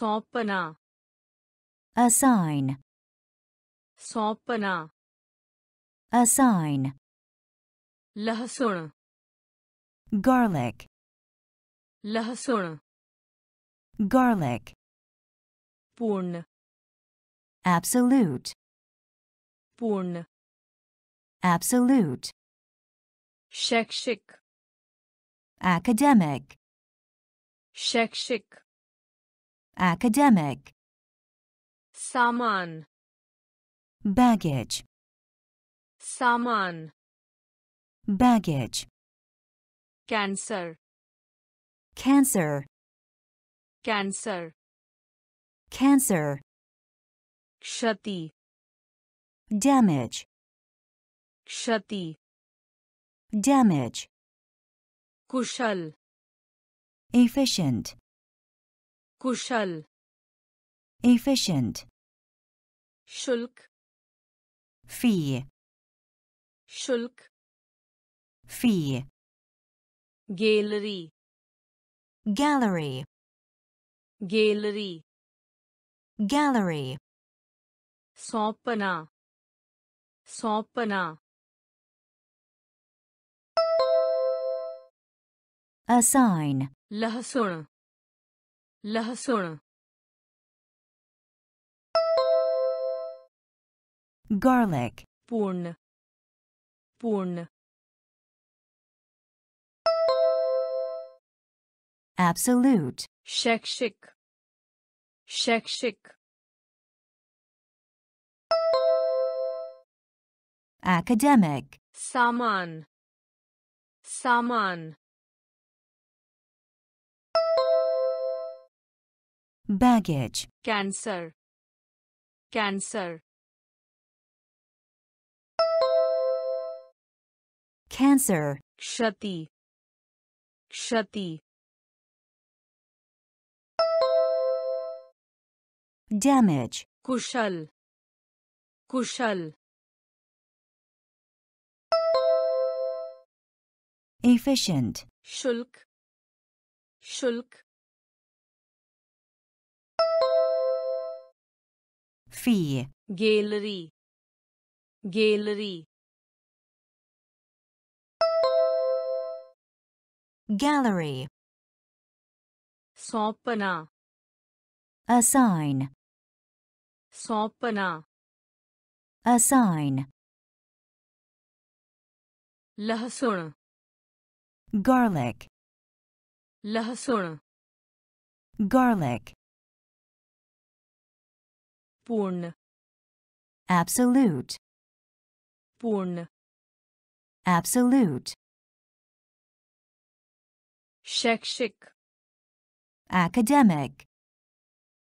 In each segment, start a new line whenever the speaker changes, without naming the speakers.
सौंपना
assign,
सौंपना
assign,
लहसुन
garlic,
लहसुन
garlic,
पूर्ण
absolute,
पूर्ण
absolute,
शैक्षिक
academic,
शैक्षिक
academic
saman.
Baggage.
Saman.
Baggage.
Cancer.
Cancer.
Cancer.
Cancer.
Kshati
damage.
Kshati
damage.
Kushal.
Efficient.
कुशल
efficient,
शुल्क
fee,
शुल्क
fee,
gallery
gallery,
gallery
gallery,
सौंपना सौंपना
assign,
लहसुन लहसुन
garlic,
पूर्ण पूर्ण
absolute,
शैक्षिक शैक्षिक
academic,
सामान सामान
baggage.
Cancer. Cancer.
Cancer.
Kshati kshati
damage.
Kushal. Kushal.
Efficient.
Shulk. Shulk.
fee,
gallery gallery
gallery,
सौंपना
assign,
सौंपना
assign,
लहसुन
garlic,
लहसुन
garlic,
पूर्ण
absolute,
पूर्ण
absolute,
शैक्षिक
academic,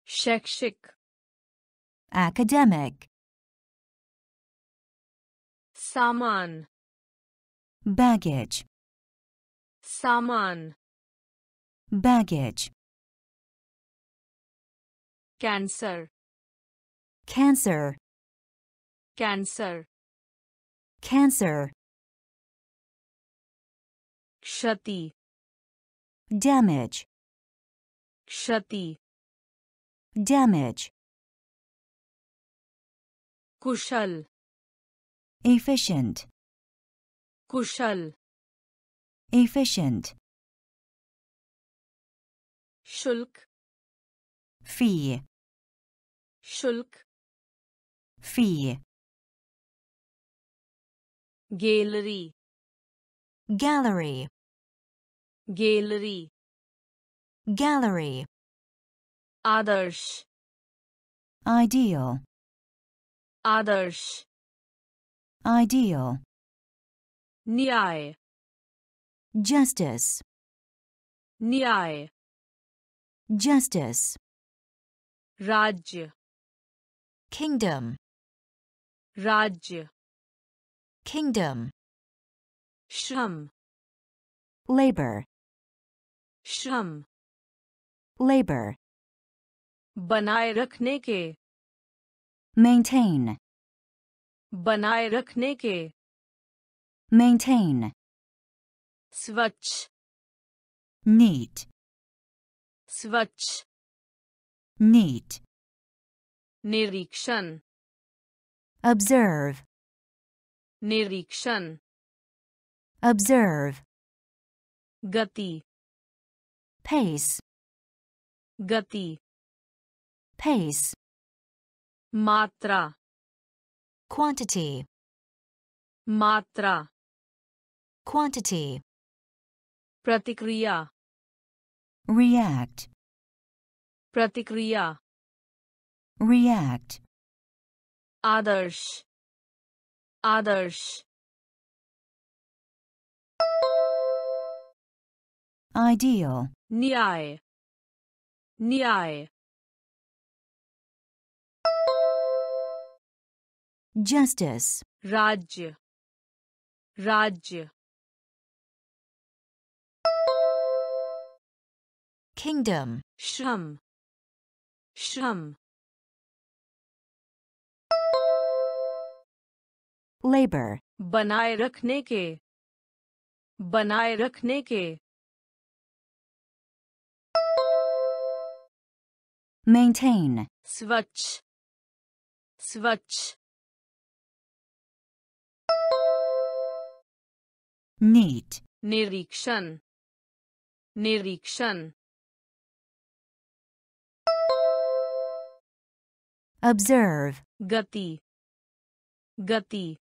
शैक्षिक
academic,
सामान
baggage,
सामान
baggage,
cancer
cancer.
Cancer.
Cancer.
Kshati
damage.
Kshati
damage.
Kushal.
Efficient.
Kushal.
Efficient.
Shulk.
Fee.
Shulk.
Fee.
Gallery.
Gallery.
Gallery.
Gallery.
Others.
Ideal.
Others.
Ideal.
Nyay.
Justice.
Nyay.
Justice.
Raj.
Kingdom.
राज्य
kingdom,
श्रम
labor,
श्रम
labor,
बनाए रखने के
maintain,
बनाए रखने के
maintain,
स्वच्छ
neat,
स्वच्छ
neat,
निरीक्षण
Observe.
Nirikshan.
Observe.
गति.
Pace.
गति.
Pace.
Matra.
Quantity.
Matra.
Quantity.
Pratikriya.
React.
Pratikriya.
React.
आदर्श आदर्श
ideal,
न्याय न्याय
justice,
राज्य राज्य
kingdom,
श्रम श्रम
labor,
बनाए रखने के बनाए रखने के।
maintain,
स्वच्छ स्वच्छ।
neat,
निरीक्षण निरीक्षण।
observe,
गति गति।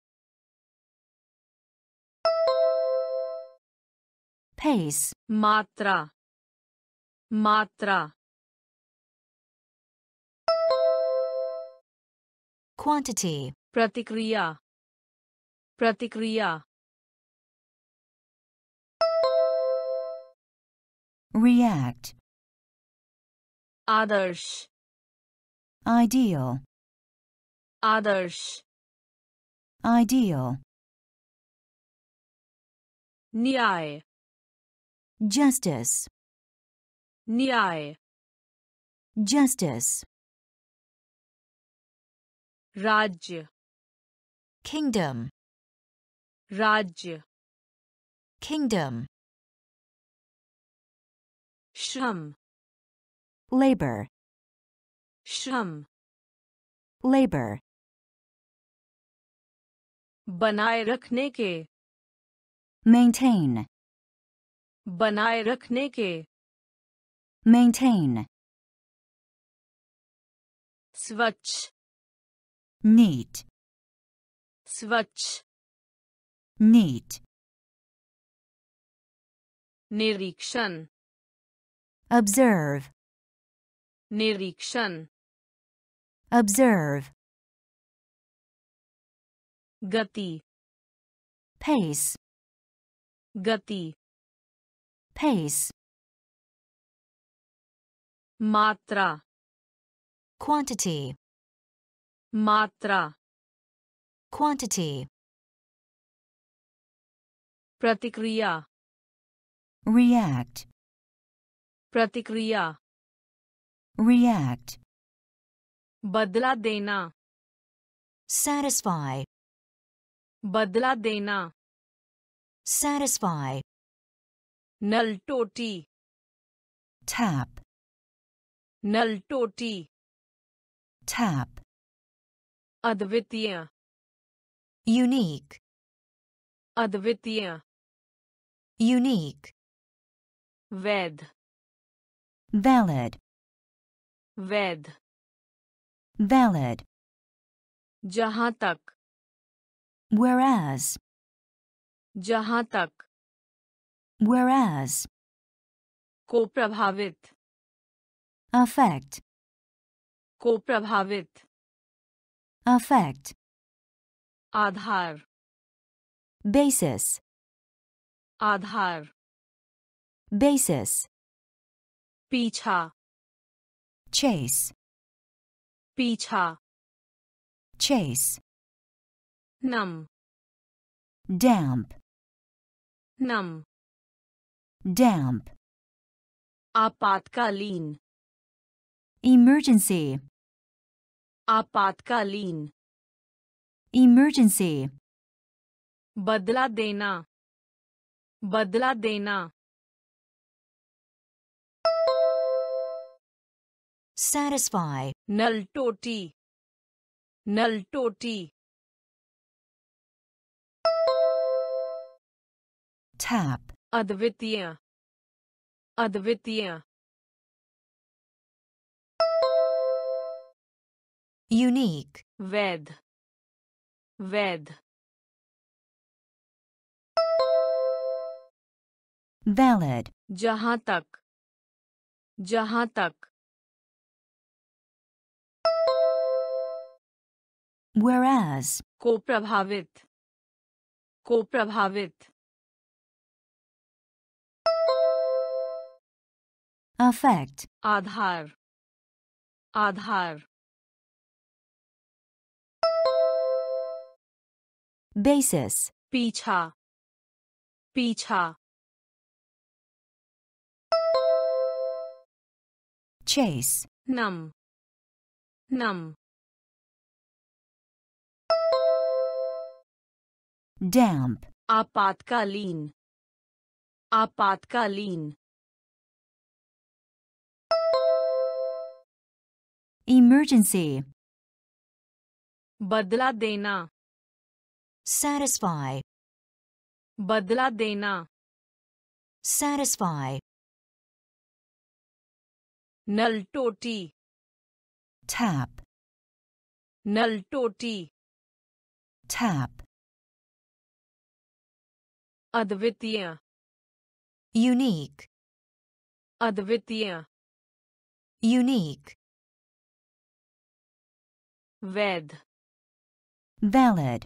pace,
मात्रा मात्रा
quantity,
प्रतिक्रिया प्रतिक्रिया
react,
आदर्श
ideal,
आदर्श
ideal,
न्याय
justice,
न्याय
justice,
राज्य
kingdom,
राज्य
kingdom,
श्रम
labor,
श्रम
labor,
बनाए रखने के
maintain,
बनाए रखने के।
मेंटेन
स्वच्छ
नीट
स्वच्छ
नीट
निरीक्षण
ऑब्ज़र्व
निरीक्षण
ऑब्ज़र्व
गति
पेस
गति
pace,
मात्रा
quantity,
मात्रा
quantity,
प्रतिक्रिया
react,
प्रतिक्रिया
react,
बदला देना
satisfy,
बदला देना
satisfy,
नल टोटी
tap,
नल टोटी
tap,
अद्वितीय
unique,
अद्वितीय
unique,
वैध
valid,
वैध
valid,
जहां तक
whereas,
जहां तक
whereas,
को प्रभावित
affect,
को प्रभावित
affect,
आधार
basis,
आधार
basis,
पीछा
chase,
पीछा
chase,
नम
damp,
नम
damp,
आपातकालीन
emergency,
आपातकालीन
emergency,
बदला देना बदला देना
satisfy,
नल टोटी नल टोटी
tap,
अद्वितीय अद्वितीय।
Unique,
वैध वैध।
Valid,
जहाँ तक जहाँ तक।
Whereas,
को प्रभावित को प्रभावित।
Affect,
आधार। आधार।
Basis,
पीछा। पीछा।
Chase,
नम। नम।
Damp,
आपातकालीन। आपातकालीन।
emergency,
बदला देना
satisfy,
बदला देना
satisfy,
नल टोटी
tap,
नल टोटी
tap,
अद्वितीय
unique,
अद्वितीय
unique,
वैध
valid,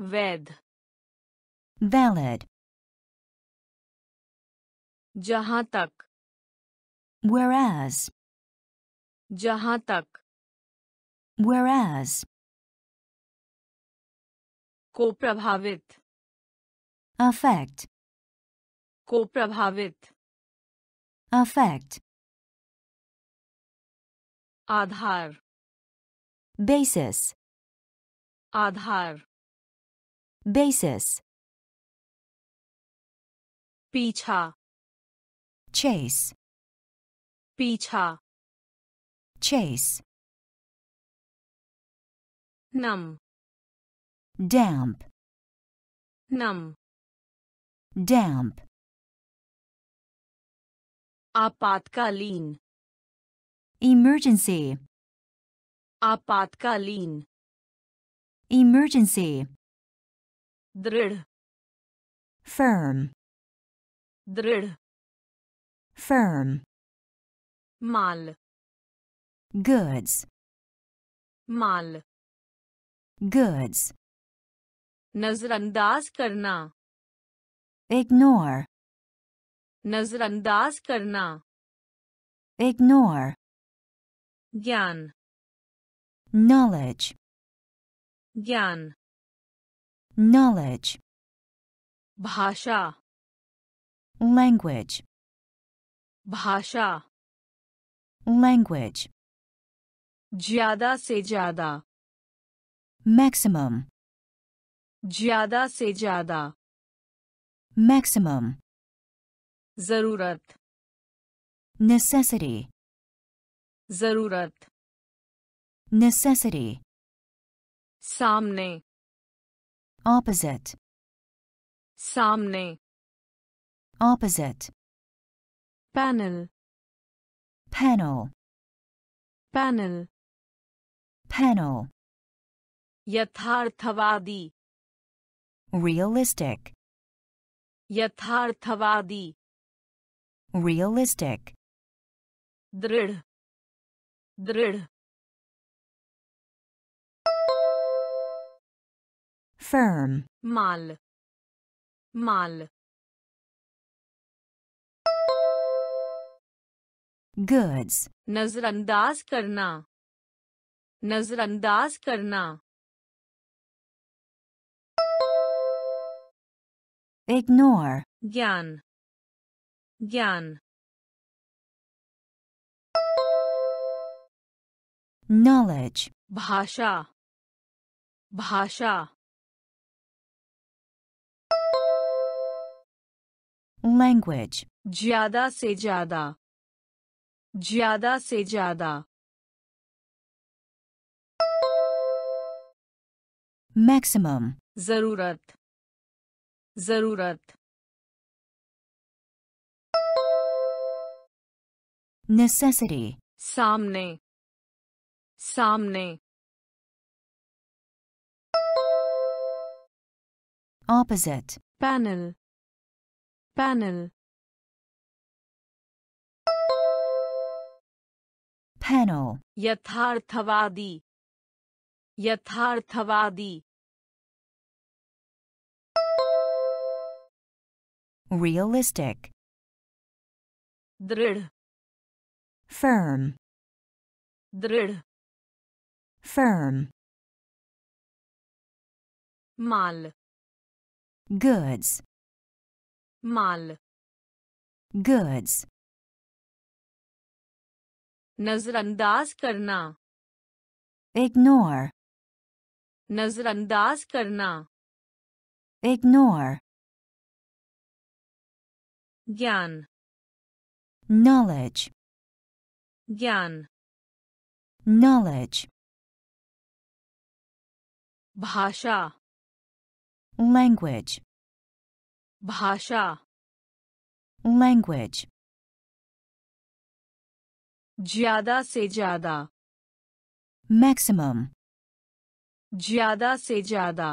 वैध
valid,
जहाँ तक
whereas,
जहाँ तक
whereas,
को प्रभावित
affect,
को प्रभावित
affect,
आधार
basis,
आधार
basis,
पीछा
chase,
पीछा
chase,
नम
damp,
नम
damp,
आपातकालीन
emergency,
आपातकालीन।
इमरजेंसी
दृढ़।
फर्म
दृढ़।
फर्म
माल।
गुड्स
माल।
गुड्स
नजरअंदाज करना।
इग्नोर
नजरअंदाज करना।
इग्नोर
ज्ञान।
knowledge,
ज्ञान
knowledge,
भाषा
language,
भाषा
language,
ज्यादा से ज्यादा
maximum,
ज्यादा से ज्यादा
maximum,
जरूरत
necessity,
जरूरत
necessity,
सामने
opposite,
सामने
opposite,
panel
panel,
panel
panel,
यथार्थवादी
realistic,
यथार्थवादी
realistic,
दृढ़ दृढ़
firm,
माल माल
goods,
नजरअंदाज करना नजरअंदाज करना
ignore,
ज्ञान ज्ञान
knowledge,
भाषा भाषा
language,
ज़्यादा से ज़्यादा ज़्यादा से ज़्यादा
maximum,
ज़रूरत ज़रूरत
necessity,
सामने सामने
opposite,
panel पैनल
panel,
यथार्थवादी यथार्थवादी
realistic,
दृढ़
firm,
दृढ़
firm,
माल
goods,
माल
goods,
नजरअंदाज करना
ignore,
नजरअंदाज करना
ignore,
ज्ञान
knowledge,
ज्ञान
knowledge,
भाषा
language,
भाषा
language,
ज़्यादा से ज़्यादा
maximum,
ज़्यादा से ज़्यादा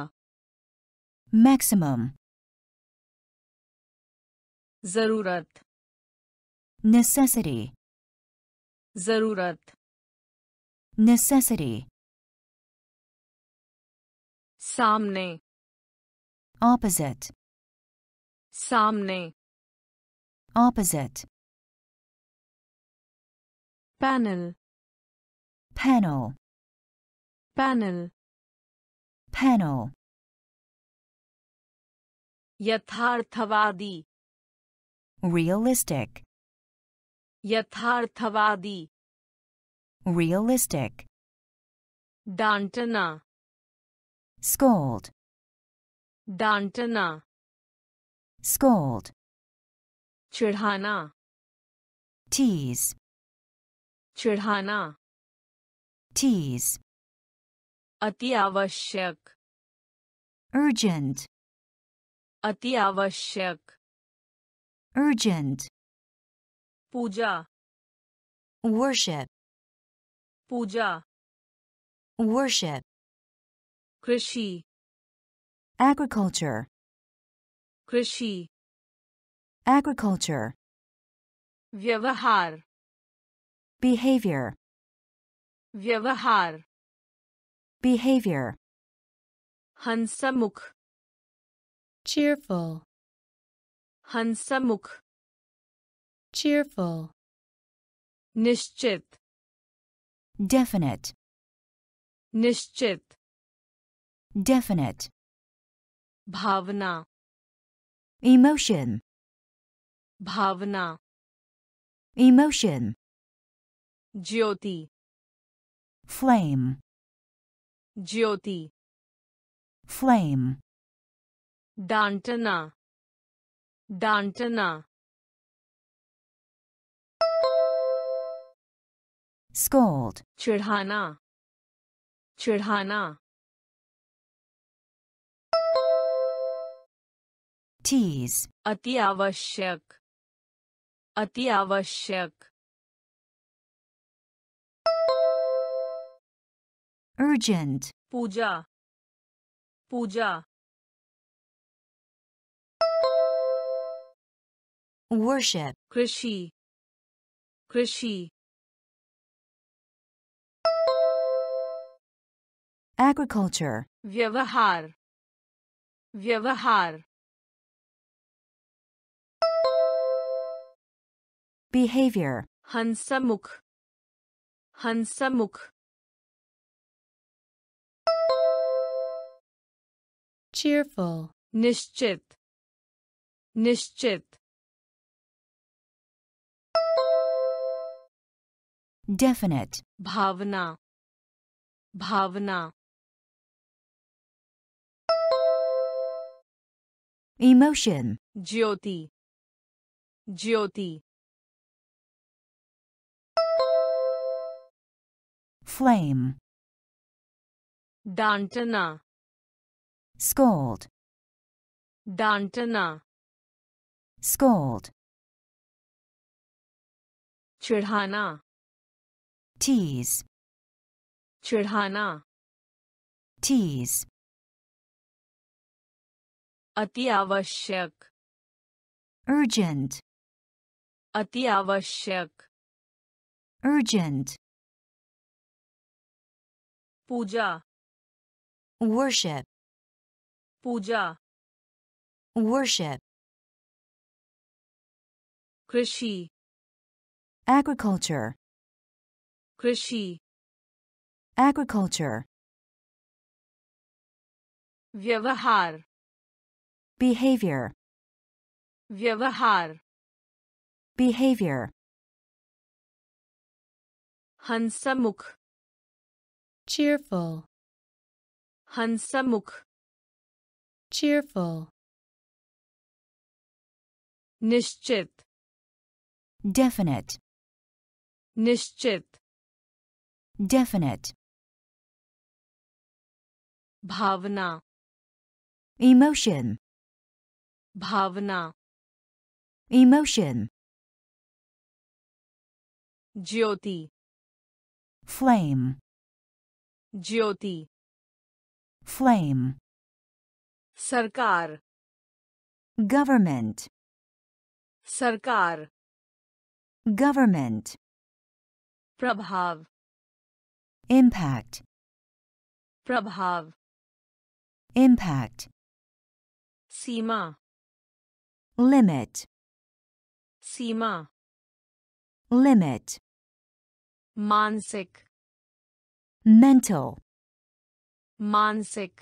maximum,
ज़रूरत
necessity,
ज़रूरत
necessity,
सामने
opposite,
सामने
opposite,
panel
panel,
panel
panel,
यथार्थवादी
realistic,
यथार्थवादी
realistic,
डांटना
scold,
डांटना
scold,
चिढ़ाना
tease,
चिढ़ाना
tease,
अति आवश्यक
urgent,
अति आवश्यक
urgent,
पूजा
worship,
पूजा
worship,
कृषि
agriculture,
Krishi.
Agriculture.
Vyavahar.
Behavior.
Vyavahar.
Behavior.
Hansamukh.
Cheerful.
Hansamukh.
Cheerful.
Nishchit.
Definite.
Nishchit.
Definite.
Bhavna
emotion.
bhavna
emotion.
jyoti
flame.
jyoti
flame.
dantana dantana
scold.
chidhana chidhana
tease,
अति आवश्यक अति आवश्यक
urgent,
पूजा पूजा
worship,
कृषि कृषि
agriculture,
व्यवहार व्यवहार
behavior,
हंसमुख हंसमुख
cheerful,
निश्चित निश्चित
definite,
भावना भावना
emotion,
ज्योति ज्योति
flame,
डांटना
scold,
डांटना
scold,
चिढ़ाना
tease,
चिढ़ाना
tease,
अति आवश्यक
urgent,
अति आवश्यक
urgent,
Puja.
Worship.
Puja.
Worship.
Krishi.
Agriculture.
Krishi.
Agriculture.
Vyavahar.
Behavior.
Vyavahar.
Behavior.
Hansamukh
cheerful,
हंसमुख
cheerful,
निश्चित
definite,
निश्चित
definite,
भावना
emotion,
भावना
emotion,
ज्योति
flame,
Jyoti.
Flame.
Sarkar.
Government.
Sarkar.
Government.
Prabhav.
Impact.
Prabhav.
Impact.
Sima.
Limit.
Sima.
Limit.
Mansik
mental,
मानसिक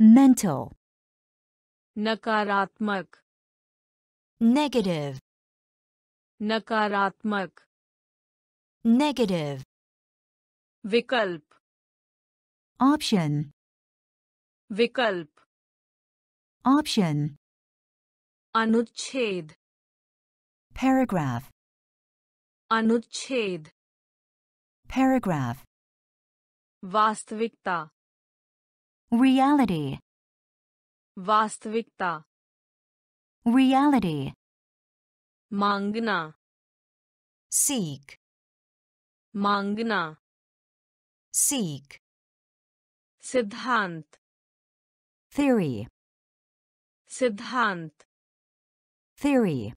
mental,
नकारात्मक
negative,
नकारात्मक
negative,
विकल्प
option,
विकल्प
option,
अनुच्छेद
paragraph,
अनुच्छेद
paragraph,
वास्तविकता।
Reality,
वास्तविकता।
Reality,
मांगना।
Seek,
मांगना।
Seek,
सिद्धांत।
Theory,
सिद्धांत।
Theory,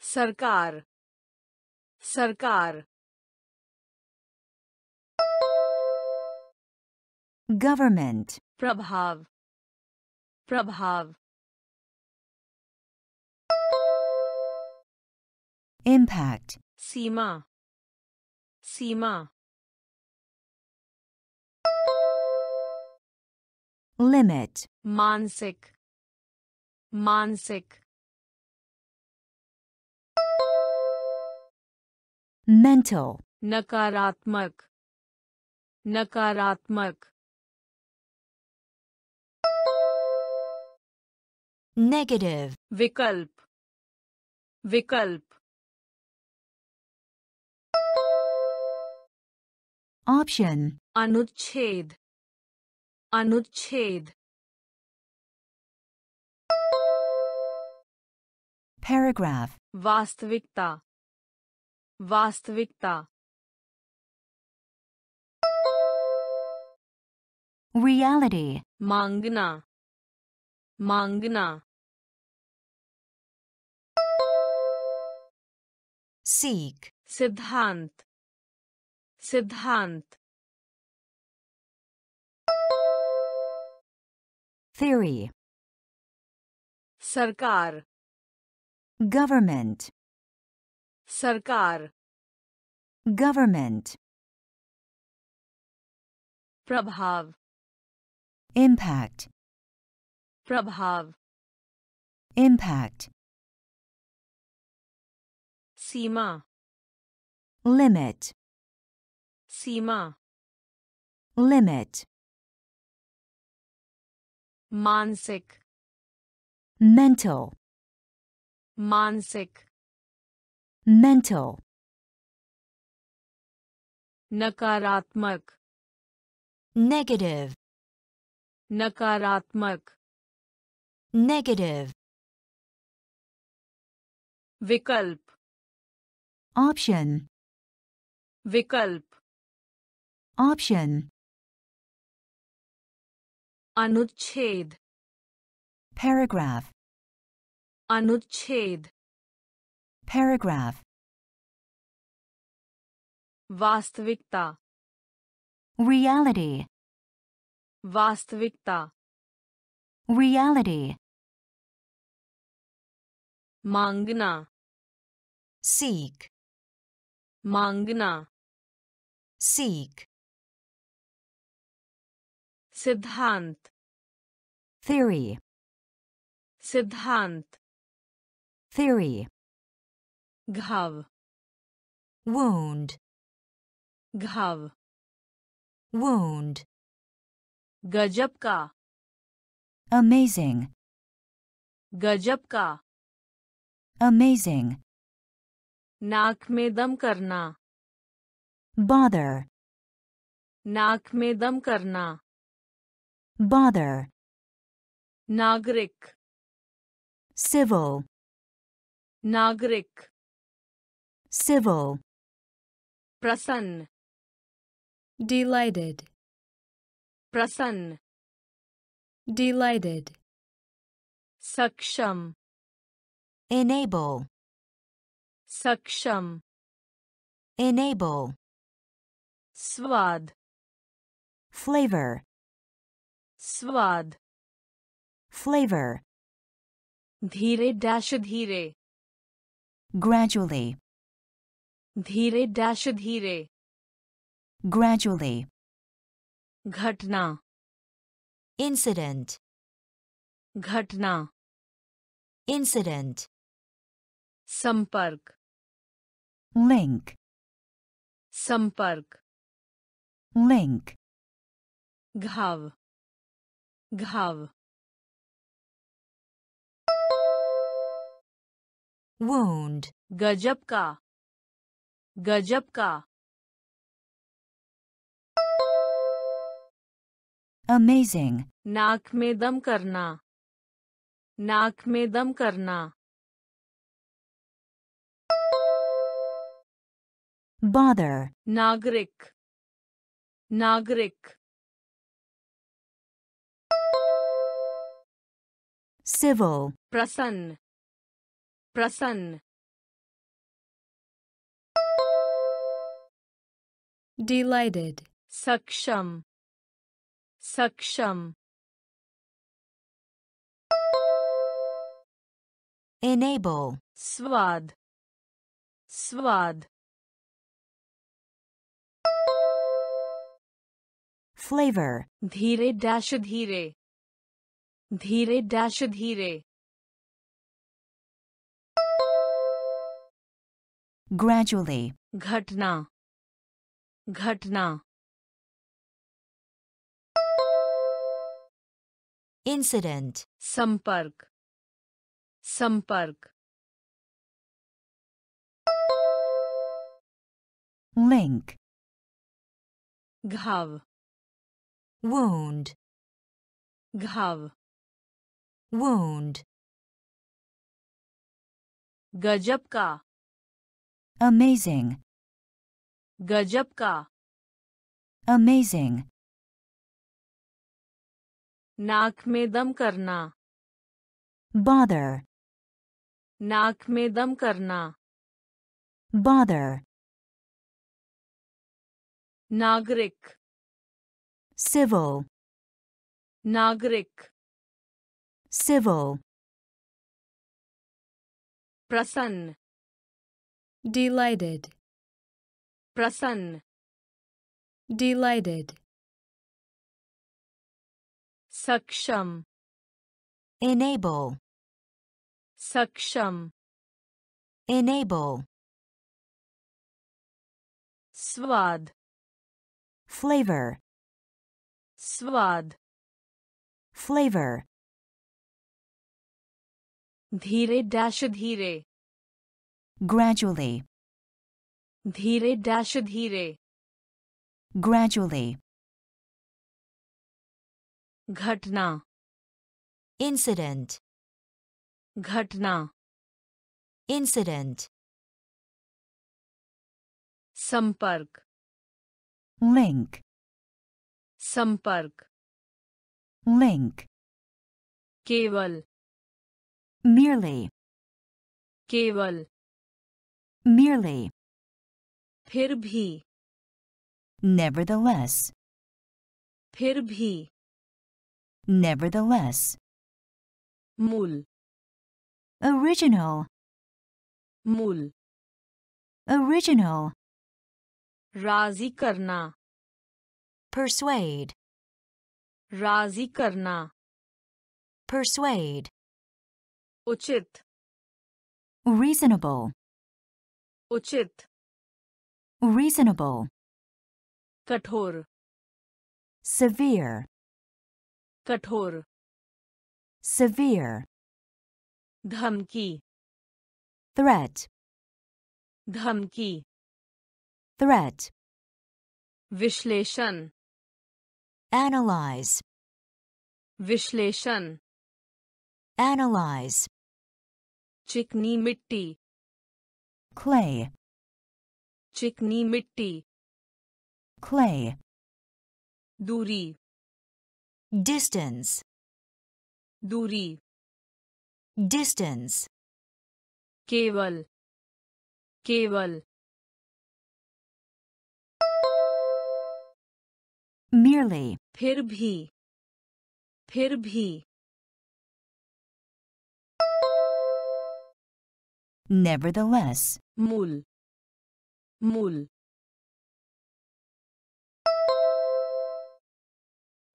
सरकार। सरकार।
government,
प्रभाव प्रभाव
impact,
सीमा सीमा
limit,
मानसिक मानसिक
mental,
नकारात्मक नकारात्मक
negative,
विकल्प। विकल्प।
Option,
अनुच्छेद। अनुच्छेद।
Paragraph,
वास्तविकता। वास्तविकता।
Reality,
मांगना। Mangna.
Seek.
Siddhant. Siddhant.
Theory.
Sarkar.
Government.
Sarkar.
Government.
Prabhav.
Impact.
प्रभाव
इम्पैक्ट
सीमा
लिमिट
सीमा
लिमिट
मानसिक
मेंटल
मानसिक
मेंटल
नकारात्मक
नेगेटिव
नकारात्मक
negative,
विकल्प
option,
विकल्प
option,
अनुच्छेद
paragraph,
अनुच्छेद
paragraph,
वास्तविकता
reality,
वास्तविकता
reality,
मांगना
seek,
मांगना
seek,
सिद्धांत
theory,
सिद्धांत
theory,
घाव
wound,
घाव
wound,
गजब का
amazing,
गजब का
amazing,
नाक में दम करना
bother,
नाक में दम करना
bother,
नागरिक
civil,
नागरिक
civil,
प्रसन्न
Delighted.
प्रसन्न
Delighted.
Saksham.
Enable.
Saksham.
Enable.
Swad.
Flavor.
Swad.
Flavor.
Dhire dash dhire.
Gradually.
Dhire dash dhire.
Gradually.
Ghatna.
Incident,
घटना
incident,
संपर्क
link,
संपर्क
link,
घाव घाव
wound,
गजब का गजब का
amazing,
नाक में दम करना नाक में दम करना
bother,
नागरिक नागरिक
civil,
प्रसन्न प्रसन्न
Delighted.
सक्षम सक्षम।
Enable,
स्वाद। स्वाद।
Flavor,
धीरे डैश धीरे। धीरे डैश धीरे।
Gradually,
घटना। घटना।
incident,
संपर्क संपर्क
link,
घाव
wound,
घाव
wound,
गजब का
amazing,
गजब का
amazing,
नाक में दम करना
bother,
नाक में दम करना
bother,
नागरिक
civil,
नागरिक
civil,
प्रसन्न
Delighted.
प्रसन्न
Delighted.
सक्षम
enable,
सक्षम
enable,
स्वाद
flavor,
स्वाद
flavor,
धीरे डैश धीरे
gradually,
धीरे डैश धीरे
gradually,
घटना
इंसिडेंट
घटना
इंसिडेंट
संपर्क
लिंक
संपर्क
लिंक
केवल
merely
केवल
merely
फिर भी
nevertheless
फिर भी
nevertheless,
मूल
original,
मूल
original,
राजी करना
persuade,
राजी करना
persuade,
उचित
reasonable,
उचित
reasonable,
कठोर
severe,
कठोर
severe,
धमकी
threat,
धमकी
threat,
विश्लेषण
analyze,
विश्लेषण
analyze,
चिकनी मिट्टी
clay,
चिकनी मिट्टी
clay,
दूरी
distance,
दूरी
distance,
केवल केवल
merely,
फिर भी फिर भी
nevertheless,
मूल मूल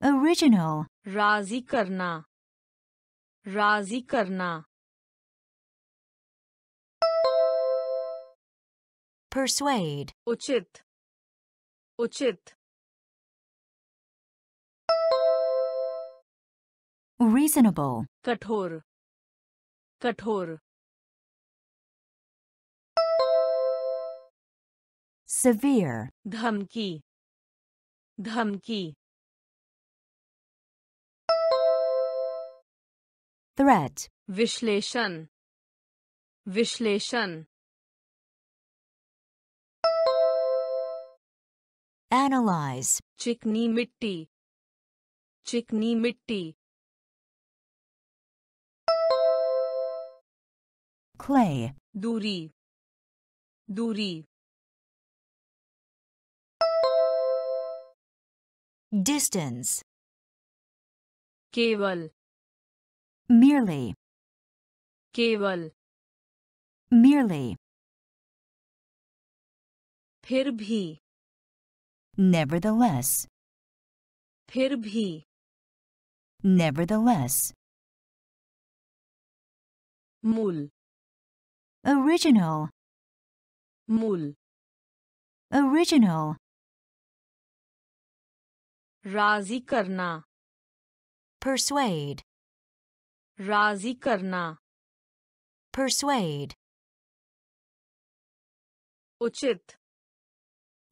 Original,
राज़ी करना राज़ी करना
persuade,
उचित उचित
reasonable,
कठोर कठोर
severe,
धमकी धमकी
threat,
विश्लेषण विश्लेषण
analyze,
चिकनी मिट्टी चिकनी मिट्टी
clay,
दूरी दूरी
distance,
केवल
merely,
केवल
merely,
फिर भी
nevertheless,
फिर भी
nevertheless,
मूल
original,
मूल
original,
राजी करना
persuade,
राज़ी करना
persuade,
उचित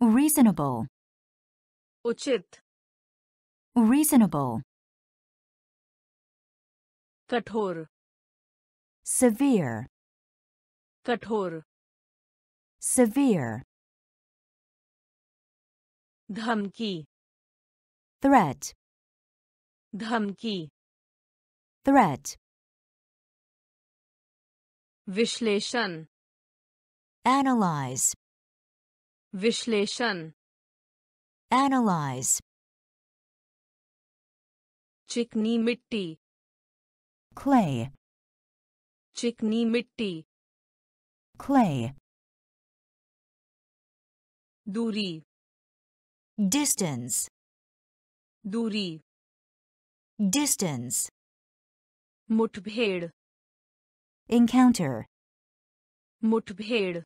reasonable,
उचित
reasonable,
कठोर
severe,
कठोर
severe,
धमकी
threat,
धमकी
threat,
विश्लेषण
analyze,
विश्लेषण
analyze,
चिकनी मिट्टी
clay,
चिकनी मिट्टी
clay,
दूरी
distance,
दूरी
distance,
मुठभेड़
encounter,
मुठभेड़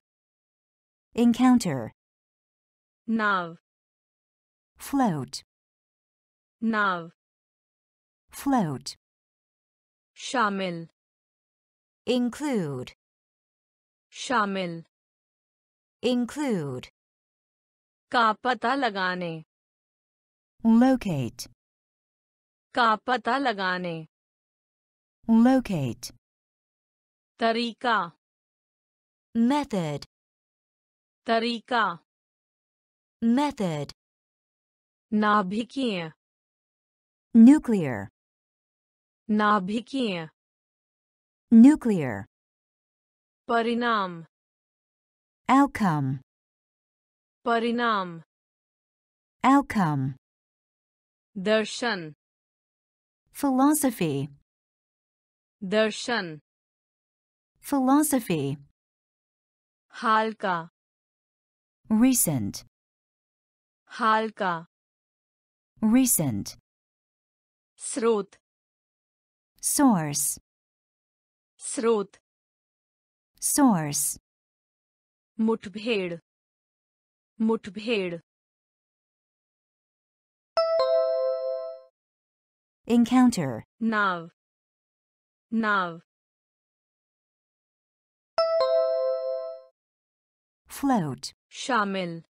encounter,
नाव
float,
नाव
float,
शामिल
include,
शामिल
include,
का पता लगाने
locate,
का पता लगाने
locate,
तरीका
method,
तरीका
method,
नाभिकीय
nuclear,
नाभिकीय
nuclear,
परिणाम
outcome,
परिणाम
outcome,
दर्शन
philosophy,
दर्शन
philosophy,
हाल का
recent,
हाल का
recent,
स्रोत
source,
स्रोत
source,
मुठभेड़ मुठभेड़
encounter,
नाव नाव
float,
शामिल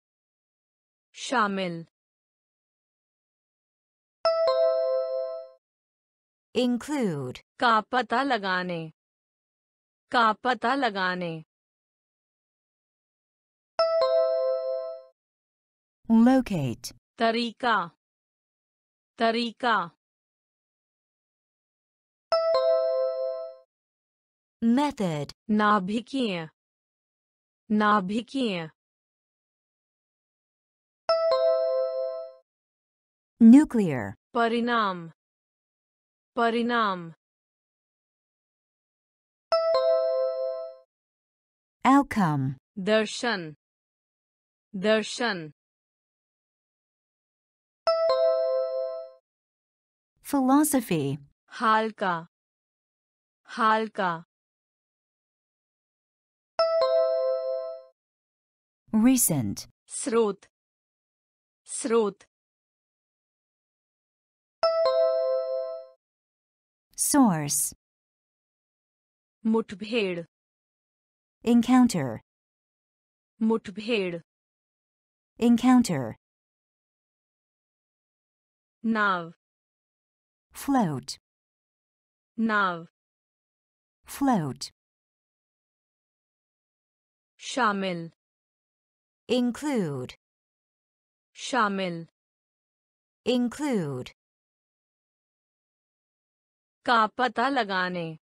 शामिल
include,
का पता लगाने का पता लगाने
locate,
तरीका तरीका
method,
नाभिकीय नाभिकीय
nuclear,
परिणाम परिणाम
outcome,
दर्शन दर्शन
philosophy,
हाल का हाल का
recent,
स्रोत स्रोत
source,
मुठभेड़
encounter,
मुठभेड़
encounter,
नाव
float,
नाव
float,
शामिल
include,
शामिल
include,
का पता लगाने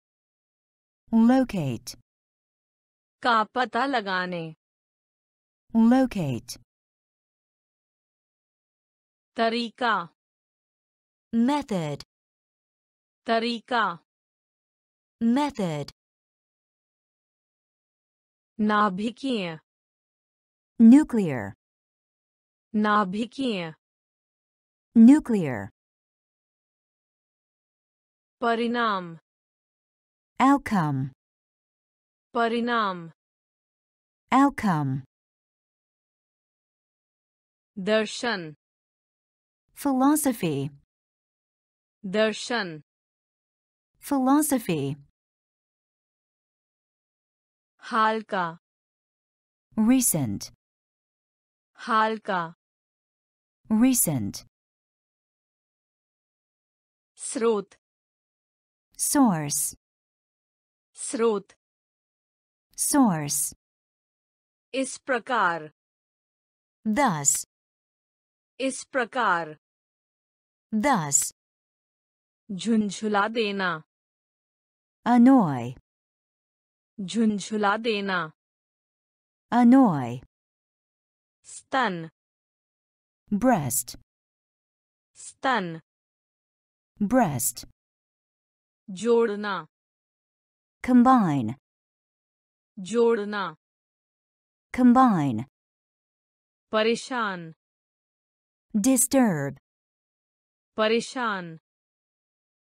locate,
का पता लगाने
locate,
तरीका
method,
तरीका
method,
नाभिकीय
nuclear,
नाभिकीय
nuclear,
परिणाम
outcome,
परिणाम
outcome,
दर्शन
philosophy,
दर्शन
philosophy,
हाल का
recent,
हाल का
recent,
स्रोत
source,
स्रोत
source,
इस प्रकार
thus,
इस प्रकार
thus,
झुंझुला देना
annoy,
झुंझुला देना
annoy,
स्तन
breast,
स्तन
breast,
जोड़ना
combine,
जोड़ना
combine,
परेशान
disturb,
परेशान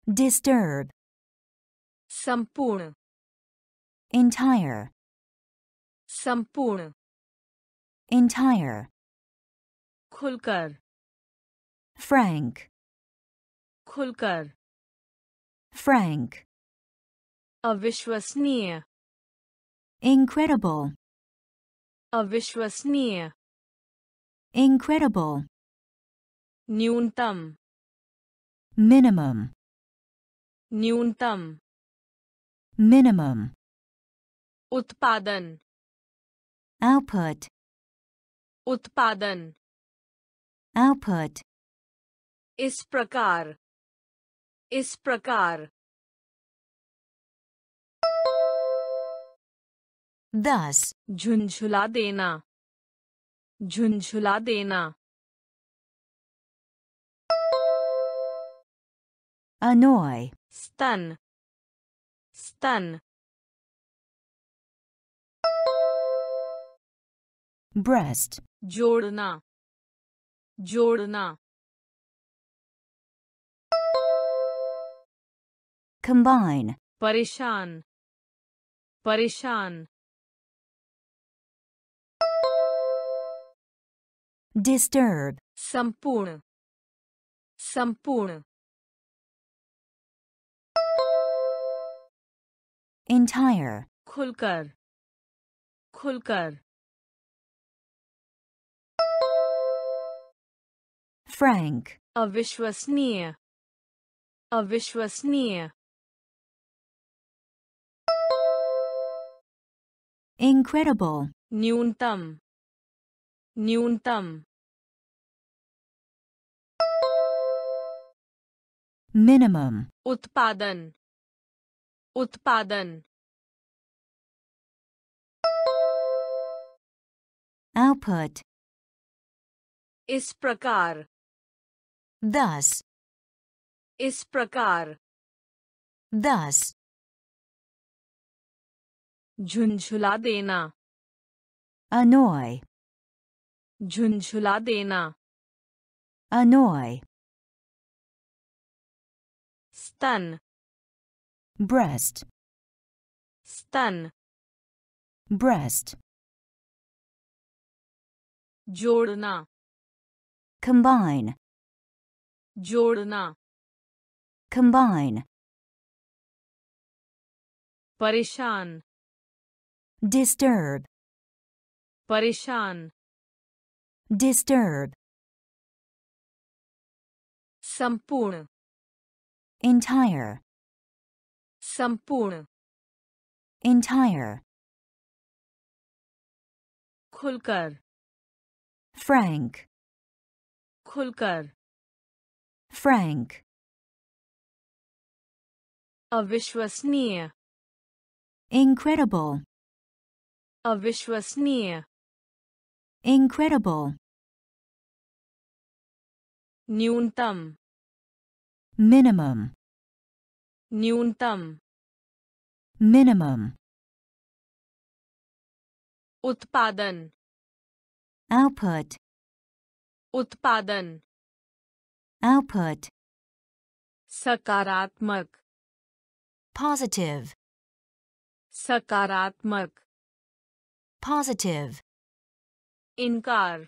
disturb,
संपूर्ण
entire,
संपूर्ण
entire,
खुलकर
frank,
खुलकर
frank,
अविश्वसनीय
incredible,
अविश्वसनीय
incredible,
न्यूनतम
minimum,
न्यूनतम
minimum,
उत्पादन
output,
उत्पादन।
Output,
इस प्रकार। इस प्रकार।
Thus,
झुंझुला देना। झुंझुला देना।
Annoy,
स्तन। स्तन।
Breast,
जोड़ना जोड़ना।
Combine,
परेशान परेशान।
Disturb,
संपूर्ण संपूर्ण।
Entire,
खुलकर खुलकर।
frank,
अविश्वसनीय अविश्वसनीय
incredible,
न्यूनतम न्यूनतम
minimum,
उत्पादन उत्पादन
output,
इस प्रकार
दस
इस प्रकार।
दस
झुंझुला देना।
अनोय
झुंझुला देना।
अनोय
स्तन।
ब्रेस्ट
स्तन।
ब्रेस्ट
जोड़ना।
कंबाइन
जोड़ना
combine,
परेशान
disturb,
परेशान
disturb,
संपूर्ण
entire,
संपूर्ण
entire,
खुलकर
frank,
खुलकर
frank,
अविश्वसनीय
incredible,
अविश्वसनीय
incredible,
न्यूनतम
minimum,
न्यूनतम
minimum,
उत्पादन
output,
उत्पादन
output,
सकारात्मक
positive,
सकारात्मक
positive,
इनकार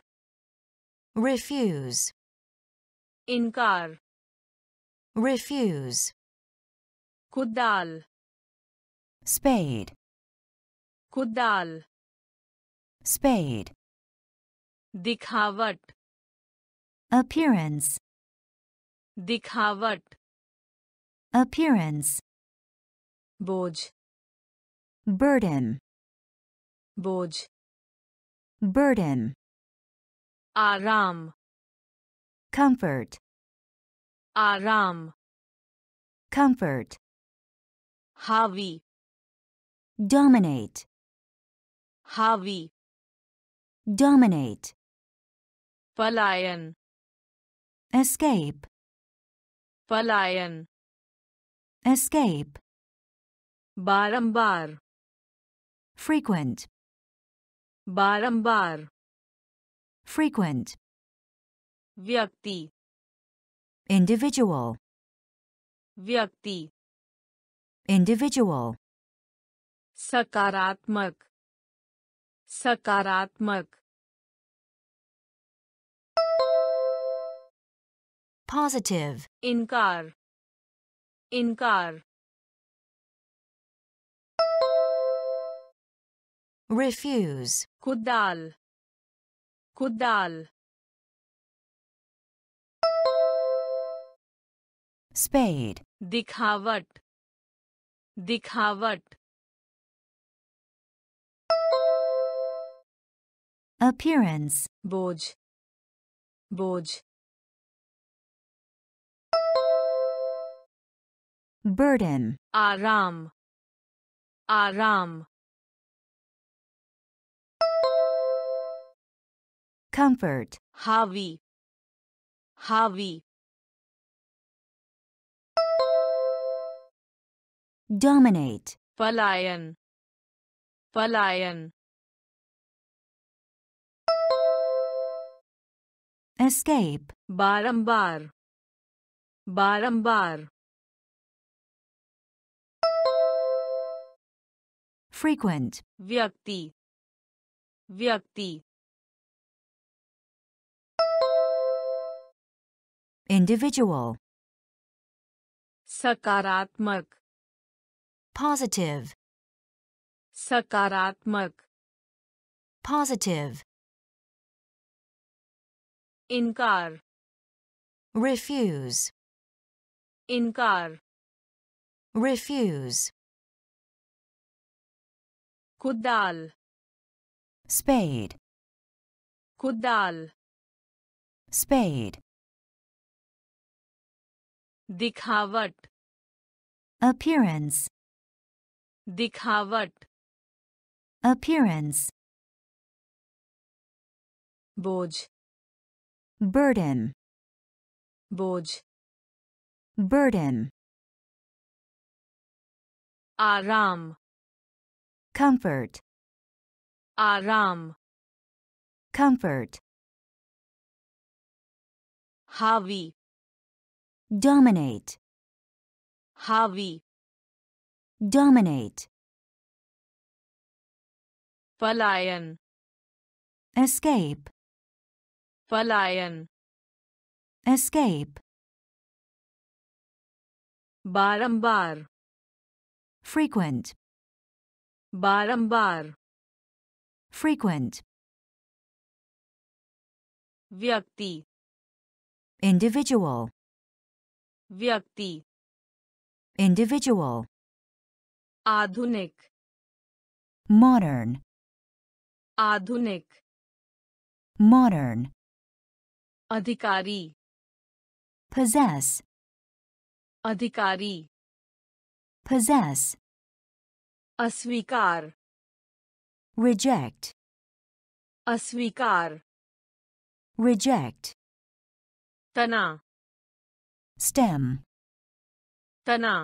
refuse,
इनकार
refuse,
कुदाल
spade,
कुदाल
spade,
दिखावट
appearance,
दिखावट
appearance,
बोझ
burden,
बोझ
burden,
आराम
comfort,
आराम
comfort,
हावी
dominate,
हावी
dominate,
पलायन
escape,
पलायन
escape,
बारंबार
frequent,
बारंबार
frequent,
व्यक्ति
individual,
व्यक्ति
individual,
सकारात्मक सकारात्मक
Positive.
Inkar. Inkar.
Refuse.
Kudal. Kudal.
Spade.
Dikhavat. Dikhavat.
Appearance.
Boj. Boj.
burden,
आराम आराम
comfort,
हावी हावी
dominate,
पलायन पलायन
escape,
बारंबार बारंबार
frequent,
व्यक्ति व्यक्ति
individual,
सकारात्मक
positive,
सकारात्मक
positive,
इनकार
refuse,
इनकार
refuse,
कुदाल
spade,
कुदाल
spade,
दिखावट
appearance,
दिखावट
appearance,
बोझ
burden,
बोझ
burden,
आराम
comfort.
Aram
comfort.
Havi
dominate.
Havi
dominate.
Palayan.
Escape.
Palayan.
Escape.
Barambar.
Frequent.
बारंबार
frequent,
व्यक्ति
individual,
व्यक्ति
individual,
आधुनिक
modern,
आधुनिक
modern,
अधिकारी
possess,
अधिकारी
possess,
अस्वीकार
reject,
अस्वीकार
reject,
तना
stem,
तना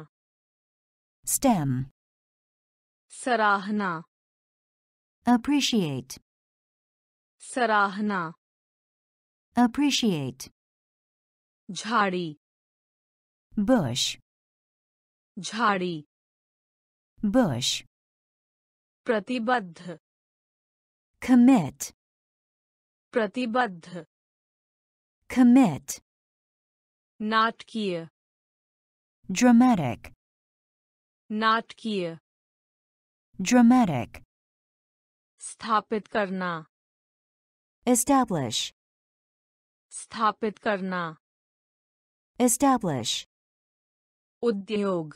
stem,
सराहना
appreciate,
सराहना
appreciate,
झाड़ी
bush,
झाड़ी
bush,
प्रतिबद्ध
commit,
प्रतिबद्ध
commit,
नाटकीय
dramatic,
नाटकीय
dramatic,
स्थापित करना
establish,
स्थापित करना
establish,
उद्योग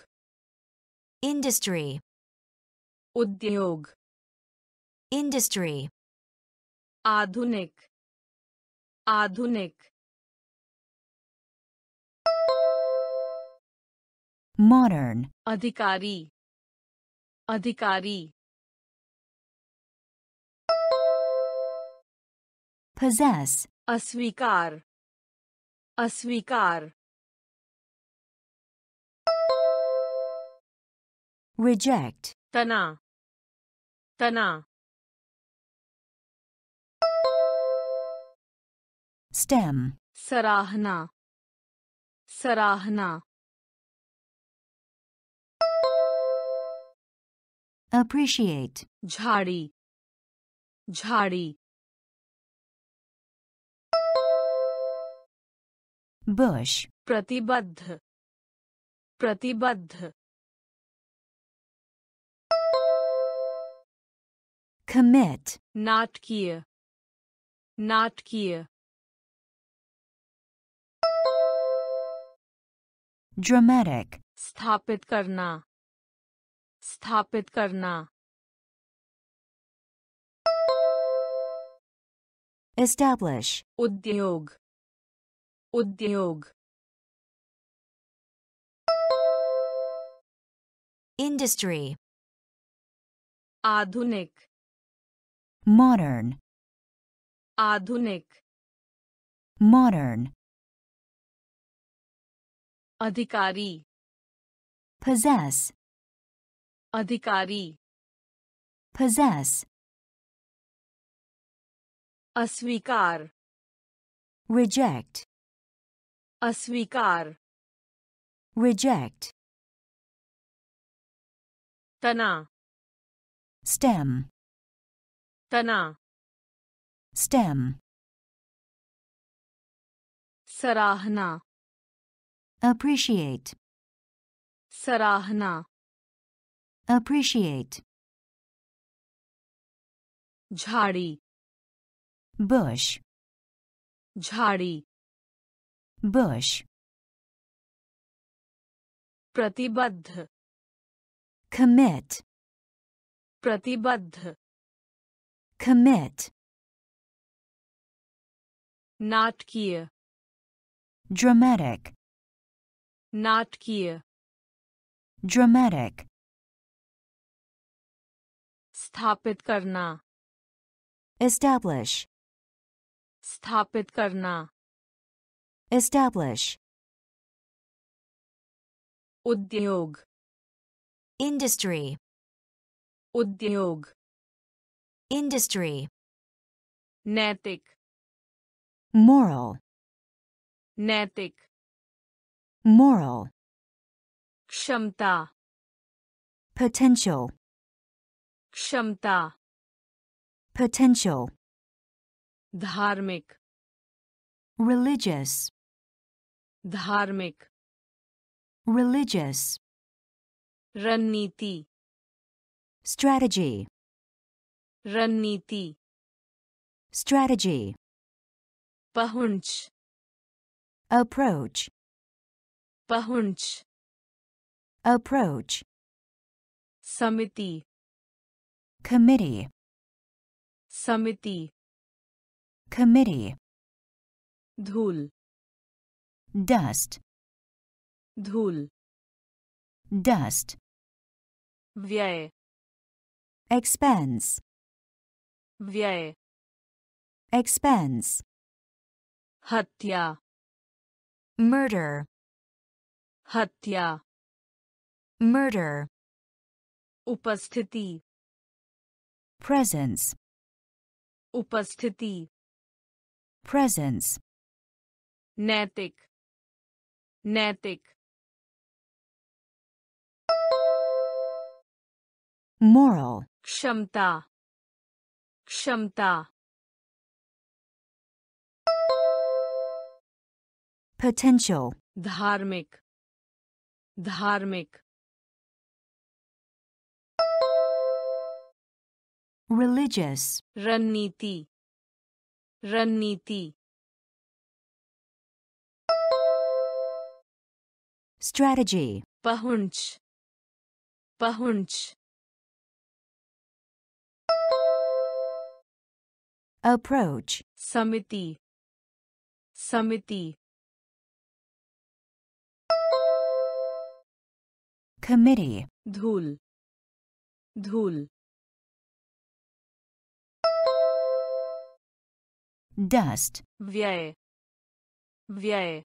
industry,
उद्योग
industry,
आधुनिक आधुनिक
modern,
अधिकारी अधिकारी
possess,
अस्वीकार अस्वीकार
reject,
तना तना।
Stem,
सराहना सराहना।
Appreciate,
झाड़ी झाड़ी।
Bush,
प्रतिबद्ध प्रतिबद्ध।
Commit,
नाटकीय नाटकीय
dramatic,
स्थापित करना. स्थापित करना.
Establish,
उद्योग. उद्योग.
Industry,
आधुनिक.
modern,
आधुनिक
modern,
अधिकारी
possess,
अधिकारी
possess,
अस्वीकार
reject,
अस्वीकार
reject,
तना
stem,
तना
stem,
सराहना
appreciate,
सराहना
appreciate,
झाड़ी
bush,
झाड़ी
bush,
प्रतिबद्ध
commit,
प्रतिबद्ध
commit,
नाटकीय
dramatic,
नाटकीय
dramatic,
स्थापित करना
establish,
स्थापित करना
establish,
उद्योग
industry,
उद्योग
industry,
नैतिक
moral,
नैतिक
moral,
क्षमता
potential,
क्षमता
potential,
धार्मिक
religious,
धार्मिक
religious,
रणनीति
strategy,
Ranniti.
Strategy.
Pahunch.
Approach.
Pahunch.
Approach.
Samiti.
Committee.
Samiti.
Committee.
Dhul.
Dust.
Dhul.
Dust.
Vyay.
Expense.
व्यय
expense,
हत्या
murder,
हत्या
murder,
उपस्थिति
presence,
उपस्थिति
presence,
नैतिक नैतिक
moral,
क्षमता क्षमता।
Potential,
धार्मिक। धार्मिक।
Religious,
रणनीति। रणनीति।
Strategy,
पहुँच। पहुँच।
approach,
समिति समिति
committee,
धूल धूल
dust,
व्यय व्यय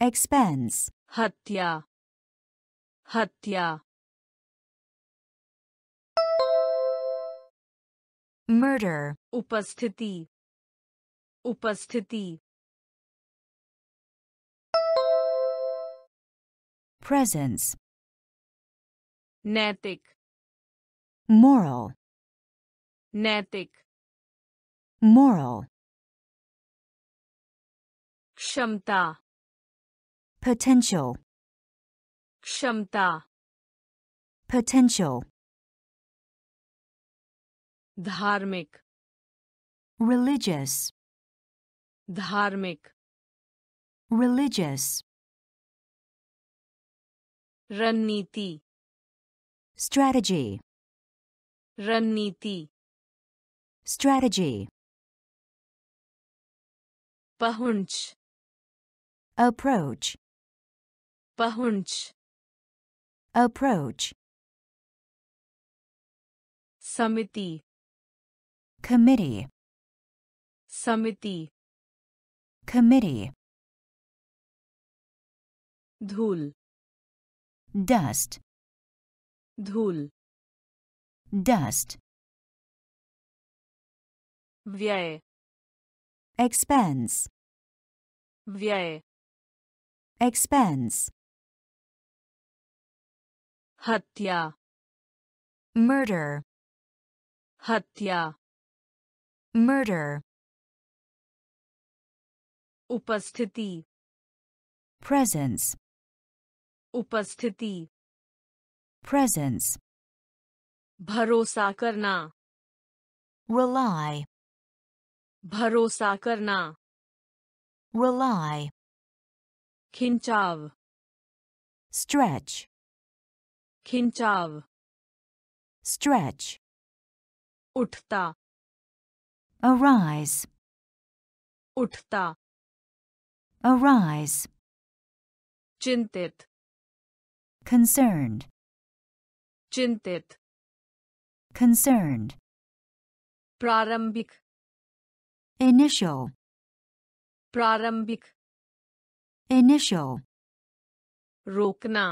expense,
हत्या हत्या
murder,
उपस्थिति उपस्थिति
presence,
नैतिक
moral,
नैतिक
moral,
क्षमता
potential,
क्षमता
potential,
धार्मिक
religious,
धार्मिक
religious,
रणनीति
strategy,
रणनीति
strategy,
पहुँच
approach,
पहुँच
approach,
समिति
committee,
समिति
committee,
धूल
dust,
धूल
dust,
व्यय
expense,
व्यय
expense,
हत्या
murder,
हत्या
murder,
उपस्थिति
presence,
उपस्थिति
presence,
भरोसा करना
rely,
भरोसा करना
rely,
खिंचाव
stretch,
खिंचाव
stretch,
उठता
arise,
उठता
arise,
चिंतित
concerned,
चिंतित
concerned,
प्रारंभिक
initial,
प्रारंभिक
initial,
रोकना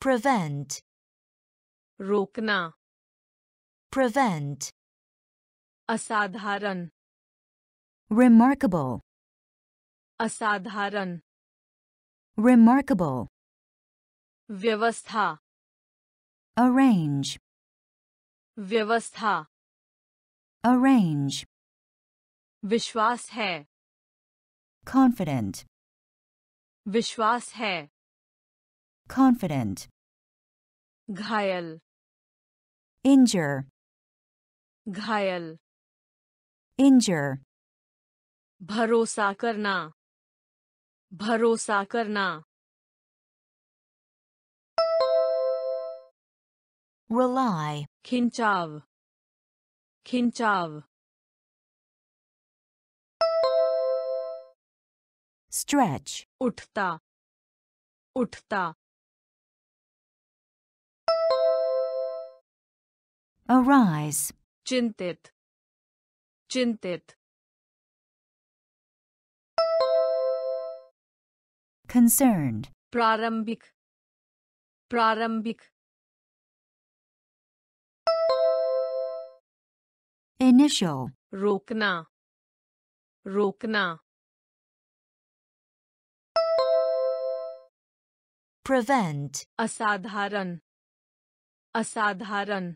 prevent,
रोकना
prevent,
असाधारण
remarkable,
असाधारण
remarkable,
व्यवस्था
arrange,
व्यवस्था
arrange,
विश्वास है
confident,
विश्वास है
confident,
घायल
injure,
घायल
Injure,
भरोसा करना। भरोसा करना।
Rely,
खिंचाव। खिंचाव।
Stretch,
उठता। उठता।
Arise,
चिंतित। चिंतित
concerned,
प्रारंभिक प्रारंभिक
initial,
रोकना रोकना
prevent,
असाधारण असाधारण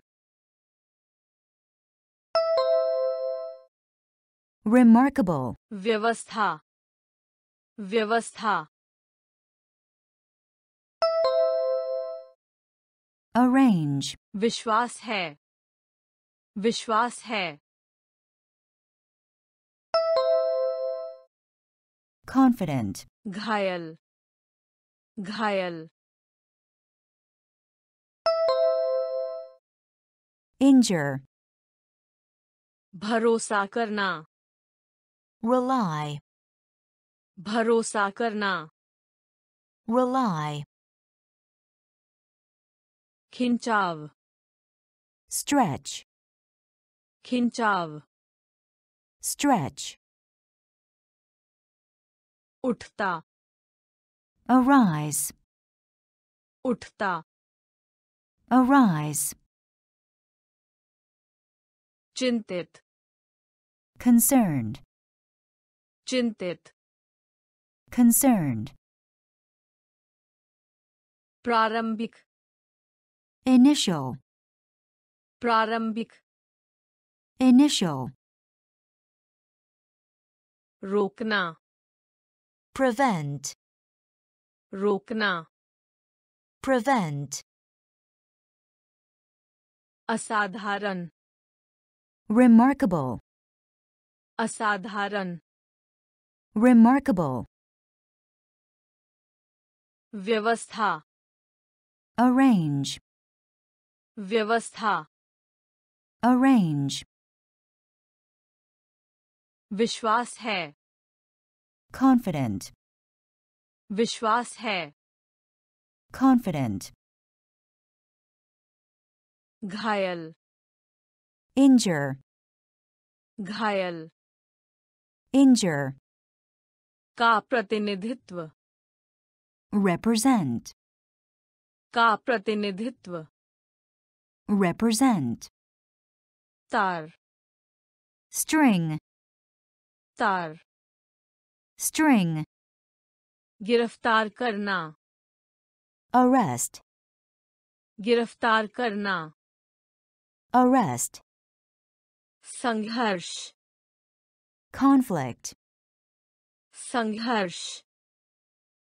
remarkable,
व्यवस्था। व्यवस्था।
Arrange,
विश्वास है। विश्वास है।
Confident,
घायल। घायल।
Injure,
भरोसा करना।
rely,
भरोसा करना
rely,
खिंचाव
stretch,
खिंचाव
stretch,
उठता
arise,
उठता
arise,
चिंतित
concerned,
चिंतित
concerned,
प्रारंभिक
initial,
प्रारंभिक
initial,
रोकना
prevent,
रोकना
prevent,
असाधारण
remarkable,
असाधारण
remarkable,
व्यवस्था
arrange,
व्यवस्था
arrange,
विश्वास है
confident,
विश्वास है
confident,
घायल
injure,
घायल
injure,
का प्रतिनिधित्व
represent,
का प्रतिनिधित्व
represent,
तार
string,
तार
string,
गिरफ़्तार करना
arrest,
गिरफ़्तार करना
arrest,
संघर्ष
conflict,
संघर्ष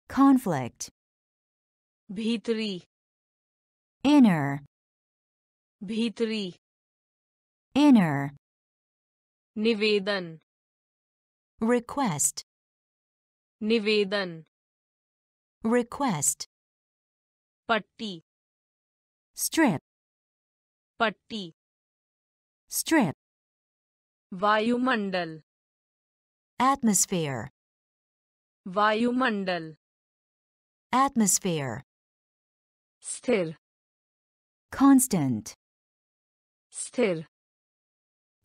conflict,
भीतरी
inner,
भीतरी
inner,
निवेदन
request,
निवेदन
request,
पट्टी
strip,
पट्टी
strip,
वायुमंडल
atmosphere,
वायुमंडल
एटमोस्फेयर
स्थिर
कांस्टेंट
स्थिर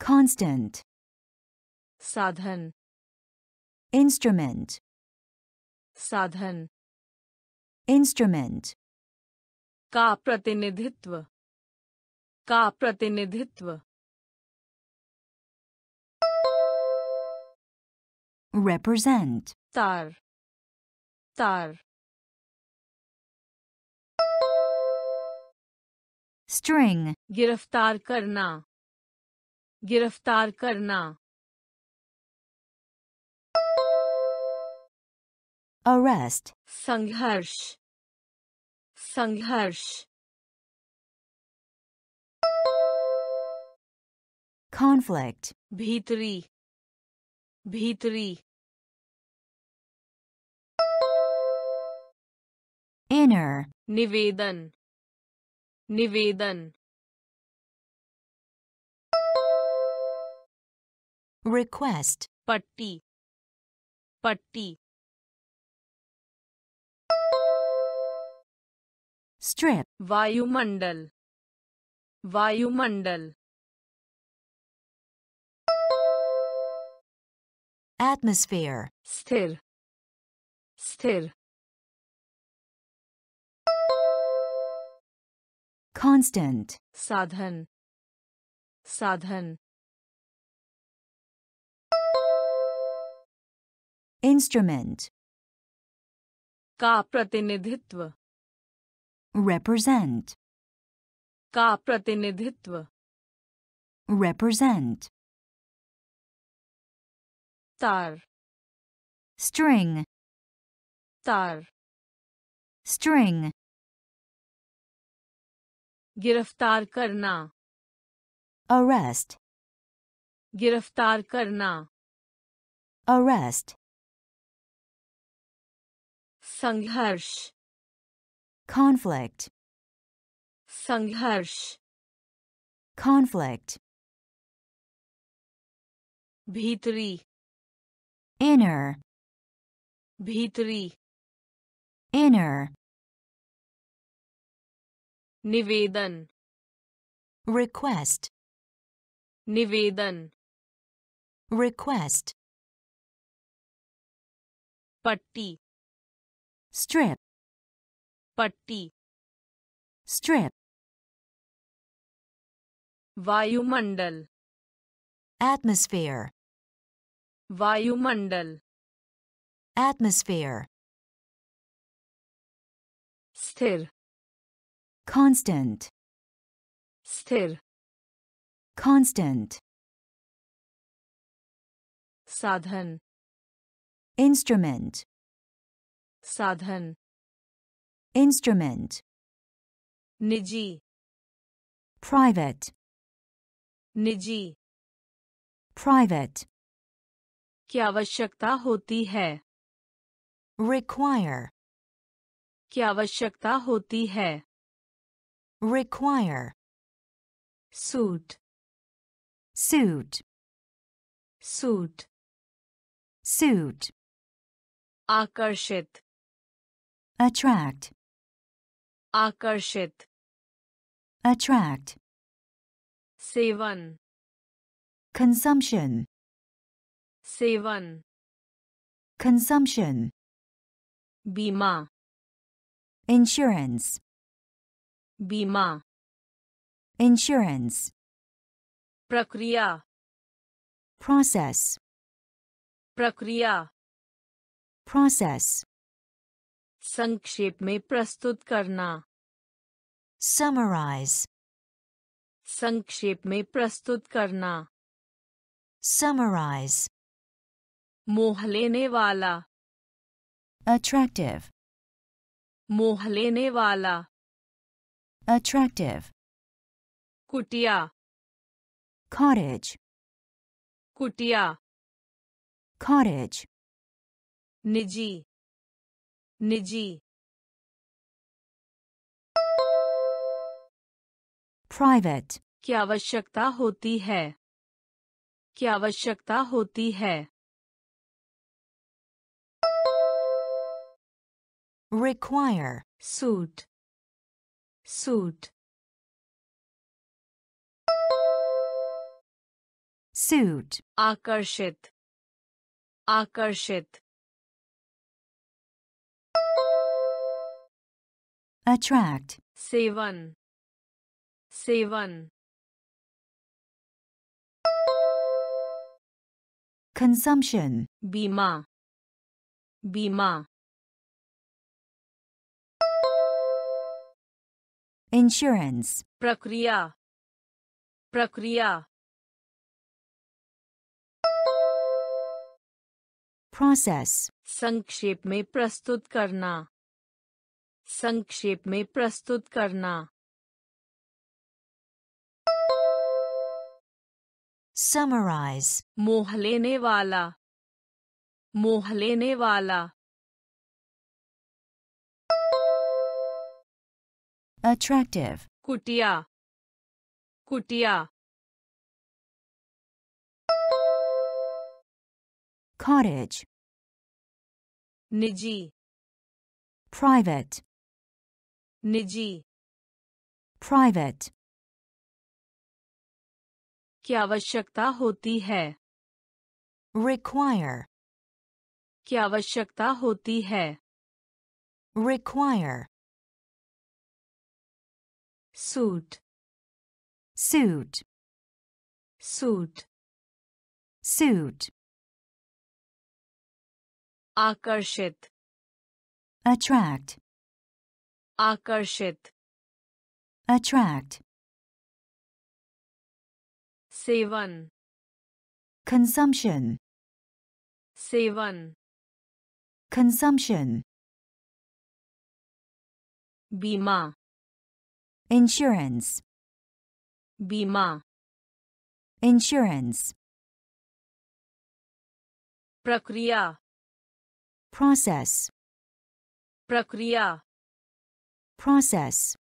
कांस्टेंट
साधन
इंस्ट्रूमेंट
साधन
इंस्ट्रूमेंट
का प्रतिनिधित्व का प्रतिनिधित्व
represent,
तार तार
string,
गिरफ़्तार करना गिरफ़्तार करना
arrest,
संघर्ष संघर्ष
conflict,
भीतरी भीतरी।
Inner,
निवेदन। निवेदन।
Request,
पट्टी। पट्टी।
Strip,
वायुमंडल। वायुमंडल।
atmosphere,
स्थिर स्थिर
constant,
साधन साधन
instrument,
का प्रतिनिधित्व
represent,
का प्रतिनिधित्व
represent,
तार
स्ट्रिंग
तार
स्ट्रिंग
गिरफ़्तार करना
अरेस्ट
गिरफ़्तार करना
अरेस्ट
संघर्ष
कॉन्फ्लिक्ट
संघर्ष
कॉन्फ्लिक्ट
भीतरी
inner,
भीतरी
inner,
निवेदन
request,
निवेदन
request,
पट्टी
strip,
पट्टी
strip,
वायुमंडल
atmosphere,
Vayumandal.
Atmosphere.
Sthir.
Constant.
Sthir.
Constant.
Sadhan.
Instrument.
Sadhan.
Instrument.
Niji.
Private.
Niji.
Private.
की आवश्यकता होती है
require,
की आवश्यकता होती है
require,
suit
suit,
suit
suit,
आकर्षित
attract,
आकर्षित
attract,
सेवन
consumption,
सेवन
consumption,
बीमा
insurance,
बीमा
insurance,
प्रक्रिया
process,
प्रक्रिया
process,
संक्षेप में प्रस्तुत करना
summarize,
संक्षेप में प्रस्तुत करना
summarize,
मोह लेने वाला।
Attractive,
मोह लेने वाला।
Attractive,
कुटिया।
Cottage,
कुटिया।
Cottage,
निजी। निजी।
Private,
की आवश्यकता होती है। की आवश्यकता होती है।
require,
सूट सूट
suit,
आकर्षित आकर्षित
attract,
सेवन सेवन
consumption,
बीमा बीमा
insurance,
प्रक्रिया प्रक्रिया
process,
संक्षेप में प्रस्तुत करना संक्षेप में प्रस्तुत करना
summarize,
मोह लेने वाला मोह लेने वाला
attractive,
कुटिया कुटिया
cottage,
निजी
private,
निजी
private,
की आवश्यकता होती है
require,
की आवश्यकता होती है
require,
suit
suit,
suit
suit,
आकर्षित
attract,
आकर्षित
attract,
सेवन
consumption,
सेवन
consumption,
बीमा
insurance,
बीमा
insurance,
प्रक्रिया
process,
प्रक्रिया
process,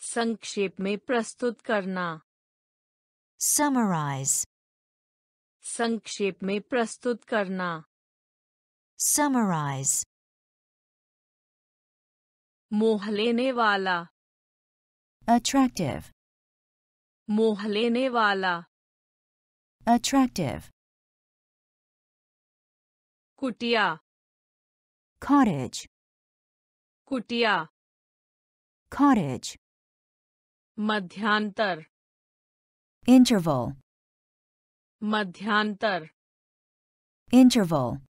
संक्षेप में प्रस्तुत करना
summarize,
संक्षेप में प्रस्तुत करना
summarize,
मोह लेने वाला।
अट्रैक्टिव
मोह लेने वाला।
अट्रैक्टिव
कुटिया।
कॉटेज
कुटिया।
कॉटेज
मध्यांतर।
इंटरवल
मध्यांतर।
इंटरवल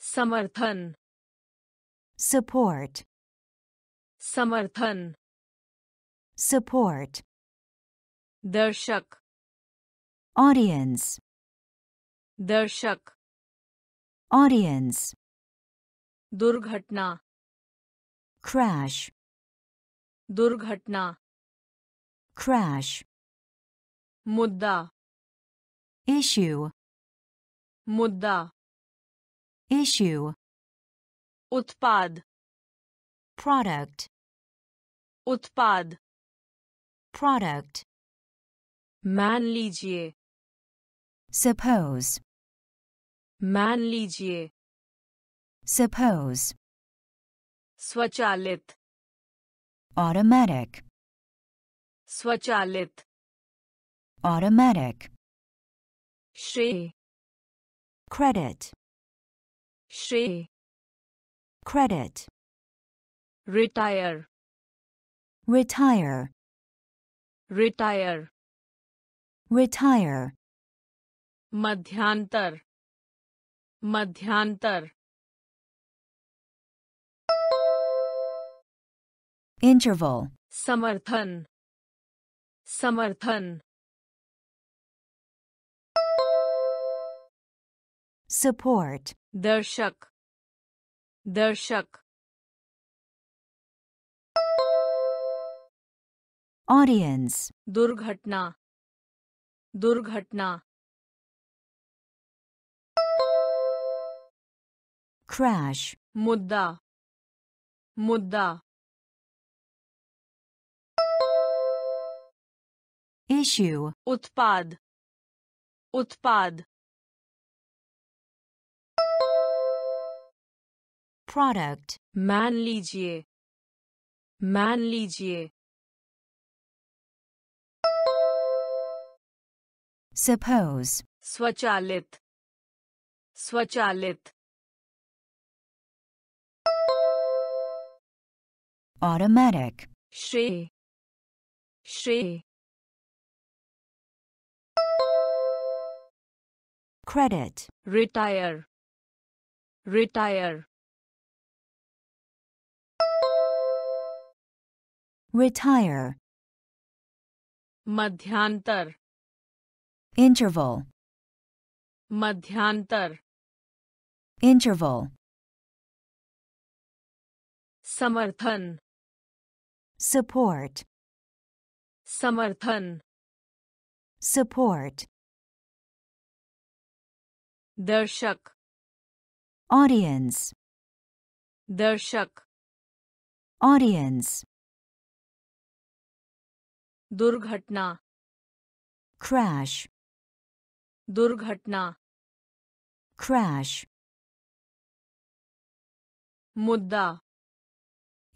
समर्थन।
सपोर्ट
समर्थन
सपोर्ट
दर्शक
ऑडियंस
दर्शक
ऑडियंस
दुर्घटना
क्रैश
दुर्घटना
क्रैश
मुद्दा
इश्यू
मुद्दा
इश्यू
उत्पाद
product,
उत्पाद
product,
मान लीजिए
suppose,
मान लीजिए
suppose,
स्वचालित
automatic,
स्वचालित
automatic,
श्रेय
credit,
श्रेय
credit,
retire
retire,
retire
retire,
मध्यांतर मध्यांतर
interval,
समर्थन समर्थन
support,
दर्शक दर्शक
Audience,
दुर्घटना। दुर्घटना।
Crash,
मुद्दा। मुद्दा।
Issue,
उत्पाद। उत्पाद।
Product,
मान लीजिए। मान लीजिए।
Suppose.
Swachalit. Swachalit.
Automatic.
Shri. Shri.
Credit.
Retire. Retire.
Retire.
Madhyantar.
interval,
मध्यांतर
interval,
समर्थन
support,
समर्थन
support,
दर्शक
audience,
दर्शक
audience,
दुर्घटना
crash,
दुर्घटना
crash,
मुद्दा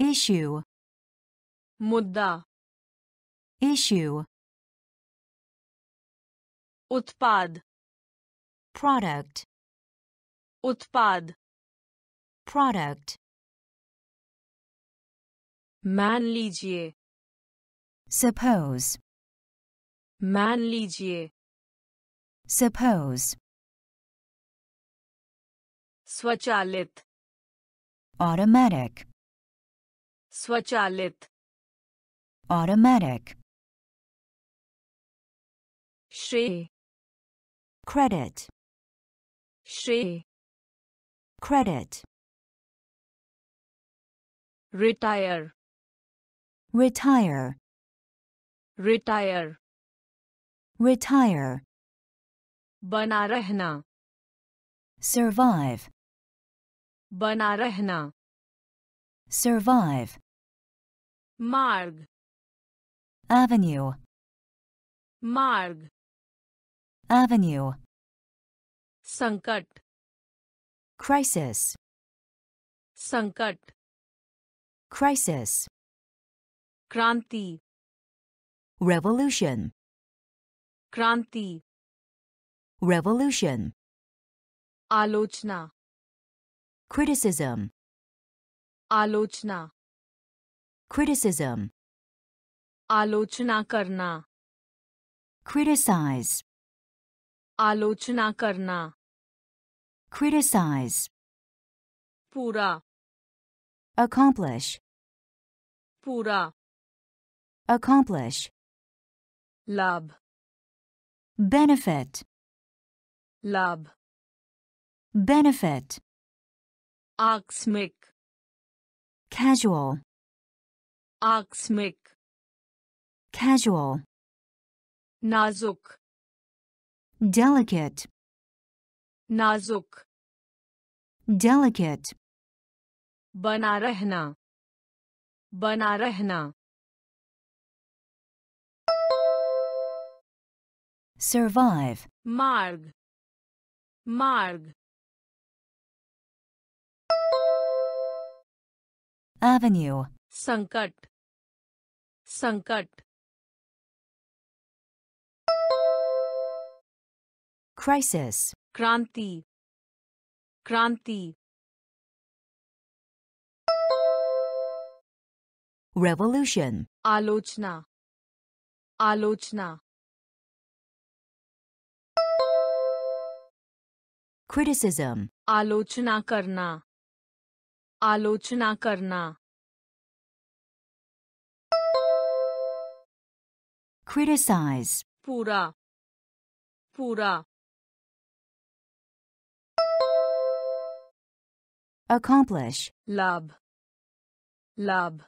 issue,
मुद्दा
issue,
उत्पाद
product,
उत्पाद
product,
मान लीजिए
suppose,
मान लीजिए
Suppose.
Swachalit.
Automatic.
Swachalit.
Automatic.
Shri.
Credit.
Shri.
Credit.
Retire.
Retire.
Retire.
Retire.
बना रहना
survive,
बना रहना
survive,
मार्ग
avenue,
मार्ग
avenue,
संकट
crisis,
संकट
crisis,
क्रांति
revolution,
क्रांति
Revolution.
Alochna.
Criticism.
Alochna.
Criticism.
Alochna karna.
Criticize.
Alochna karna.
Criticize.
Pura.
Accomplish.
Pura.
Accomplish.
Lab.
Benefit.
लाभ
benefit,
आकस्मिक
casual,
आकस्मिक
casual,
नाजुक
delicate,
नाजुक
delicate,
बना रहना बना रहना
survive,
मार्ग मार्ग।
Avenue,
संकट। संकट।
Crisis,
क्रांति। क्रांति।
Revolution,
आलोचना। आलोचना।
criticism,
आलोचना करना आलोचना करना
criticize,
पूरा पूरा
accomplish,
लाभ लाभ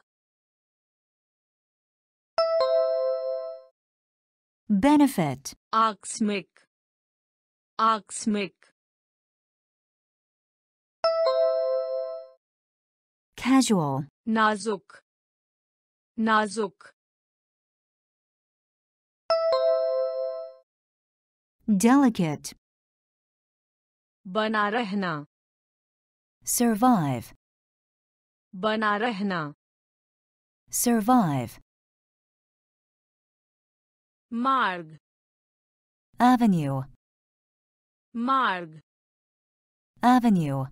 benefit,
आकस्मिक आकस्मिक
casual,
नाजुक नाजुक
delicate,
बना रहना
survive,
बना रहना
survive,
मार्ग
avenue,
मार्ग
avenue,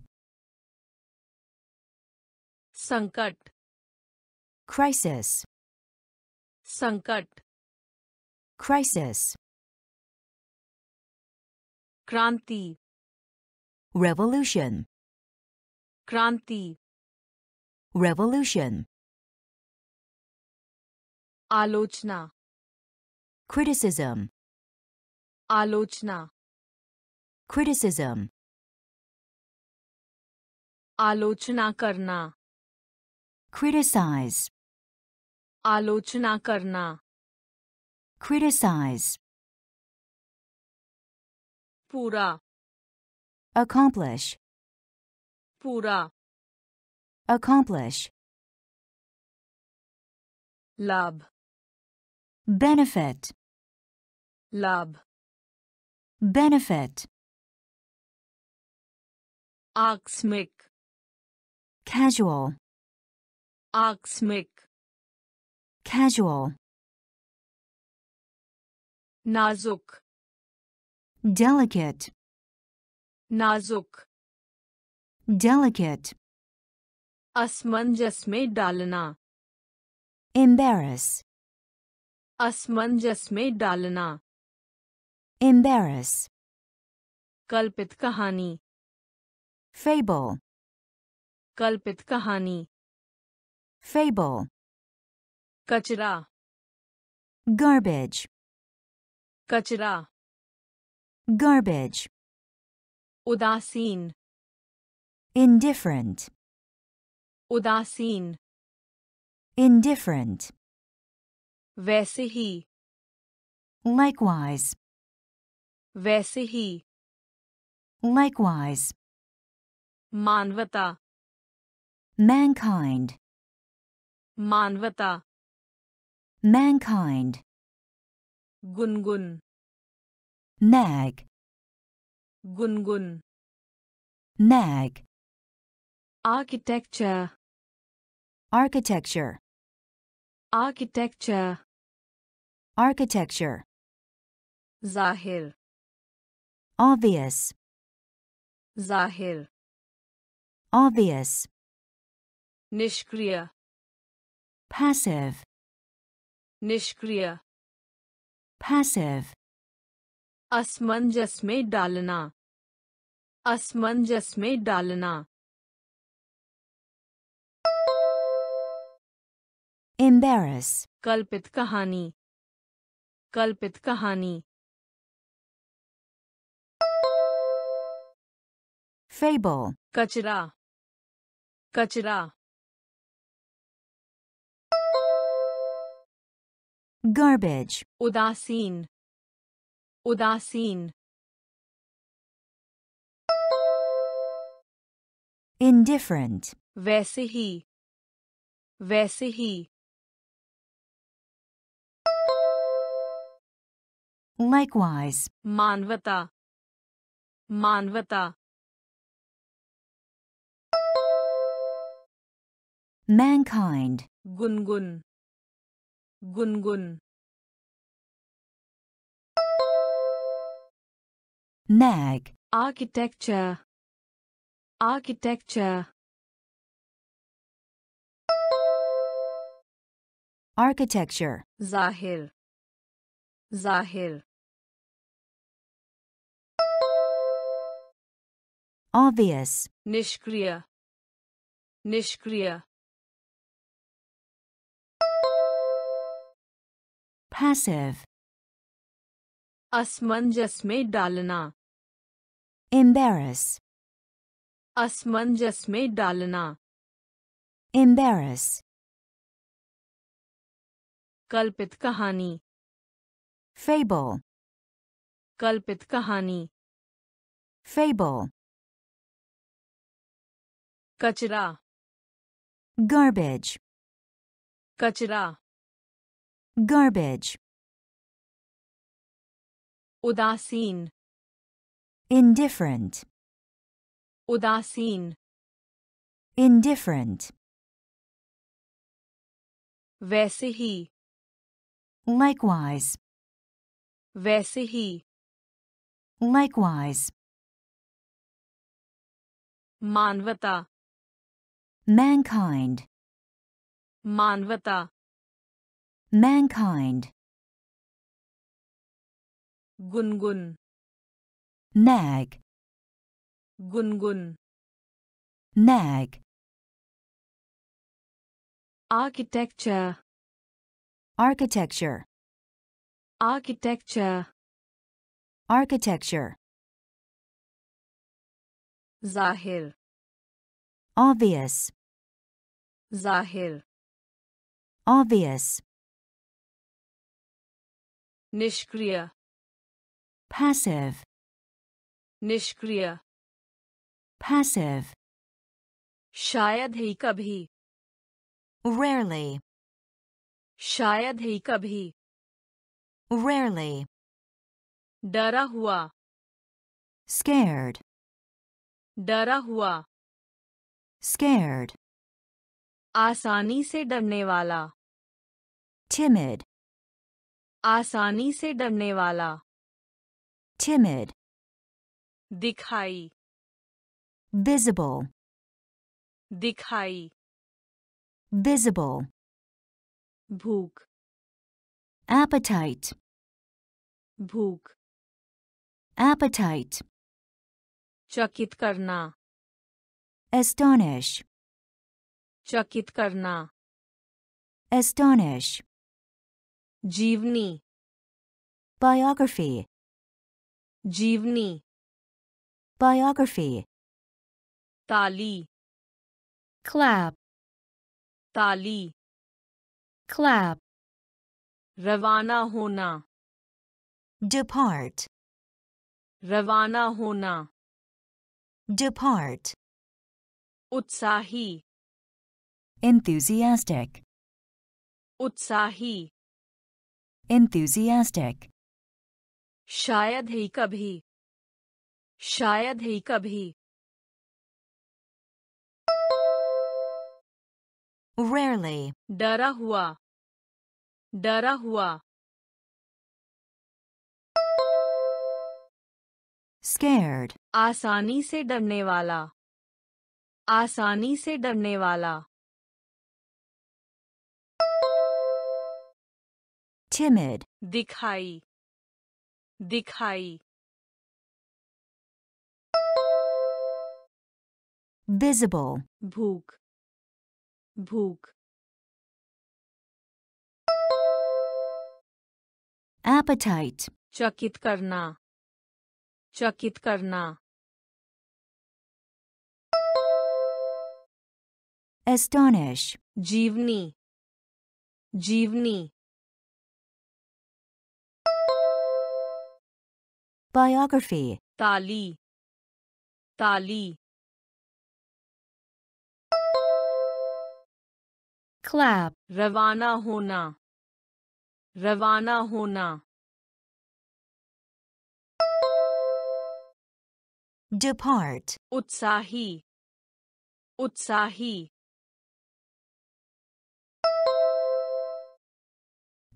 संकट
crisis,
संकट
crisis,
क्रांति
revolution,
क्रांति
revolution,
आलोचना
criticism,
आलोचना
criticism,
आलोचना करना
criticize,
आलोचना करना
criticize,
पूरा
accomplish,
पूरा
accomplish,
लाभ
benefit,
लाभ
benefit,
आकस्मिक
casual,
आकस्मिक
कैजुअल
नाजुक
डेलिकेट
नाजुक
डेलिकेट
असमंजस में डालना
एम्बेरस
असमंजस में डालना
एम्बेरस
कल्पित कहानी
फेबल
कल्पित कहानी
fable,
कचरा
garbage,
कचरा
garbage,
उदासीन
indifferent,
उदासीन
indifferent,
वैसे ही
likewise,
वैसे ही
likewise,
मानवता
mankind,
मानवता
mankind,
Gungun
nag,
Gungun
nag,
architecture
architecture,
architecture
architecture,
जाहिर
obvious,
जाहिर
obvious,
निष्क्रिय
passive,
निष्क्रिय।
Passive,
असमंजस में डालना। असमंजस में डालना।
Embarrass,
कल्पित कहानी। कल्पित कहानी।
Fable,
कचरा। कचरा।
garbage.
उदासीन उदासीन
indifferent.
वैसे ही वैसे ही
likewise.
मानवता मानवता
mankind.
Gungun. Gungun
nag,
architecture architecture
architecture,
जाहिर जाहिर
obvious,
निष्क्रिय निष्क्रिय
Passive,
असमंजस में डालना
embarrass,
असमंजस में डालना
embarrass,
कल्पित कहानी
fable,
कल्पित कहानी
fable,
कचरा
garbage,
कचरा
garbage,
उदासीन
indifferent,
उदासीन
indifferent,
वैसे ही
likewise,
वैसे ही
likewise,
मानवता
mankind,
मानवता
Mankind.
Gungun. Gun.
Nag.
Gungun. Gun.
Nag.
Architecture.
Architecture.
Architecture.
Architecture.
Zahir.
Obvious.
Zahir.
Obvious.
निष्क्रिय
passive,
निष्क्रिय
passive,
शायद ही कभी
rarely,
शायद ही कभी
rarely,
डरा हुआ
scared,
डरा हुआ
scared,
आसानी से डरने वाला
timid,
आसानी से डरने वाला
timid,
दिखाई
visible,
दिखाई
visible,
भूख
appetite,
भूख
appetite,
चकित करना
astonish,
चकित करना
astonish,
जीवनी
biography,
जीवनी
biography,
ताली
clap,
ताली
clap,
रवाना होना
depart,
रवाना होना
depart,
उत्साही
enthusiastic,
उत्साही
enthusiastic,
शायद ही कभी। शायद ही कभी।
Rarely,
डरा हुआ। डरा हुआ।
Scared,
आसानी से डरने वाला। आसानी से डरने वाला।
timid,
दिखाई दिखाई
visible,
भूख भूख
appetite,
चकित करना चकित करना
astonish,
जीवनी जीवनी
biography
tali tali
clap
Ravana hona. Ravana hona.
depart
Utsahi. Utsahi.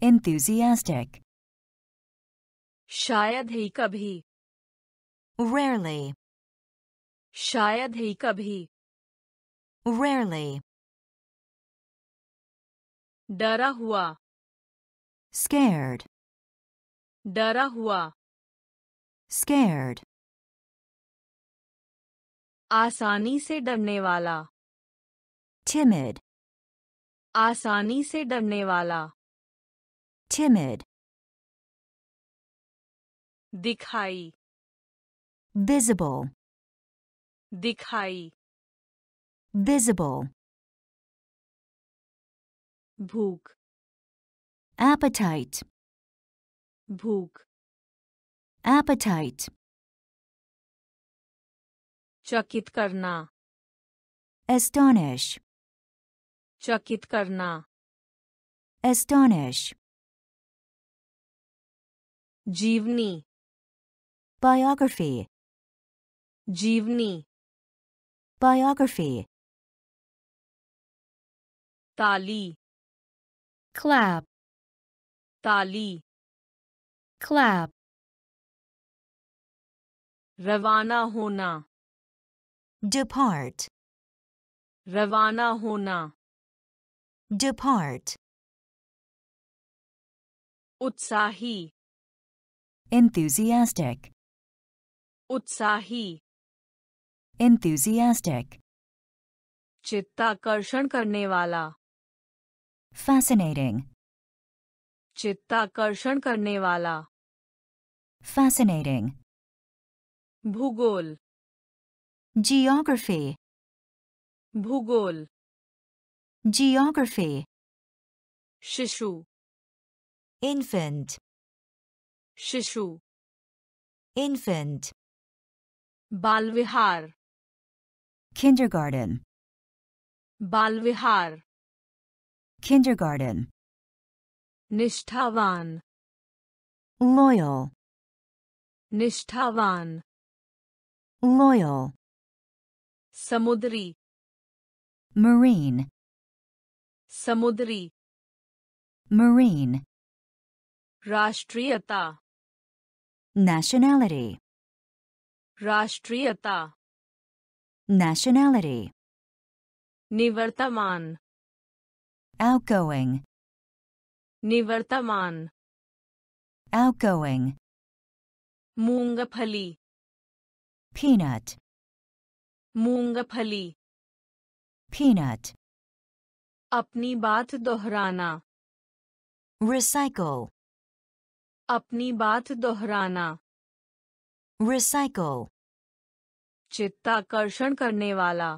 enthusiastic
शायद ही कभी।
Rarely,
शायद ही कभी।
Rarely,
डरा हुआ।
Scared,
डरा हुआ।
Scared,
आसानी से डरने वाला।
Timid,
आसानी से डरने वाला।
Timid,
दिखाई
visible,
दिखाई
visible,
भूख
appetite,
भूख
appetite,
चकित करना
astonish,
चकित करना
astonish,
जीवनी
biography,
जीवनी
biography,
ताली
clap,
ताली
clap,
रवाना होना
depart,
रवाना होना
depart,
उत्साही
enthusiastic,
उत्साही
enthusiastic,
चित्ताकर्षण करने वाला
fascinating,
चित्ताकर्षण करने वाला
fascinating,
भूगोल
geography,
भूगोल
geography,
शिशु
infant,
शिशु
infant,
Balvihar.
Kindergarten.
Balvihar.
Kindergarten.
Nishthavan.
Loyal.
Nishthavan.
Loyal.
Samudri.
Marine.
Samudri.
Marine.
Rashtriyata.
Nationality.
राष्ट्रीयता
नेशनैलिटी
निवर्तमान
outgoing
निवर्तमान
outgoing
मूंगफली
peanut
मूंगफली
peanut
अपनी बात दोहराना
recycle
अपनी बात दोहराना
recycle,
चित्ताकर्षण करने वाला।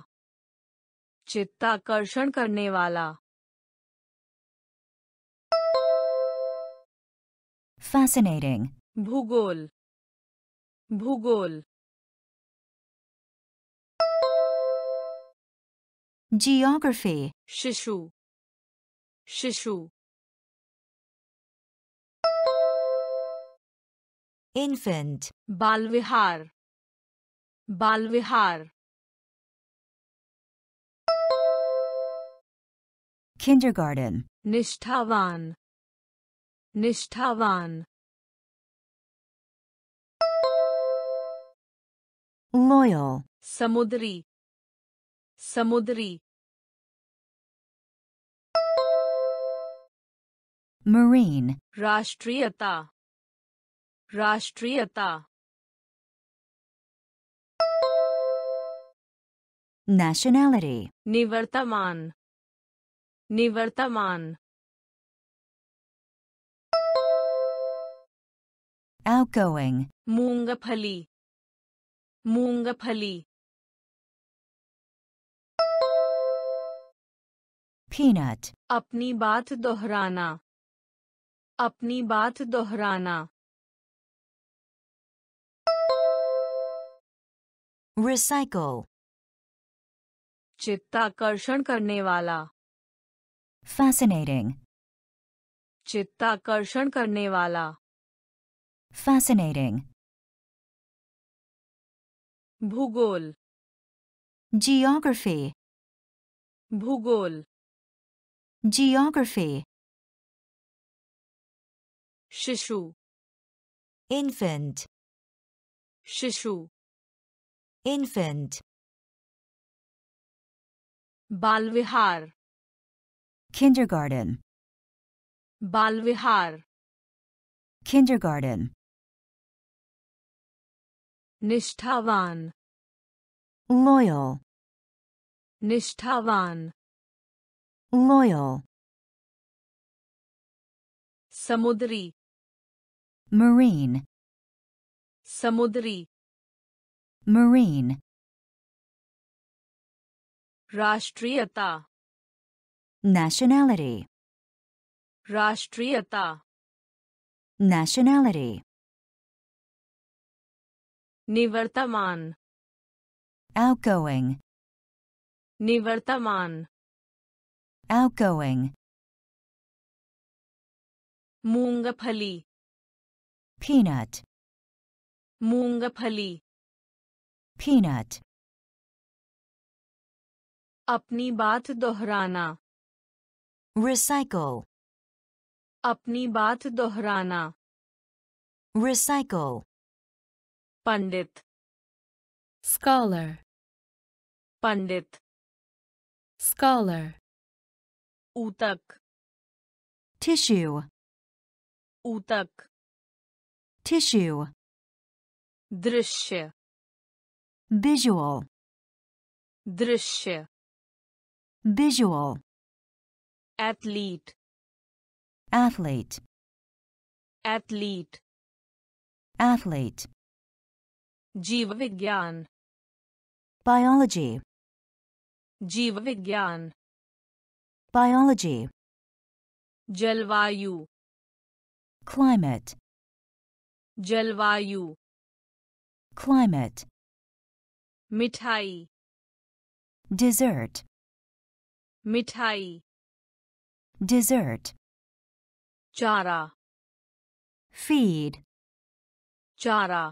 चित्ताकर्षण करने वाला।
Fascinating,
भूगोल। भूगोल।
Geography,
शिशु। शिशु।
infant
balvihar. Balvihar.
Kindergarten.
Nishthavan. Nishthavan.
Loyal.
Samudri. Samudri.
Marine.
Rashtriyata. राष्ट्रीयता।
Nationality,
निवर्तमान। निवर्तमान।
Outgoing,
मूंगफली। मूंगफली।
Peanut,
अपनी बात दोहराना। अपनी बात दोहराना।
Recycle,
चित्ताकर्षण करने वाला
fascinating,
चित्ताकर्षण करने वाला
fascinating,
भूगोल
geography,
भूगोल
geography,
शिशु
infant,
शिशु
infant.
Balvihar.
Kindergarten.
Balvihar.
Kindergarten.
Nishthavan.
Loyal.
Nishthavan.
Loyal.
Samudri.
Marine.
Samudri.
marine,
राष्ट्रीयता
nationality,
राष्ट्रीयता
nationality,
निवर्तमान
outgoing,
निवर्तमान
outgoing,
मूंगफली
peanut,
मूंगफली
peanut,
अपनी बात दोहराना
recycle,
अपनी बात दोहराना
recycle,
पंडित
scholar,
पंडित
scholar,
ऊतक
tissue,
ऊतक
tissue,
दृश्य
Visual.
Drishe.
Visual. Athlete.
Athlete.
Athlete.
Athlete. Jivavigyan.
Biology.
Jivavigyan.
Biology.
Jalvayu.
Climate.
Jalvayu.
Climate.
मिठाई
dessert,
मिठाई
dessert,
चारा
feed,
चारा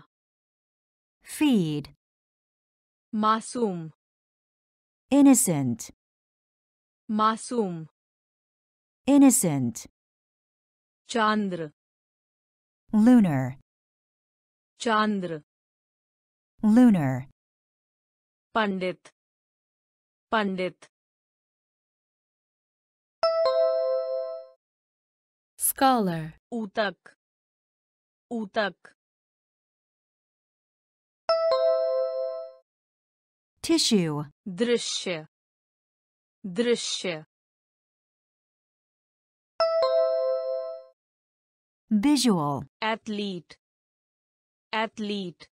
feed,
मासूम
innocent,
मासूम
innocent,
चांद्र
lunar,
चांद्र
lunar,
पंडित पंडित
scholar,
ऊतक ऊतक
tissue,
दृश्य दृश्य
visual,
एथलीट एथलीट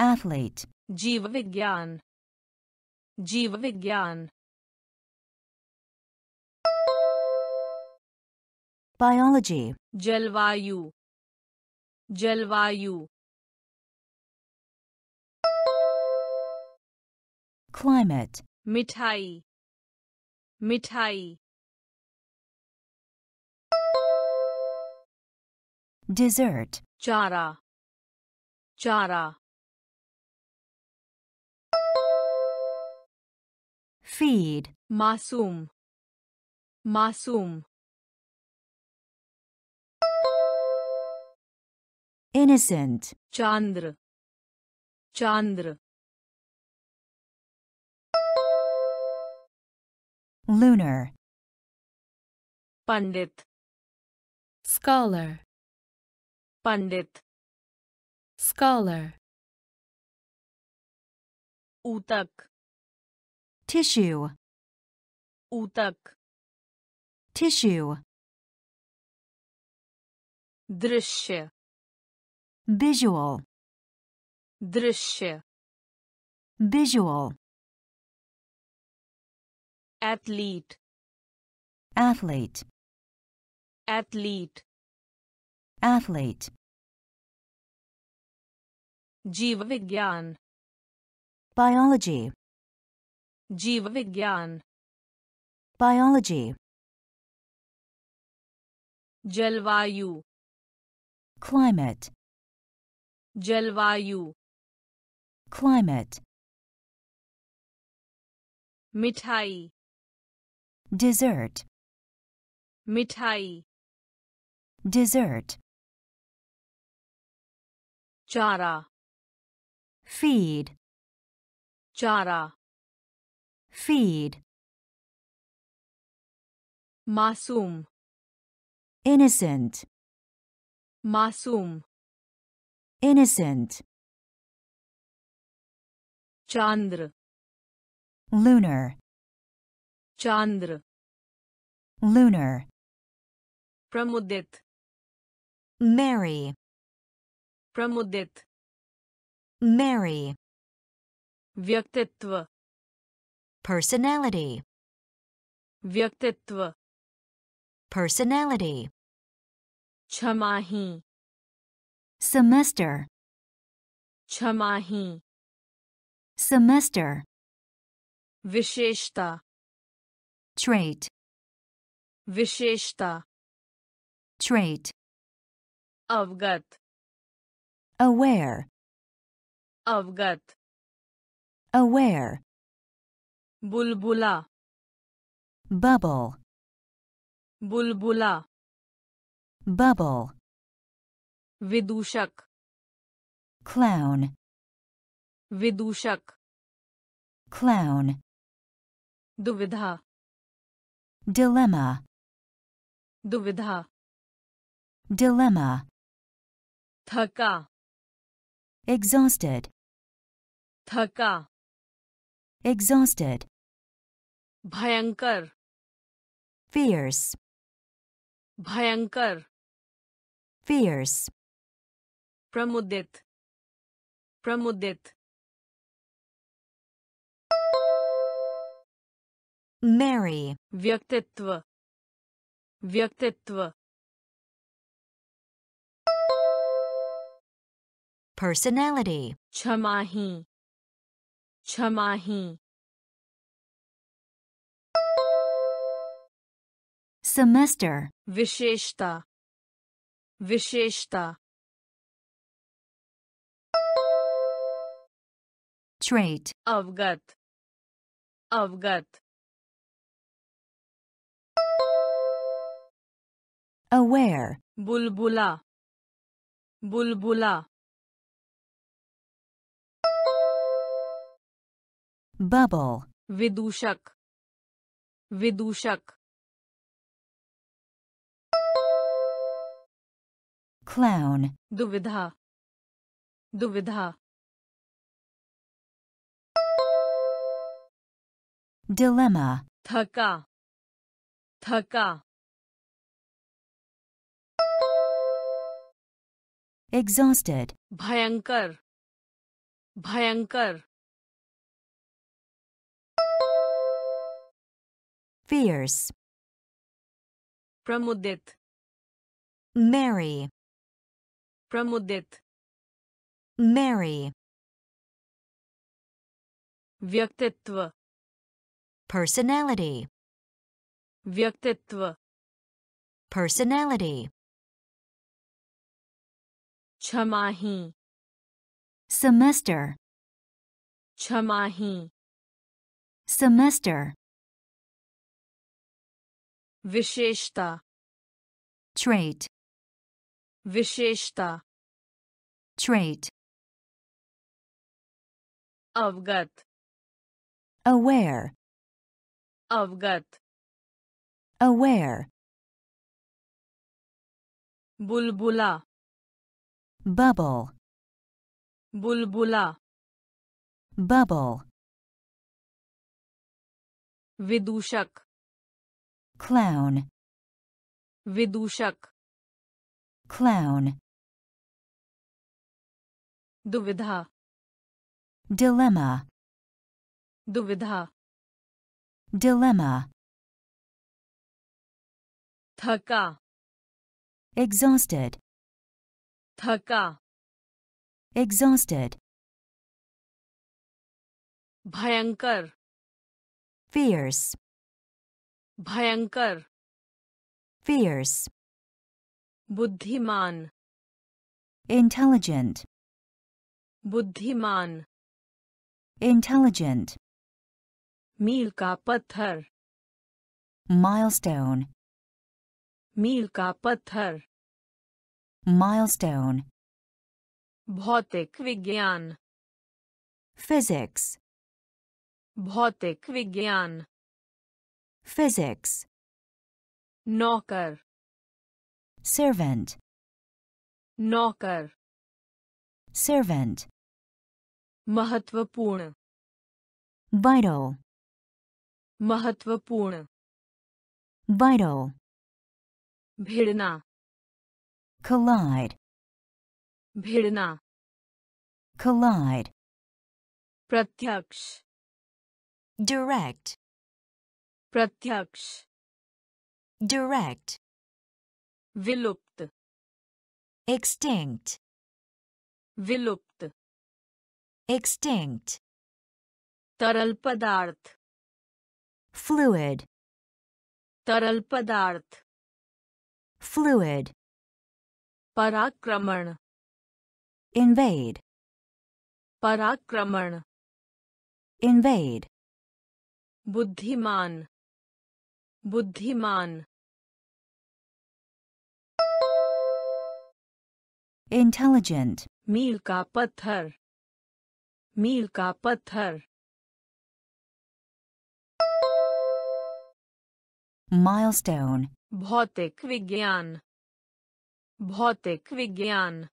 athlete,
जीव विज्ञान जीव विज्ञान
biology,
जलवायु जलवायु
climate,
मिठाई मिठाई
dessert,
चारा चारा
feed,
मासूम मासूम
innocent,
चांद्र चांद्र
lunar,
पंडित
scholar,
पंडित
scholar,
ऊतक
tissue.
Útak
tissue.
Drishe.
visual.
Drishe.
visual. Athlete.
Athlete.
Athlete.
Athlete. Jeevavigyan
biology.
जीव विज्ञान
biology,
जलवायु
climate,
जलवायु
climate,
मिठाई
dessert,
मिठाई
dessert,
चारा
feed,
चारा
Feed.
Masum.
Innocent.
Masum.
Innocent.
Chandra.
Lunar.
Chandra.
Lunar.
Pramudit.
merry.
Pramudit.
merry.
Vyaktitva
personality,
व्यक्तित्व
personality,
छमाही
semester,
छमाही
semester,
विशेषता
trait,
विशेषता
trait,
अवगत
aware,
अवगत
aware,
बुलबुला
bubble,
बुलबुला
bubble,
विदूषक
clown,
विदूषक
clown,
दुविधा
dilemma,
दुविधा
dilemma,
थका
exhausted,
थका
exhausted,
भयंकर।
Fierce,
भयंकर।
Fierce,
प्रमुदित। प्रमुदित।
Merry,
व्यक्तित्व। व्यक्तित्व।
Personality,
छमाही छमाही
semester.
Visheshta visheshta
trait.
Avgat. Avgat.
Aware.
Bulbula. Bulbula.
Bubble.
Vidushak vidushak
clown,
दुविधा दुविधा
dilemma,
थका थका
exhausted,
भयंकर भयंकर
fierce,
प्रमुदित
merry,
Pramudit.
merry.
Vyaktitva.
personality
Vyaktitva.
personality
छमाही
semester
छमाही
semester
Visheshta.
trait
Visheshta.
Trait.
Avgat.
Aware.
Avgat.
Aware.
Bulbula.
Bubble.
Bulbula.
Bubble.
Vidushak.
Clown.
Vidushak
clown,
दुविधा
dilemma,
दुविधा
dilemma,
थका
exhausted,
थका
exhausted,
भयंकर
fierce,
भयंकर
fierce,
बुद्धिमान
intelligent,
बुद्धिमान
intelligent,
मील का पत्थर
milestone,
मील का पत्थर
milestone,
भौतिक विज्ञान
physics,
भौतिक विज्ञान
physics,
नौकर
servant,
नौकर
servant,
महत्वपूर्ण
vital,
महत्वपूर्ण
vital,
भिड़ना
collide,
भिड़ना
collide,
प्रत्यक्ष
direct,
प्रत्यक्ष
direct,
विलुप्त
extinct,
विलुप्त
extinct,
तरल पदार्थ
fluid,
तरल पदार्थ
fluid,
पराक्रमण
invade,
पराक्रमण
invade,
बुद्धिमान बुद्धिमान
intelligent,
मील का पत्थर। मील का पत्थर।
Milestone,
भौतिक विज्ञान। भौतिक विज्ञान।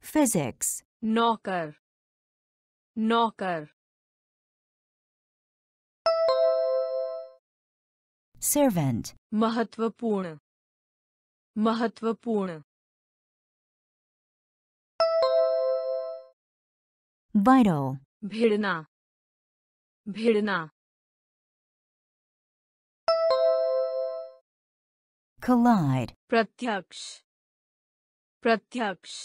Physics,
नौकर। नौकर।
servant,
महत्वपूर्ण महत्वपूर्ण
vital,
भिड़ना भिड़ना
collide,
प्रत्यक्ष प्रत्यक्ष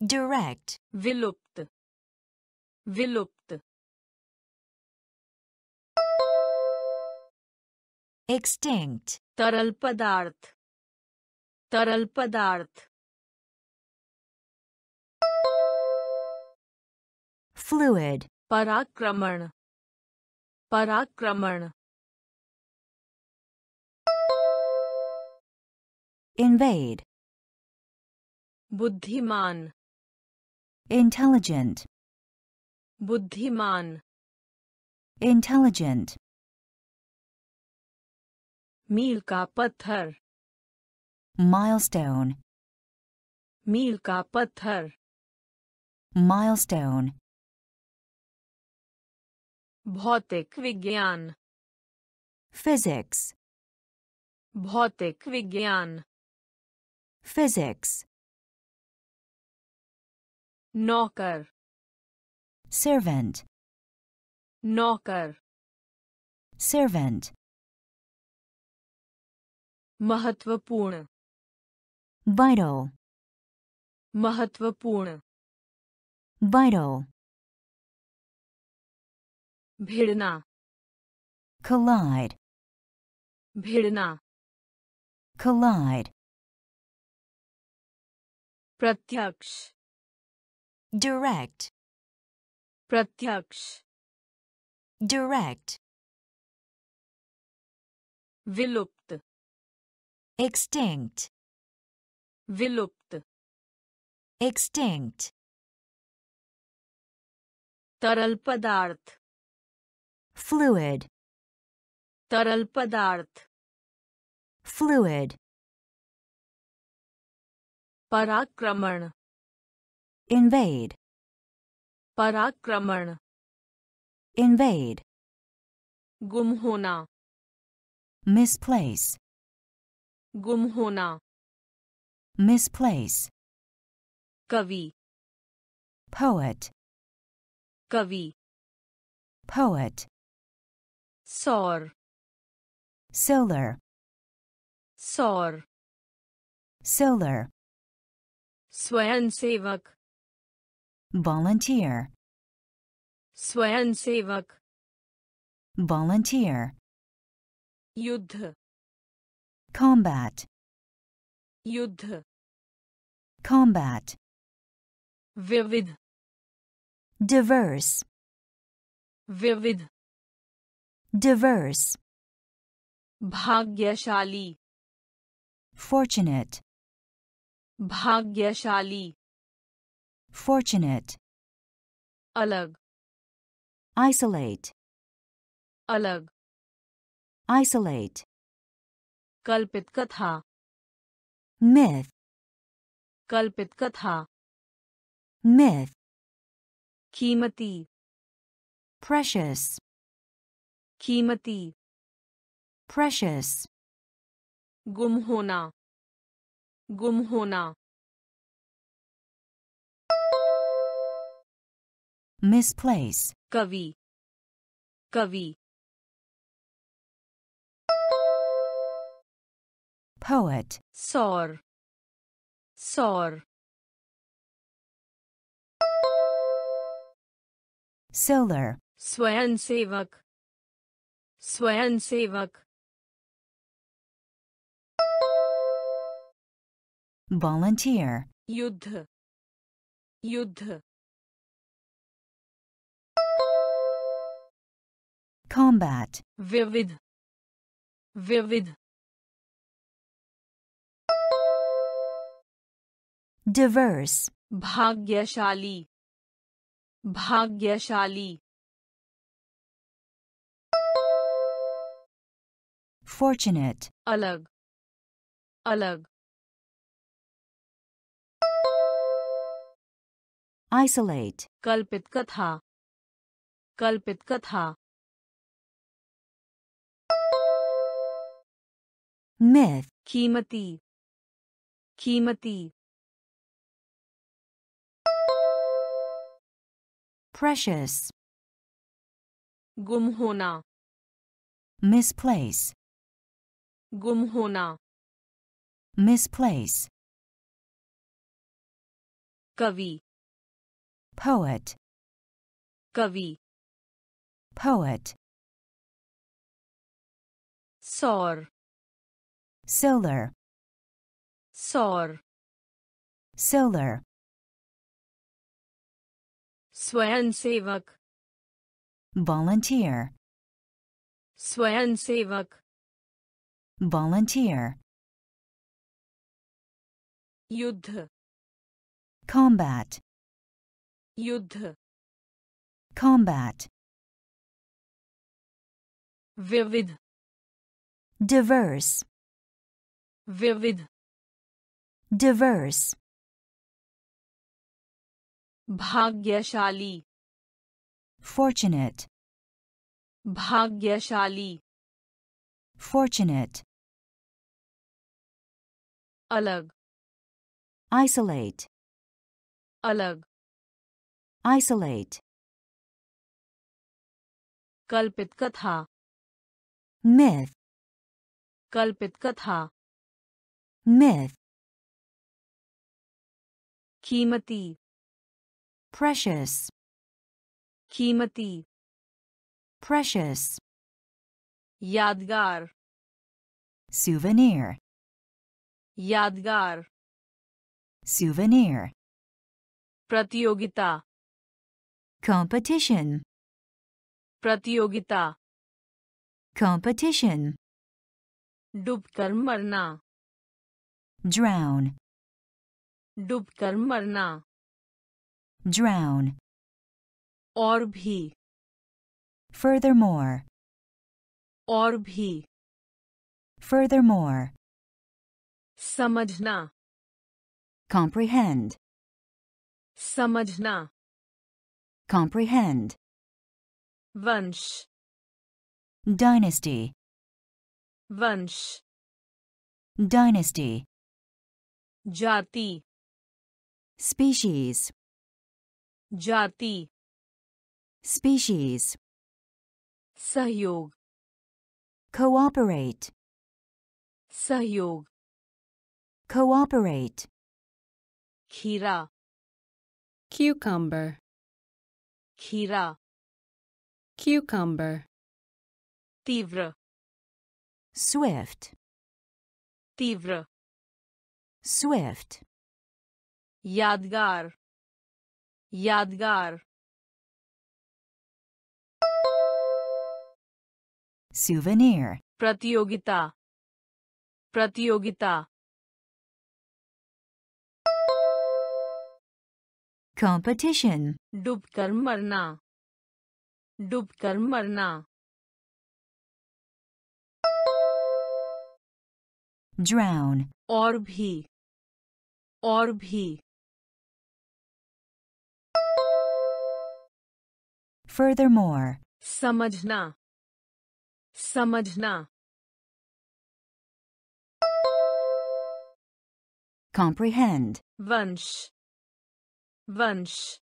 direct,
विलुप्त विलुप्त
extinct,
तरल पदार्थ तरल पदार्थ
fluid,
पराक्रमण पराक्रमण
invade,
बुद्धिमान
intelligent,
बुद्धिमान
intelligent,
मील का पत्थर।
माइलस्टोन
मील का पत्थर।
माइलस्टोन
भौतिक विज्ञान।
फिजिक्स
भौतिक विज्ञान।
फिजिक्स
नौकर।
सर्वेंट
नौकर।
सर्वेंट
महत्वपूर्ण
vital,
महत्वपूर्ण
vital,
भिड़ना
collide,
भिड़ना
collide,
प्रत्यक्ष
direct,
प्रत्यक्ष
direct,
विलुप्त
extinct,
विलुप्त
extinct,
तरल पदार्थ
fluid,
तरल पदार्थ
fluid,
पराक्रमण
invade,
पराक्रमण
invade,
गुम होना
misplace,
गुम होना
misplace,
कवि
poet,
कवि
poet,
सौर
solar,
सौर
solar,
स्वयंसेवक
volunteer,
स्वयंसेवक
volunteer,
युद्ध
combat,
युद्ध
combat,
विविध
diverse,
विविध
diverse,
भाग्यशाली
fortunate,
भाग्यशाली
fortunate,
अलग
isolate,
अलग
isolate,
कल्पित कथा
मिथ
कल्पित कथा
मिथ
कीमती।
प्रेशियस
कीमती।
प्रेशियस
गुम होना। गुम होना।
मिसप्लेस
कवि। कवि।
poet,
सौर सौर
solar,
स्वयंसेवक स्वयंसेवक
volunteer,
युद्ध युद्ध
combat,
विविध विविध
diverse,
भाग्यशाली भाग्यशाली
fortunate,
अलग अलग
isolate,
कल्पित कथा कल्पित कथा
myth,
कीमती कीमती
precious,
गुम होना
misplace,
गुम होना
misplace,
कवि
poet,
कवि
poet,
सौर
solar,
सौर
solar,
स्वयंसेवक
volunteer,
स्वयंसेवक
volunteer,
युद्ध
combat,
युद्ध
combat,
विविध
diverse,
विविध
diverse,
भाग्यशाली
fortunate,
भाग्यशाली
fortunate,
अलग
isolate,
अलग
isolate,
कल्पित कथा
myth,
कल्पित कथा
myth,
कीमती
precious,
कीमती
precious,
यादगार
souvenir,
यादगार
souvenir,
प्रतियोगिता
competition,
प्रतियोगिता
competition,
डूबकर मरना
drown,
डूबकर मरना
drown,
और भी
furthermore,
और भी
furthermore,
समझना
comprehend,
समझना
comprehend,
वंश
dynasty,
वंश
dynasty,
जाति
species,
जाति
species,
सहयोग
cooperate,
सहयोग
cooperate,
खीरा
cucumber,
खीरा
cucumber,
तीव्र
swift,
तीव्र
swift,
यादगार यादगार
souvenir,
प्रतियोगिता प्रतियोगिता
competition,
डूबकर मरना डूबकर मरना
drown,
और भी और भी
furthermore,
समझना समझना
comprehend,
वंश वंश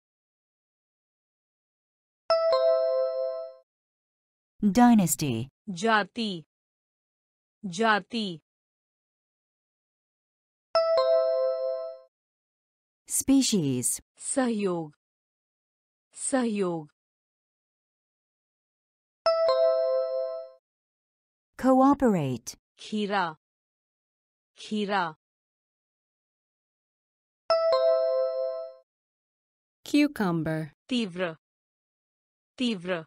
dynasty,
जाति जाति
species,
सहयोग सहयोग
Cooperate.
Kira. Kira.
Cucumber.
Tivra. Tivra.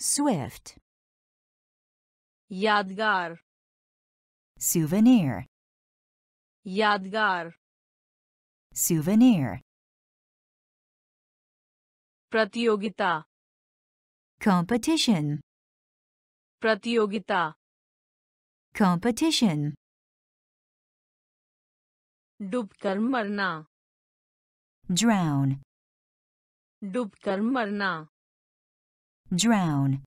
Swift.
Yadgar.
Souvenir.
Yadgar.
Souvenir.
Pratyogita.
competition,
प्रतियोगिता
competition,
डूबकर मरना
drown,
डूबकर मरना
drown,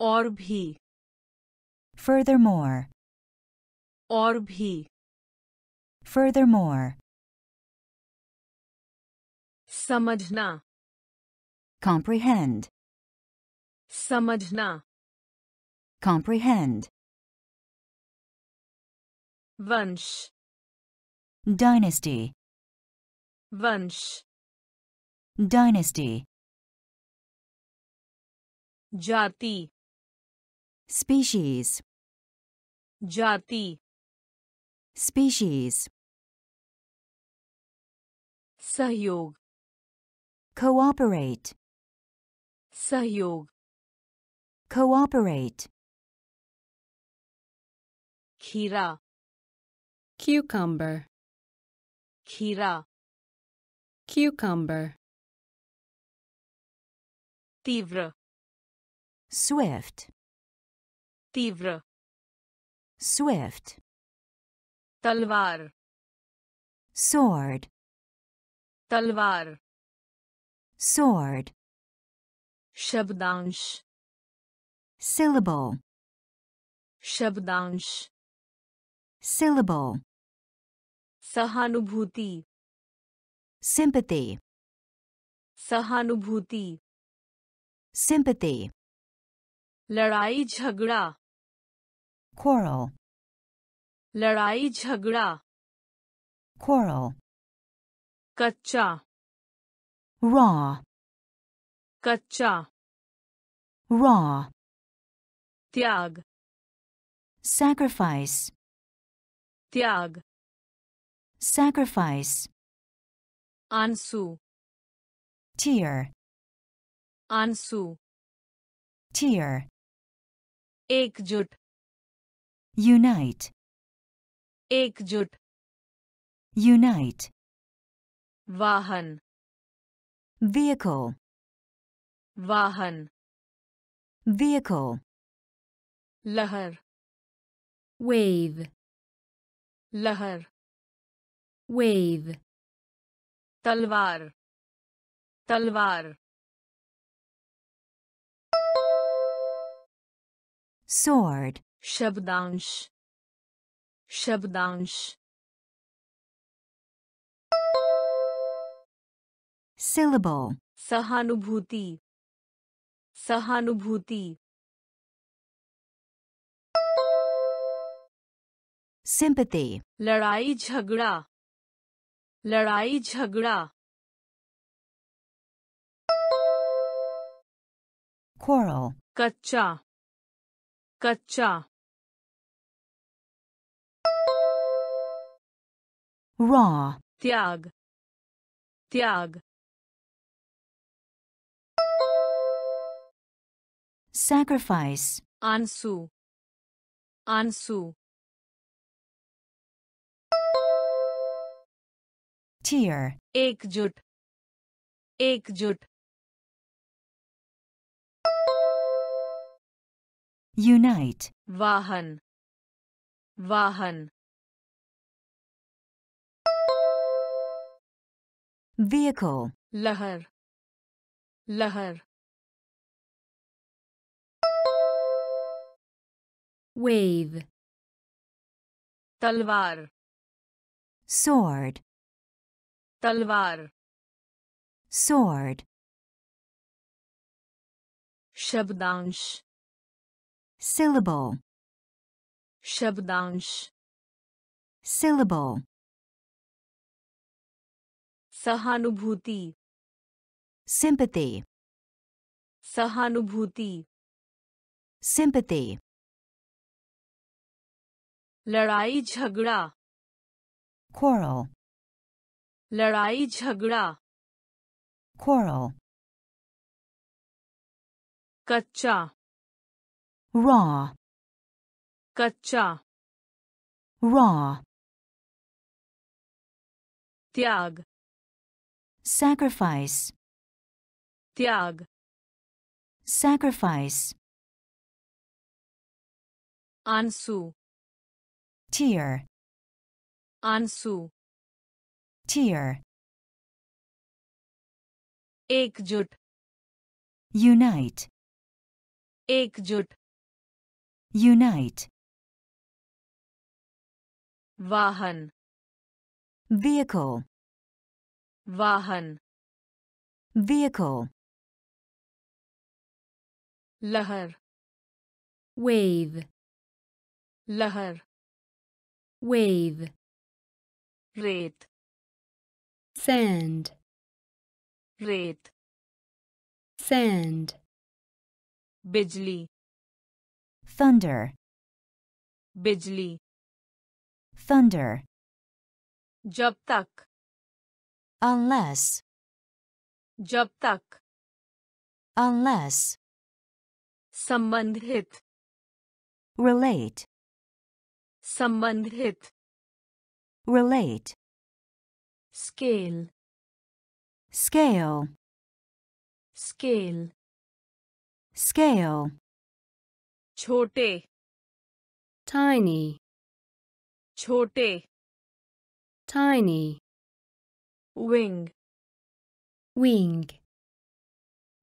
और भी
furthermore,
और भी
furthermore,
समझना
comprehend,
समझना
comprehend,
वंश
dynasty,
वंश
dynasty,
जाति
species,
जाति
species,
सहयोग
cooperate,
सहयोग
cooperate,
खीरा
cucumber,
खीरा
cucumber,
तीव्र
swift,
तीव्र
swift,
तलवार
sword,
तलवार
sword,
शब्दांश
syllable,
शब्दांश
syllable,
सहानुभूति
sympathy,
सहानुभूति
sympathy,
लड़ाई झगड़ा
quarrel,
लड़ाई झगड़ा
quarrel,
कच्चा
raw,
Kacha.
Raw.
Tyag.
Sacrifice.
Tyag.
Sacrifice.
Ansu.
Tear.
Ansu.
Tear.
Ekjut.
Unite.
Ekjut.
Unite.
Vahan.
Vehicle.
वाहन
vehicle,
लहर
wave,
लहर
wave,
तलवार तलवार
sword,
शब्दांश शब्दांश
syllable,
सहानुभूति सहानुभूति।
Sympathy,
लड़ाई झगड़ा। लड़ाई झगड़ा।
Quarrel,
कच्चा। कच्चा।
Raw,
त्याग। त्याग।
sacrifice,
आंसू आंसू
tear,
एकजुट एकजुट
unite,
वाहन वाहन
vehicle,
लहर लहर
wave,
तलवार
sword,
तलवार
sword,
शब्दांश
syllable,
शब्दांश
syllable,
सहानुभूति
sympathy,
सहानुभूति
sympathy,
लड़ाई झगड़ा
quarrel,
लड़ाई झगड़ा
quarrel,
कच्चा
raw,
कच्चा
raw,
त्याग
sacrifice,
त्याग
sacrifice,
आंसू
tear,
आंसू
tear,
एकजुट
unite,
एकजुट
unite,
वाहन
vehicle,
वाहन
vehicle,
लहर
wave,
लहर
wave,
रेत
sand,
रेत
sand,
बिजली
thunder,
बिजली
thunder,
जब तक
unless,
जब तक
unless,
संबंधित
relate,
संबंधित
relate,
scale
scale,
scale
scale,
छोटे
tiny,
छोटे
tiny,
wing
wing,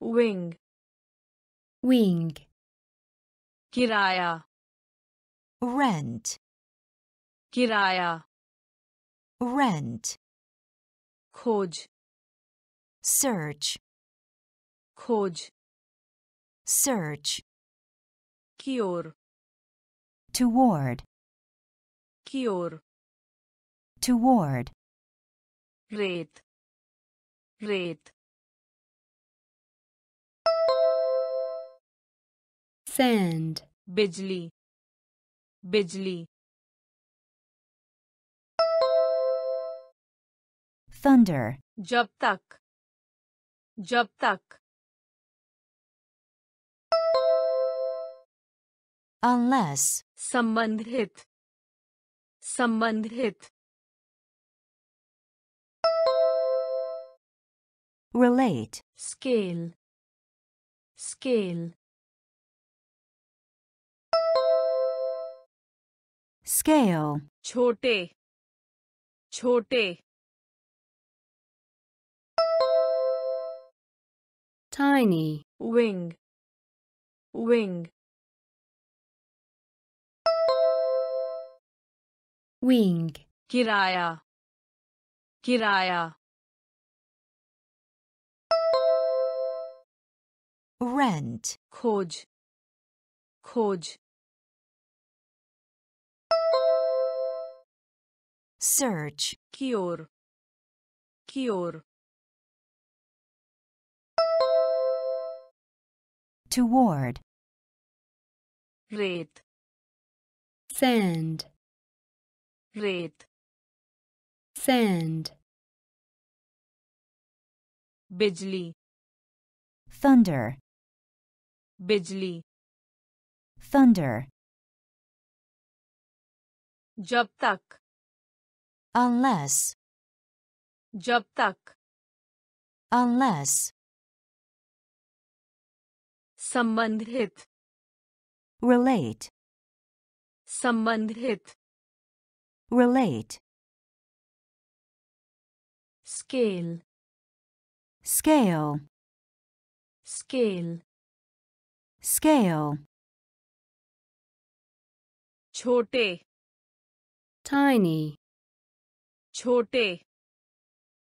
wing
wing,
किराया
rent,
किराया
rent,
खोज
search,
खोज
search,
की ओर
toward,
की ओर
toward,
रेत रेत
sand,
बिजली बिजली
Thunder,
जब तक। जब तक।
Unless,
संबंधित। संबंधित।
Relate,
स्केल स्केल
scale,
छोटे। छोटे।
tiny.
Wing. Wing.
Wing.
Kiraya. Kiraya.
Rent.
Khoj khoj
search.
Cure cure
toward,
रेत
sand,
रेत
sand,
बिजली
thunder,
बिजली
thunder,
जब तक
unless,
जब तक
unless,
संबंधित
relate,
संबंधित
relate,
scale
scale,
scale
scale,
छोटे
tiny,
छोटे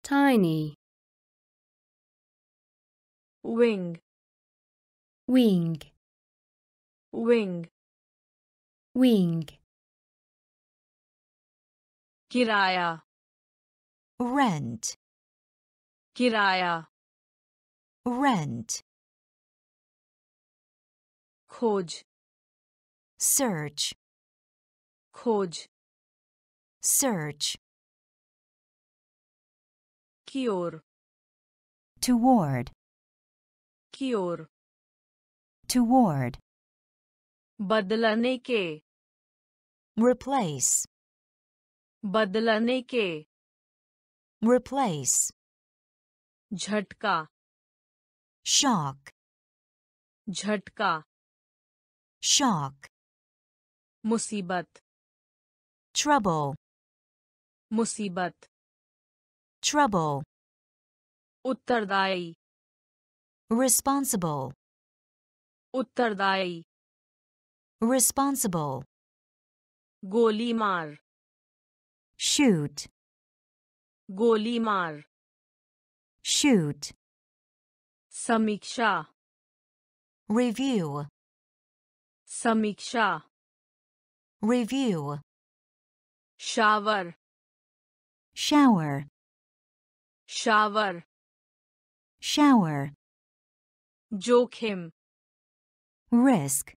tiny,
wing
wing,
wing
wing,
किराया
rent,
किराया
rent,
खोज
search,
खोज
search,
की ओर
toward,
की ओर
toward,
बदलने के
replace,
बदलने के
replace,
झटका
shock,
झटका
shock,
मुसीबत
trouble,
मुसीबत
trouble,
उत्तरदायी
responsible,
उत्तरदायी
responsible,
गोली मार
shoot,
गोली मार
shoot,
समीक्षा
review,
समीक्षा
review,
shower
shower,
shower
shower,
जोखिम
risk,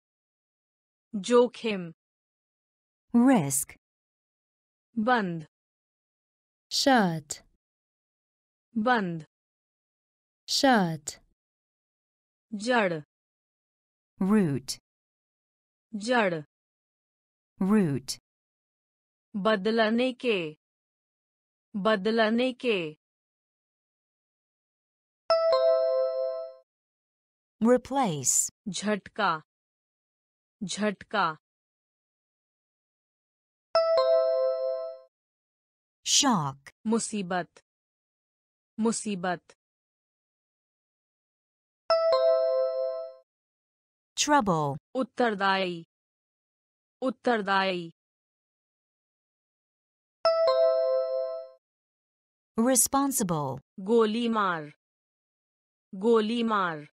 जोखिम
risk,
बंद
shut,
बंद
shut,
जड़
root,
जड़
root,
बदलने के बदलने के
Replace,
झटका। झटका।
Shock,
मुसीबत। मुसीबत।
Trouble,
उत्तरदायी। उत्तरदायी।
Responsible,
गोली मार गोली मार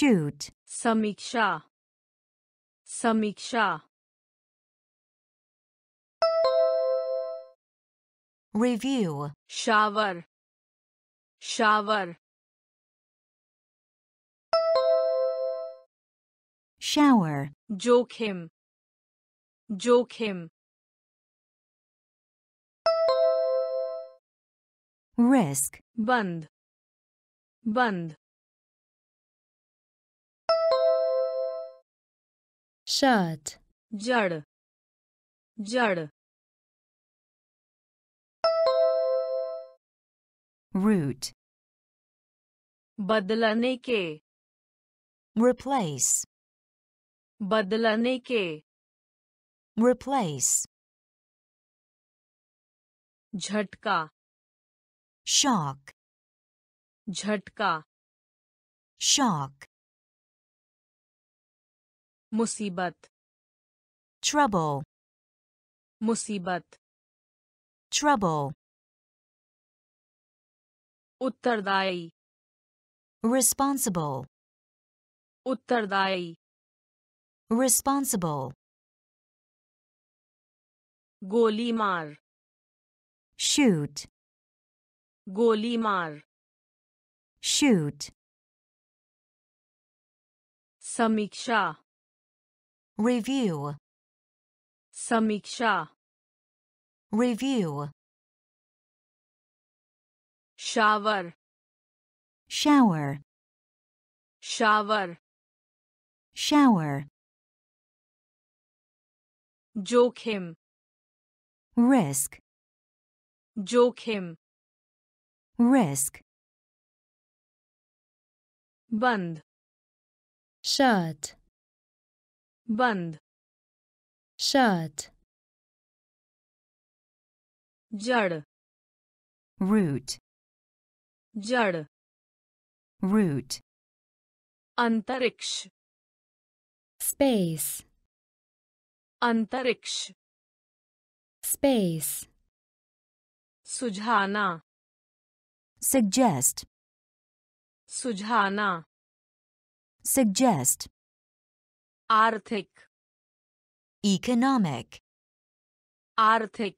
shoot
Samiksha. Samiksha.
review
shower shower
shower
jokhim jokhim
risk
band band
shut,
जड़ जड़
root,
बदलने के
replace,
बदलने के
replace,
झटका
shock,
झटका
shock,
मुसीबत
trouble,
मुसीबत
trouble,
उत्तरदायी
responsible,
उत्तरदायी
responsible,
गोली मार
shoot,
गोली मार
shoot,
समीक्षा
Review.
Samiksha.
Review.
Shower.
Shower.
Shower.
Shower.
Jokhim.
Risk.
Jokhim.
Risk.
Band.
Shut.
बंद
shut,
जड़
root,
जड़
root,
अंतरिक्ष
space,
अंतरिक्ष
space,
सुझाना
suggest,
सुझाना
suggest,
आर्थिक
economic,
आर्थिक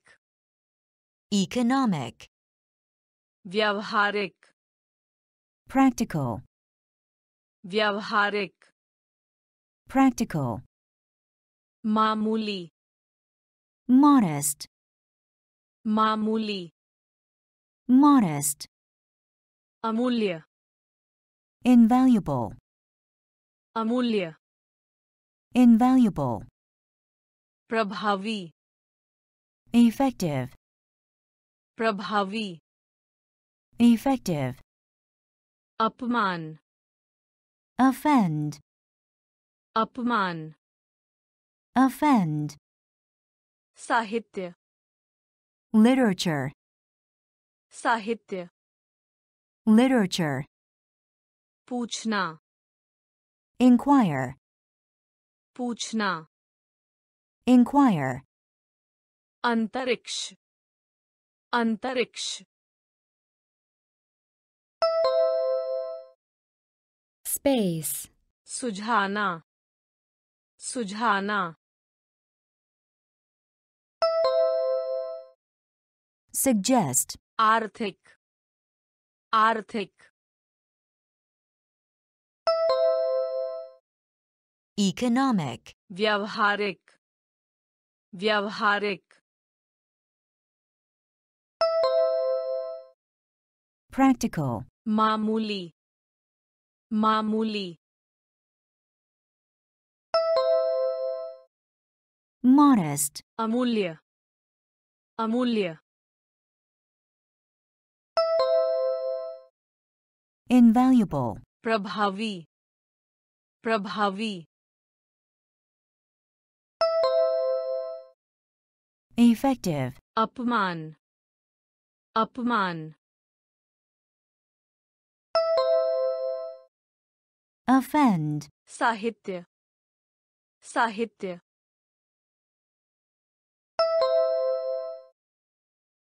economic,
व्यवहारिक
practical,
व्यवहारिक
practical,
मामूली
modest,
मामूली
modest,
अमूल्य
invaluable,
अमूल्य
Invaluable.
Prabhavi.
Effective.
Prabhavi.
Effective.
Apman.
Offend.
Apman.
Offend.
Sahitya.
Literature.
Sahitya.
Literature.
Puchna.
Inquire.
पूछना।
Inquire,
अंतरिक्ष। अंतरिक्ष।
Space,
सुझाना। सुझाना।
Suggest,
आर्थिक। आर्थिक।
economic,
व्यवहारिक व्यवहारिक
practical,
मामूली मामूली
modest,
अमूल्य अमूल्य
invaluable,
प्रभावी प्रभावी
effective,
अपमान अपमान
offend,
साहित्य साहित्य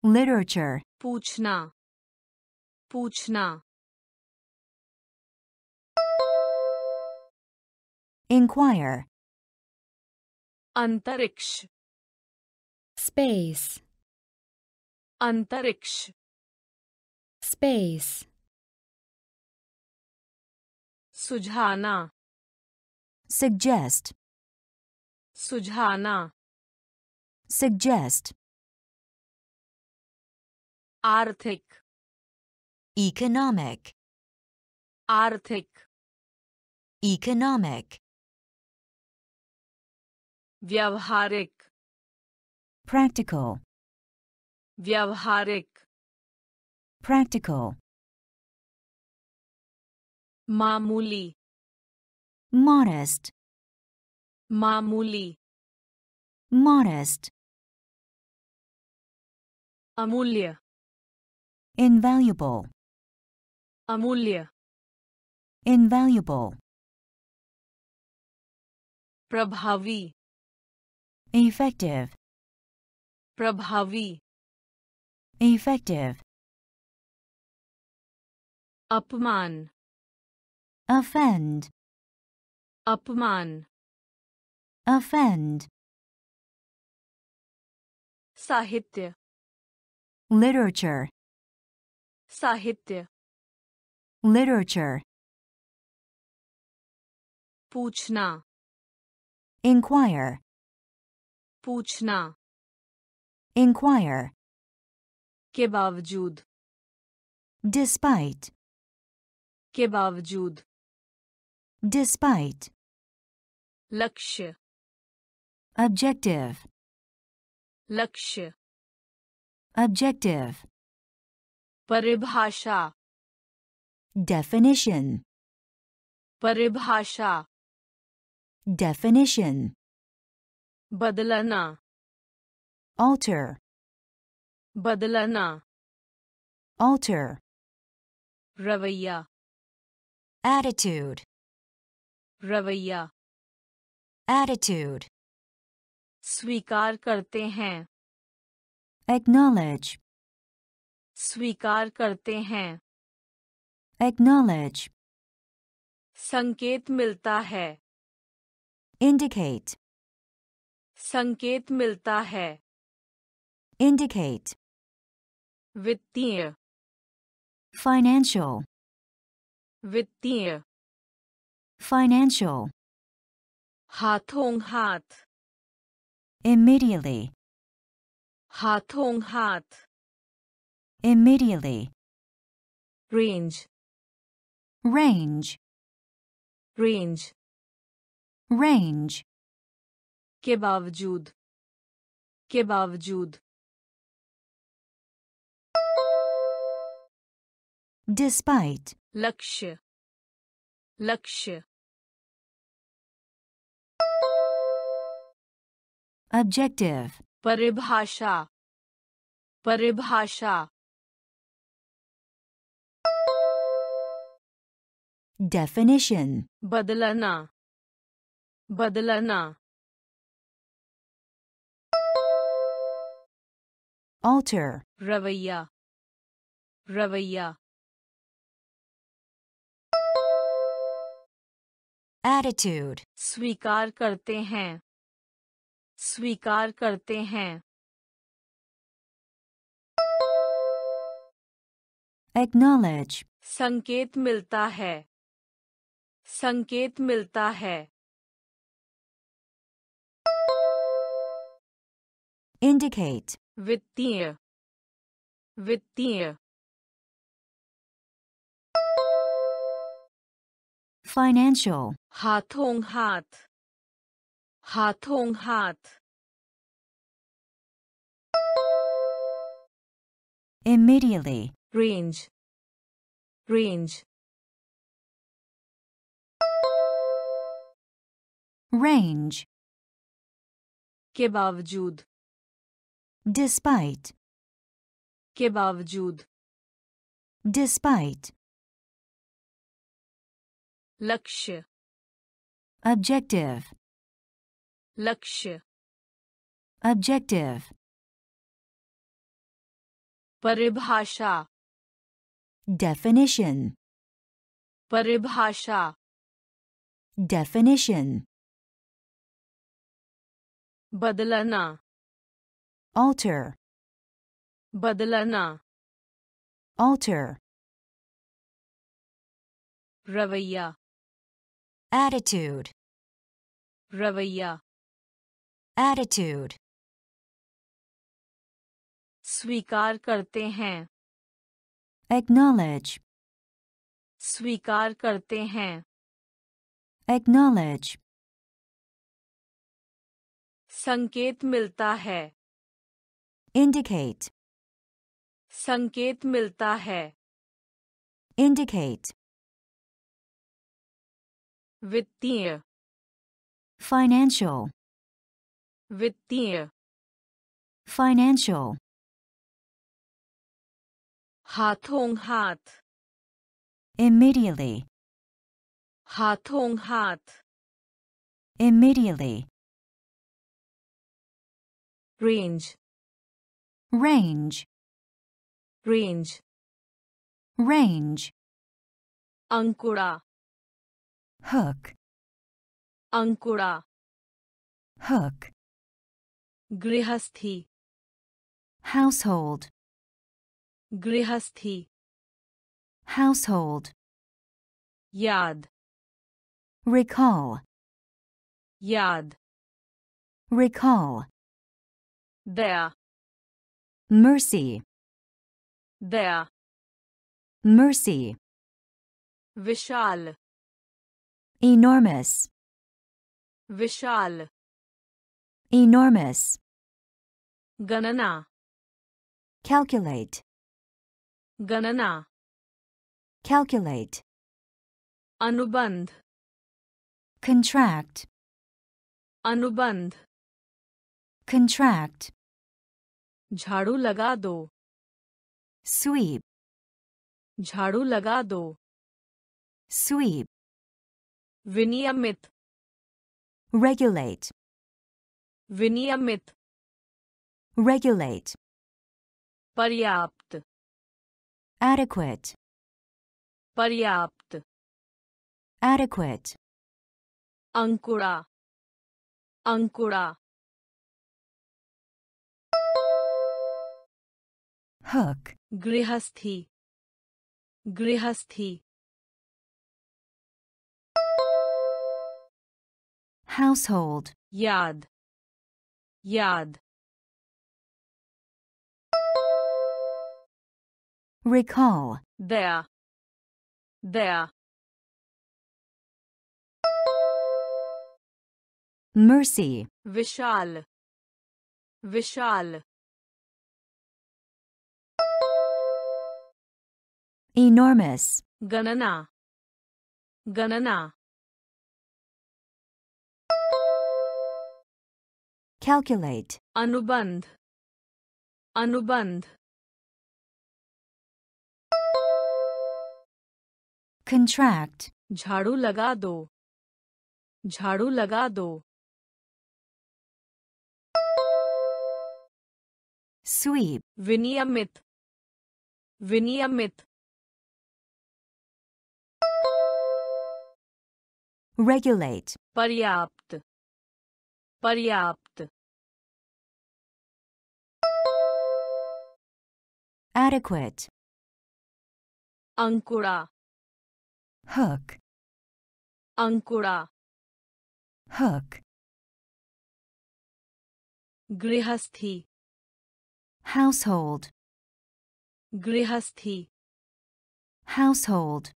literature,
पूछना पूछना
inquire,
अंतरिक्ष
Space,
अंतरिक्ष
space,
सुझाना
suggest,
सुझाना
suggest,
आर्थिक
economic,
आर्थिक
economic,
व्यवहारिक
practical,
व्यवहारिक
practical,
मामूली
modest,
मामूली
modest,
अमूल्य
invaluable,
अमूल्य
invaluable,
प्रभावी
effective,
प्रभावी
effective,
अपमान
offend,
अपमान
offend,
साहित्य
literature,
साहित्य
literature,
पूछना
inquire,
पूछना
inquire,
के बावजूद
despite,
के बावजूद
despite,
लक्ष्य
objective,
लक्ष्य
objective,
परिभाषा
definition,
परिभाषा
definition,
बदलना
Alter,
बदलना
alter,
रवैया
attitude,
रवैया
attitude,
स्वीकार करते हैं
acknowledge,
स्वीकार करते हैं
acknowledge,
संकेत मिलता है
indicate,
संकेत मिलता है
indicate,
वित्तीय
financial,
वित्तीय
financial,
हाथों हाथ
immediately,
हाथों हाथ
immediately,
range
range,
range
range,
के बावजूद के बावजूद
despite,
लक्ष्य लक्ष्य
objective,
परिभाषा परिभाषा
definition,
बदलना बदलना
alter,
रवैया रवैया
attitude,
स्वीकार करते हैं। स्वीकार करते हैं।
Acknowledge,
संकेत मिलता है। संकेत मिलता है।
Indicate,
वित्तीय। वित्तीय।
Financial,
हाथों हाथ हाथों हाथ
immediately,
रेंज रेंज
range,
के बावजूद
despite,
के बावजूद
despite,
लक्ष्य
Objective.
Lakshya.
Objective.
Paribhasha.
Definition.
Paribhasha.
Definition.
Badalana.
Alter.
Badalana.
Alter.
Ravaya.
Attitude.
रवैया
attitude,
स्वीकार करते हैं
acknowledge,
स्वीकार करते हैं
acknowledge,
संकेत मिलता है
indicate,
संकेत मिलता है
indicate,
वित्तीय
financial,
वित्तीय
financial,
हाथों हाथ
immediately,
हाथों हाथ
immediately,
range
range,
range
range,
अंकुड़ा
hook,
अंकुड़ा
hook,
गृहस्थी
household,
गृहस्थी
household,
याद
recall,
याद
recall,
दया
mercy,
दया
mercy,
विशाल
enormous,
विशाल
enormous,
गणना
calculate,
गणना
calculate,
अनुबंध
contract,
अनुबंध
contract,
झाड़ू लगा दो
sweep,
झाड़ू लगा दो
sweep,
विनियमित
regulate,
विनियमित
regulate,
पर्याप्त
adequate,
पर्याप्त
adequate,
अंकुड़ा अंकुड़ा
hook,
गृहस्थी गृहस्थी
Household.
Yad. Yad.
Recall.
There. There.
Mercy.
Vishal. Vishal.
Enormous.
Ganana. Ganana.
Calculate,
अनुबंध अनुबंध
contract,
झाड़ू लगा दो झाड़ू लगा दो
sweep,
विनियमित विनियमित
regulate,
पर्याप्त पर्याप्त
adequate.
Ankura
hook.
Ankura
hook.
Grihasthi.
Household.
Grihasthi.
Household.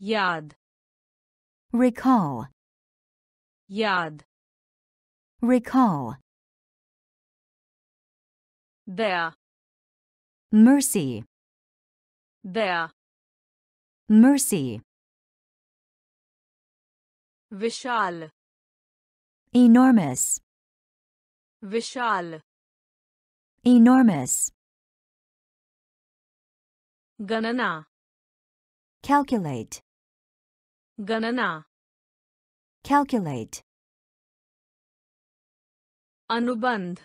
Yad.
Recall.
Yad.
Recall.
There.
Mercy.
There.
Mercy.
Vishal.
Enormous.
Vishal.
Enormous.
Ganana.
Calculate.
Ganana.
Calculate.
Anubandh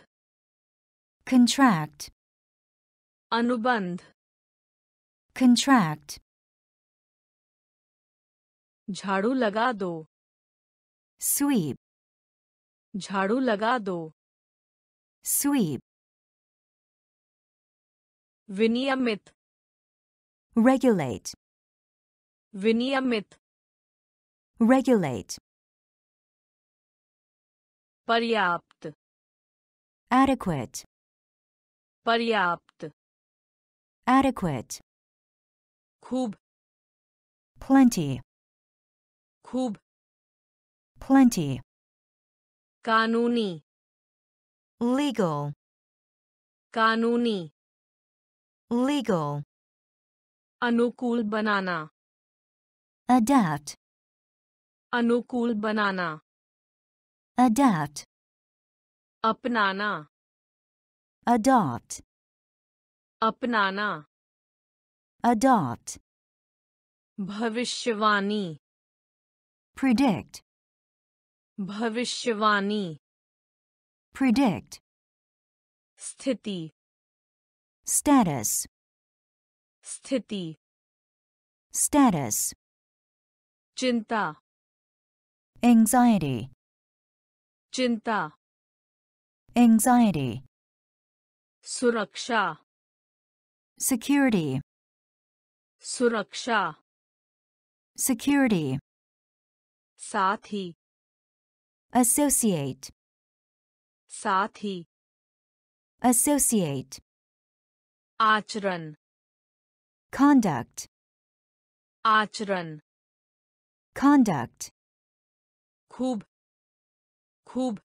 contract,
अनुबंध
contract,
झाड़ू लगा दो
sweep,
झाड़ू लगा दो
sweep,
विनियमित
regulate,
विनियमित
regulate,
पर्याप्त
adequate,
पर्याप्त
adequate,
खूब
plenty,
खूब
plenty,
कानूनी
legal,
कानूनी
legal,
अनुकूल बनाना
adapt,
अनुकूल बनाना
adapt,
अपनाना
adopt,
अपनाना
adopt,
भविष्यवाणी
predict,
भविष्यवाणी
predict,
स्थिति
status,
स्थिति
status,
चिंता
anxiety,
चिंता
anxiety,
सुरक्षा
security,
सुरक्षा
security,
साथ ही
associate,
साथ ही
associate,
आचरण
conduct,
आचरण
conduct,
खूब खूब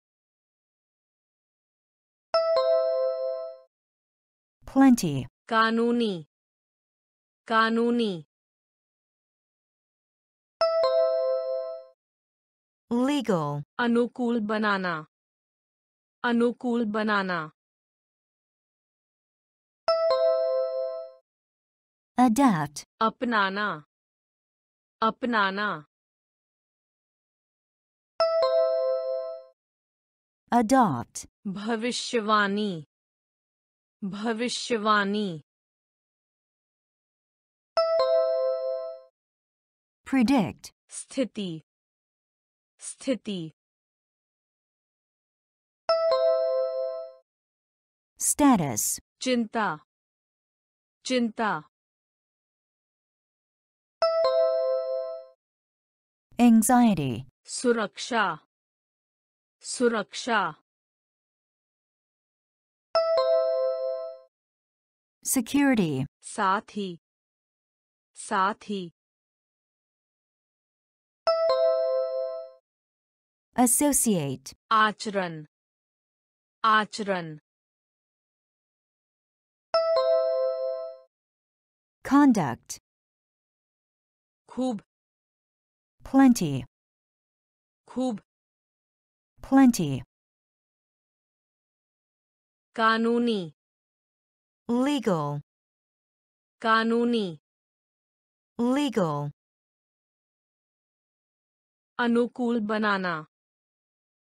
plenty,
कानूनी कानूनी
legal,
अनुकूल बनाना अनुकूल बनाना
adapt,
अपनाना अपनाना
adopt,
भविष्यवाणी भविष्यवाणी।
Predict,
स्थिति। स्थिति।
Status,
चिंता। चिंता।
Anxiety,
सुरक्षा। सुरक्षा।
security,
साथ ही साथ ही
associate,
आचरण आचरण
conduct,
खूब
plenty,
खूब
plenty,
कानूनी
legal,
कानूनी
legal,
अनुकूल बनाना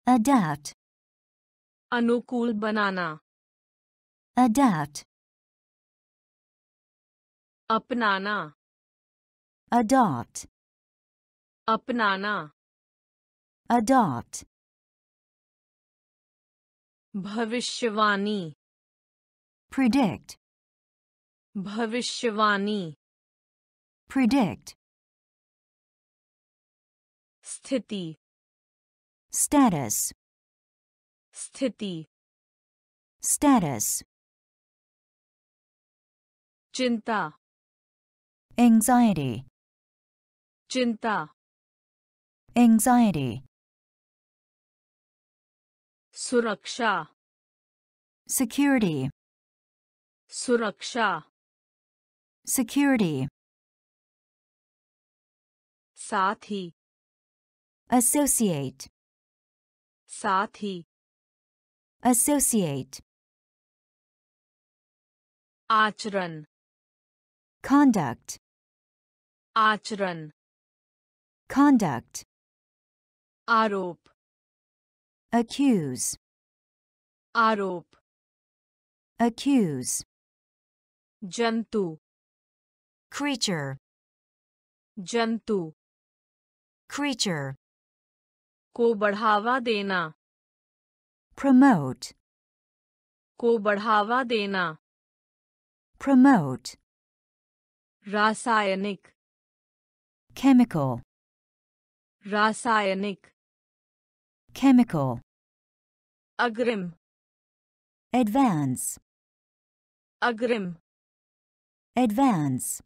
adapt,
अनुकूल बनाना
adapt,
अपनाना
adopt,
अपनाना
adopt,
भविष्यवाणी
predict.
bhavishyavani
predict.
sthiti
status.
sthiti
status.
chinta
anxiety.
chinta
anxiety.
suraksha
security.
सुरक्षा
security,
साथ ही
associate,
साथ ही
associate,
आचरण
conduct,
आचरण
conduct,
आरोप
accuse,
आरोप
accuse,
जंतु।
क्रीचर
जंतु।
क्रीचर
को बढ़ावा देना।
प्रमोट
को बढ़ावा देना।
प्रमोट
रासायनिक।
केमिकल
रासायनिक।
केमिकल
अग्रिम।
एडवांस
अग्रिम।
Advance.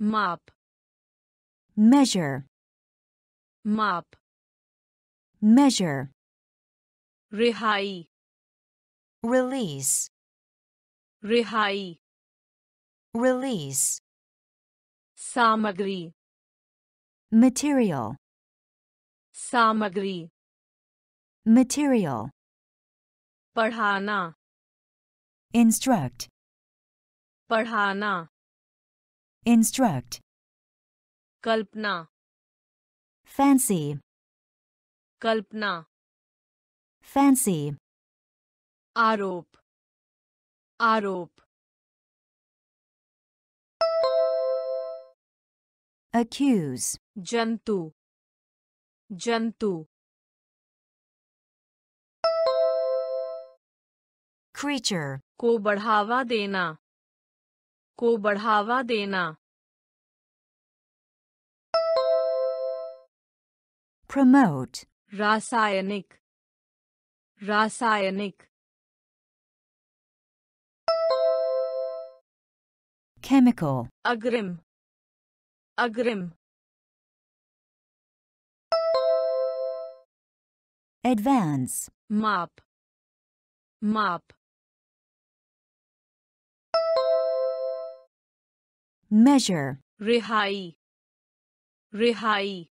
Map.
Measure.
Map.
Measure.
Rihai.
Release.
Rihai.
Release.
Samagri.
Material.
Samagri.
Material.
Padhana.
Instruct.
पढ़ाना
instruct,
कल्पना
fancy,
कल्पना
fancy,
आरोप आरोप
accuse,
जंतु जंतु
creature,
को बढ़ावा देना को बढ़ावा देना।
Promote,
रासायनिक। रासायनिक।
Chemical,
अग्रिम। अग्रिम।
Advance,
माप। माप।
measure,
रिहाई रिहाई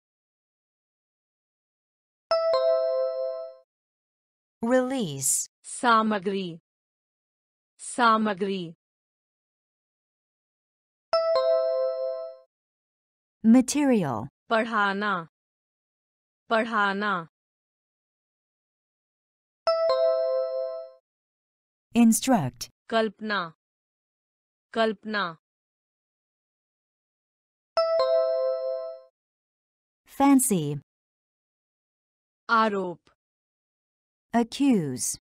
release,
सामग्री सामग्री
material,
पढ़ाना पढ़ाना
instruct,
कल्पना कल्पना
fancy,
आरोप
accuse,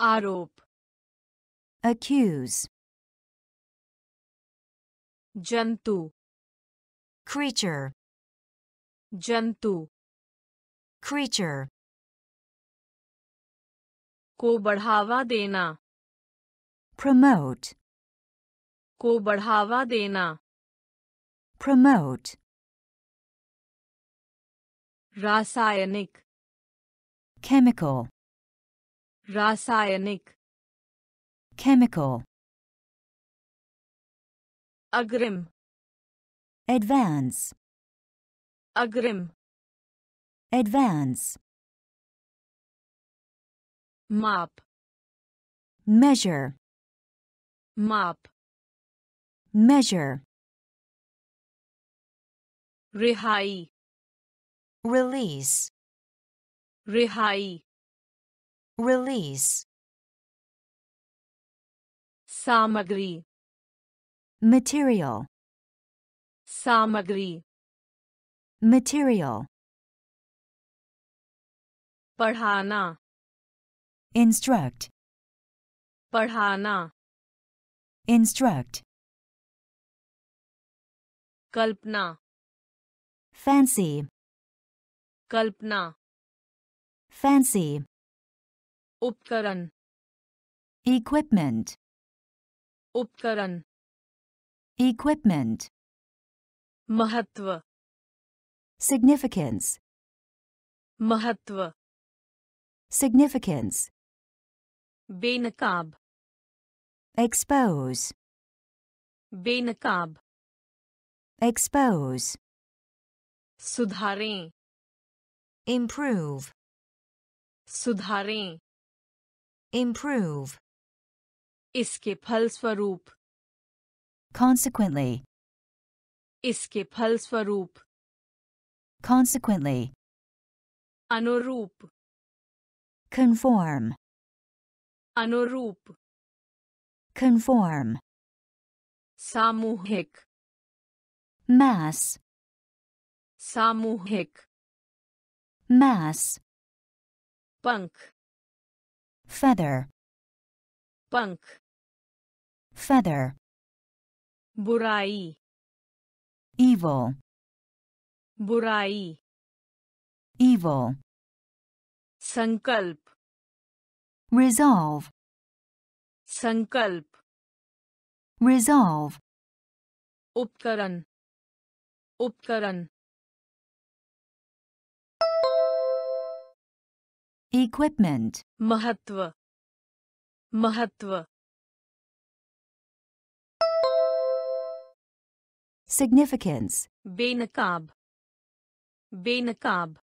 आरोप
accuse,
जंतु
creature,
जंतु
creature,
को बढ़ावा देना
promote,
को बढ़ावा देना
promote,
रासायनिक
chemical,
रासायनिक
chemical,
अग्रिम
advance,
अग्रिम
advance,
माप
measure,
माप
measure,
रिहाई
release,
रिहाई
release,
सामग्री
material,
सामग्री
material,
पढ़ाना
instruct,
पढ़ाना
instruct,
कल्पना
fancy,
कल्पना
fancy,
उपकरण
equipment,
उपकरण
equipment,
महत्व
significance,
महत्व
significance,
बेनकाब
expose,
बेनकाब
expose,
सुधारें
improve,
सुधारें
improve,
इसके फलस्वरूप
consequently,
इसके फलस्वरूप
consequently,
अनुरूप
conform,
अनुरूप
conform,
सामूहिक
mass,
सामूहिक
mass,
पंख
feather,
पंख
feather,
बुराई
evil,
बुराई
evil,
संकल्प
resolve,
संकल्प
resolve,
उपकरण उपकरण
equipment,
महत्व महत्व
significance,
बेनकाब बेनकाब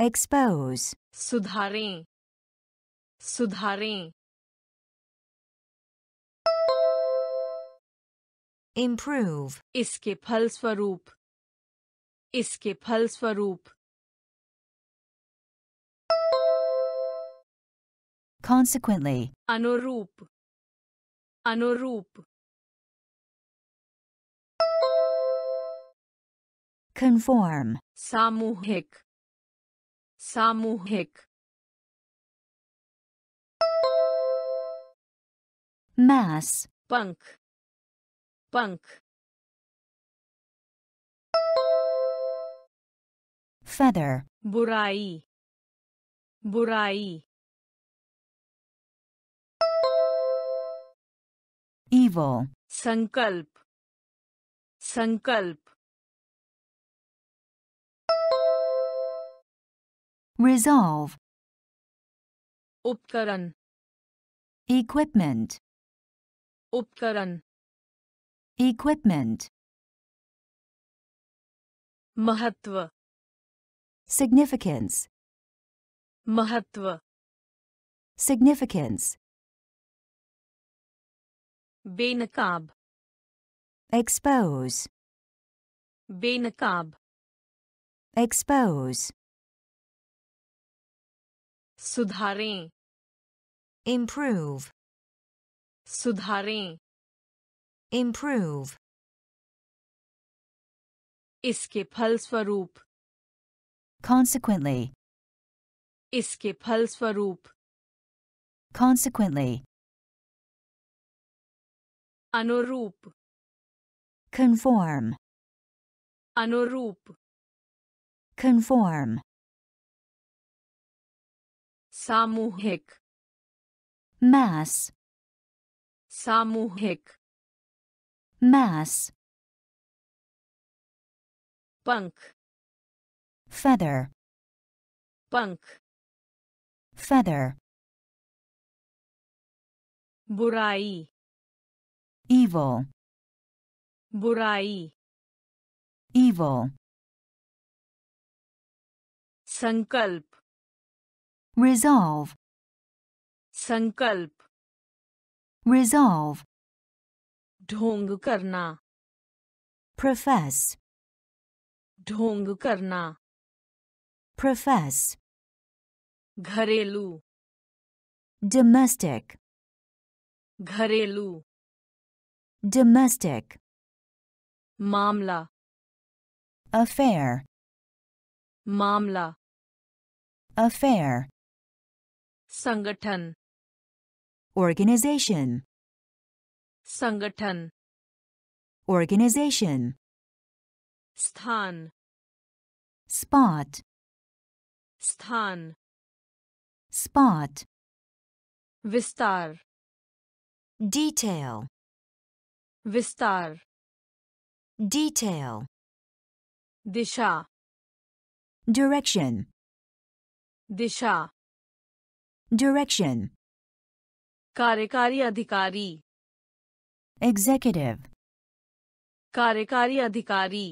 expose,
सुधारें सुधारें
improve,
इसके फलस्वरूप इसके फलस्वरूप।
Consequently,
अनुरूप। अनुरूप।
Conform,
सामूहिक। सामूहिक।
Mass,
पंख। पंख।
feather,
बुराई बुराई
evil,
संकल्प संकल्प
resolve,
उपकरण
equipment,
उपकरण
equipment,
महत्व
significance,
महत्व
significance,
बेनकाब
expose,
बेनकाब
expose,
सुधारें
improve,
सुधारें
improve,
इसके फलस्वरूप
consequently,
इसके फलस्वरूप
consequently,
अनुरूप
conform,
अनुरूप
conform,
सामूहिक
mass,
सामूहिक
mass,
पंख
feather,
पंख
feather,
बुराई
evil,
बुराई
evil,
संकल्प
resolve,
संकल्प
resolve,
ढोंग करना
profess,
ढोंग करना
Profess.
Gharelu.
Domestic.
Gharelu.
Domestic.
Mamla.
Affair.
Mamla.
Affair.
Sangathan.
Organization.
Sangathan.
Organization.
Sthan.
Spot.
स्थान।
स्पॉट
विस्तार।
डिटेल
विस्तार।
डिटेल
दिशा।
डायरेक्शन
दिशा।
डायरेक्शन
कार्यकारी अधिकारी।
एग्जीक्यूटिव
कार्यकारी अधिकारी।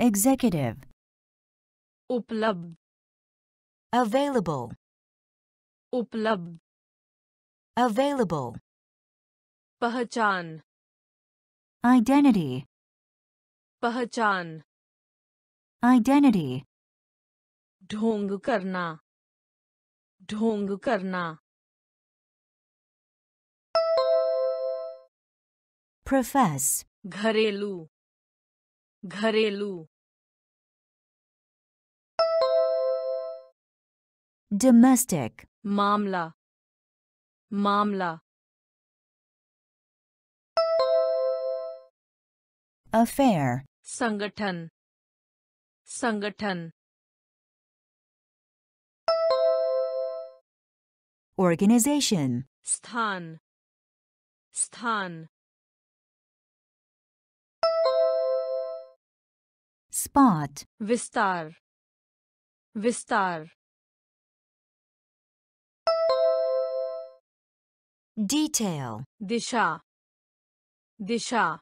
एग्जीक्यूटिव
उपलब्ध।
available,
उपलब्ध
available,
पहचान
identity,
पहचान
identity,
ढोंग करना ढोंग करना
profess,
घरेलू घरेलू
domestic,
मामला मामला
affair,
संगठन संगठन
organization,
स्थान स्थान
spot,
विस्तार विस्तार
detail,
दिशा दिशा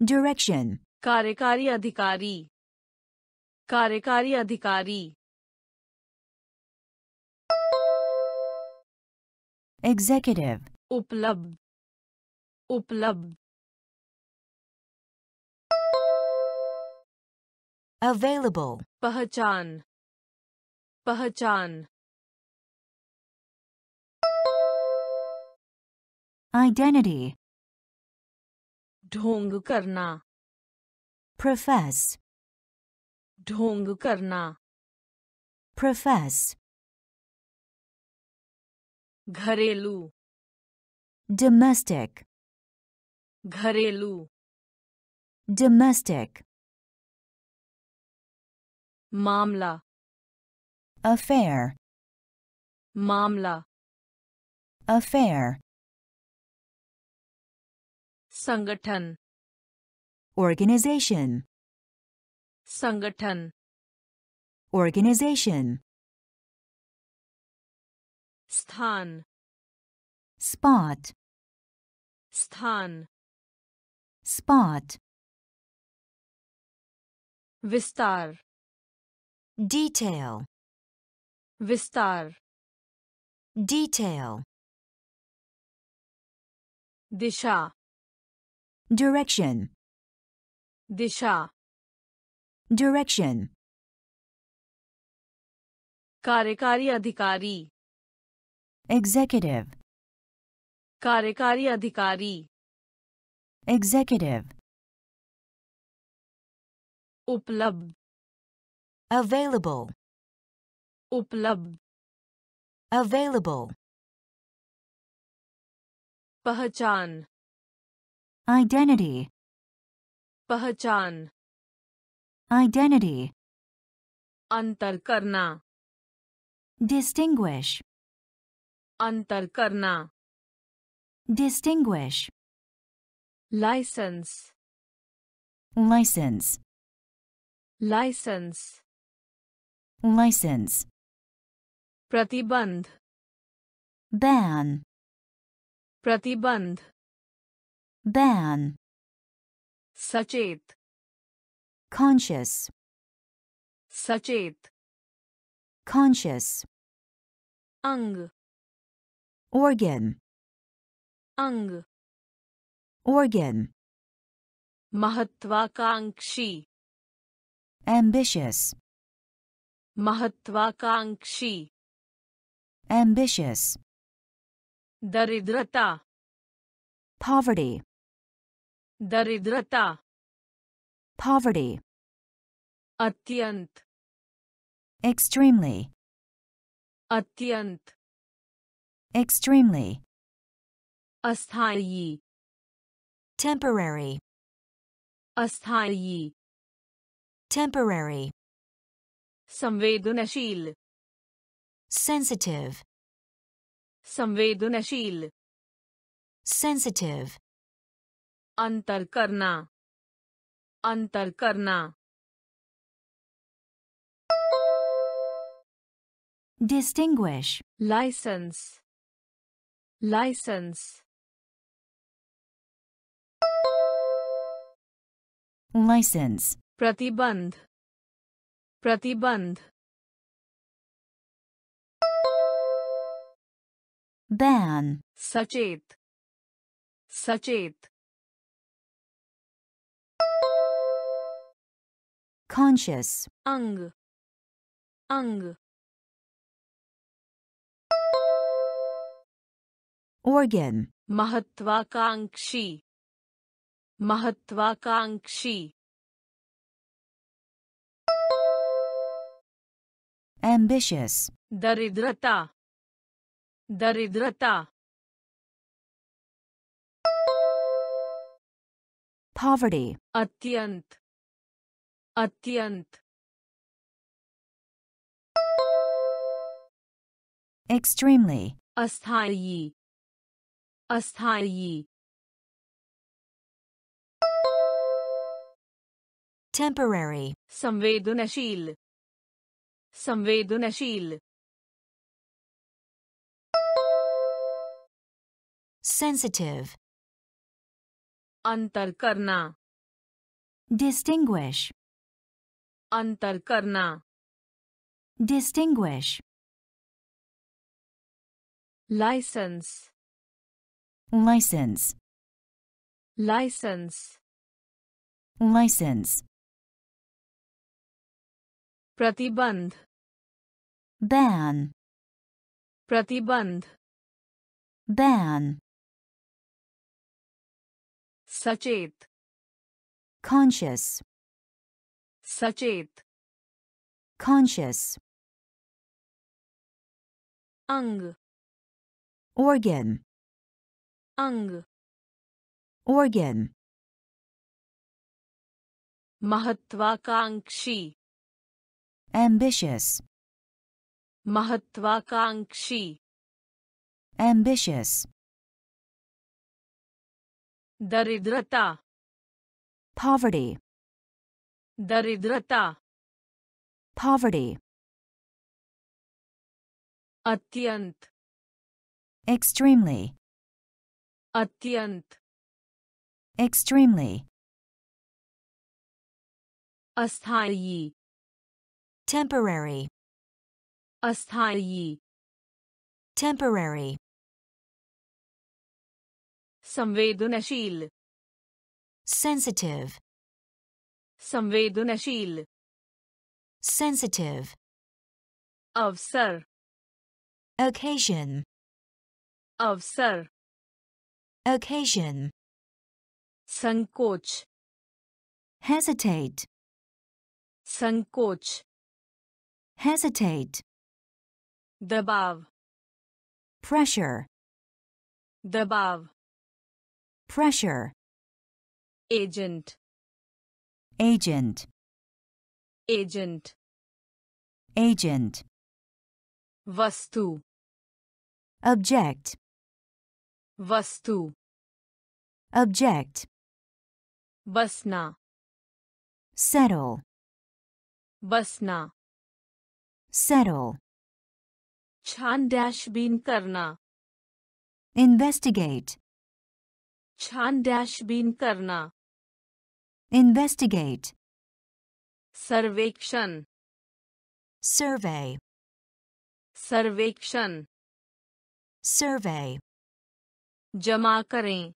direction,
कार्यकारी अधिकारी कार्यकारी अधिकारी
executive,
उपलब्ध उपलब्ध
available,
पहचान पहचान।
आइडेंटिटी
ढोंग करना।
प्रोफेस
ढोंग करना।
प्रोफेस
घरेलू।
डोमेस्टिक
घरेलू।
डोमेस्टिक
मामला।
affair,
मामला
affair,
संगठन
organization,
संगठन
organization,
स्थान
spot,
स्थान
spot,
विस्तार
detail,
विस्तार
detail,
दिशा
direction,
दिशा
direction,
कार्यकारी अधिकारी
executive,
कार्यकारी अधिकारी
executive,
उपलब्ध
available,
उपलब्ध
available,
पहचान
identity,
पहचान
identity,
अंतर करना
distinguish,
अंतर करना
distinguish,
licence
license,
licence
license,
प्रतिबंध
ban,
प्रतिबंध
ban,
सचेत
conscious,
सचेत
conscious,
अंग
organ,
अंग
organ,
महत्वाकांक्षी
ambitious,
महत्वाकांक्षी
ambitious,
दरिद्रता
poverty,
दरिद्रता
poverty,
अत्यंत
extremely,
अत्यंत
extremely,
अस्थायी
temporary,
अस्थायी
temporary,
संवेदनशील
Sensitive,
संवेदनशील।
Sensitive,
अंतर करना। अंतर करना।
Distinguish,
लाइसेंस लाइसेंस
license,
प्रतिबंध प्रतिबंध
ban,
सचेत सचेत
conscious,
अंग अंग
organ,
महत्वाकांक्षी महत्वाकांक्षी
ambitious,
दरिद्रता दरिद्रता
poverty,
अत्यंत अत्यंत
extremely,
अस्थायी अस्थायी
temporary,
संवेदनशील संवेदनशील
sensitive,
अंतर करना
distinguish,
अंतर करना
distinguish,
licence
license,
licence
license,
प्रतिबंध
ban,
प्रतिबंध
ban,
सचेत
कॉन्शियस
सचेत
कॉन्शियस
अंग
ऑर्गन
अंग
ऑर्गन
महत्वाकांक्षी
एम्बिशियस
महत्वाकांक्षी
ambitious
Daridrata.
Poverty.
Daridrata.
Poverty.
Atyant.
Extremely.
Atyant.
Extremely.
Asthayi.
Temporary.
Asthayi.
Temporary.
संवेदनशील
sensitive,
संवेदनशील
sensitive,
अवसर
occasion,
अवसर
occasion,
संकोच
hesitate,
संकोच
hesitate,
दबाव
pressure,
दबाव
pressure,
agent
agent,
agent
agent,
वस्तु
object,
वस्तु
object,
बसना
settle,
बसना
settle,
छान डैशबीन करना
investigate,
छान डैश बीन करना
इन्वेस्टिगेट
सर्वेक्षण.
सर्वे
सर्वेक्षण.
सर्वे
जमा करें.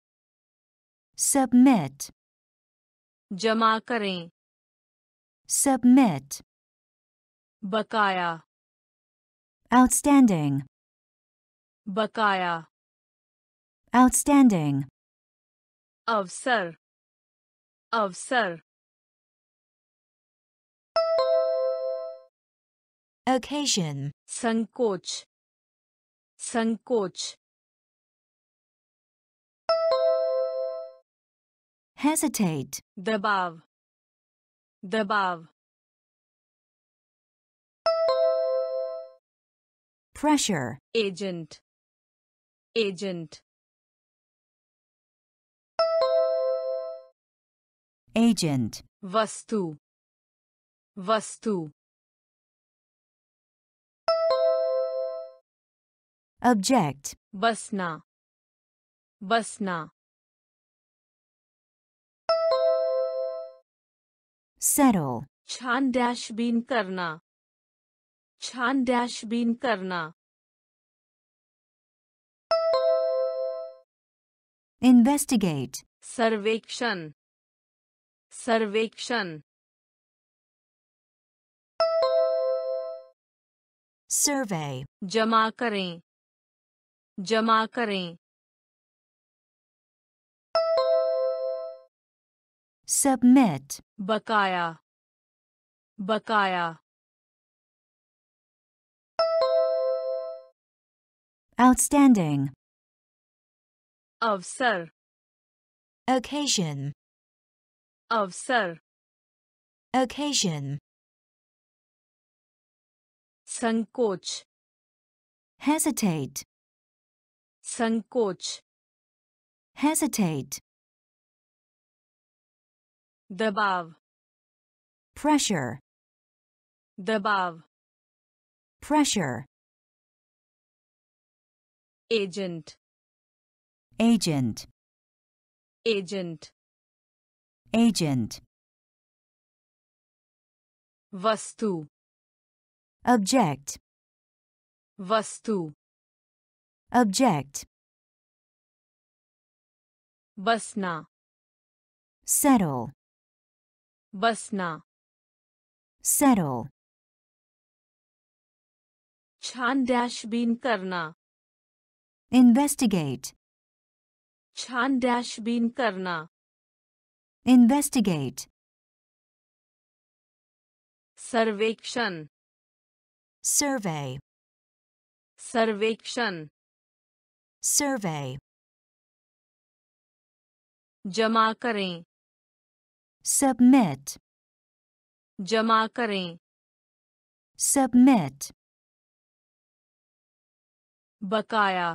सबमिट
जमा करें.
सबमिट
बकाया.
आउटस्टैंडिंग
बकाया.
आउटस्टैंडिंग
अवसर अवसर
occasion,
संकोच संकोच
hesitate,
दबाव दबाव
pressure,
एजेंट एजेंट
agent,
वस्तु वस्तु
object,
बसना बसना
settle,
छान डैशबीन करना छान डैशबीन करना
investigate,
सर्वेक्षण सर्वेक्षण।
सर्वे
जमा करें। जमा करें।
सबमिट
बकाया। बकाया।
Outstanding.
अवसर।
Occasion.
अवसर
occasion,
संकोच
hesitate,
संकोच
hesitate,
दबाव
pressure,
दबाव
pressure,
agent
agent,
agent
agent,
वस्तु
object,
वस्तु
object,
बसना
settle,
बसना
settle,
छान डैशबीन करना
investigate,
छान डैशबीन करना
investigate,
सर्वेक्षण
survey,
सर्वेक्षण
survey,
जमा करें
submit,
जमा करें
submit,
बकाया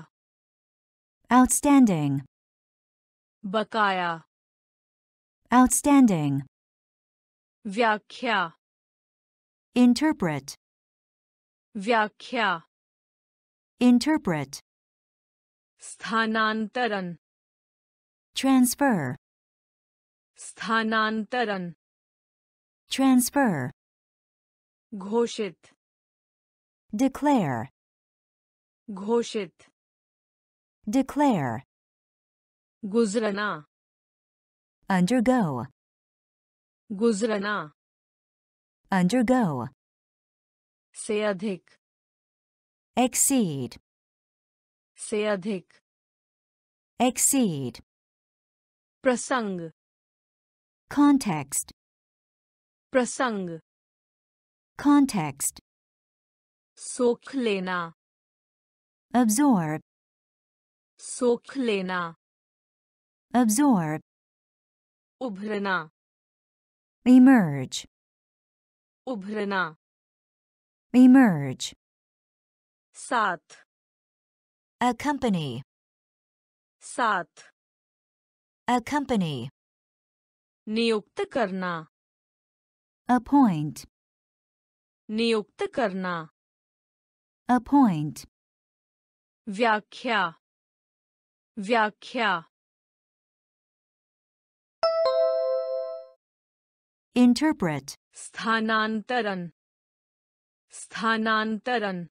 outstanding,
बकाया
Outstanding.
Vyakya.
Interpret.
Vyakya.
Interpret.
Sthanantaran.
Transfer.
Sthanantaran.
Transfer.
Ghoshit.
Declare.
Ghoshit.
Declare.
Guzrana
undergo,
गुजरना
undergo,
से अधिक
exceed,
से अधिक
exceed,
प्रसंग
context,
प्रसंग
context,
सोख लेना
absorb,
सोख लेना
absorb,
उभरना
emerge,
उभरना
emerge,
साथ
accompany,
साथ
accompany,
नियुक्त करना
appoint,
नियुक्त करना
appoint,
व्याख्या व्याख्या
interpret,
स्थानांतरण स्थानांतरण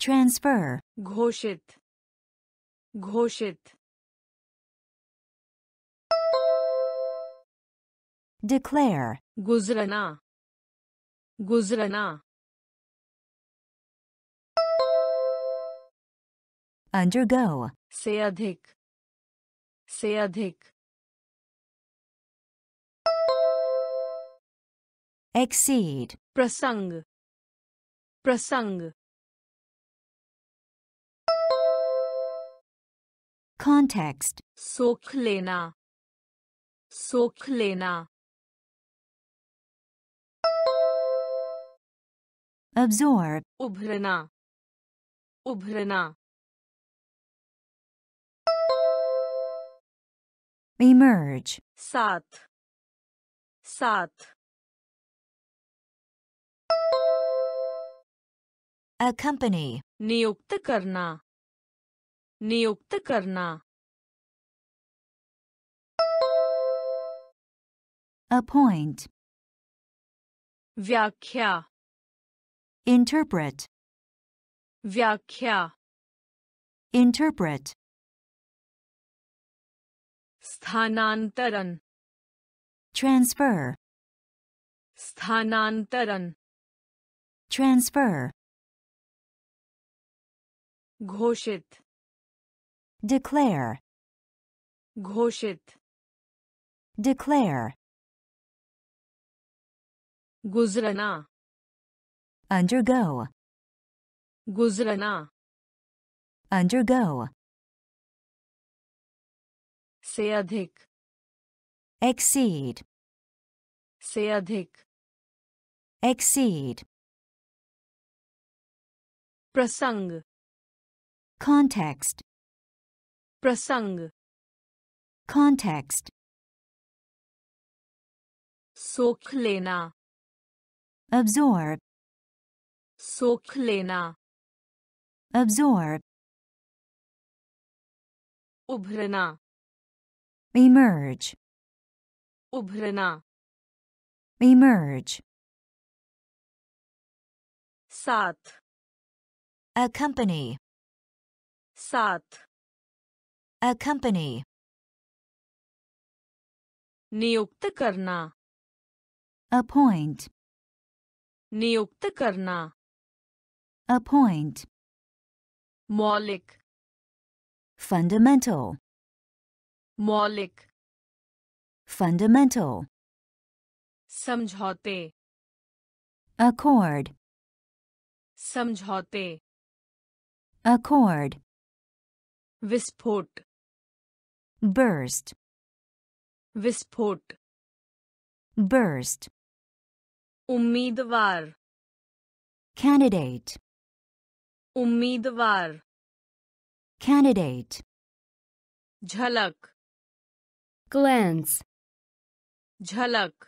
transfer,
घोषित घोषित
declare,
गुजरना गुजरना
undergo,
से अधिक से अधिक।
Exceed,
प्रसंग। प्रसंग।
Context,
सोख लेना। सोख लेना।
Absorb,
उभरना। उभरना।
emerge,
साथ साथ
accompany,
नियुक्त करना नियुक्त करना
appoint,
व्याख्या
interpret,
व्याख्या
interpret,
स्थानांतरण
transfer,
स्थानांतरण
transfer,
घोषित
declare,
घोषित
declare,
गुजरना
undergo,
गुजरना
undergo,
से अधिक
exceed,
से अधिक
exceed,
प्रसंग
context,
प्रसंग
context,
सोख लेना
absorb,
सोख लेना
absorb,
उभरना
emerge,
उभरना
emerge,
साथ
accompany,
साथ
accompany,
नियुक्त करना
appoint,
नियुक्त करना
appoint,
मौलिक
fundamental,
मौलिक
fundamental,
समझौते
accord,
समझौते
accord,
विस्फोट
burst,
विस्फोट
burst,
उम्मीदवार
candidate,
उम्मीदवार
candidate,
झलक
glance,
झलक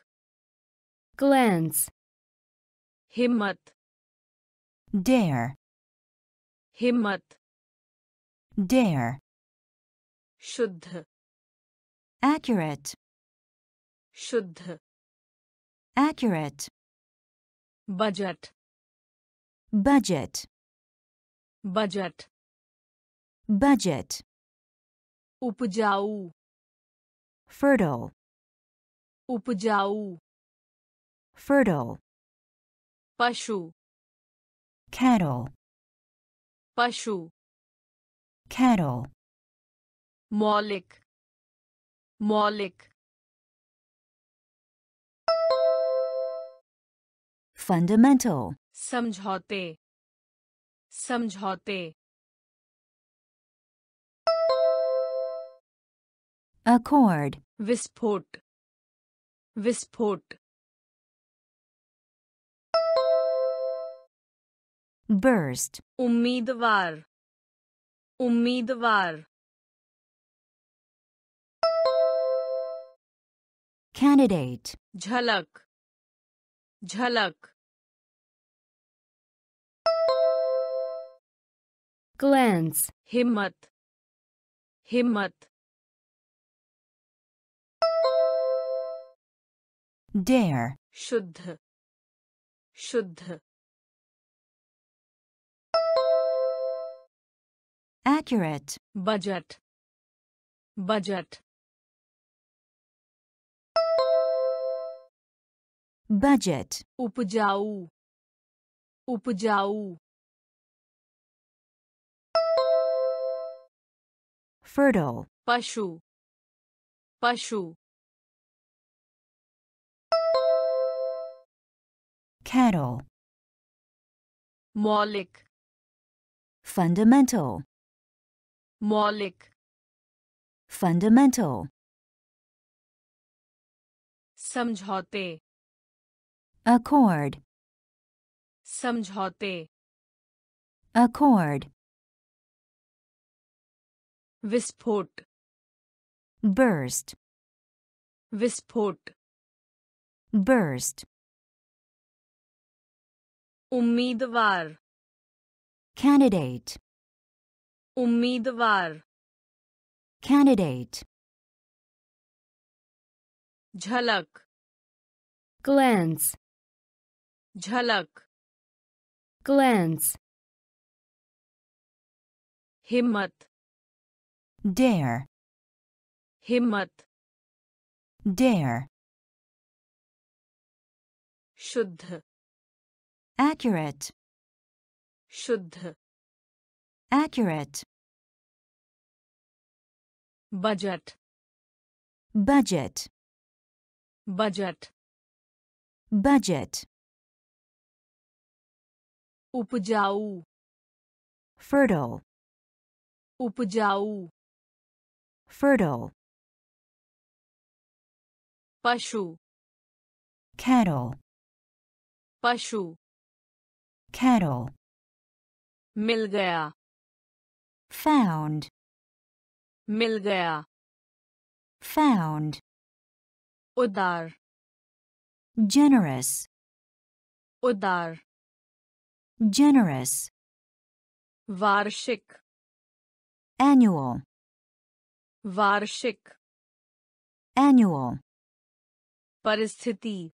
glance,
हिम्मत
dare,
हिम्मत
dare,
शुद्ध
accurate,
शुद्ध
accurate,
budget
budget,
budget
budget,
उपजाऊ
fertile,
उपजाऊ
fertile,
पशु
cattle,
पशु
cattle,
मौलिक मौलिक
fundamental,
समझौते समझौते
accord,
विस्फोट विस्फोट
burst,
उम्मीदवार उम्मीदवार
candidate,
झलक झलक
glance,
हिम्मत हिम्मत
dare,
शुद्ध शुद्ध
accurate,
बजट बजट
budget,
उपजाऊ उपजाऊ
fertile,
पशु पशु
cattle,
मौलिक
fundamental,
मौलिक
fundamental,
समझौते
accord,
समझौते
accord,
विस्फोट
burst,
विस्फोट
burst,
उम्मीदवार
candidate,
उम्मीदवार
candidate,
झलक
glance,
झलक
glance,
हिम्मत
dare,
हिम्मत
dare,
शुद्ध
accurate,
शुद्ध
accurate,
budget
budget,
budget
budget,
उपजाऊ
fertile,
उपजाऊ
fertile,
पशु
cattle,
पशु
cattle,
मिल गया
found,
मिल गया
found,
उदार
generous,
उदार
generous,
वार्षिक
annual,
वार्षिक
annual,
परिस्थिति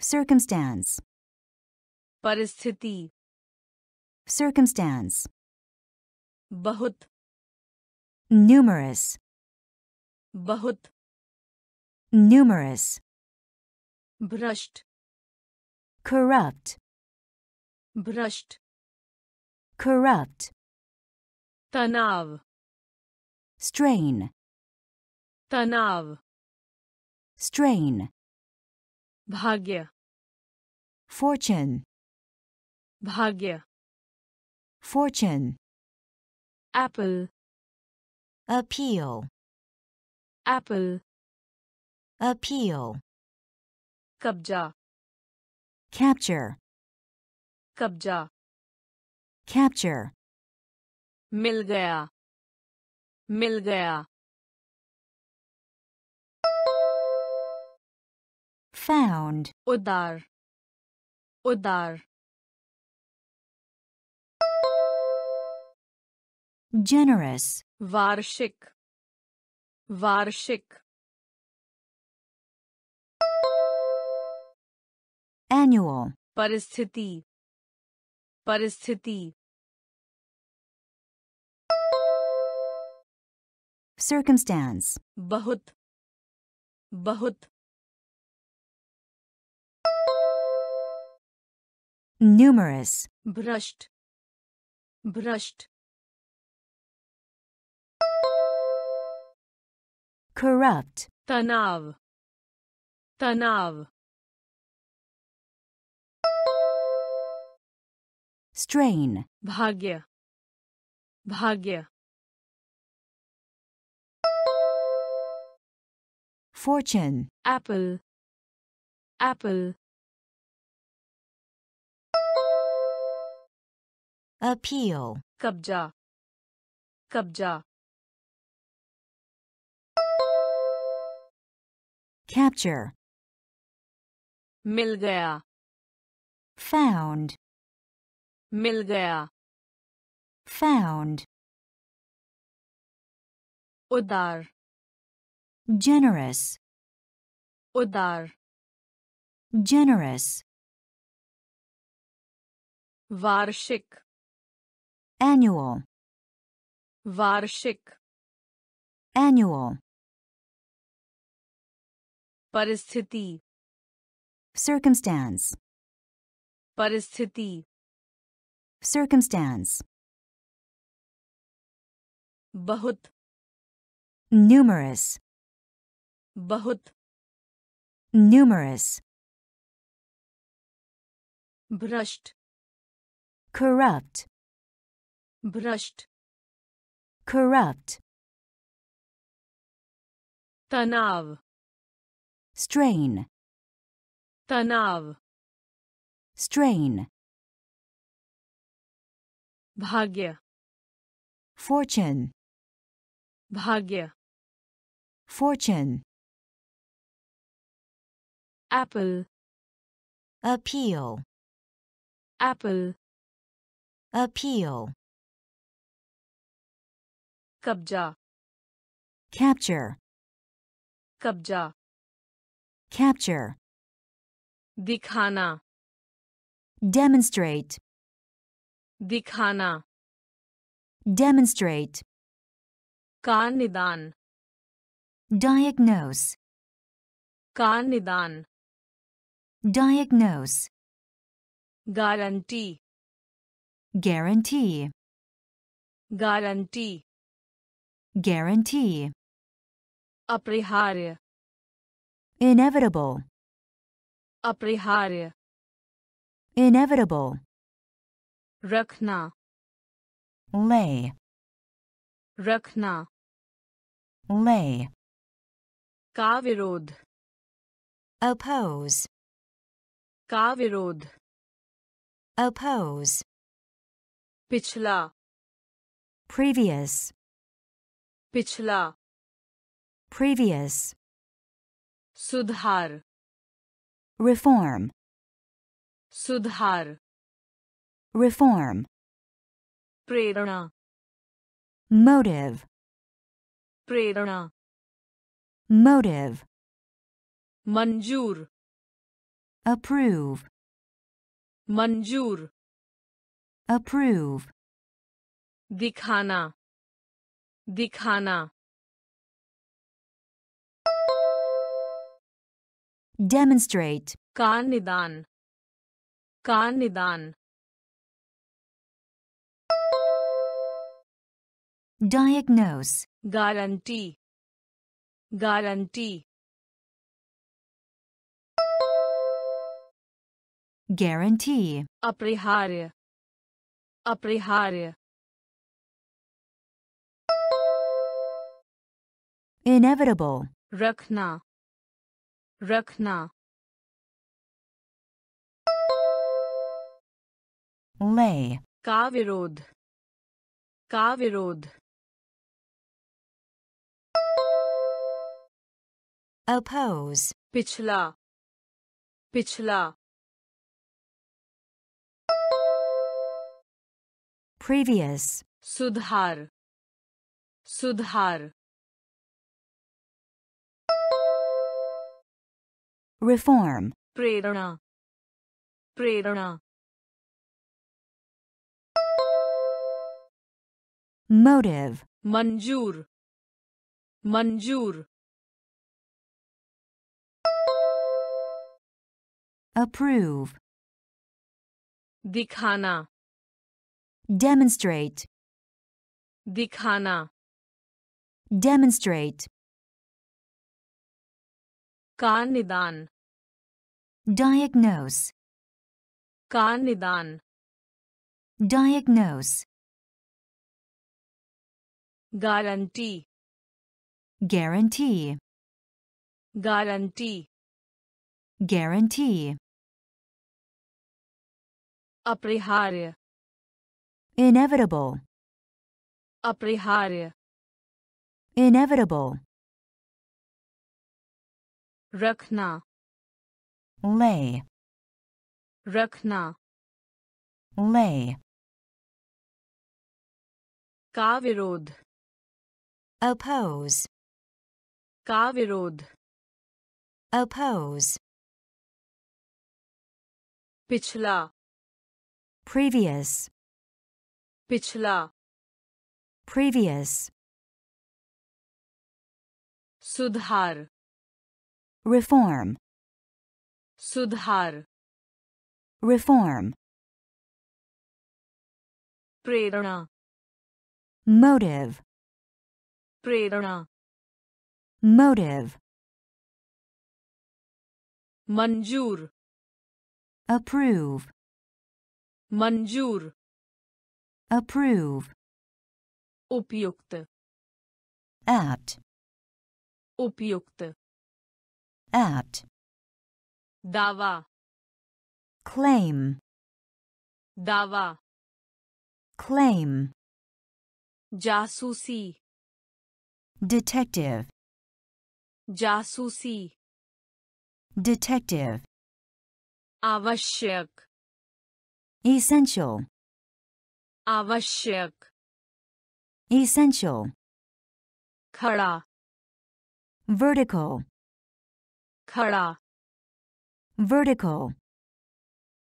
circumstance,
परिस्थिति
circumstance,
बहुत
numerous,
बहुत
numerous,
भ्रष्ट
corrupt,
भ्रष्ट
corrupt,
तनाव
strain,
तनाव
strain,
भाग्य
fortune,
भाग्य।
Fortune
apple
appeal
apple
appeal
कब्जा।
कैप्चर
कब्जा।
कैप्चर
मिल गया। मिल गया।
फाउंड
उदार उदार
generous.
Varshik. Varshik.
Annual.
Paristhiti paristhiti
circumstance.
Bahut. Bahut.
Numerous.
Brushed. Brushed.
corrupt,
तनाव तनाव
strain,
भाग्य भाग्य
fortune,
apple apple
appeal,
कब्जा कब्जा
capture,
मिल गया
found,
मिल गया
found,
उदार
generous,
उदार
generous,
वार्षिक
annual,
वार्षिक
annual,
परिस्थिति
circumstance,
परिस्थिति
circumstance,
बहुत
numerous,
बहुत
numerous,
भ्रष्ट
corrupt,
भ्रष्ट
corrupt,
तनाव
strain,
तनाव
strain,
भाग्य
fortune,
भाग्य
fortune,
apple
appeal,
apple
appeal,
कब्जा
capture,
कब्जा
capture,
दिखाना
demonstrate,
दिखाना
demonstrate,
का निदान
diagnose,
का निदान
diagnose,
guarantee
guarantee,
guarantee
guarantee,
अपरिहार्य
inevitable,
अपरिहार्य
inevitable,
रखना
lay,
रखना
lay,
का विरोध
oppose,
का विरोध
oppose,
पिछला
previous,
पिछला
previous,
सुधार
reform,
सुधार
reform,
प्रेरणा
motive,
प्रेरणा
motive,
मंजूर
approve,
मंजूर
approve,
दिखाना दिखाना
demonstrate.
Karnidan karnidan
diagnose.
Guarantee. Guarantee.
Guarantee.
अपरिहार्य अपरिहार्य
inevitable.
रखना रखना।
Lay,
का विरोध। का विरोध।
Oppose,
पिछला। पिछला।
Previous,
सुधार। सुधार।
reform,
प्रेरणा प्रेरणा
motive,
मंजूर मंजूर
approve,
दिखाना
demonstrate,
दिखाना
demonstrate,
का निदान
diagnose,
का निदान
diagnose,
guarantee
guarantee,
guarantee
guarantee,
अपरिहार्य
inevitable,
अपरिहार्य
inevitable,
रखना
lay,
रखना
lay,
का विरोध
oppose,
का विरोध
oppose,
पिछला
previous,
पिछला
previous,
सुधार
reform,
सुधार
reform,
प्रेरणा
motive,
प्रेरणा
motive,
मंजूर
approve,
मंजूर
approve,
उपयुक्त
apt,
उपयुक्त
apt,
दावा
claim,
दावा
claim,
जासूसी
detective,
जासूसी
detective,
आवश्यक
essential,
आवश्यक
essential,
खड़ा
vertical,
खड़ा
vertical,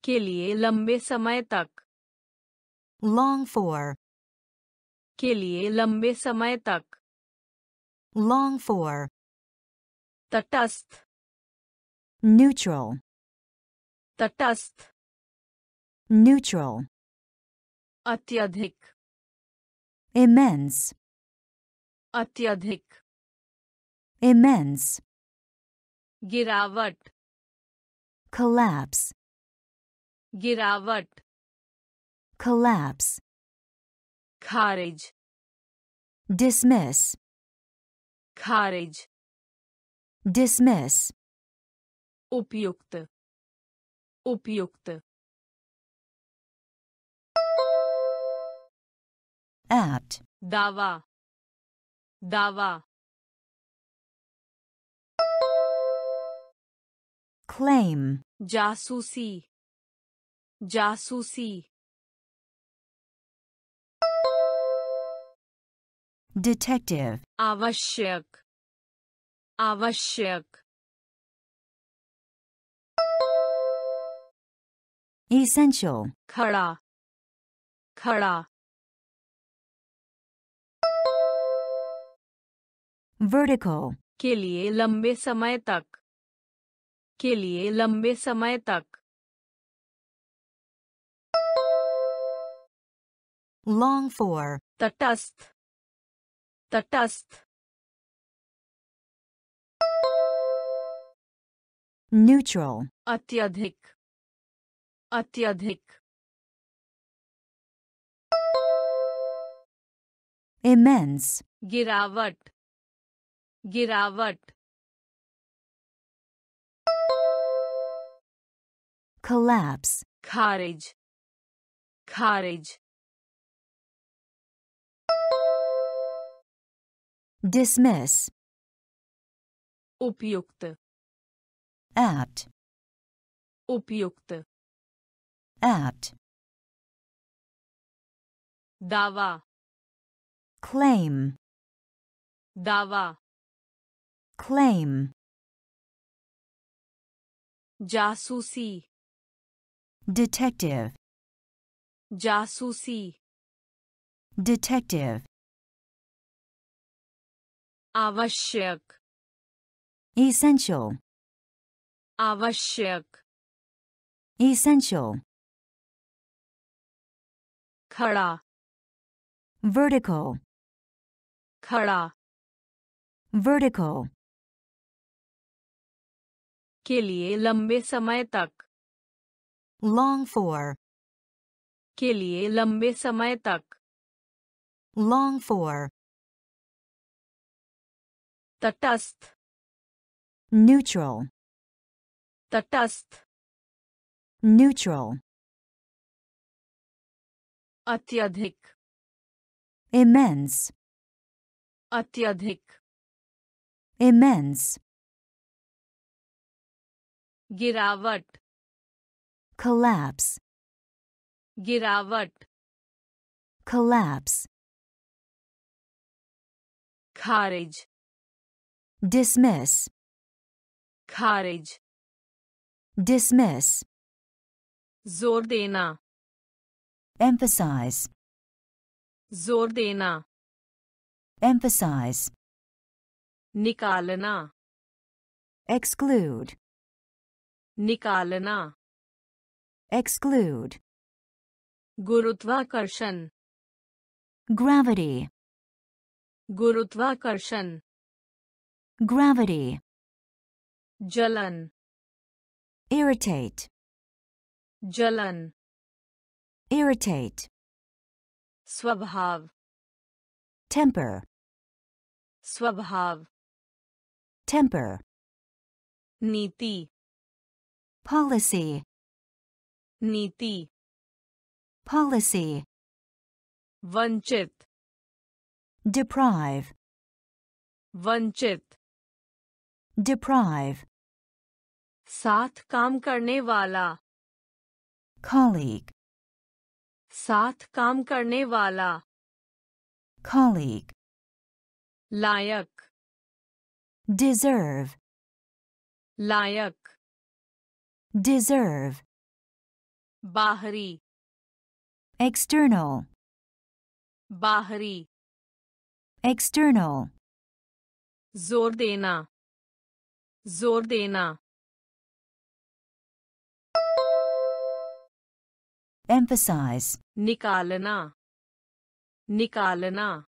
के लिए लंबे समय तक
long for,
के लिए लंबे समय तक
long for,
तटस्थ
neutral,
तटस्थ
neutral,
अत्यधिक
immense,
अत्यधिक
immense,
गिरावट
collapse,
गिरावट
collapse,
खारिज
dismiss,
खारिज
dismiss,
उपयुक्त उपयुक्त
apt,
दावा दावा
claim,
जासूसी जासूसी
detective,
आवश्यक आवश्यक
essential,
खड़ा खड़ा
vertical,
के लिए लंबे समय तक के लिए लंबे समय तक।
Long for,
तटस्थ। तटस्थ।
Neutral,
अत्यधिक। अत्यधिक।
Immense,
गिरावट। गिरावट।
collapse,
खारिज खारिज
dismiss,
उपयुक्त
apt,
उपयुक्त
apt,
दावा
claim,
दावा
claim,
जासूसी
Detective,
जासूसी
detective,
आवश्यक
essential,
आवश्यक
essential,
खड़ा
vertical,
खड़ा
vertical,
के लिए लंबे समय तक
long for,
के लिए लंबे समय तक
long for,
तटस्थ
neutral,
तटस्थ
neutral,
अत्यधिक
immense,
अत्यधिक
immense,
गिरावट
collapse,
गिरावट
collapse,
खारिज
dismiss,
खारिज
dismiss,
जोर देना
emphasize,
जोर देना
emphasize,
निकालना
exclude,
निकालना
exclude,
गुरुत्वाकर्षण
gravity,
गुरुत्वाकर्षण
gravity,
जलन
irritate,
जलन
irritate,
स्वभाव
temper,
स्वभाव
temper,
नीति
policy,
नीति
policy,
वंचित
deprive,
वंचित
deprive,
साथ काम करने वाला
colleague,
साथ काम करने वाला
colleague,
लायक
deserve,
लायक
deserve,
बाहरी।
External,
बाहरी।
External,
ज़ोर देना। ज़ोर देना।
Emphasize,
निकालना। निकालना।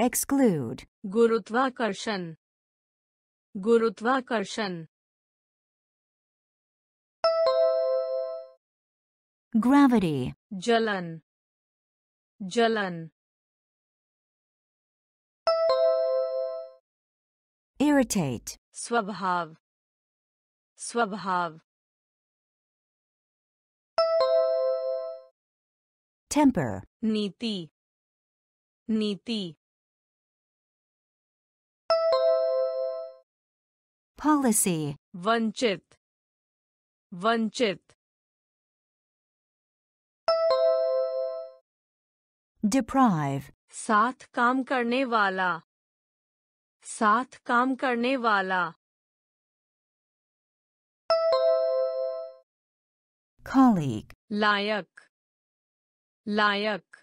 Exclude,
गुरुत्वाकर्षण। गुरुत्वाकर्षण।
gravity.
Jalan. Jalan.
Irritate.
Swabhav. Swabhav.
Temper.
Niti niti
policy.
Vanchit. Vanchit.
Deprive,
साथ काम करने वाला साथ काम करने वाला
colleague,
लायक लायक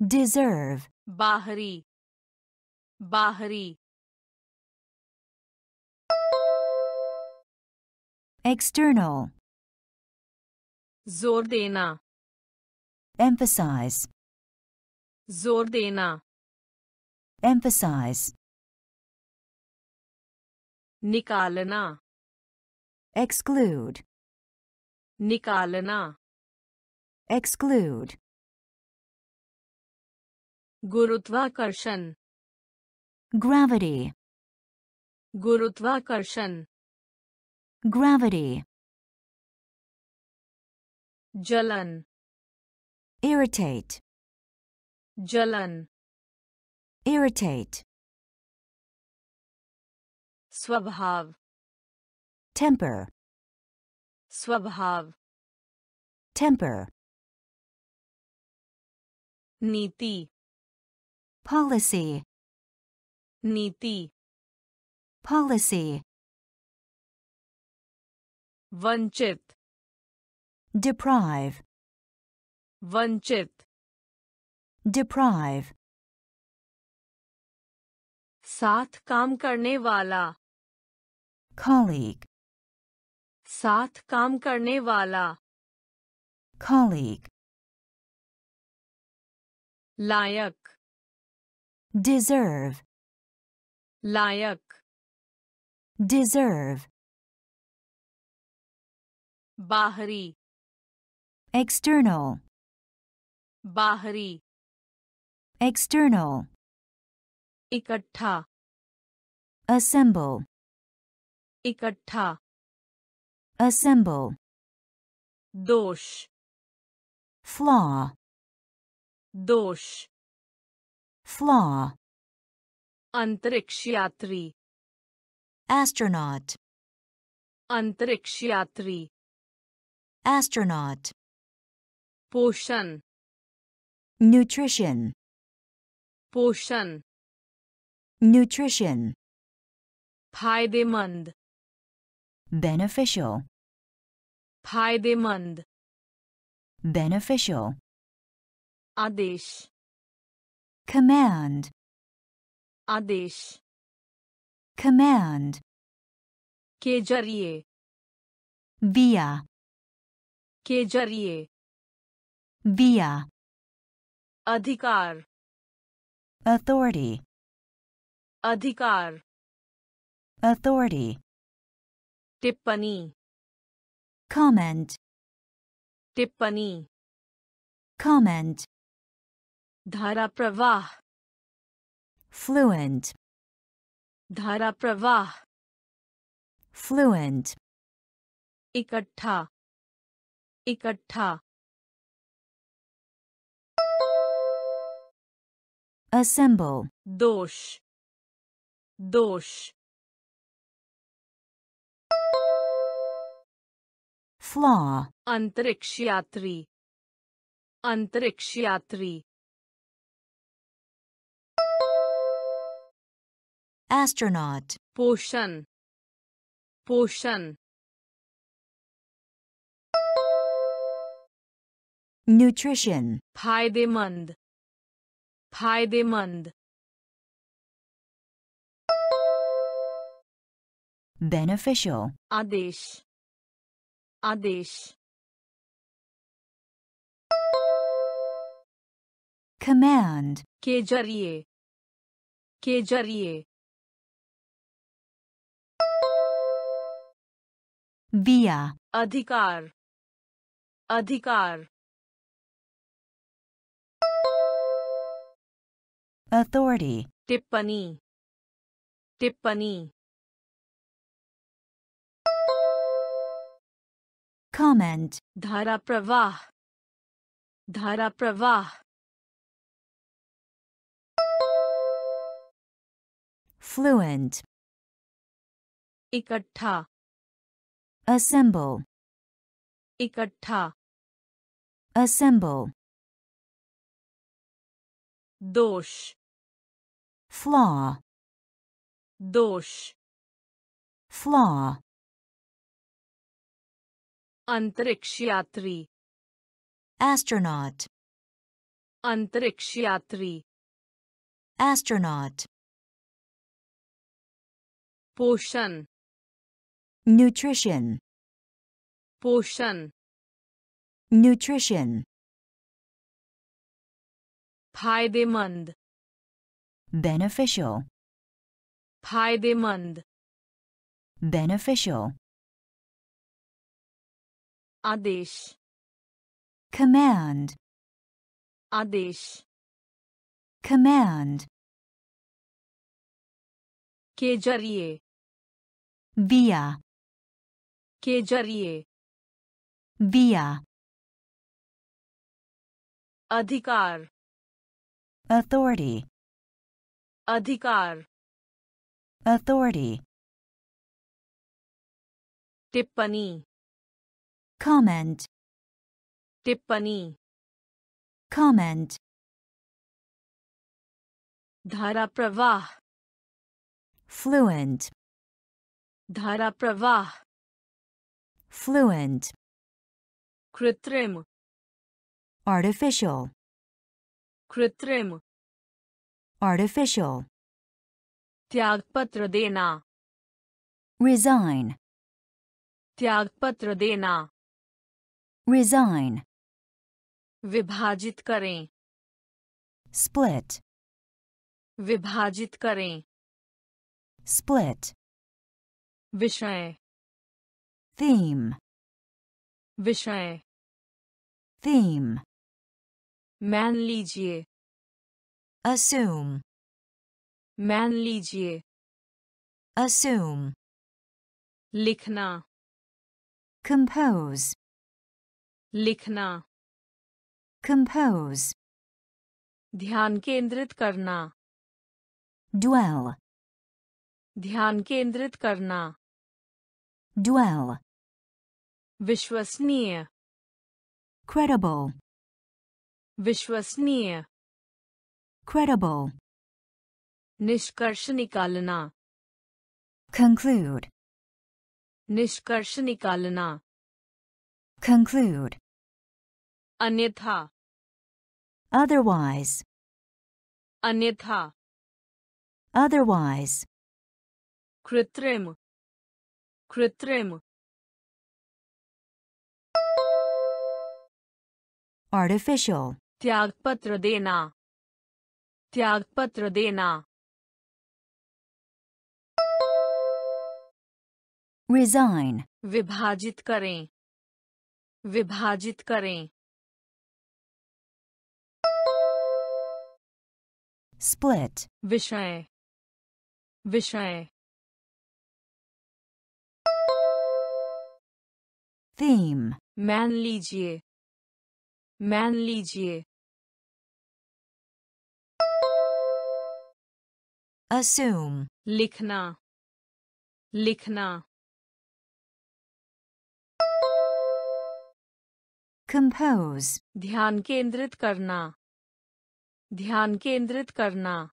deserve,
बाहरी बाहरी
external,
ज़ोर देना
emphasize,
ज़ोर देना
emphasize,
निकालना
exclude,
निकालना
exclude,
गुरुत्वाकर्षण
gravity,
गुरुत्वाकर्षण
gravity,
Jalan.
Irritate.
Jalan.
Irritate.
Swabhav.
Temper.
Swabhav.
Temper.
Niti.
Policy.
Niti.
Policy.
Vanchit.
Deprive,
वंचित
deprive,
साथ काम करने वाला
colleague,
साथ काम करने वाला
colleague,
लायक
deserve,
लायक
deserve,
बाहरी
external,
बाहरी
external,
इकट्ठा
assemble,
इकट्ठा
assemble,
दोष
flaw,
दोष
flaw,
अंतरिक्ष यात्री
astronaut,
अंतरिक्ष यात्री
astronaut,
पोषण
nutrition,
पोषण
nutrition,
फायदेमंद
beneficial,
फायदेमंद
beneficial,
आदेश
command,
आदेश
command,
के जरिए
via,
के जरिए
via,
अधिकार
authority,
अधिकार
authority,
टिप्पणी
comment,
टिप्पणी
comment,
धारा प्रवाह
fluent,
धारा प्रवाह
fluent,
इकट्ठा इकट्ठा
Assemble.
Dosh. Dosh.
Flaw.
antrikshyatri antrikshyatri
Astronaut.
Poshan. Poshan.
Nutrition.
Faydemand. फ़ायदेमंद
beneficial,
आदेश आदेश
command,
के ज़रिए के ज़रिए
via,
अधिकार अधिकार
authority,
टिप्पणी टिप्पणी
comment,
धारा प्रवाह धारा प्रवाह
fluent,
इकट्ठा
assemble,
इकट्ठा
assemble,
दोष
flaw,
दोष
flaw,
अंतरिक्ष यात्री
astronaut,
अंतरिक्ष यात्री
astronaut,
पोषण
nutrition,
पोषण
nutrition,
फायदेमंद
beneficial,
फायदेमंद
beneficial,
आदेश
command,
आदेश
command,
के जरिए
via,
के जरिए
via,
अधिकार
authority,
अधिकार
authority,
टिप्पणी
comment,
टिप्पणी
comment,
धारा प्रवाह
fluent,
धारा प्रवाह
fluent,
कृत्रिम
artificial,
कृत्रिम
artificial,
त्यागपत्र देना
resign,
त्यागपत्र देना
resign,
विभाजित करें
split,
विभाजित करें
split,
विषय
theme,
विषय
theme,
मान लीजिए
assume,
मान लीजिए
assume,
लिखना
compose,
लिखना
compose,
ध्यान केंद्रित करना
dwell,
ध्यान केंद्रित करना
dwell,
विश्वसनीय
credible,
विश्वसनीय
credible,
निष्कर्ष निकालना
conclude,
निष्कर्ष निकालना
conclude,
अन्यथा
otherwise,
अन्यथा
otherwise,
कृत्रिम कृत्रिम
artificial,
त्यागपत्र देना त्यागपत्र देना।
Resign,
विभाजित करें। विभाजित करें।
Split,
विषय। विषय।
Theme,
मान लीजिए। मान लीजिए।
Assume,
लिखना। लिखना।
Compose,
ध्यान केंद्रित करना। ध्यान केंद्रित करना।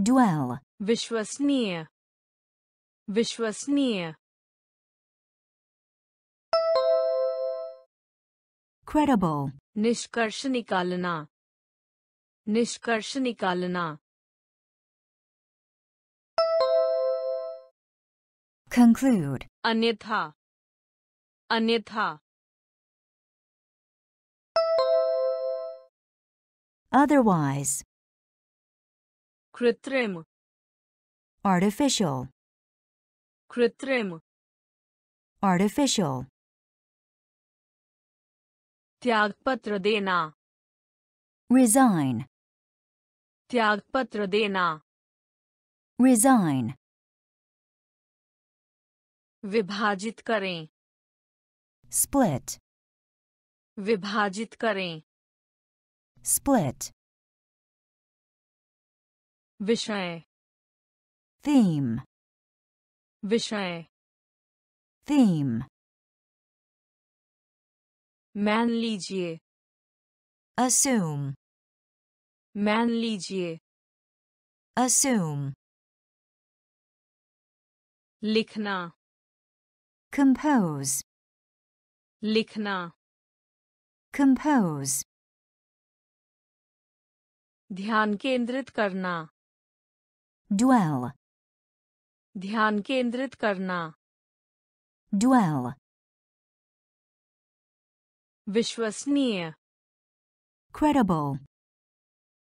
Dwell,
विश्वसनीय। विश्वसनीय।
Credible,
निष्कर्ष निकालना। निष्कर्ष निकालना
conclude,
अन्यथा अन्यथा
otherwise,
कृत्रिम
artificial,
कृत्रिम
artificial,
त्यागपत्र देना
resign,
त्यागपत्र देना
resign,
विभाजित करें
split,
विभाजित करें
split,
विषय
theme,
विषय
theme,
मान लीजिए
assume,
मैन लीजिए।
असूम
लिखना।
कंपोज
लिखना।
कंपोज
ध्यान केंद्रित करना।
ड्वेल
ध्यान केंद्रित करना।
ड्वेल
विश्वसनीय।
Credible.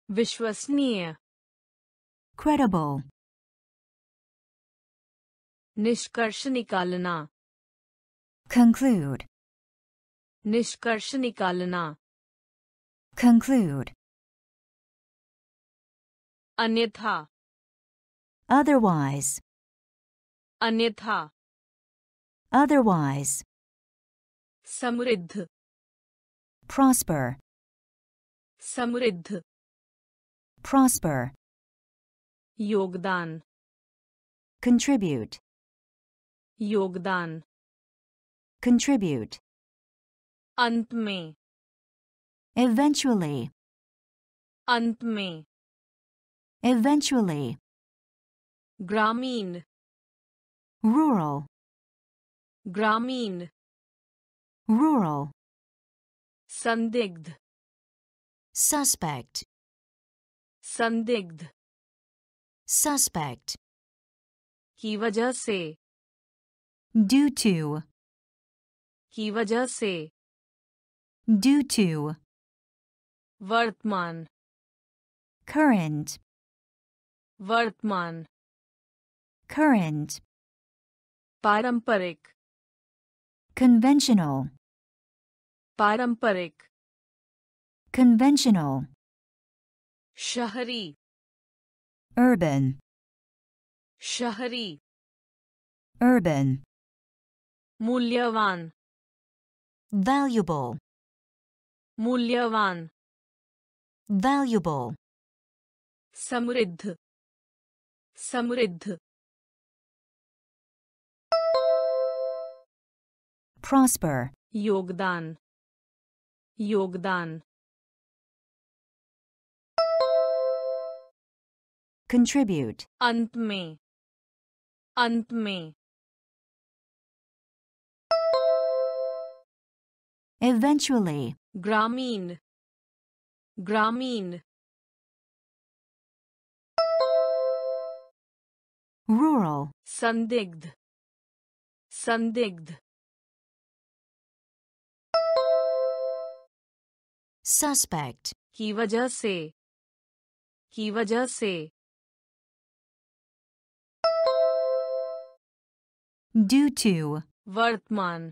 विश्वसनीय
credible,
निष्कर्ष निकालना
conclude,
निष्कर्ष निकालना
conclude,
अन्यथा
otherwise,
अन्यथा
otherwise,
समृद्ध
prosper,
समृद्ध
prosper,
योगदान
contribute,
योगदान
contribute,
अंत में
eventually,
अंत में
eventually,
ग्रामीण
rural,
ग्रामीण
rural,
संदिग्ध
suspect,
संदिग्ध
suspect,
की वजह से
due to,
की वजह से
due to,
वर्तमान
current,
वर्तमान
current,
पारंपरिक
conventional,
पारंपरिक
conventional,
शहरी
urban,
शहरी
urban,
मूल्यवान
valuable,
मूल्यवान
valuable,
समृद्ध समृद्ध
prosper,
योगदान योगदान
contribute,
अंत में अंत में
eventually,
ग्रामीण ग्रामीण
rural,
संदिग्ध संदिग्ध
suspect,
की वजह से की वजह से
due to,
वर्तमान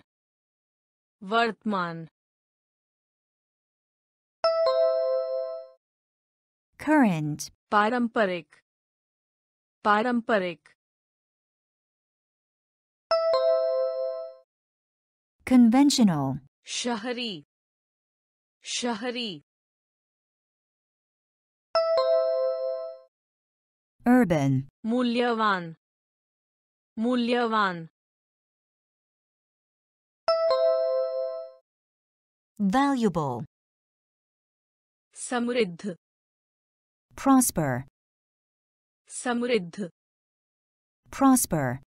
वर्तमान
current,
पारंपरिक पारंपरिक
conventional,
शहरी शहरी
urban,
मूल्यवान मूल्यवान
valuable,
समृद्ध
prosper,
समृद्ध
prosper,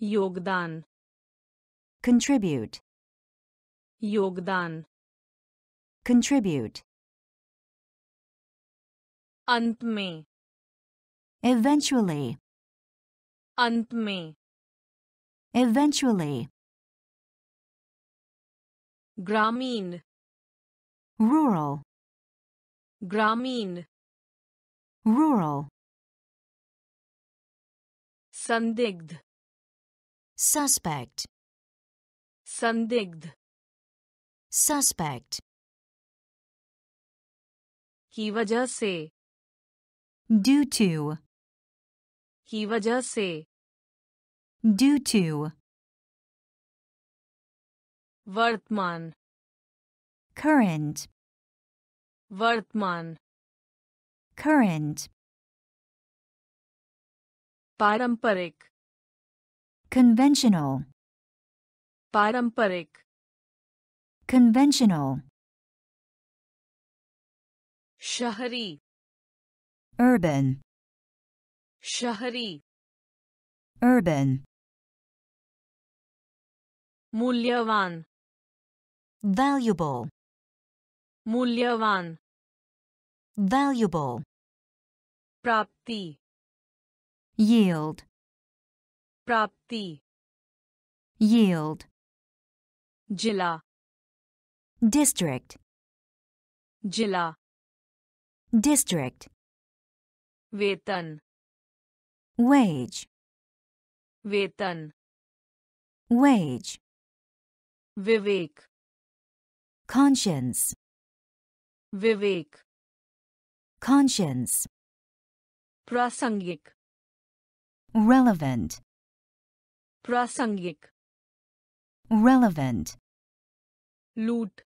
योगदान
contribute,
योगदान
contribute,
अंत में
eventually,
अंत में
eventually,
ग्रामीण
rural,
ग्रामीण
rural,
संदिग्ध
suspect,
संदिग्ध
suspect,
की वजह से
due to,
की वजह से
due to,
वर्तमान
current,
वर्तमान
current,
पारंपरिक
conventional,
पारंपरिक
conventional,
शहरी
urban,
शहरी
urban,
मूल्यवान
valuable,
मूल्यवान
valuable,
प्राप्ति
yield,
प्राप्ति
yield,
जिला
district,
जिला
district,
वेतन
wage,
वेतन
wage,
विवेक
conscience,
विवेक
conscience,
प्रासंगिक
relevant,
प्रासंगिक
relevant,
लूट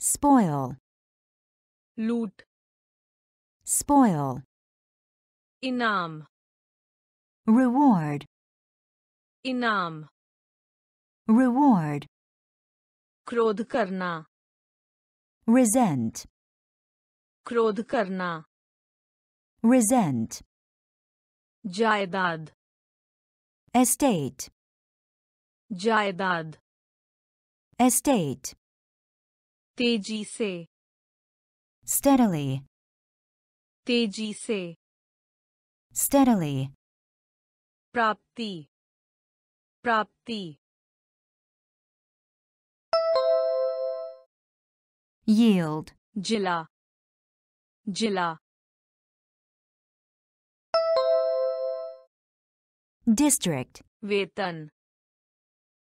spoil,
लूट
spoil,
इनाम
reward,
इनाम
reward,
क्रोध करना
resent,
क्रोध करना
resent,
जायदाद
estate,
जायदाद
estate,
तेजी से
steadily,
तेजी से
steadily,
प्राप्ति प्राप्ति
yield,
जिला जिला
district,
वेतन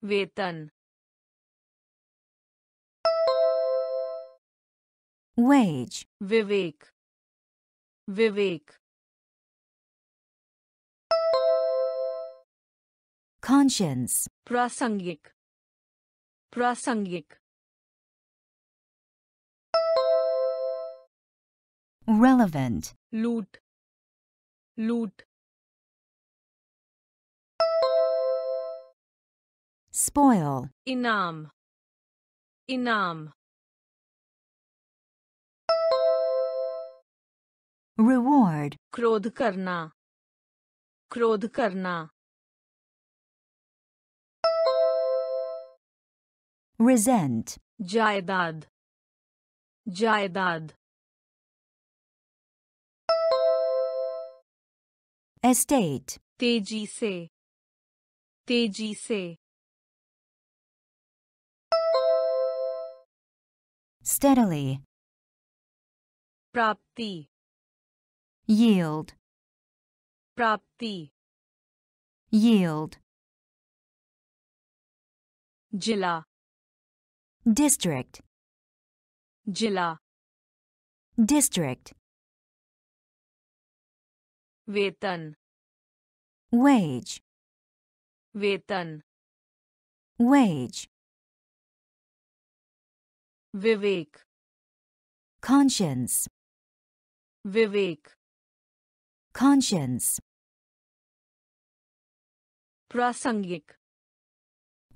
वेतन
wage,
विवेक विवेक
conscience,
प्रासंगिक प्रासंगिक
relevant,
लूट लूट
spoil,
इनाम इनाम
reward,
क्रोध करना क्रोध करना
resent,
जायदाद जायदाद
estate,
तेजी से तेजी से
steadily,
प्राप्ति
yield,
प्राप्ति
yield,
जिला
district,
जिला
district,
वेतन
wage,
वेतन
wage,
विवेक
conscience,
विवेक
conscience,
प्रासंगिक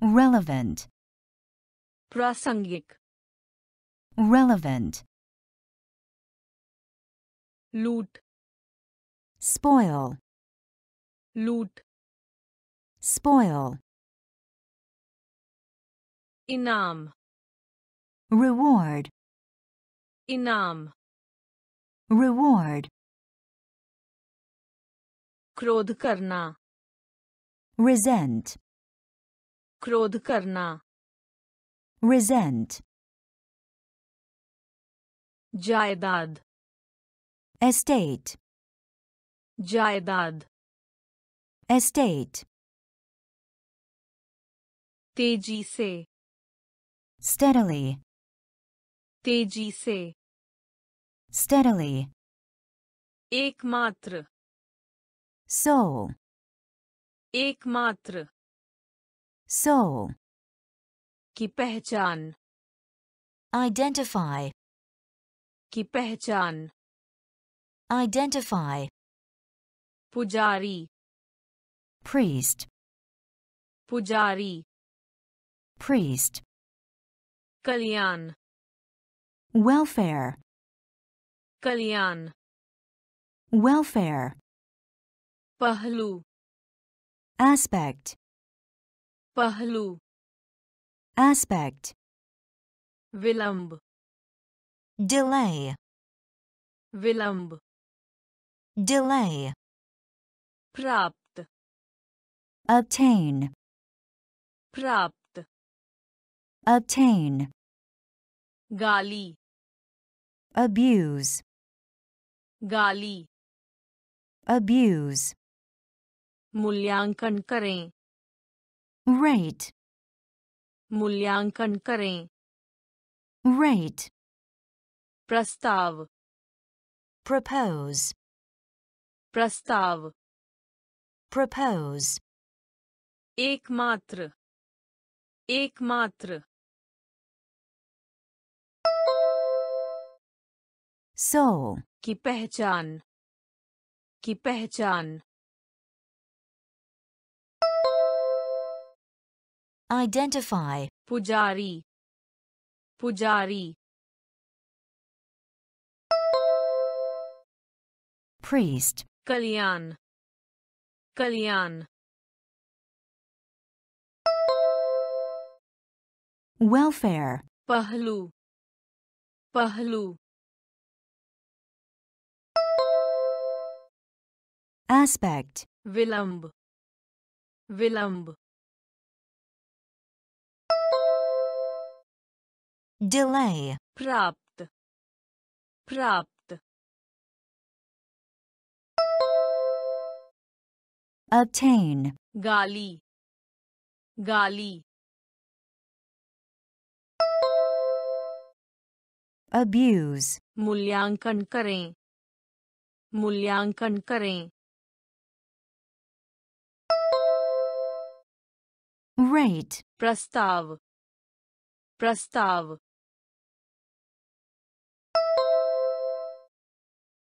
relevant,
प्रासंगिक
relevant,
लूट
spoil,
लूट
spoil,
इनाम
reward,
इनाम
reward,
क्रोध करना
resent,
क्रोध करना
resent,
जायदाद
estate,
जायदाद
estate,
तेजी से
steadily,
तेजी से
steadily,
एकमात्र
soul,
एकमात्र
soul,
की पहचान
identify,
की पहचान
identify,
पुजारी
priest,
पुजारी
priest,
कल्याण
welfare,
कल्याण
welfare,
पहलू
aspect,
पहलू
aspect,
विलंब
delay,
विलंब
delay,
प्राप्त
obtain,
प्राप्त
obtain,
गाली
abuse,
गाली
abuse,
मूल्यांकन करें
rate,
मूल्यांकन करें।
Rate,
प्रस्ताव।
Propose,
प्रस्ताव।
Propose,
एकमात्र। एकमात्र।
Soul,
की पहचान। की पहचान।
Identify.
Pujari. Pujari.
Priest.
Kalyan. Kalyan.
Welfare.
Pahlu. Pahlu.
Aspect.
Vilamb. Vilamb.
Delay,
प्राप्त प्राप्त
obtain,
गाली गाली
abuse,
मूल्यांकन करें मूल्यांकन करें
rate,
प्रस्ताव प्रस्ताव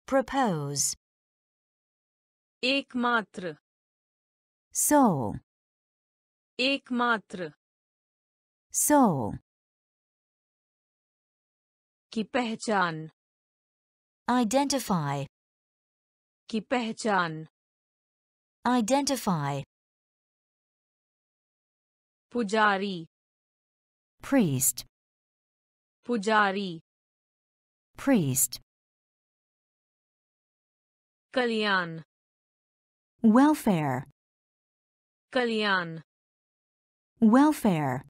propose,
एकमात्र
soul,
एकमात्र
soul,
की पहचान
identify,
की पहचान
identify,
पुजारी
priest,
पुजारी
priest,
Kalyan.
Welfare.
Kalyan.
Welfare.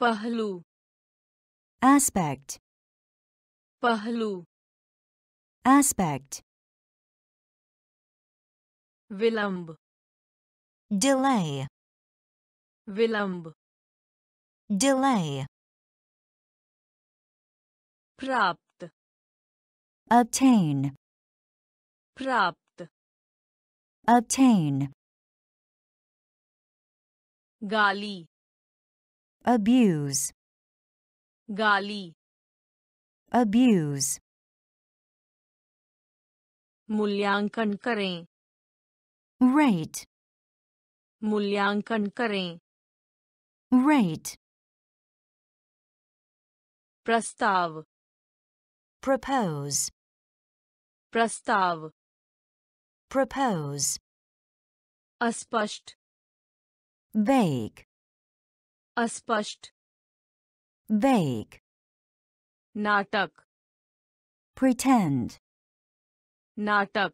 Pahlu.
Aspect.
Pahlu.
Aspect.
Vilamb.
Delay.
Vilamb.
Delay.
Prapt
obtain,
प्राप्त
obtain,
गाली
abuse,
गाली
abuse,
मूल्यांकन करें
rate,
मूल्यांकन करें
rate,
प्रस्ताव
propose,
प्रस्ताव
propose,
अस्पष्ट
vague,
अस्पष्ट
vague,
नाटक
pretend,
नाटक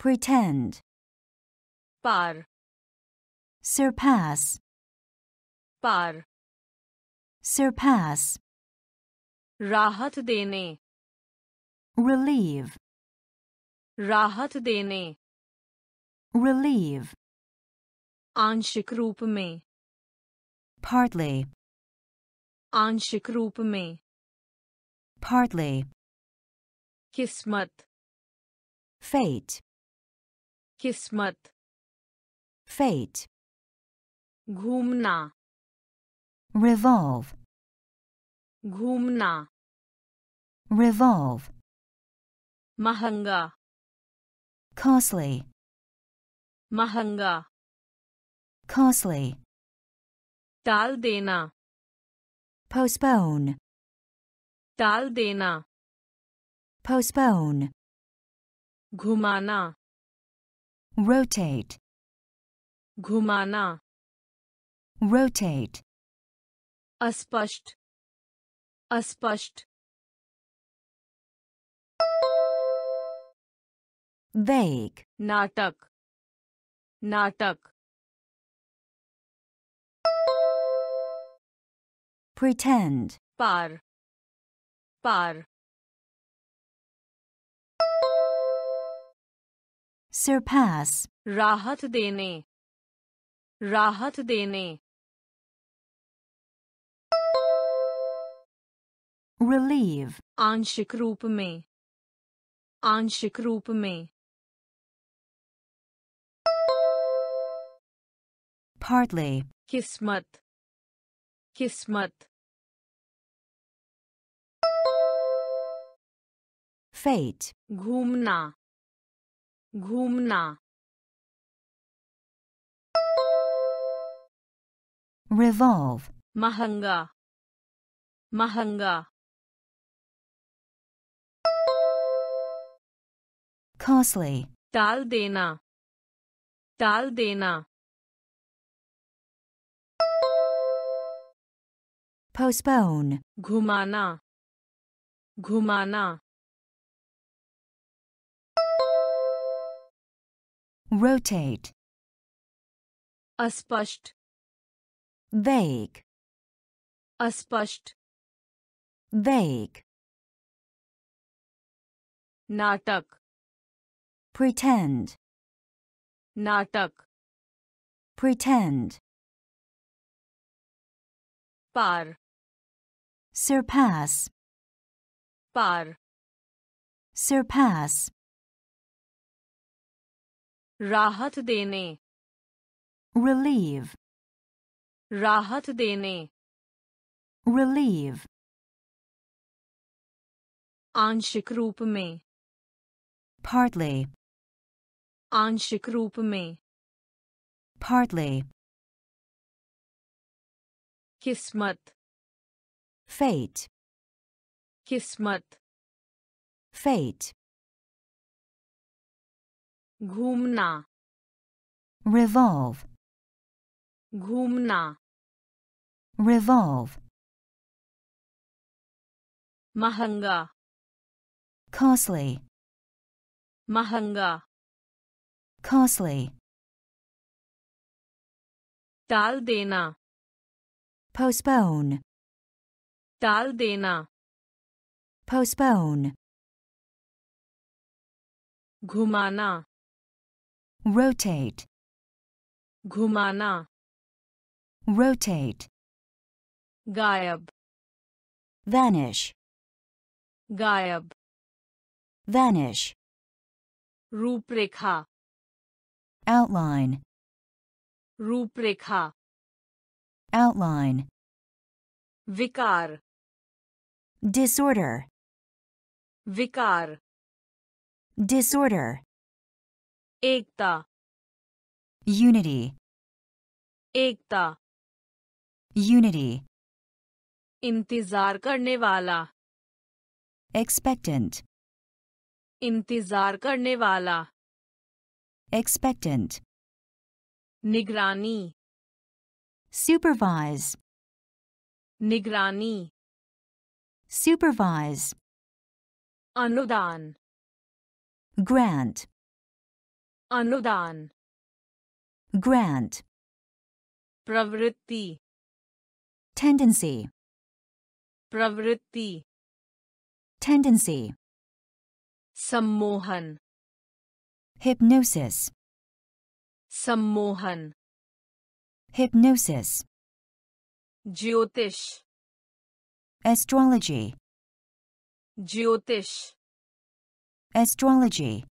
pretend,
पार
surpass,
पार
surpass,
राहत देने
relieve,
राहत देने
relieve,
आंशिक रूप में
partly,
आंशिक रूप में
partly,
किस्मत
fate,
किस्मत
fate,
घूमना
revolve,
घूमना
revolve,
महंगा
costly,
महंगा
costly,
टाल देना
postpone,
टाल देना
postpone,
घुमाना
rotate,
घुमाना
rotate,
अस्पष्ट अस्पष्ट
Vague,
नाटक। नाटक।
Pretend,
पार। पार।
Surpass,
राहत देने। राहत देने।
Relieve,
आंशिक रूप में। आंशिक रूप में।
partly,
किस्मत किस्मत
fate,
घूमना घूमना
revolve,
महंगा महंगा
costly,
टाल देना टाल देना
postpone,
घुमाना घुमाना
rotate,
अस्पष्ट
vague,
अस्पष्ट
vague,
नाटक
pretend,
नाटक
pretend,
पार
surpass,
पार
surpass,
राहत देने
relieve,
राहत देने
relieve,
आंशिक रूप में
partly,
आंशिक रूप में
partly,
किस्मत
Fate.
Kismat.
Fate.
Ghumna.
Revolve.
Ghumna.
Revolve.
Mahanga.
Costly.
Mahanga.
Costly.
Dal dena.
Postpone
टाल देना
postpone,
घुमाना
rotate,
घुमाना
rotate,
गायब
vanish,
गायब
vanish,
रूपरेखा
outline,
रूपरेखा
outline,
विकार
disorder,
विकार
disorder,
एकता
unity,
एकता
unity,
इंतजार करने वाला
expectant,
इंतजार करने वाला
expectant,
निगरानी
supervise,
निगरानी
Supervise.
Anudan.
Grant.
Anudan.
Grant.
Pravritti.
Tendency.
Pravritti.
Tendency.
Sammohan.
Hypnosis.
Sammohan.
Hypnosis.
Jyotish
astrology.
Jyotish.
Astrology.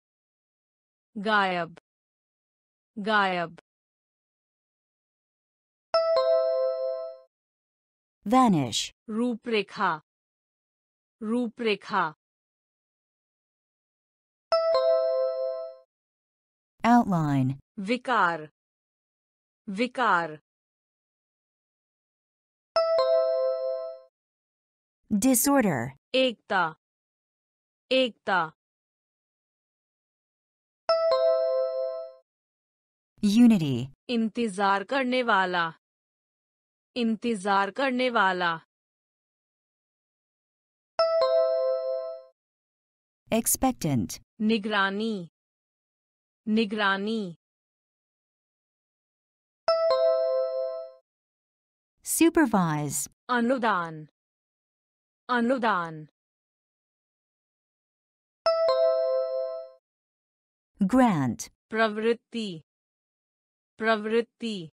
Gayab. Gayab.
Vanish.
Ruprekha. Ruprekha.
Outline.
Vikar. Vikar.
Disorder,
एकता। एकता।
Unity,
इंतज़ार करने वाला। इंतज़ार करने वाला।
Expectant,
निगरानी। निगरानी।
Supervise,
अनुदान। Anudan.
Grant.
Pravritti. Pravritti.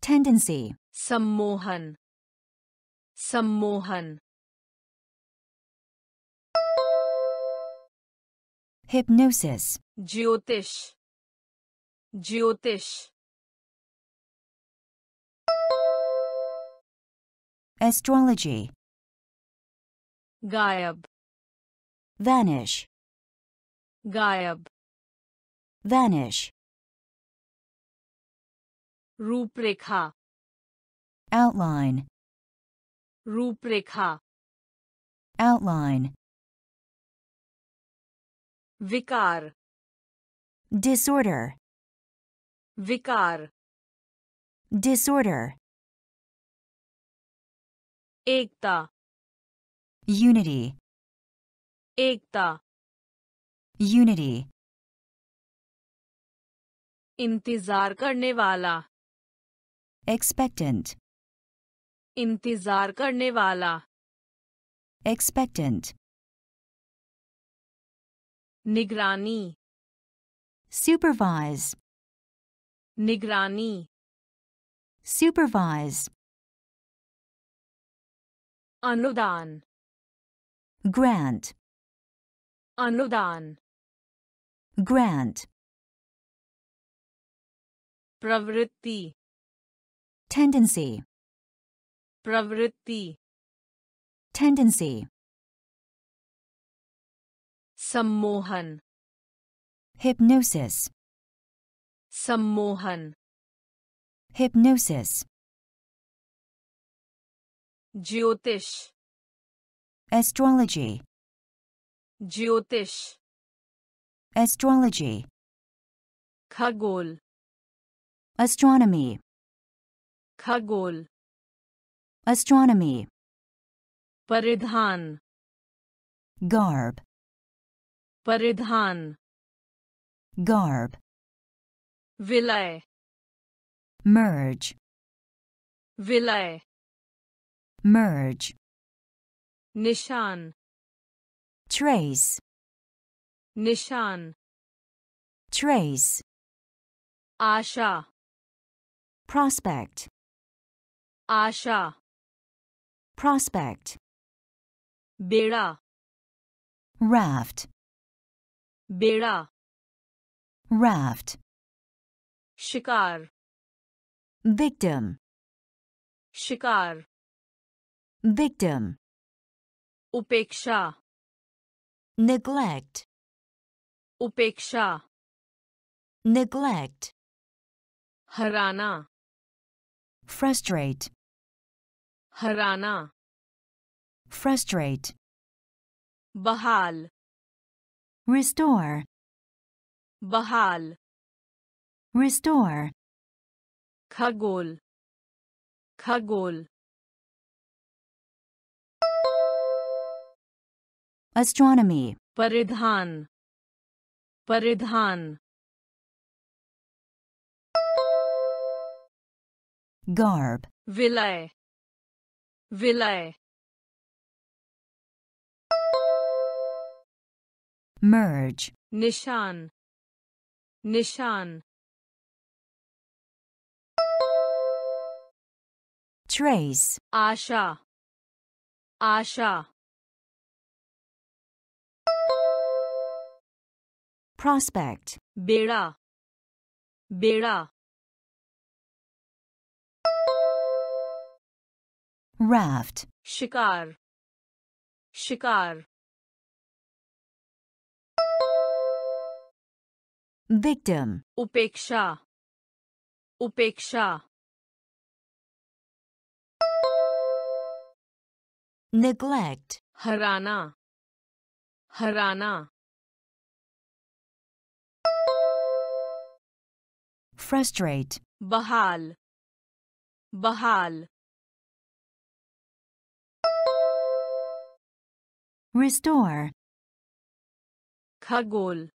Tendency.
Sammohan. Sammohan.
Hypnosis.
Jyotish. Jyotish.
Astrology.
Gayab.
Vanish.
Gayab.
Vanish.
Ruprekha.
Outline.
Ruprekha.
Outline.
Vikar.
Disorder.
Vikar.
Disorder.
एकता
unity,
एकता
unity,
इंतज़ार करने वाला
expectant,
इंतज़ार करने वाला
expectant,
निगरानी
supervise,
निगरानी
supervise,
अनुदान
grant,
अनुदान
grant,
प्रवृत्ति
tendency,
प्रवृत्ति
tendency,
सम्मोहन
hypnosis,
सम्मोहन
hypnosis,
Jyotish.
Astrology.
Jyotish.
Astrology.
Khagol.
Astronomy.
Khagol.
Astronomy.
Paridhan.
Garb.
Paridhan.
Garb.
Vilay.
Merge.
Vilay
merge
nishan.
trace
nishan.
trace
asha.
prospect
asha.
prospect
beda.
raft
beda.
raft
shikar.
victim
shikar.
Victim.
Upeksha.
Neglect.
Upeksha.
Neglect.
Harana.
Frustrate.
Harana.
Frustrate.
Bahal.
Restore.
Bahal.
Restore.
Khagol. Khagol.
Astronomy.
Paridhan. Paridhan.
Garb.
Vilay. Vilay.
Merge.
Nishan. Nishan.
Trace.
Asha. Asha.
Prospect,
बेड़ा बेड़ा
raft,
शिकार शिकार
victim,
उपेक्षा उपेक्षा
neglect,
हराना हराना
frustrate,
बहाल बहाल
restore,
खगोल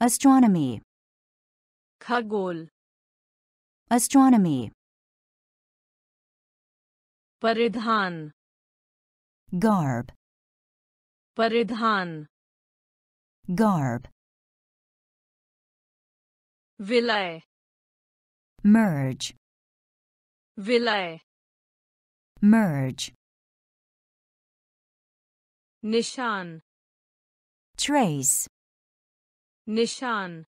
astronomy,
खगोल
astronomy,
परिधान
garb,
परिधान
garb,
विलय
merge,
विलय
merge,
निशान
trace,
निशान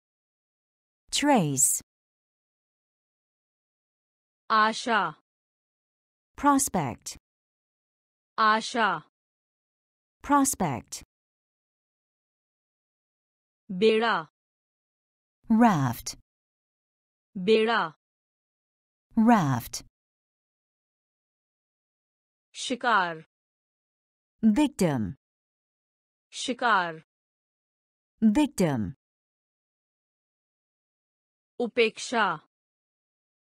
trace,
आशा
prospect,
आशा
prospect,
बेड़ा
raft,
बेड़ा
raft,
शिकार
victim,
शिकार
victim,
उपेक्षा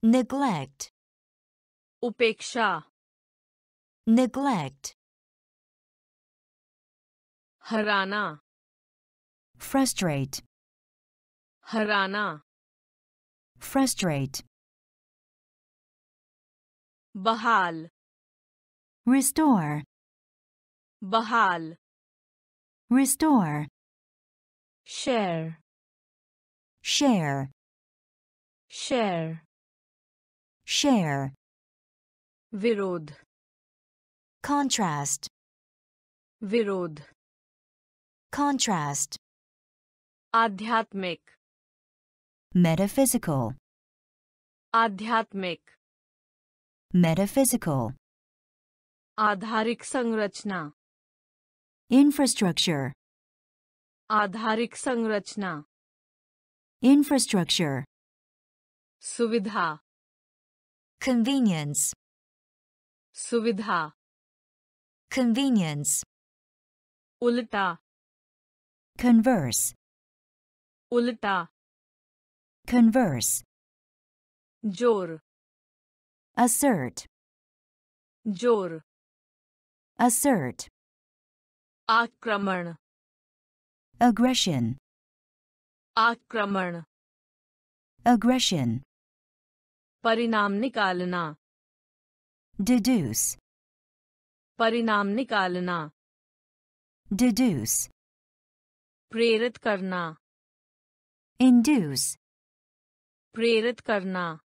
neglect,
उपेक्षा
neglect,
हराना
frustrate,
हराना
frustrate,
बहाल
restore,
बहाल
restore,
share
share,
share
share,
विरोध
contrast,
विरोध
contrast,
आध्यात्मिक
metaphysical,
आध्यात्मिक
metaphysical,
आधारिक संरचना
infrastructure,
आधारिक संरचना
infrastructure,
सुविधा
convenience,
सुविधा
convenience,
उल्टा
converse,
उल्टा
converse,
जोर
assert,
जोर
assert,
आक्रमण
aggression,
आक्रमण
aggression,
परिणाम निकालना
deduce,
परिणाम निकालना
deduce,
प्रेरित करना
induce,
प्रेरित करना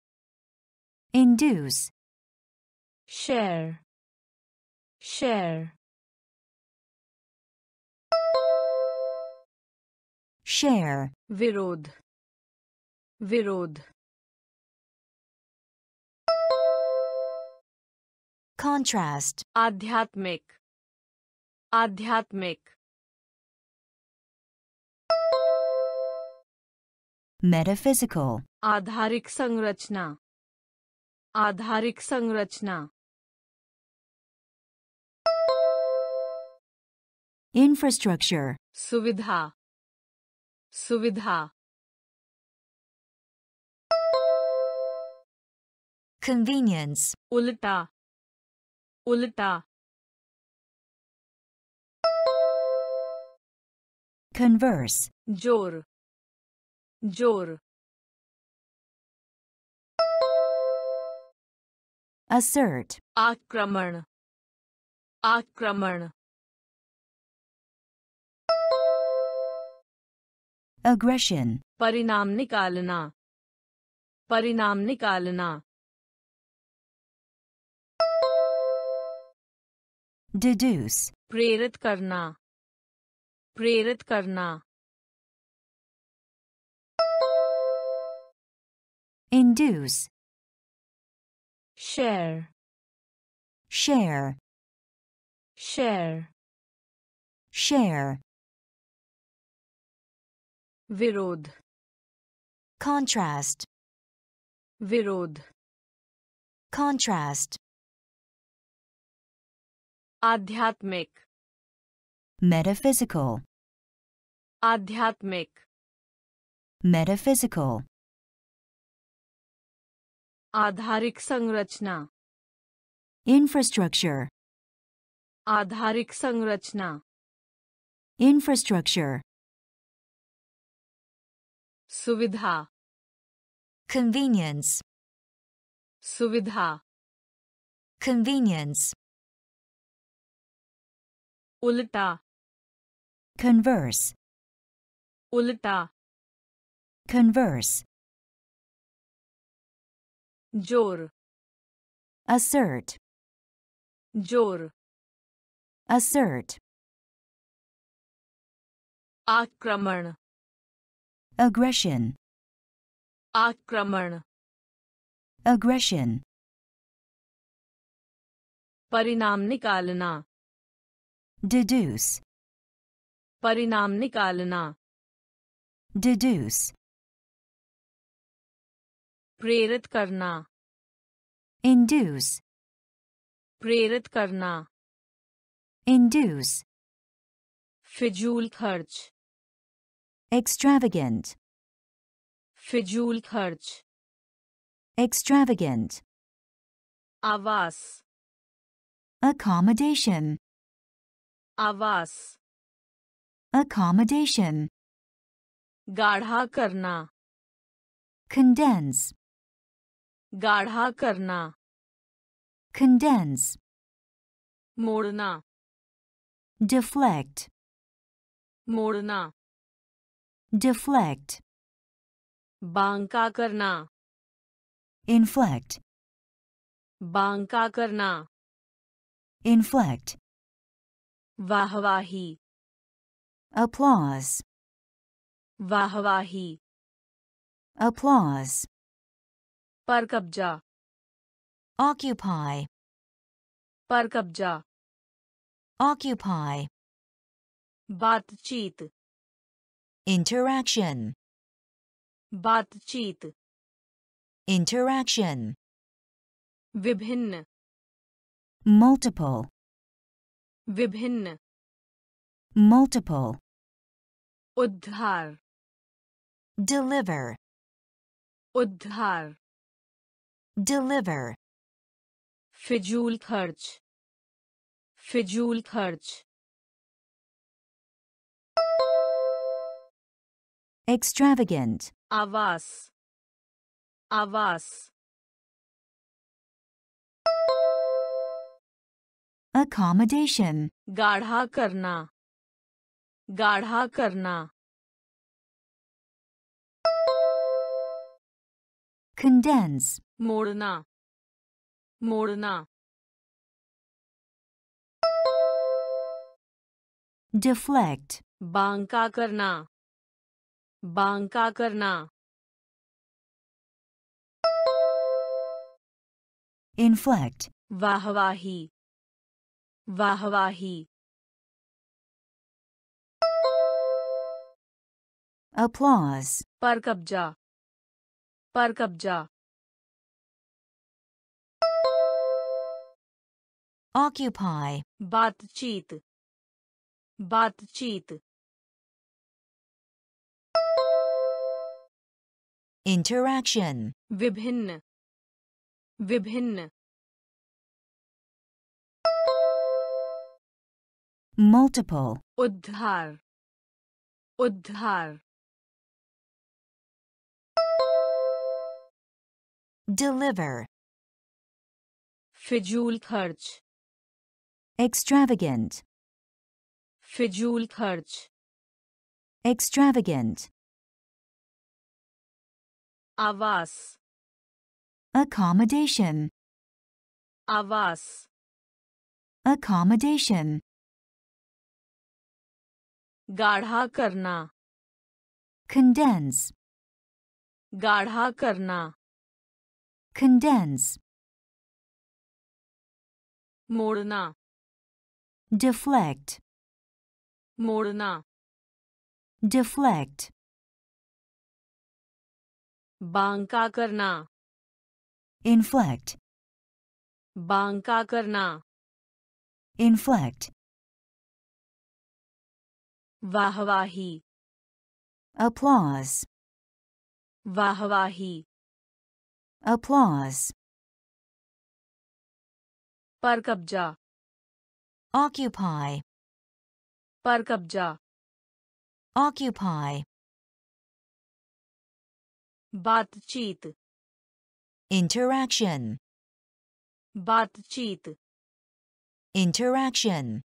induce,
शेयर शेयर
share,
विरोध विरोध
contrast,
आध्यात्मिक आध्यात्मिक
metaphysical,
आधारिक संरचना। आधारिक संरचना।
इंफ्रास्ट्रक्चर
सुविधा। सुविधा।
कन्वीनियंस
उल्टा। उल्टा।
कन्वर्स
ज़ोर। ज़ोर।
assert,
आक्रमण आक्रमण
aggression,
परिणाम निकालना परिणाम निकालना
deduce,
प्रेरित करना प्रेरित करना
induce,
share
share,
share
share,
विरोध
contrast,
विरोध
contrast,
आध्यात्मिक
metaphysical,
आध्यात्मिक
metaphysical,
आधारिक संरचना
infrastructure,
आधारिक संरचना
infrastructure,
सुविधा
convenience,
सुविधा
convenience,
उल्टा
converse,
उल्टा
converse,
ज़ोर
assert,
ज़ोर
assert,
आक्रमण
aggression,
आक्रमण
aggression,
परिणाम निकालना
deduce,
परिणाम निकालना
deduce,
प्रेरित करना
induce,
प्रेरित करना
induce,
फिजूल खर्च
extravagant,
फिजूल खर्च
extravagant,
आवास
accommodation,
आवास
accommodation,
गाढ़ा करना
condense,
गाढ़ा करना
कंडेंस
मोड़ना
डिफ्लेक्ट
मोड़ना
डिफ्लेक्ट
बांका करना
इन्फ्लेक्ट
बांका करना
इन्फ्लेक्ट
वाहवाही
अप्लॉज
वाहवाही
अप्लॉज
पर कब्जा
occupy,
पर कब्जा
occupy,
बातचीत
interaction,
बातचीत
interaction,
विभिन्न
multiple,
विभिन्न
multiple,
उद्धार
deliver,
उद्धार
deliver,
फिजूल खर्च फिजूल खर्च
extravagant,
आवास आवास
accommodation,
गाढ़ा करना गाढ़ा करना
Condense,
मोड़ना मोड़ना
deflect,
बांका करना बांका करना
inflect,
वाहवाही वाहवाही
applause,
पर कब्जा पर कब्जा।
Occupy,
बातचीत। बातचीत।
Interaction,
विभिन्न। विभिन्न।
Multiple,
उद्धार। उद्धार।
deliver,
फिजूल खर्च
extravagant,
फिजूल खर्च
extravagant,
आवास
accommodation,
आवास
accommodation,
गाढ़ा करना
condense,
गाढ़ा करना
condense,
मोड़ना
deflect,
मोड़ना
deflect,
बांका करना
inflect,
बांका करना
inflect,
वाहवाही
applause,
वाहवाही
applause,
पर कब्जा
occupy,
पर कब्जा
occupy,
बातचीत
interaction,
बातचीत
interaction,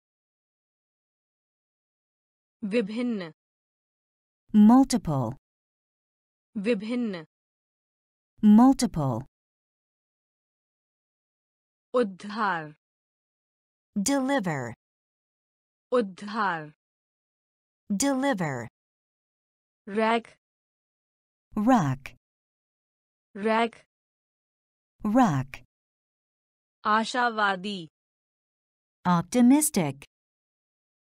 विभिन्न
multiple,
विभिन्न
multiple,
उद्धार
deliver,
उद्धार
deliver,
rack
rack,
rack
rack,
आशावादी
optimistic,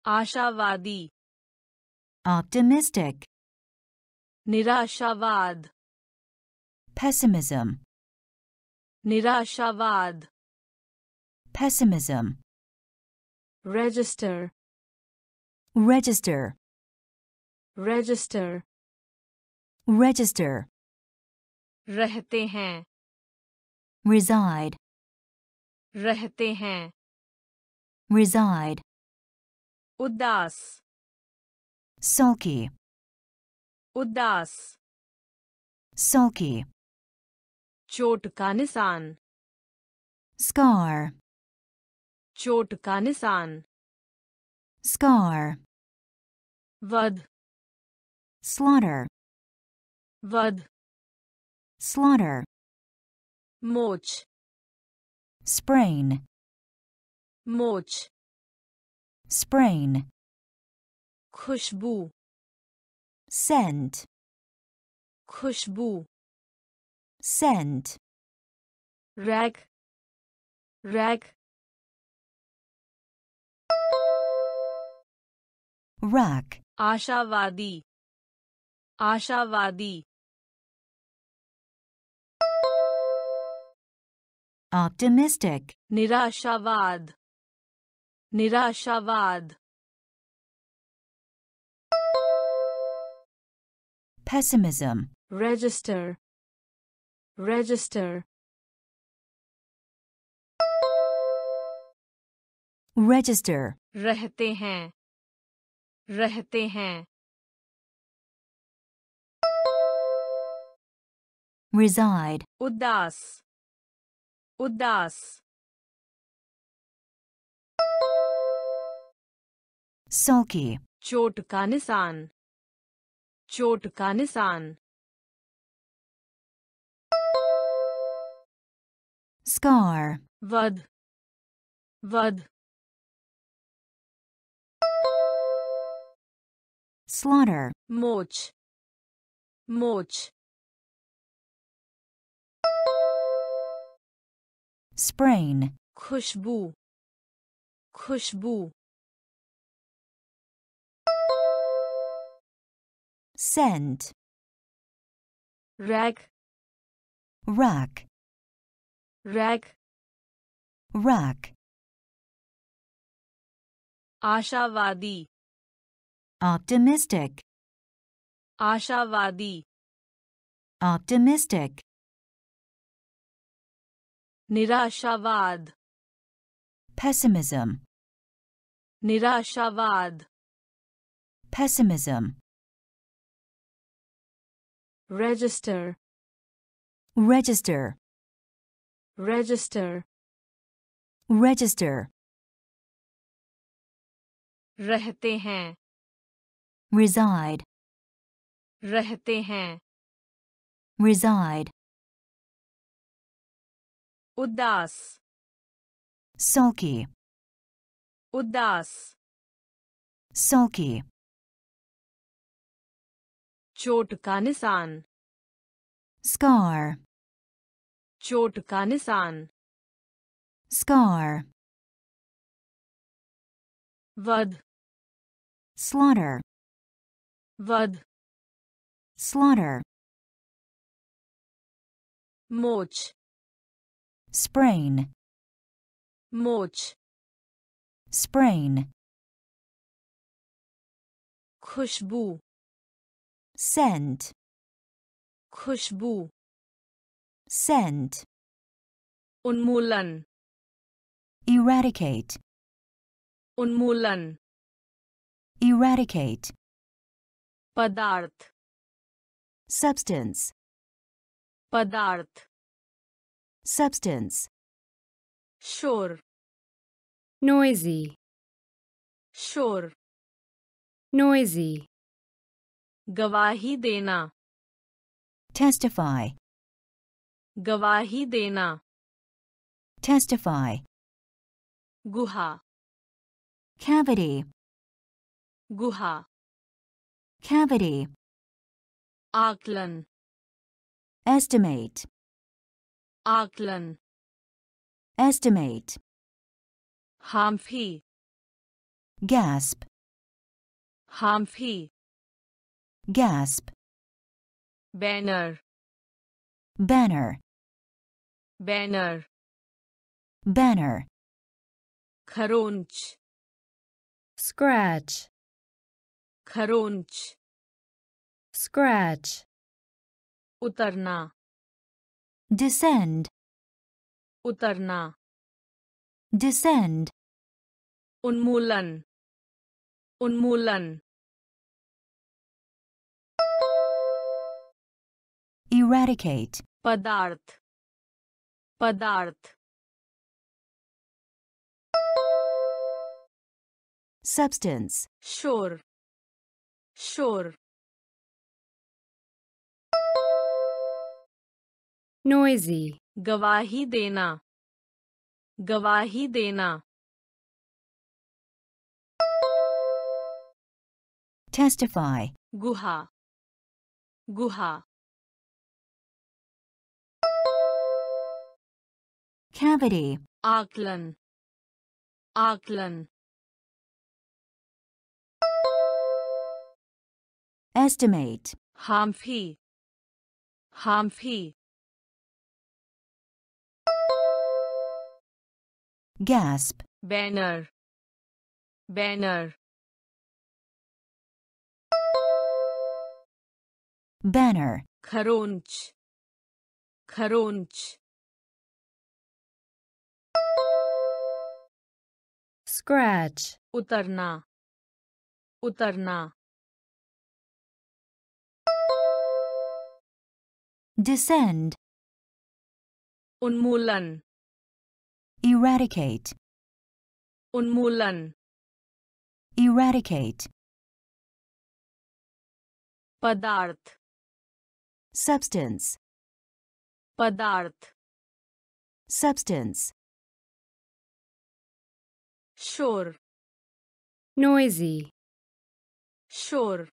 आशावादी
optimistic,
निराशावाद
pessimism,
निराशावाद
pessimism,
register
register,
register
register,
रहते हैं
reside,
रहते हैं
reside,
उदास
sulky,
उदास
sulky,
चोट का निशान
scar,
चोट का निशान
scar,
वध
slaughter,
वध
slaughter,
मोच
sprain,
मोच
sprain,
खुशबू
scent,
खुशबू
Scent.
Rag. Rag.
Rack.
Ashawadi. Ashawadi.
Optimistic.
Nirashavad. Nirashavad.
Pessimism.
Register. Register
register,
रहते हैं रहते हैं
reside,
उदास उदास
sulky,
चोट का निशान चोट का निशान
Scar.
Vad. Vad.
Slaughter.
Moch. Moch.
Sprain.
Khushbu. Khushbu.
Scent.
Rag.
Rack
rack
rack,
आशावादी
optimistic,
आशावादी
optimistic,
निराशावाद
pessimism,
निराशावाद
pessimism,
register
register,
Register
register,
रहते हैं
reside,
रहते हैं
reside,
उदास
sulky,
उदास
sulky,
चोट का निशान
scar,
चोट का निशान
scar,
वध
slaughter,
वध
slaughter,
मोच
sprain,
मोच
sprain,
खुशबू
scent,
खुशबू
scent,
उन्मूलन
eradicate,
उन्मूलन
eradicate,
पदार्थ
substance,
पदार्थ
substance,
शोर
noisy,
शोर
noisy,
गवाही देना
testify,
गवाही देना
testify,
गुहा
cavity,
गुहा
cavity,
आकलन
estimate,
आकलन
estimate,
हाम्फी
gasp,
हाम्फी
gasp,
banner
banner,
Banner
banner,
खरोंच
scratch,
खरोंच
scratch,
उतरना
descend,
उतरना
descend,
उन्मूलन उन्मूलन
eradicate,
पदार्थ पदार्थ।
Substance,
शोर। शोर।
Noisy,
गवाही देना। गवाही देना।
Testify,
गुहा। गुहा।
cavity,
आकलन आकलन
estimate,
हाम्फी हाम्फी
gasp,
banner banner
banner,
खरोंच खरोंच
scratch,
उतरना उतरना
descend,
उन्मूलन
eradicate,
उन्मूलन
eradicate,
पदार्थ
substance,
पदार्थ
substance,
शोर
noisy,
शोर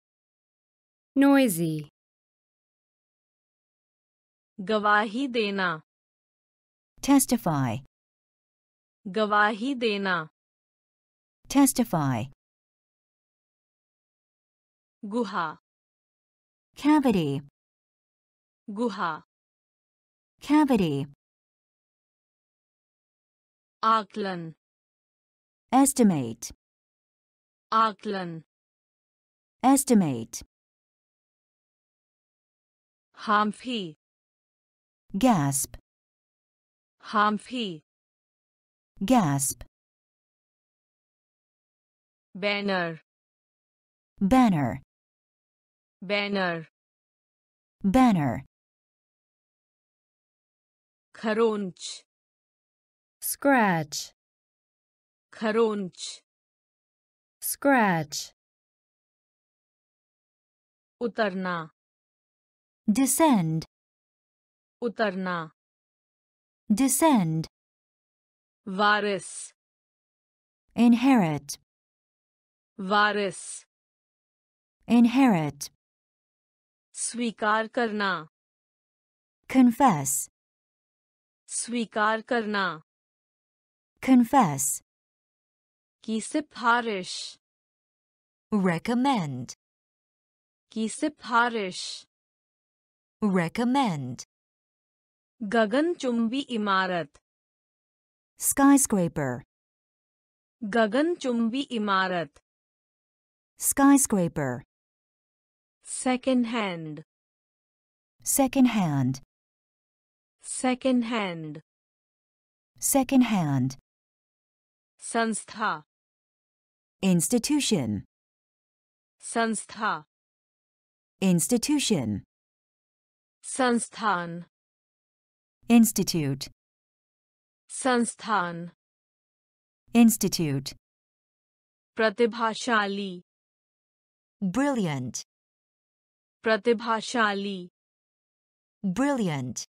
noisy,
गवाही देना
testify,
गवाही देना
testify,
गुहा
cavity,
गुहा
cavity,
आकलन
Estimate.
Aklen.
Estimate.
Harmfy.
Gasp.
Harmfy.
Gasp.
Banner.
Banner.
Banner.
Banner.
Karunch.
Scratch.
खरोंच
स्क्रैच
उतरना
डिसेंड
उतरना
डिसेंड
वारिस
इनहेरिट
वारिस
इनहेरिट
स्वीकार करना
कन्फेस
स्वीकार करना
कन्फेस
की सिफारिश
recommend,
की सिफारिश
recommend,
गगनचुंबी इमारत
skyscraper,
गगनचुंबी इमारत
skyscraper,
second hand
second hand,
second hand
second hand,
संस्था
institution,
संस्था
institution,
संस्थान
institute,
संस्थान
institute,
प्रतिभाशाली
brilliant,
प्रतिभाशाली
brilliant,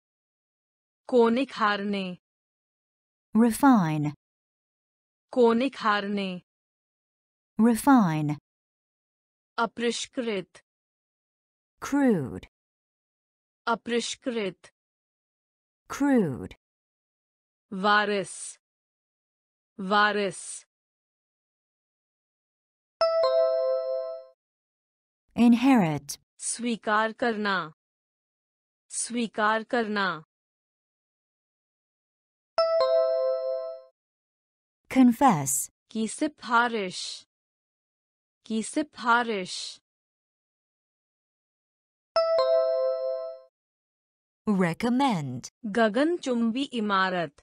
को निखारने
refine,
को निखारने
refine,
अपरिष्कृत
crude,
अपरिष्कृत
crude,
वारिस वारिस
inherit,
स्वीकार करना स्वीकार करना
confess,
की सिफारिश की सिफारिश।
Recommend,
गगनचुंबी इमारत।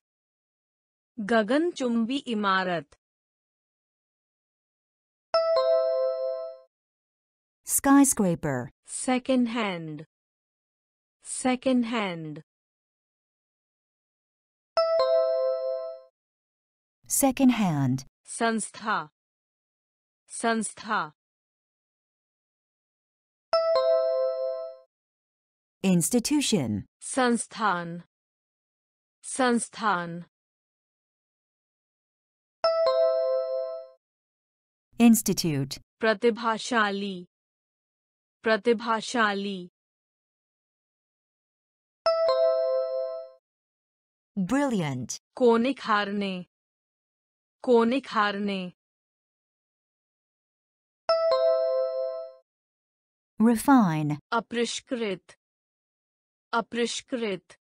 गगन गगनचुंबी इमारत।
Skyscraper,
second hand second hand
second hand,
संस्था। संस्था।
Institution,
संस्थान। संस्थान।
Institute,
प्रतिभाशाली। प्रतिभाशाली।
Brilliant,
को निखारने को निखारने
refine,
अपरिष्कृत अपरिष्कृत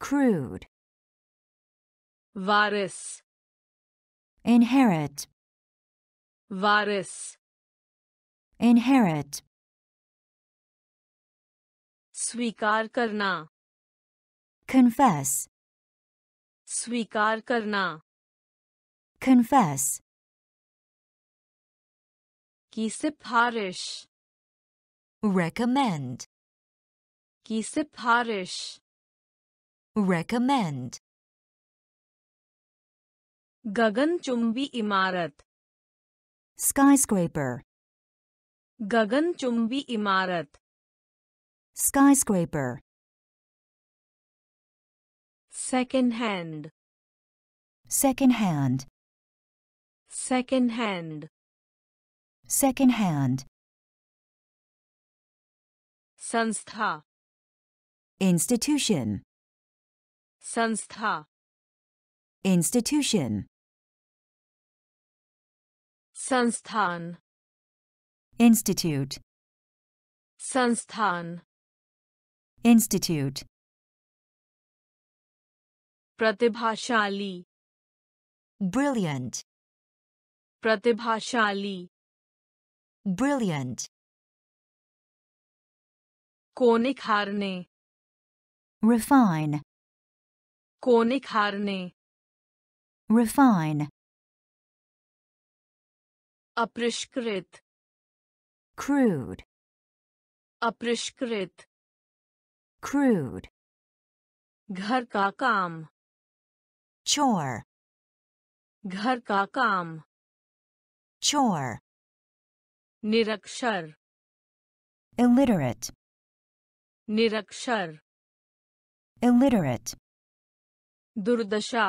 crude,
वारिस
inherit,
वारिस
inherit,
स्वीकार करना
confess,
स्वीकार करना
confess,
की सिफारिश
recommend,
की सिफारिश
recommend,
गगनचुंबी इमारत
skyscraper,
गगनचुंबी इमारत
skyscraper,
second hand
second hand,
second hand
second hand,
संस्था
institution,
संस्था
institution,
संस्थान
institute,
संस्थान
institute,
प्रतिभाशाली
brilliant,
प्रतिभाशाली
brilliant,
को निखारने
refine,
को निखारने
refine,
अपरिष्कृत
crude,
अपरिष्कृत
crude,
घर का काम
chore,
घर का काम
chore,
निरक्षर
illiterate,
निरक्षर
illiterate,
दुर्दशा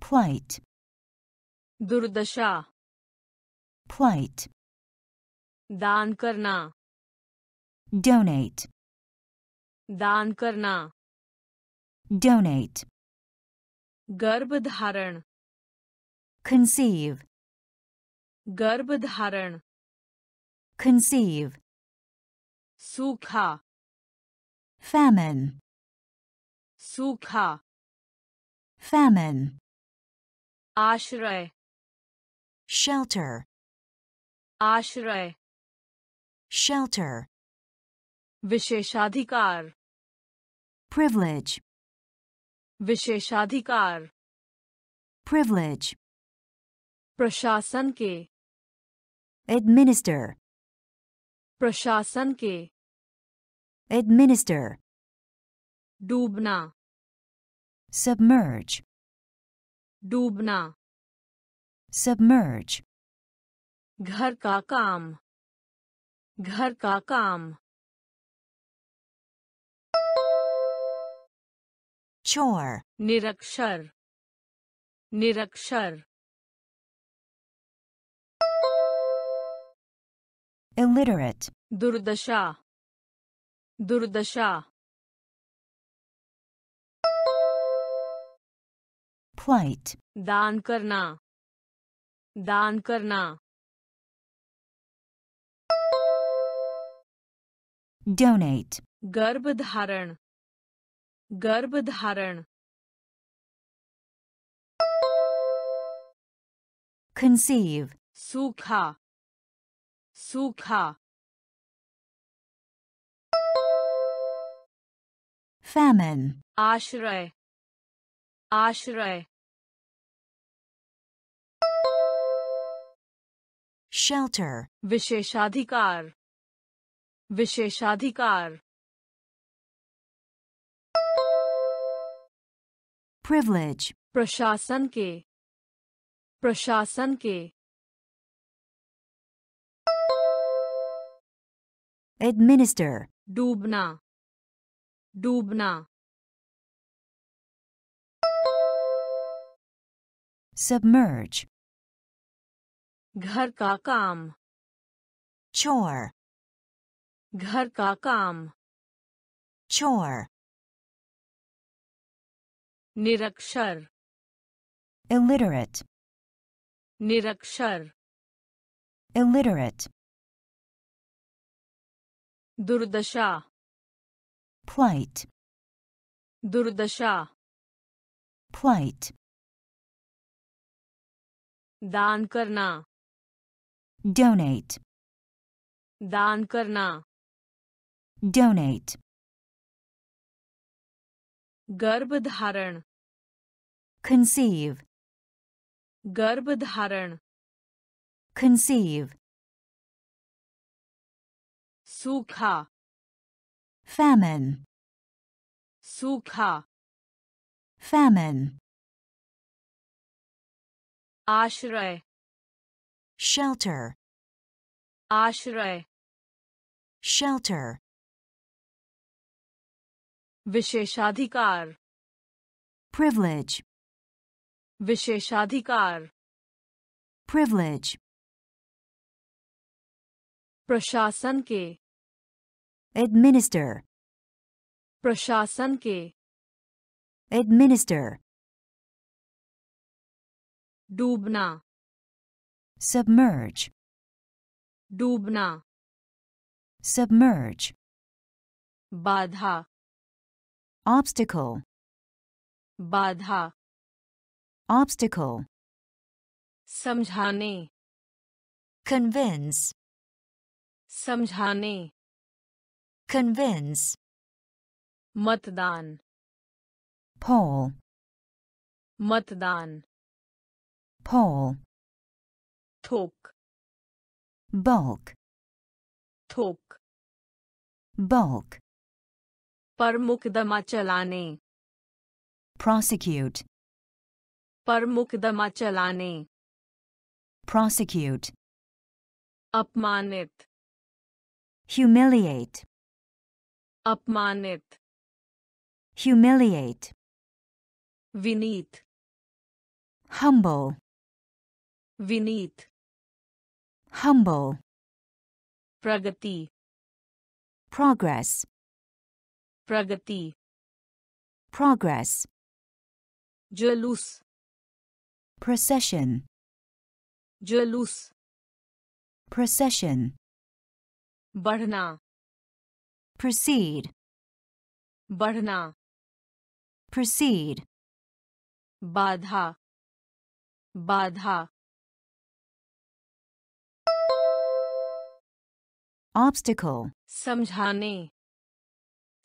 plight,
दुर्दशा
plight,
दान करना
donate,
दान करना
donate,
गर्भधारण
conceive,
गर्भधारण
conceive,
सूखा
famine,
सूखा
famine,
आश्रय
shelter,
आश्रय
shelter,
विशेषाधिकार
privilege,
विशेषाधिकार
privilege,
प्रशासन के
administer,
प्रशासन के
administer,
डूबना
submerge,
डूबना
submerge,
घर का काम घर का काम
chore,
निरक्षर निरक्षर
illiterate,
दुर्दशा दुर्दशा
plight,
दान करना दान करना
donate,
गर्भधारण गर्भधारण
conceive,
सूखा सूखा।
Famine,
आश्रय। आश्रय।
Shelter,
विशेषाधिकार। विशेषाधिकार।
Privilege,
प्रशासन के। प्रशासन के।
administer,
डूबना डूबना
submerge,
घर का काम
chore,
घर का काम
chore,
निरक्षर
illiterate,
निरक्षर
illiterate,
दुर्दशा
plight,
दुर्दशा
plight,
दान करना
donate,
दान करना
donate,
गर्भधारण
conceive,
गर्भधारण
conceive,
सूखा
famine,
सूखा
famine,
आश्रय
shelter,
आश्रय
shelter,
विशेषाधिकार
privilege,
विशेषाधिकार
privilege,
प्रशासन के
administer,
प्रशासन के
administer,
डूबना
submerge,
डूबना
submerge,
बाधा
obstacle,
बाधा
obstacle,
समझाने
convince,
समझाने
convince,
मतदान
poll,
मतदान
poll,
थोक
bulk,
थोक
bulk,
पर मुकदमा चलाने
prosecute,
पर मुकदमा चलाने
prosecute,
अपमानित
humiliate,
अपमानित
humiliate,
Vineet
humble,
Vineet
humble,
प्रगति
progress,
प्रगति
progress,
जुलूस
procession,
जुलूस
procession,
बढ़ना
proceed,
बढ़ना
proceed,
बाधा बाधा
obstacle,
समझाने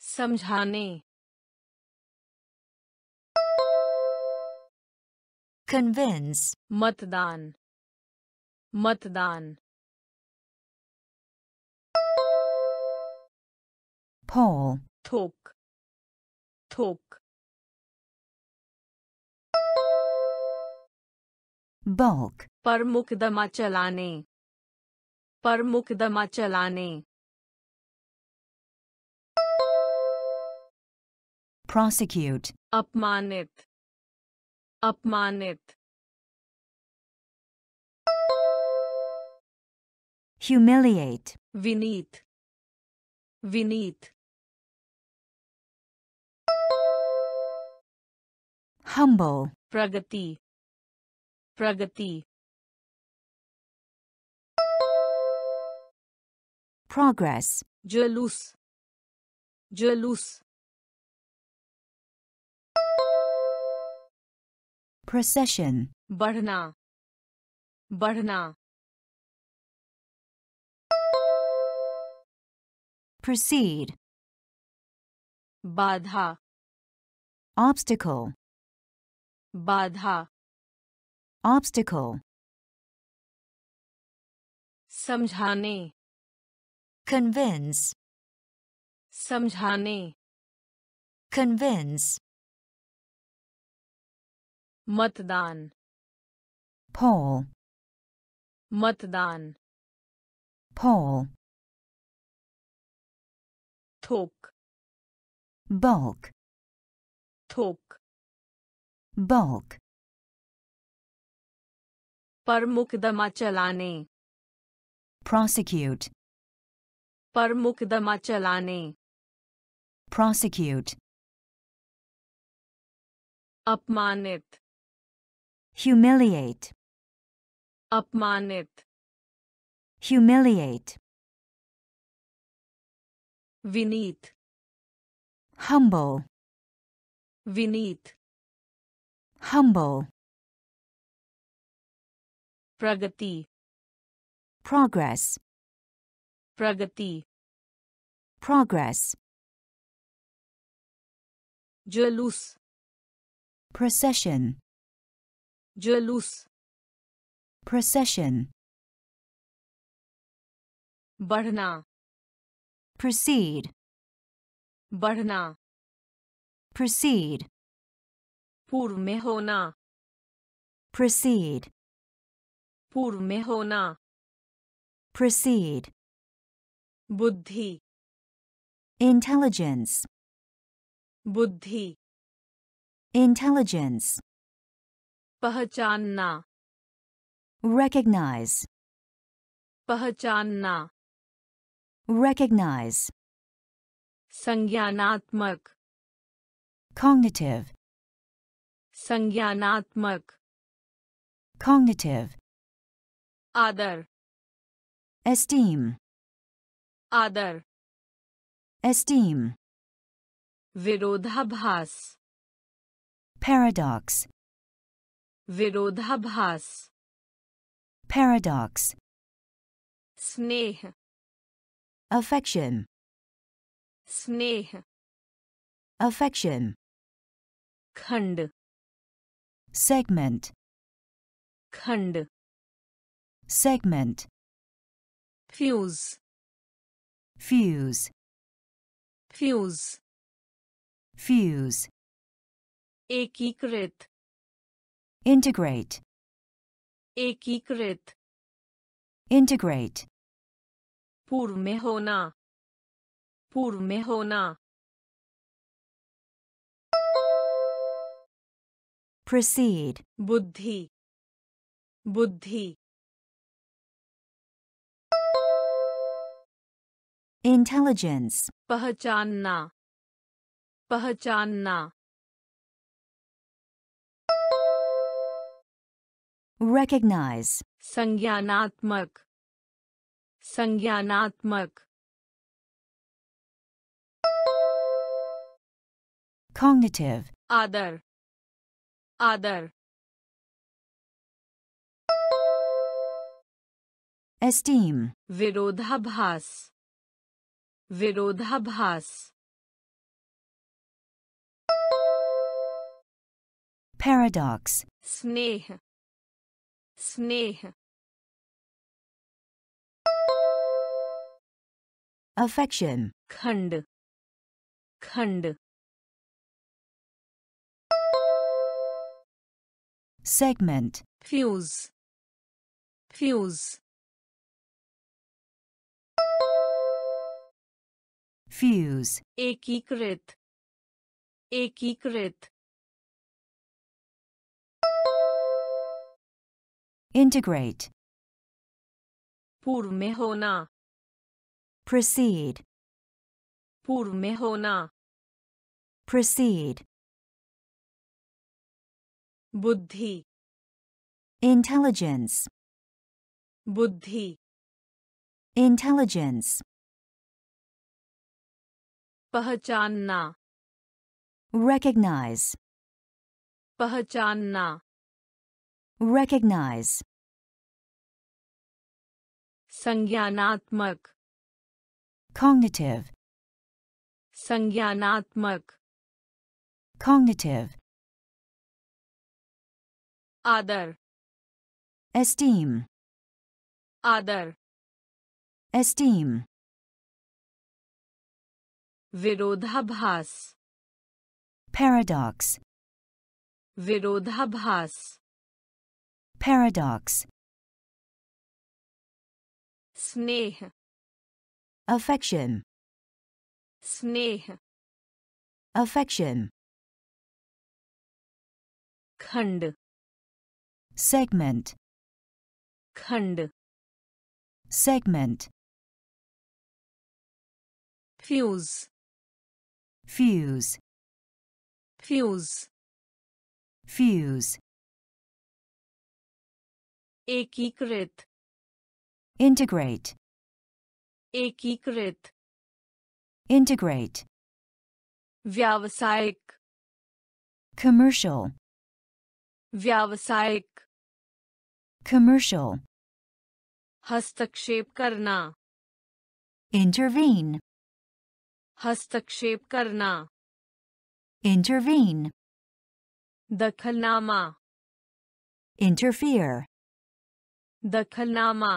समझाने
convince,
मतदान मतदान
poll,
थोक थोक
bulk,
पर मुकदमा चलाने पर मुकदमा चलाने
prosecute,
अपमानित अपमानित
humiliate,
विनीत विनीत
humble,
प्रगति प्रगति
progress,
जुलूस जुलूस
procession,
बढ़ना बढ़ना
proceed,
बाधा
obstacle,
बाधा
obstacle,
समझाने
convince,
समझाने
convince,
मतदान
poll,
मतदान
poll,
थोक
bulk,
थोक
bulk,
पर मुकदमा चलाने
prosecute,
पर मुकदमा चलाने
prosecute,
अपमानित
humiliate,
अपमानित
humiliate,
Vineet
humble,
Vineet
humble
pragati
progress
pragati
progress
Jalus.
Procession.
Jalus.
Procession.
Barna.
Proceed.
Barna.
Proceed.
पूर्व में होना।
प्रसीड
पूर्व में होना।
प्रसिद
बुद्धि।
इंटेलिजेंस
बुद्धि।
इंटेलिजेंस
पहचानना।
रेकग्नाइज
पहचानना।
रेकग्नाइज
संज्ञानात्मक।
कॉग्निटिव
संज्ञानात्मक
cognitive,
आदर
esteem,
आदर
esteem,
विरोधाभास
paradox,
विरोधाभास
paradox,
स्नेह
affection,
स्नेह
affection,
खंड
segment,
खंड
segment,
fuse
fuse,
fuse
fuse,
एकीकृत
integrate,
एकीकृत
integrate,
पूर्व में होना पूर्व में होना
proceed,
बुद्धि बुद्धि
intelligence,
पहचानना पहचानना
recognize,
संज्ञानात्मक संज्ञानात्मक
cognitive,
आदर आदर।
Esteem,
विरोधाभास। विरोधाभास।
Paradox,
स्नेह। स्नेह।
Affection,
खंड। खंड।
segment,
फ्यूज फ्यूज
fuse,
एकीकृत एकीकृत
integrate,
पूर्व में होना
proceed,
पूर्व में होना
proceed,
बुद्धि
intelligence,
बुद्धि
intelligence,
पहचानना
recognize,
पहचानना
recognize,
संज्ञानात्मक
cognitive,
संज्ञानात्मक
cognitive,
आदर
esteem,
आदर
esteem,
विरोधाभास
paradox,
विरोधाभास
paradox,
स्नेह
affection,
स्नेह
affection,
खंड
segment,
खंड
segment,
fuse
fuse,
fuse
fuse,
एकीकृत
integrate,
एकीकृत
integrate,
व्यावसायिक
commercial,
व्यावसायिक
commercial,
हस्तक्षेप करना
intervene,
हस्तक्षेप करना
intervene,
दखलनामा
interfere,
दखलनामा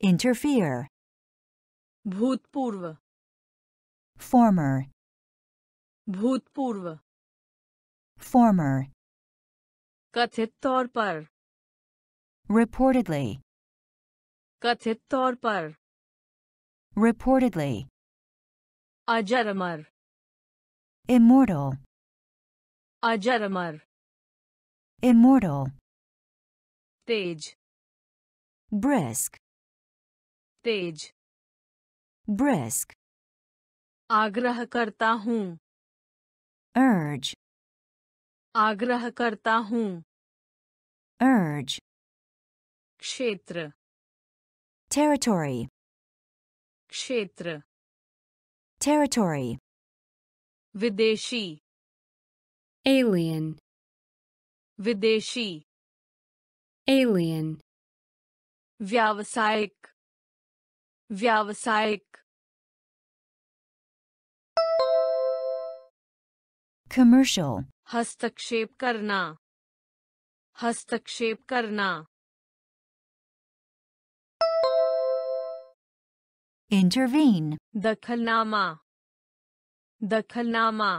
interfere,
भूतपूर्व
former,
भूतपूर्व
former,
कथित तौर पर
reportedly,
कथित तौर पर
reportedly,
अजरमर
immortal,
अजरमर
immortal,
तेज
brisk,
तेज
brisk,
आग्रह करता हूँ
urge,
आग्रह करता हूँ
urge,
क्षेत्र
territory,
क्षेत्र
territory,
विदेशी
alien,
विदेशी
alien,
व्यावसायिक व्यावसायिक।
Commercial,
हस्तक्षेप करना हस्तक्षेप करना।
intervene,
दखलनामा दखलनामा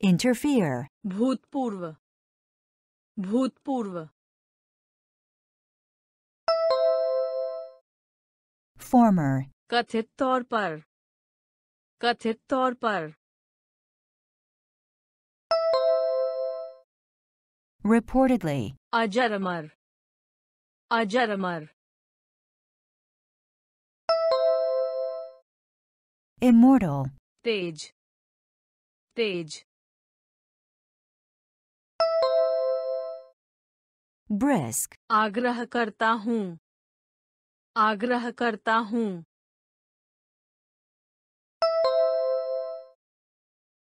interfere,
भूतपूर्व भूतपूर्व
former,
कथित तौर पर कथित तौर पर
reportedly,
अजरमर
immortal,
तेज। तेज।
Brisk,
आग्रह करता हूँ। आग्रह करता हूँ।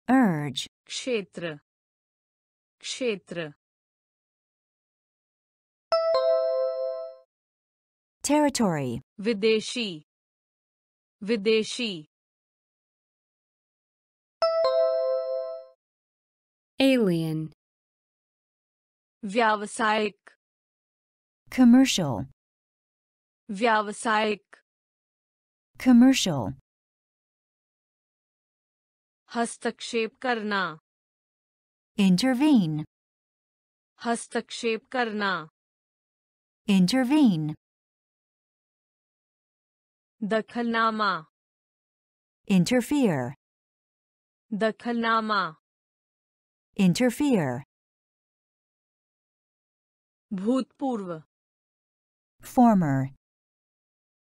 Urge,
क्षेत्र। क्षेत्र।
territory,
विदेशी विदेशी
alien,
व्यावसायिक
commercial,
व्यावसायिक
commercial,
हस्तक्षेप करना
intervene,
हस्तक्षेप करना
intervene,
दखलनामा
interfere,
दखलनामा
interfere,
भूतपूर्व
former,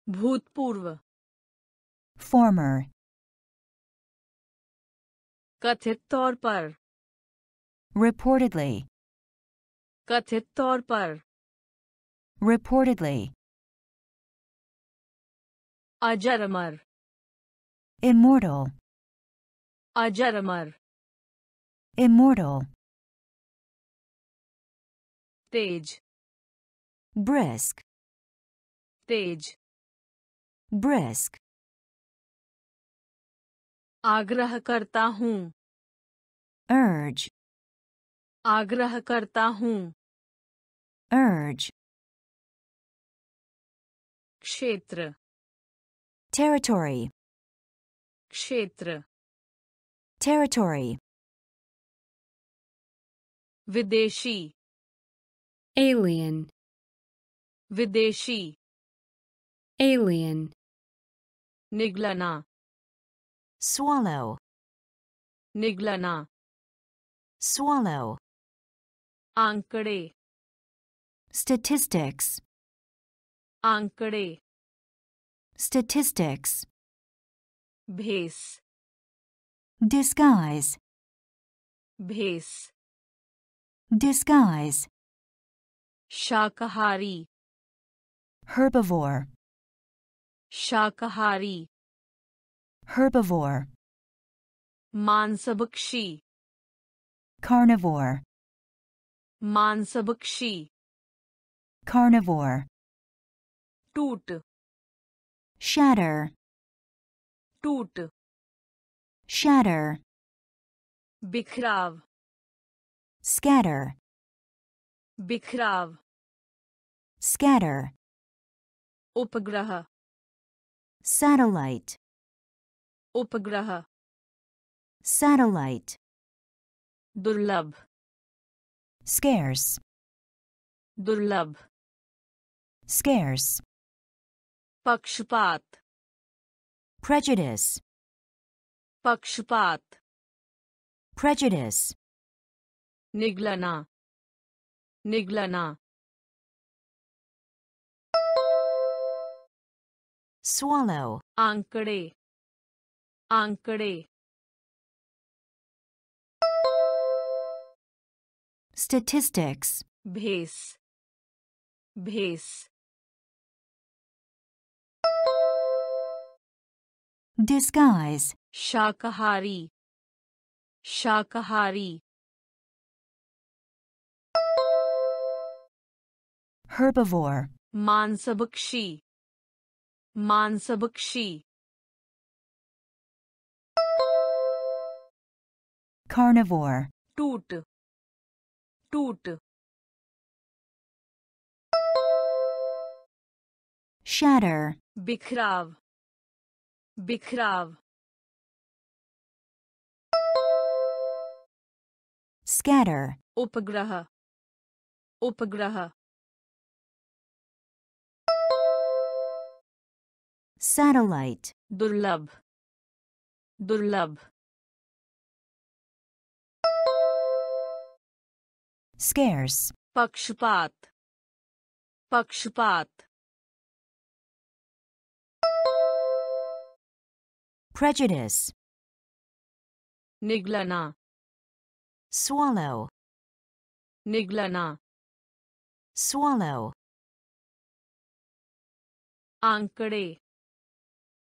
भूतपूर्व
former,
कथित तौर पर
reportedly,
कथित तौर पर
reportedly,
अजरमर
immortal,
अजरमर
immortal,
तेज
brisk,
तेज
brisk,
आग्रह करता हूँ
urge,
आग्रह करता हूँ
urge,
क्षेत्र
Territory.
Kshetra.
Territory.
Videshi.
Alien.
Videshi.
Alien.
Niglana.
Swallow.
Niglana.
Swallow.
Ankade.
Statistics.
Ankade.
Statistics.
Base.
Disguise.
Base.
Disguise.
Shakahari.
Herbivore.
Shakahari.
Herbivore.
Mansabakshi.
Carnivore.
Mansabakshi.
Carnivore.
Toot
shatter,
टूट
shatter,
बिखराव
scatter,
बिखराव
scatter,
उपग्रह
satellite,
उपग्रह
satellite,
दुर्लभ
scarce,
दुर्लभ
scarce,
पक्षपात
prejudice,
पक्षपात
prejudice,
निगलना निगलना
swallow,
आंकड़े आंकड़े
statistics,
भेस भेस
disguise.
shakahari shakahari
herbivore.
Mansabukshi. Mansabukshi.
carnivore.
toot toot
shatter.
Bikrav. बिखराव
scatter,
उपग्रह उपग्रह
satellite,
दुर्लभ दुर्लभ
scarce,
पक्षपात पक्षपात
Prejudice.
Niglana.
Swallow.
Niglana.
Swallow.
Ankade.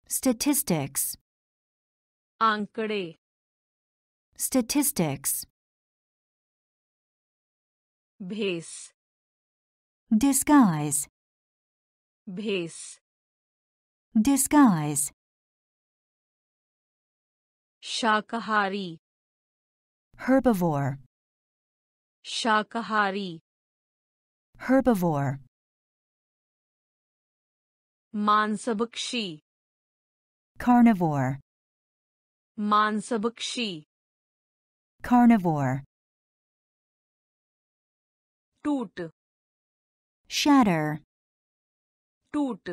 Statistics.
Ankade.
Statistics.
Base.
Disguise.
Base.
Disguise.
शाकाहारी
herbivore,
शाकाहारी
herbivore,
मांसभक्षी
carnivore,
मांसभक्षी
carnivore,
टूट
shatter,
टूट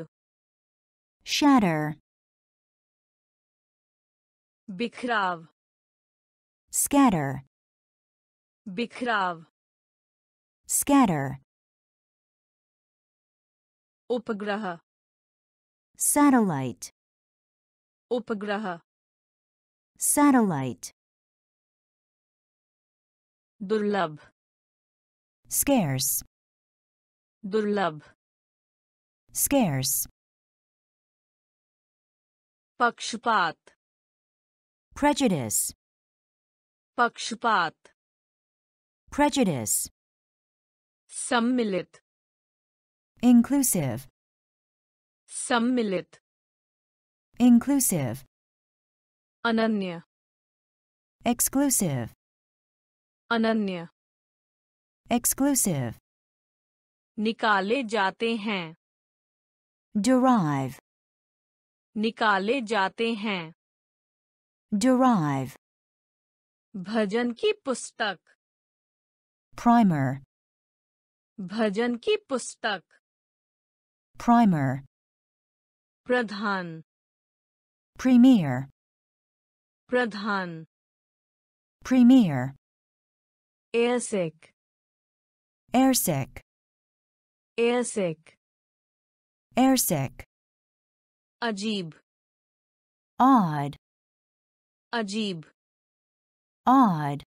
shatter,
बिखराव
scatter,
बिखराव
scatter,
उपग्रह
satellite,
उपग्रह
satellite,
दुर्लभ
scarce,
दुर्लभ
scarce,
पक्षपात
Prejudice,
पक्षपात
prejudice,
सम्मिलित
inclusive,
सम्मिलित
inclusive,
अनन्य
exclusive,
अनन्य
exclusive,
निकाले जाते हैं
derive,
निकाले जाते हैं
derive,
भजन की पुस्तक
primer,
भजन की पुस्तक
primer,
प्रधान
premier,
प्रधान
premier,
एयरसेक
airsick,
एयरसेक
airsick,
अजीब
odd,
अजीब
odd,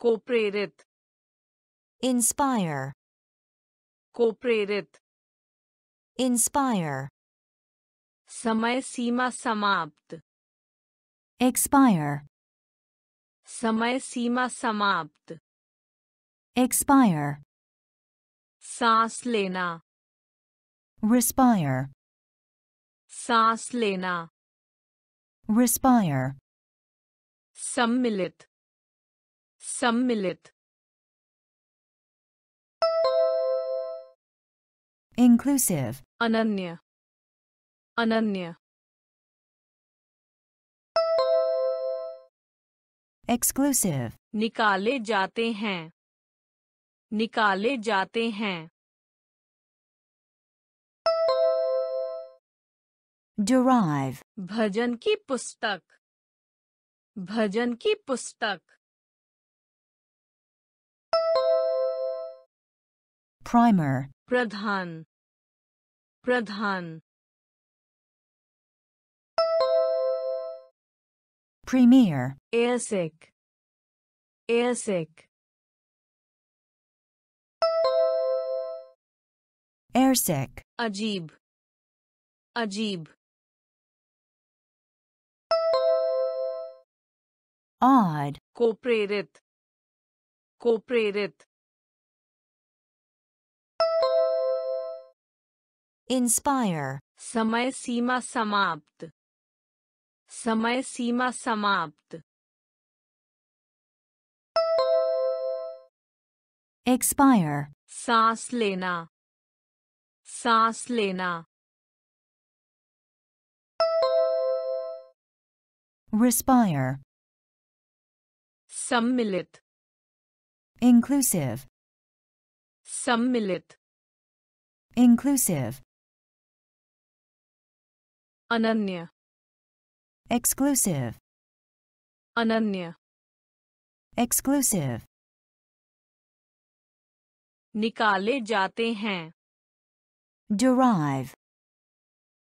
को प्रेरित
inspire,
को प्रेरित
inspire,
समय सीमा समाप्त
expire,
समय सीमा समाप्त
expire,
सांस लेना
respire,
सांस लेना।
Respire,
सम्मिलित। सम्मिलित।
Inclusive,
अनन्य। अनन्य।
Exclusive,
निकाले जाते हैं। निकाले जाते हैं।
derive,
भजन की पुस्तक भजन की पुस्तक
primer,
प्रधान प्रधान
premier,
एयरसेक एयरसेक
airsick,
अजीब अजीब
odd,
को प्रेरित को प्रेरित
inspire,
समय सीमा समाप्त समय सीमा समाप्त
expire,
सांस लेना सांस लेना
respire,
सम्मिलित।
इंक्लूसिव
सम्मिलित।
इंक्लूसिव
अनन्य।
एक्सक्लूसिव
अनन्य।
एक्सक्लूसिव
निकाले जाते हैं।
डराइव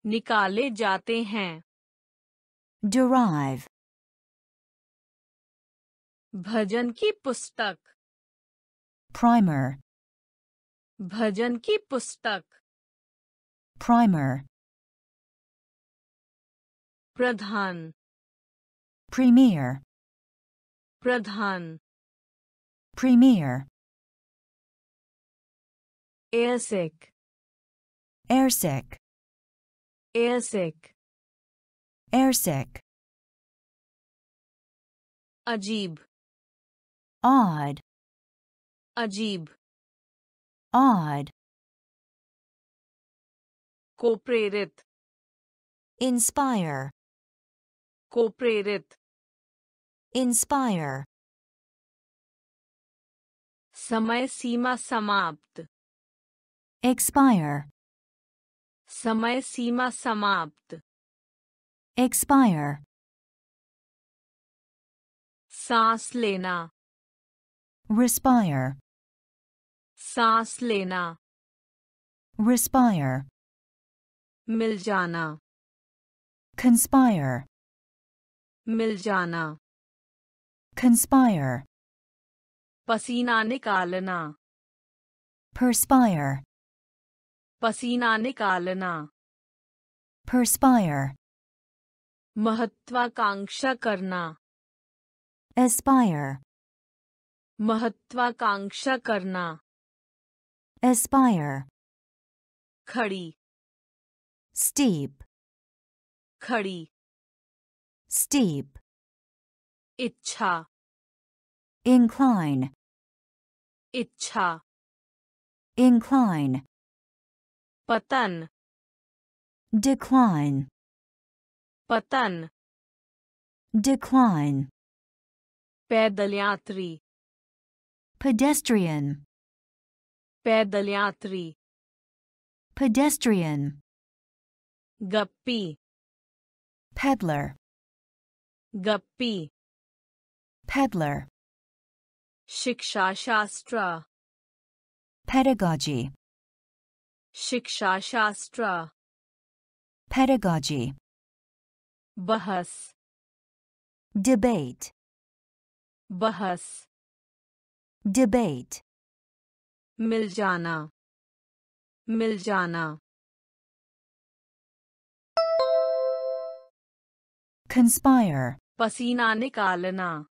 निकाले जाते हैं।
डराइव
भजन की पुस्तक।
प्राइमर
भजन की पुस्तक।
प्राइमर
प्रधान।
प्रीमियर
प्रधान।
प्रीमियर
एयरसेक
एयरसेक
एयरसेक
एयरसेक
अजीब
odd,
अजीब
odd,
को प्रेरित
inspire,
को प्रेरित
inspire,
समय सीमा समाप्त
expire,
समय सीमा समाप्त
expire,
सांस लेना
Respire,
सांस लेना
respire,
मिल जाना
conspire,
मिल जाना
conspire,
पसीना निकालना
perspire,
पसीना निकालना
perspire,
महत्वाकांक्षा करना
aspire,
महत्वाकांक्षा करना
aspire,
खड़ी
steep,
खड़ी
steep,
इच्छा
incline,
इच्छा
incline,
पतन
decline,
पतन
decline,
पैदल यात्री
pedestrian,
पैदल यात्री
pedestrian,
गप्पी
peddler,
गप्पी
peddler,
शिक्षा शास्त्र
pedagogy,
शिक्षा शास्त्र
pedagogy,
बहस
debate,
बहस
Debate,
मिल जाना। मिल जाना।
Conspire,
पसीना निकालना।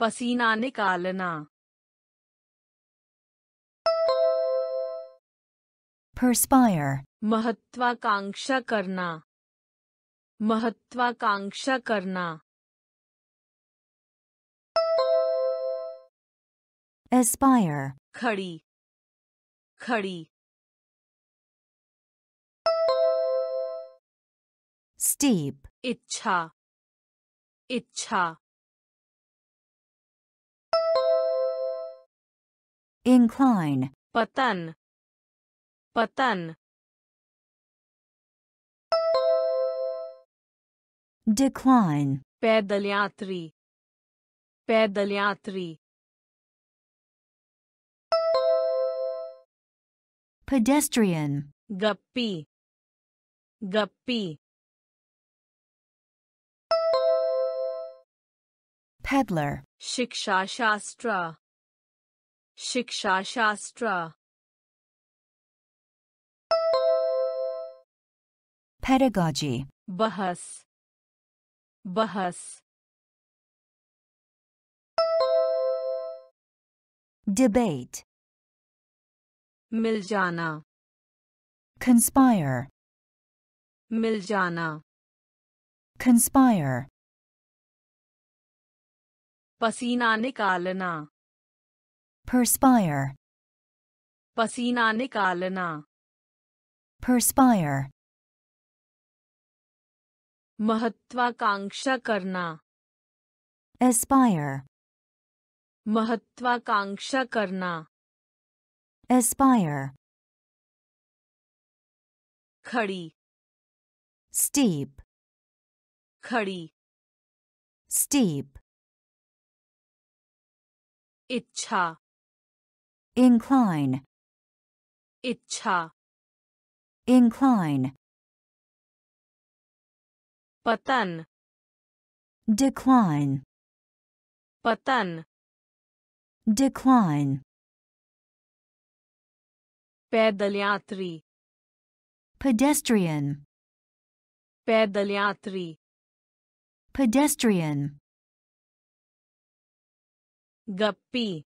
पसीना निकालना।
Perspire,
महत्वाकांक्षा करना। महत्वाकांक्षा करना।
aspire,
खड़ी खड़ी
steep,
इच्छा इच्छा
incline,
पतन पतन
decline,
पैदल यात्री पैदल यात्री
pedestrian.
Guppy. Guppy.
peddler.
Shiksha shastra shiksha shastra
pedagogy.
Bahas. Bahas.
Debate.
मिल जाना।
Conspire,
मिल जाना।
Conspire,
पसीना निकालना।
Perspire,
पसीना निकालना।
Perspire,
महत्वाकांक्षा करना।
Aspire,
महत्वाकांक्षा करना।
Aspire.
Khadi.
Steep.
Khadi.
Steep.
Itcha.
Incline.
Itcha.
Incline.
Patan.
Decline.
Patan.
Decline.
पैदल यात्री
pedestrian,
पैदल यात्री
pedestrian,
गप्पी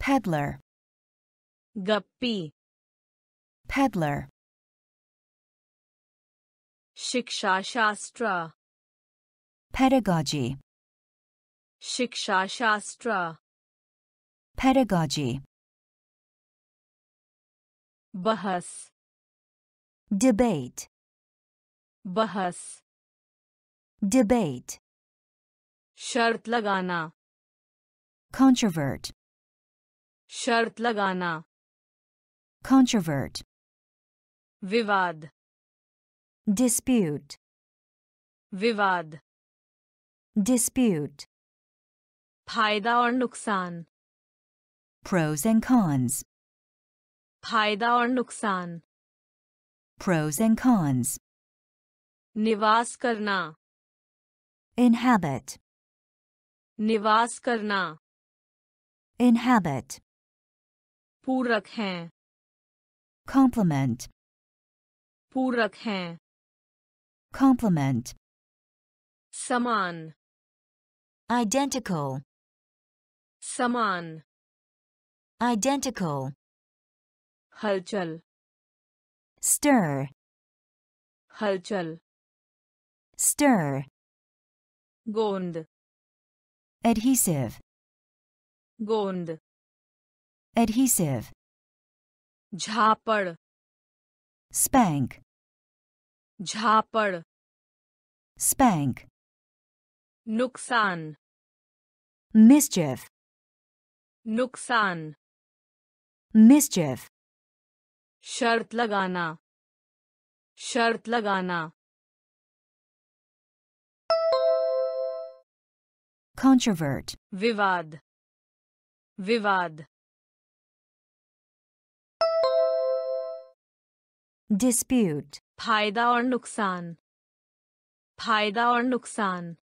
peddler,
गप्पी
peddler,
शिक्षा शास्त्र
pedagogy,
शिक्षा शास्त्र
pedagogy,
बहस
debate,
बहस
debate,
शर्त लगाना
controvert,
शर्त लगाना
controvert,
विवाद
dispute,
विवाद
dispute,
फायदा और नुकसान
pros and cons,
फ़ायदा और नुकसान
pros and cons,
निवास करना
inhabit,
निवास करना
inhabit,
पूरक हैं
complement,
पूरक हैं
complement,
समान
identical,
समान
identical,
हलचल
stir,
हलचल
stir,
गोंद
adhesive,
गोंद
adhesive,
झापड़
spank,
झापड़
spank,
नुकसान
mischief,
नुकसान
mischief,
शर्त लगाना। शर्त लगाना।
Controvert,
विवाद। विवाद।
Dispute,
फ़ायदा और नुकसान। फ़ायदा और नुकसान।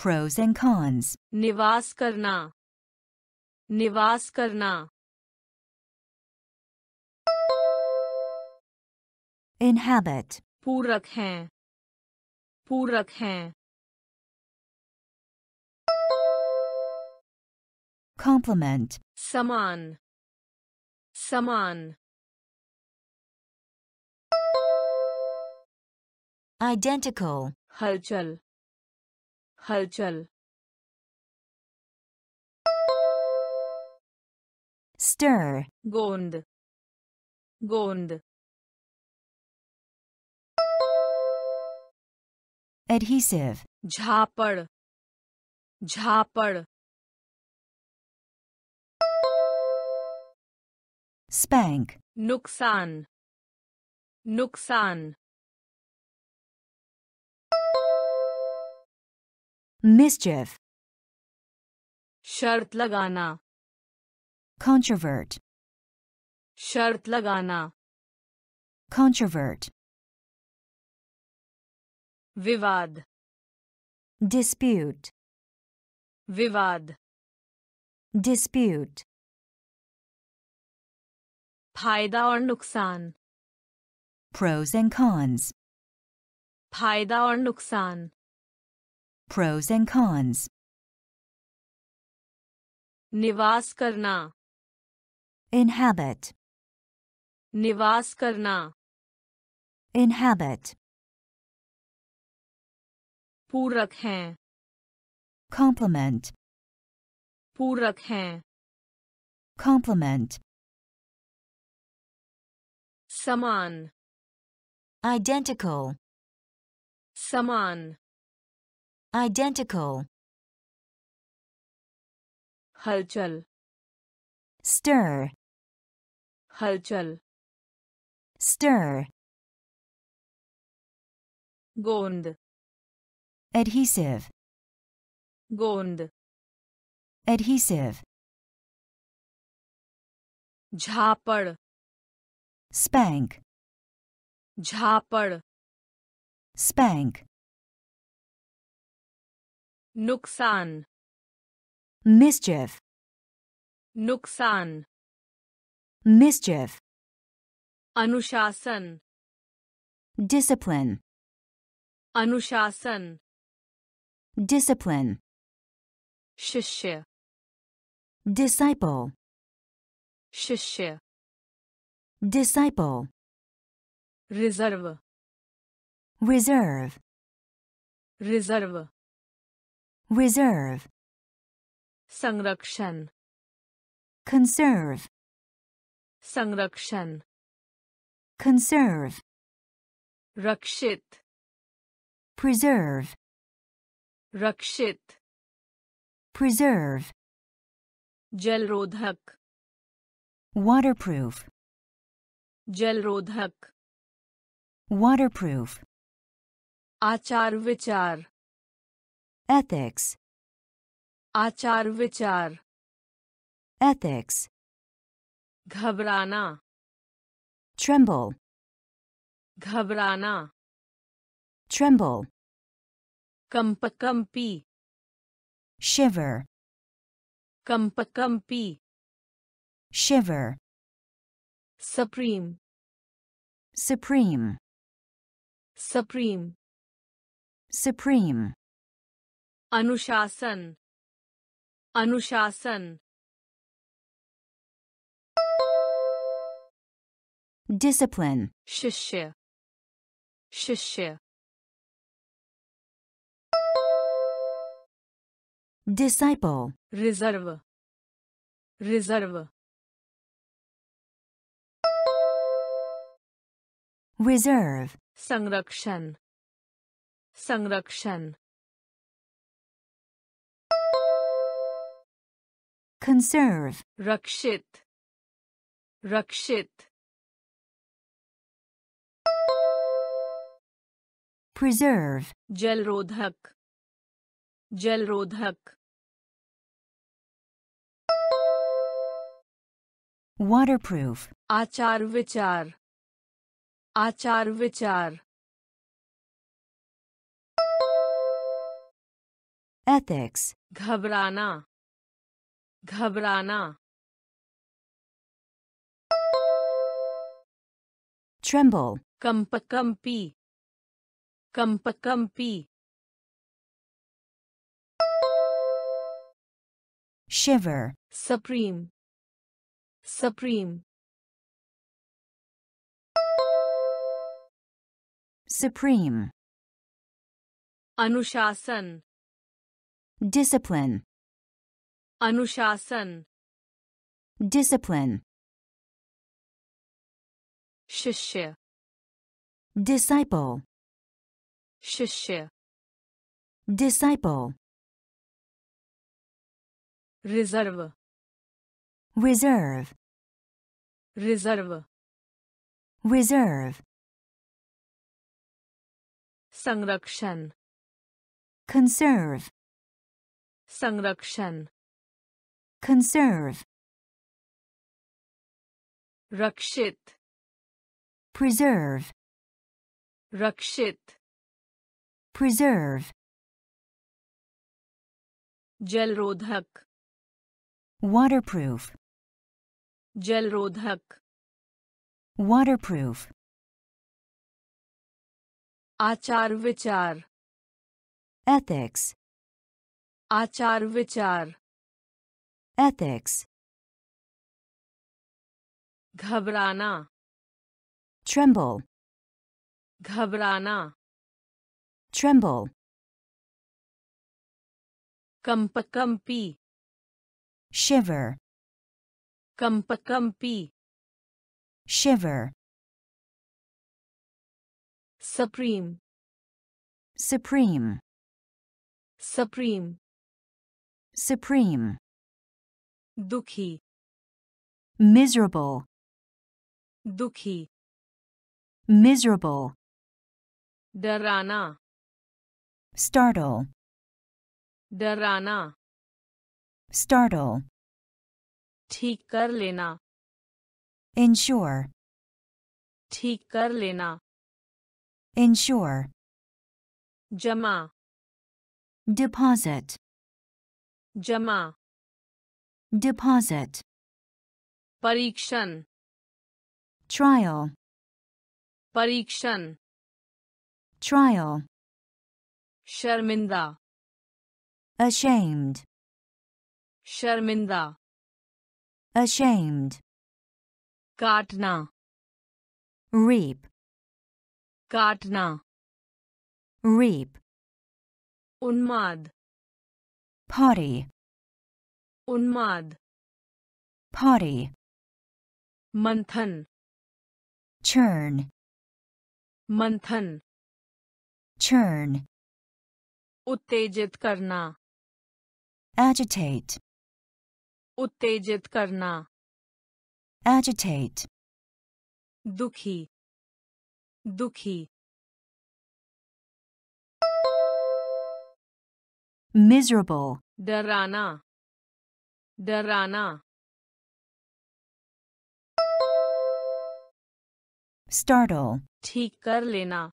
Pros and cons,
निवास करना। निवास करना।
Inhabit,
पूरक हैं। पूरक हैं।
Complement,
समान। समान।
Identical,
हलचल। हलचल।
Stir,
गोंद गोंद
adhesive,
झापड़ झापड़
spank,
नुकसान नुकसान
mischief,
शर्त लगाना
controvert,
शर्त लगाना
controvert,
विवाद
dispute,
विवाद
dispute,
फ़ायदा और नुकसान
pros and cons,
फ़ायदा और नुकसान
pros and cons,
निवास करना
inhabit,
निवास करना
inhabit,
पूरक हैं
complement,
पूरक हैं
complement,
समान
identical,
समान
identical,
हलचल
stir,
हलचल
stir,
गोंद
adhesive,
गोंद
adhesive,
झापड़
spank,
झापड़
spank,
नुकसान
mischief,
नुकसान
mischief,
अनुशासन
discipline,
अनुशासन
discipline,
शिष्य
disciple,
शिष्य
disciple,
reserve
reserve,
reserve
reserve,
संरक्षण
conserve,
संरक्षण
conserve,
रक्षित
preserve,
रक्षित
preserve,
जलरोधक
waterproof,
जलरोधक
waterproof,
आचार विचार
ethics,
आचार विचार
ethics,
घबराना
tremble,
घबराना
tremble,
कंपकंपी
shiver,
कंपकंपी
shiver,
supreme
supreme,
supreme
supreme,
अनुशासन अनुशासन
Discipline.
Şişe. Şişe.
Disciple.
Reserve. Reserve.
Reserve.
Sangrakshan. Sangrakshan.
Conserve.
Rakshit. Rakshit.
Preserve,
जलरोधक। जलरोधक।
Waterproof,
आचार विचार। आचार विचार।
Ethics,
घबराना। घबराना।
Tremble,
कंपकंपी Kampi.
Shiver.
Supreme. Supreme.
Supreme.
Anushasan.
Discipline.
Anushasan.
Discipline.
Shishya.
Disciple.
शिष्य
disciple,
reserve
reserve,
reserve
reserve,
संरक्षण
conserve,
संरक्षण
conserve,
रक्षित
preserve,
रक्षित
preserve,
जलरोधक
waterproof,
जलरोधक
waterproof,
आचार विचार
ethics,
आचार विचार
ethics,
घबराना
tremble,
घबराना
Tremble.
Kampakampi.
Shiver.
Kampakampi.
Shiver.
Supreme.
Supreme.
Supreme.
Supreme.
Dukhi.
Miserable.
Dukhi.
Miserable.
Darana
startle,
डराना
startle,
ठीक कर लेना
ensure,
ठीक कर लेना
ensure,
जमा
deposit,
जमा
deposit,
परीक्षण
trial,
परीक्षण
trial,
शर्मिंदा
ashamed,
शर्मिंदा
ashamed,
काटना
reap,
काटना
reap,
उन्माद
potty,
उन्माद
potty,
मंथन
churn,
मंथन
churn,
उत्तेजित करना।
Agitate,
उत्तेजित करना।
Agitate,
दुखी। दुखी।
Miserable,
डराना। डराना।
Startle,
ठीक कर लेना।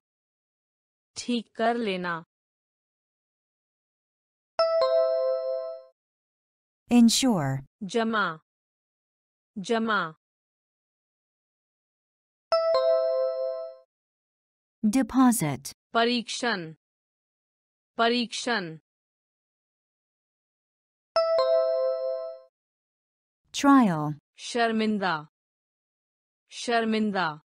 ठीक कर लेना।
Ensure.
Jama. Jama.
Deposit.
Parikshan. Parikshan.
Trial.
Sharminda. Sharminda.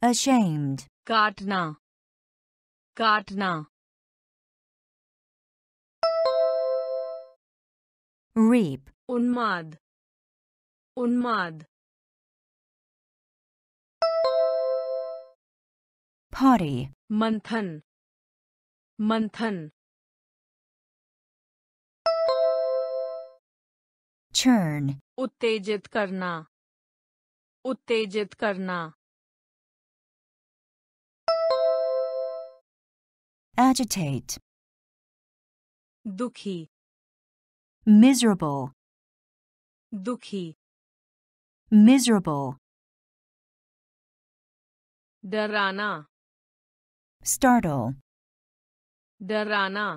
Ashamed.
Kartna. Kartna.
reap,
उन्माद उन्माद
potty,
मंथन मंथन
churn,
उत्तेजित करना उत्तेजित करना
agitate,
दुखी
miserable,
दुखी
miserable,
डराना
startle,
डराना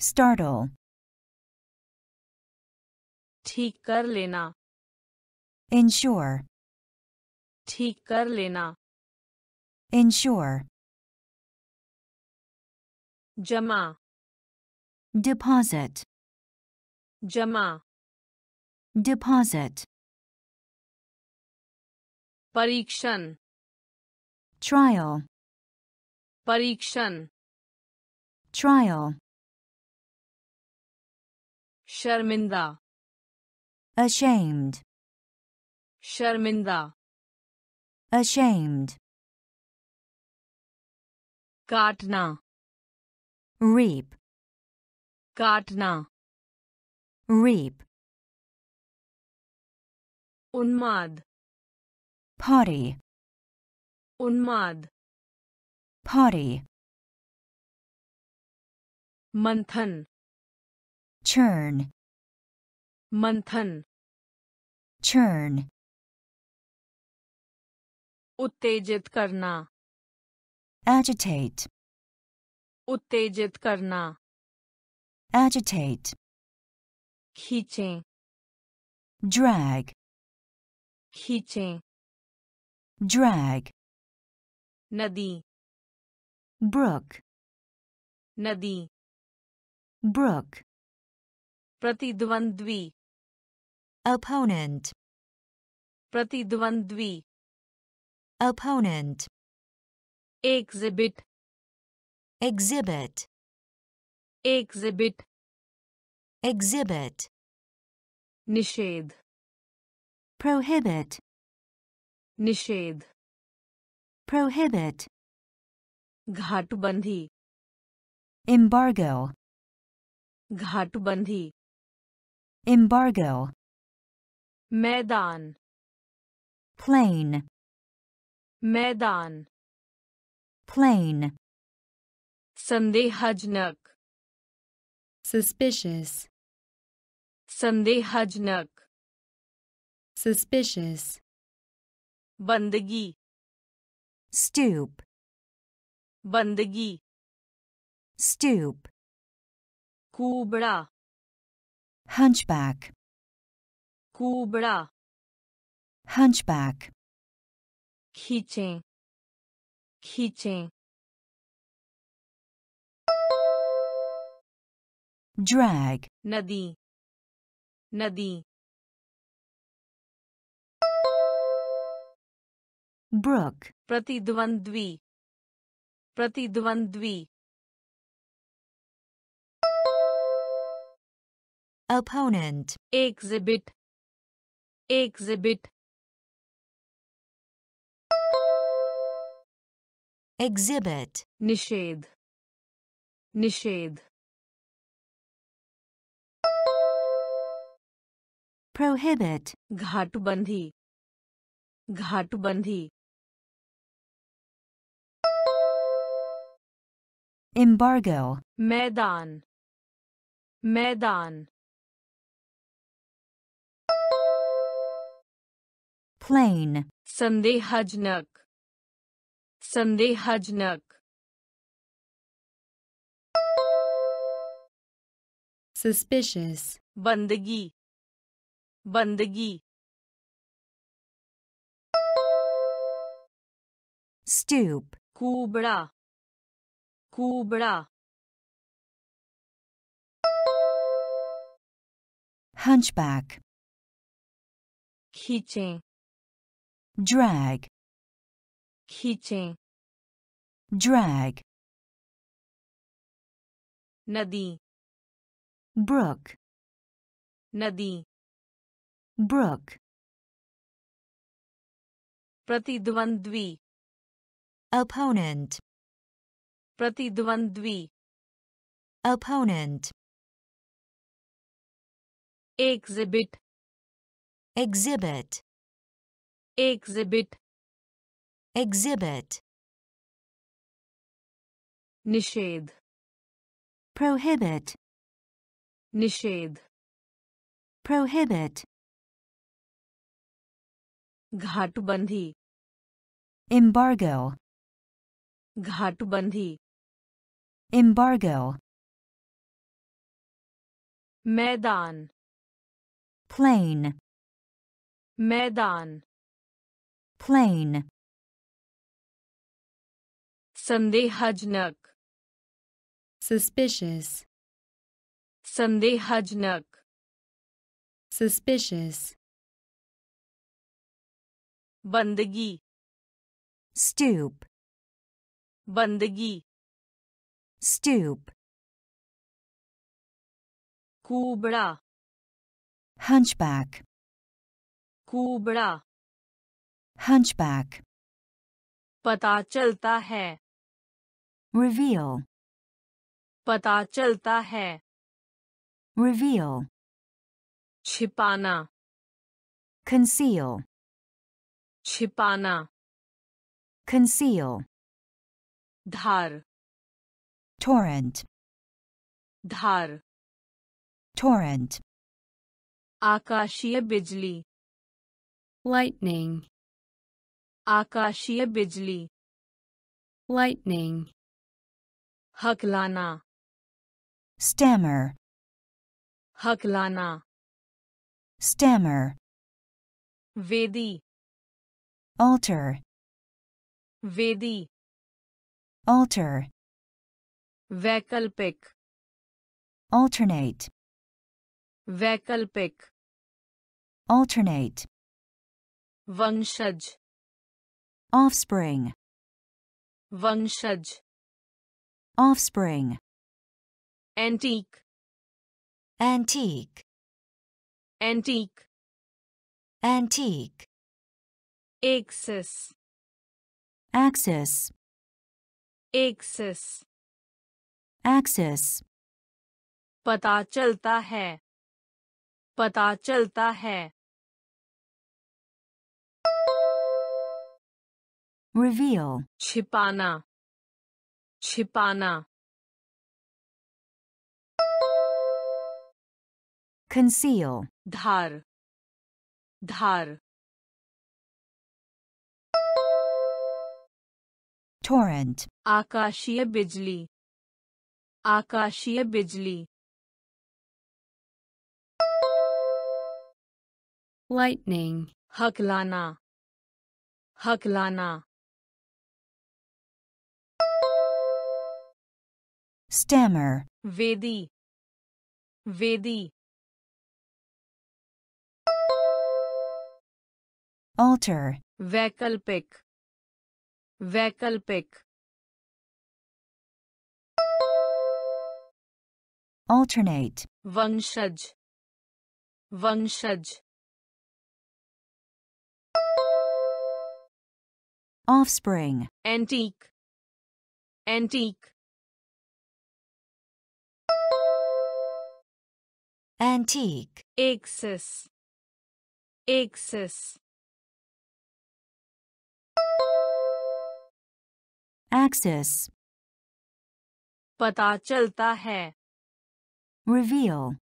startle,
ठीक कर लेना
ensure,
ठीक कर लेना
ensure,
जमा
deposit,
जमा
deposit,
परीक्षण
trial,
परीक्षण
trial,
शर्मिंदा
ashamed,
शर्मिंदा
ashamed,
काटना
reap,
काटना
reap,
उन्माद
potty,
उन्माद
potty,
मंथन
churn,
मंथन
churn,
उत्तेजित करना
agitate,
उत्तेजित करना
agitate,
Keychain.
Drag.
Keychain.
Drag.
Nadi.
Brook.
Nadi.
Brook.
Pratidwandvi.
Opponent.
Pratidwandvi.
Opponent.
Exhibit.
Exhibit.
Exhibit.
Exhibit.
Nishad.
Prohibit.
Nishad.
Prohibit.
Ghatbandhi.
Embargo.
Ghatbandhi.
Embargo.
Maidan.
Plain.
Maidan.
Plain.
Sandehajanak.
Suspicious.
संदेहजनक
suspicious,
बंदगी
stoop,
बंदगी
stoop,
कुबड़ा
hunchback,
कुबड़ा
hunchback,
खींचें खींचें
drag,
नदी नदी।
Brook,
प्रतिद्वंद्वी। प्रतिद्वंद्वी।
Opponent,
एग्जिबिट एग्जिबिट
exhibit,
निषेध निषेध
prohibit.
Ghatbandhi. Ghatbandhi.
Embargo.
Maidan. Maidan.
Plain.
Sandehajnak. Sandehajnak.
Suspicious.
Bandagi. बंदगी
stoop,
कुबड़ा कुबड़ा
hunchback,
खींचें
drag,
खींचें
drag,
नदी
brook,
नदी
brook,
प्रतिद्वंद्वी
opponent,
प्रतिद्वंद्वी
opponent,
exhibit
exhibit,
exhibit
exhibit,
निषेध
prohibit,
निषेध
prohibit,
घाटबंधी
embargo,
घाटबंधी
embargo,
मैदान
plain,
मैदान
plain,
संदेहजनक
suspicious,
संदेहजनक
suspicious,
बंदगी
स्टूप
बंदगी
स्टूप
कुबड़ा
हंचबैक
कुबड़ा
हंचबैक
पता चलता है
रिवील
पता चलता है
रिवील
छिपाना
कंसील
छिपाना
conceal,
धार
torrent,
धार
torrent,
आकाशीय बिजली
lightning,
आकाशीय बिजली
lightning,
हकलाना
stammer,
हकलाना
stammer,
वेदी
alter,
वेदी
alter,
वैकल्पिक
alternate,
वैकल्पिक
alternate,
वंशज
offspring,
वंशज
offspring,
antique
antique,
antique
antique,
Axis
axis,
axis
axis,
पता चलता है। पता चलता है।
Reveal,
छिपाना। छिपाना।
Conceal,
धार। धार।
torrent,
आकाशीय बिजली आकाशीय बिजली
lightning,
हकलाना हकलाना
stammer,
वेदी वेदी
alter,
वैकल्पिक Vekalpik
Alternate.
Vanshaj Vanshaj
Offspring.
Antique Antique
Antique.
Excess Excess.
Axis,
पता चलता है
reveal,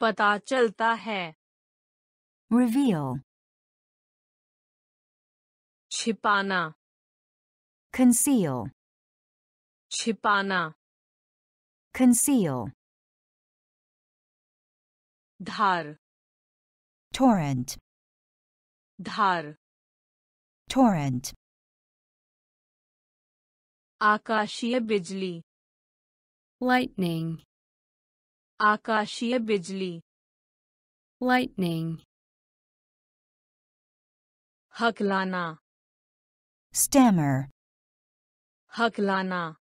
पता चलता है
reveal,
छिपाना
conceal,
छिपाना
conceal,
धार
torrent,
धार
torrent,
आकाशीय बिजली
lightning,
आकाशीय बिजली
lightning,
हकलाना
stammer,
हकलाना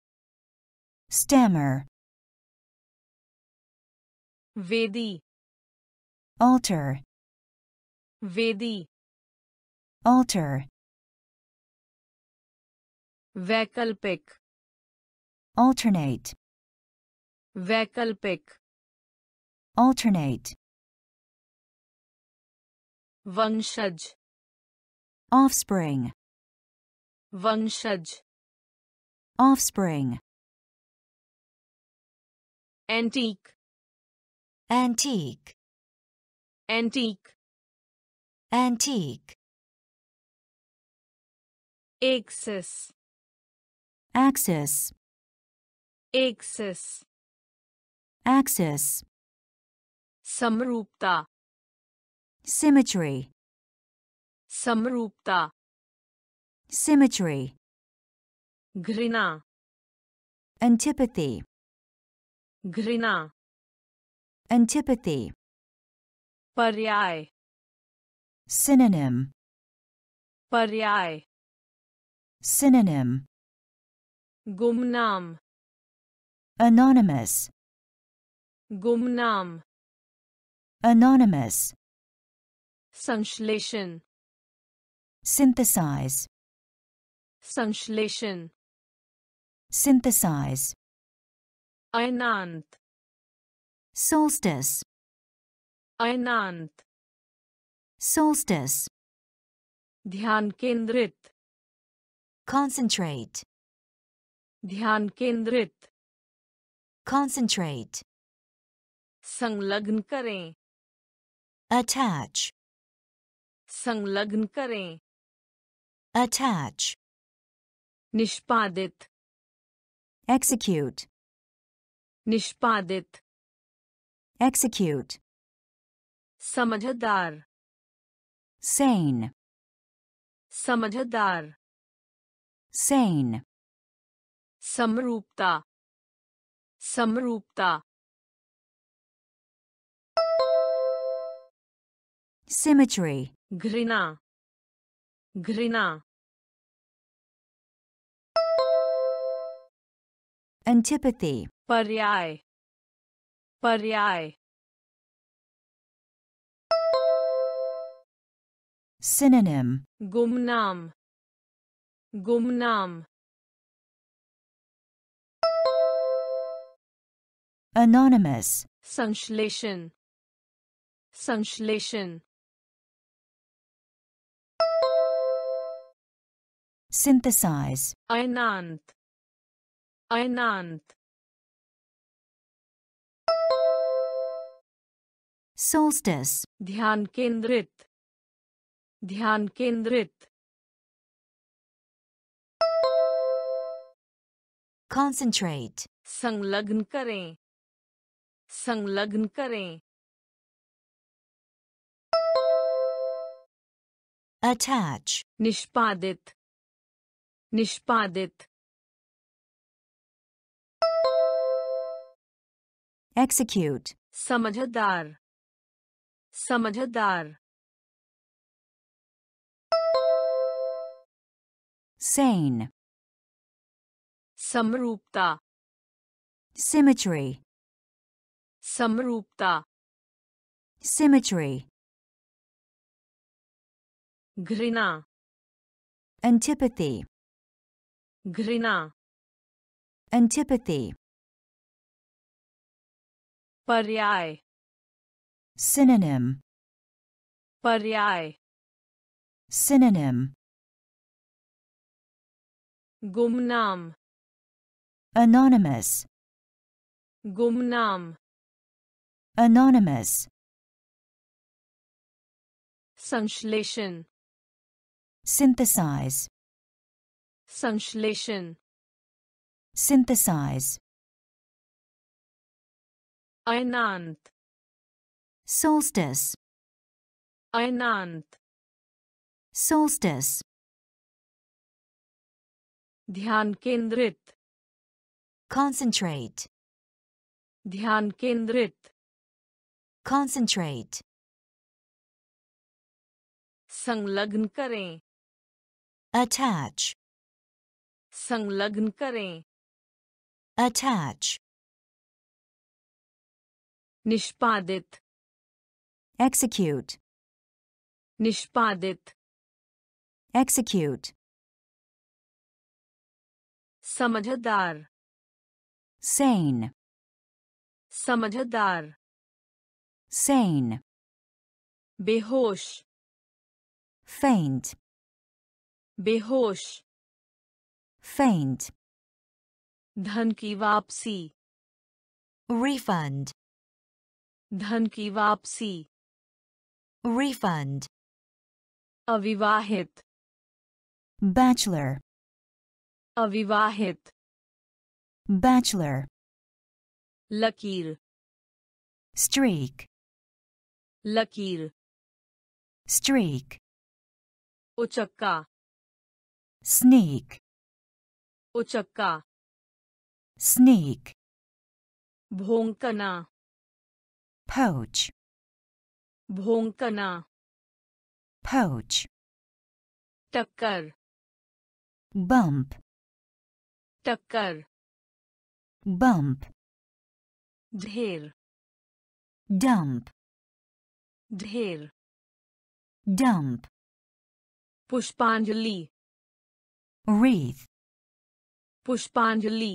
stammer,
वेदी
alter,
वेदी
alter,
वैकल्पिक
alternate,
वैकल्पिक
alternate,
वंशज
offspring,
वंशज
offspring,
antique
antique,
antique
antique,
access
axis,
access
axis,
समरूपता
symmetry,
समरूपता
symmetry,
घृणा
antipathy,
घृणा
antipathy,
पर्याय
synonym,
पर्याय
synonym,
Gumnam.
Anonymous.
Gumnam.
Anonymous.
Sanshleshan.
Synthesize.
Sanshleshan.
Synthesize.
Einant.
Solstice.
Einant.
Solstice.
Dhyan Kendrit.
Concentrate.
ध्यान केंद्रित।
Concentrate
संलग्न करें।
अटैच
संलग्न करें।
अटैच
निष्पादित।
एक्सिक्यूट
निष्पादित।
एक्सिक्यूट
समझदार।
सेन
समझदार।
सेन
समरूपता समरूपता।
Symmetry,
घृणा घृणा।
Antipathy,
पर्याय पर्याय।
Synonym,
गुमनाम गुमनाम।
anonymous,
संश्लेषण संश्लेषण
synthesize,
अयनांत अयनांत
solstice,
ध्यान केंद्रित ध्यान केंद्रित
concentrate,
संलग्न करें संलग्न करें।
Attach,
निष्पादित। निष्पादित।
Execute,
समझदार। समझदार।
Sane,
समरूपता।
Symmetry,
समरूपता
symmetry,
घृणा
antipathy,
घृणा
antipathy,
पर्याय
synonym,
पर्याय
synonym,
गुमनाम
anonymous,
गुमनाम
anonymous,
संश्लेषण
synthesize,
संश्लेषण
synthesize,
अयनांत
solstice,
अयनांत
solstice,
ध्यान केंद्रित
concentrate,
ध्यान केंद्रित
concentrate,
संलग्न करें
attach,
संलग्न करें
attach,
निष्पादित
execute,
निष्पादित
execute,
समझदार
sane,
समझदार
sane,
बेहोश
faint,
बेहोश
faint,
धन की वापसी
refund,
धन की वापसी
refund,
अविवाहित
bachelor,
अविवाहित
bachelor,
लकीर
streak,
लकीर
स्ट्रीक
उचक्का
स्नेक
उचक्का
स्नेक
भोंकना
पाउच
भोंकना
पाउच
टक्कर
बम्प
टक्कर
बम्प
ढेर
डंप
ढेर
dump,
पुष्पांजलि
wreath,
पुष्पांजलि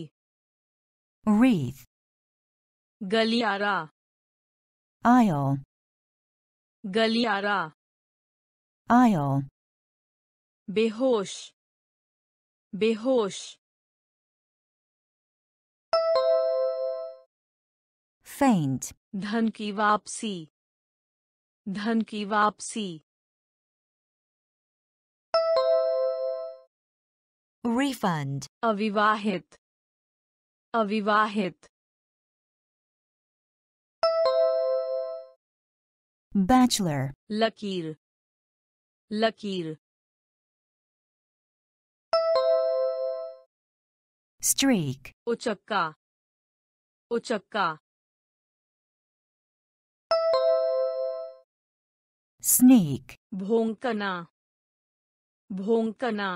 wreath,
गलियारा
aisle,
गलियारा
aisle,
बेहोश बेहोश
faint,
धन की वापसी धन की वापसी।
Refund,
अविवाहित। अविवाहित।
Bachelor,
लकीर। लकीर।
Streak,
उचक्का। उचक्का।
Sneak,
भोंकना भोंकना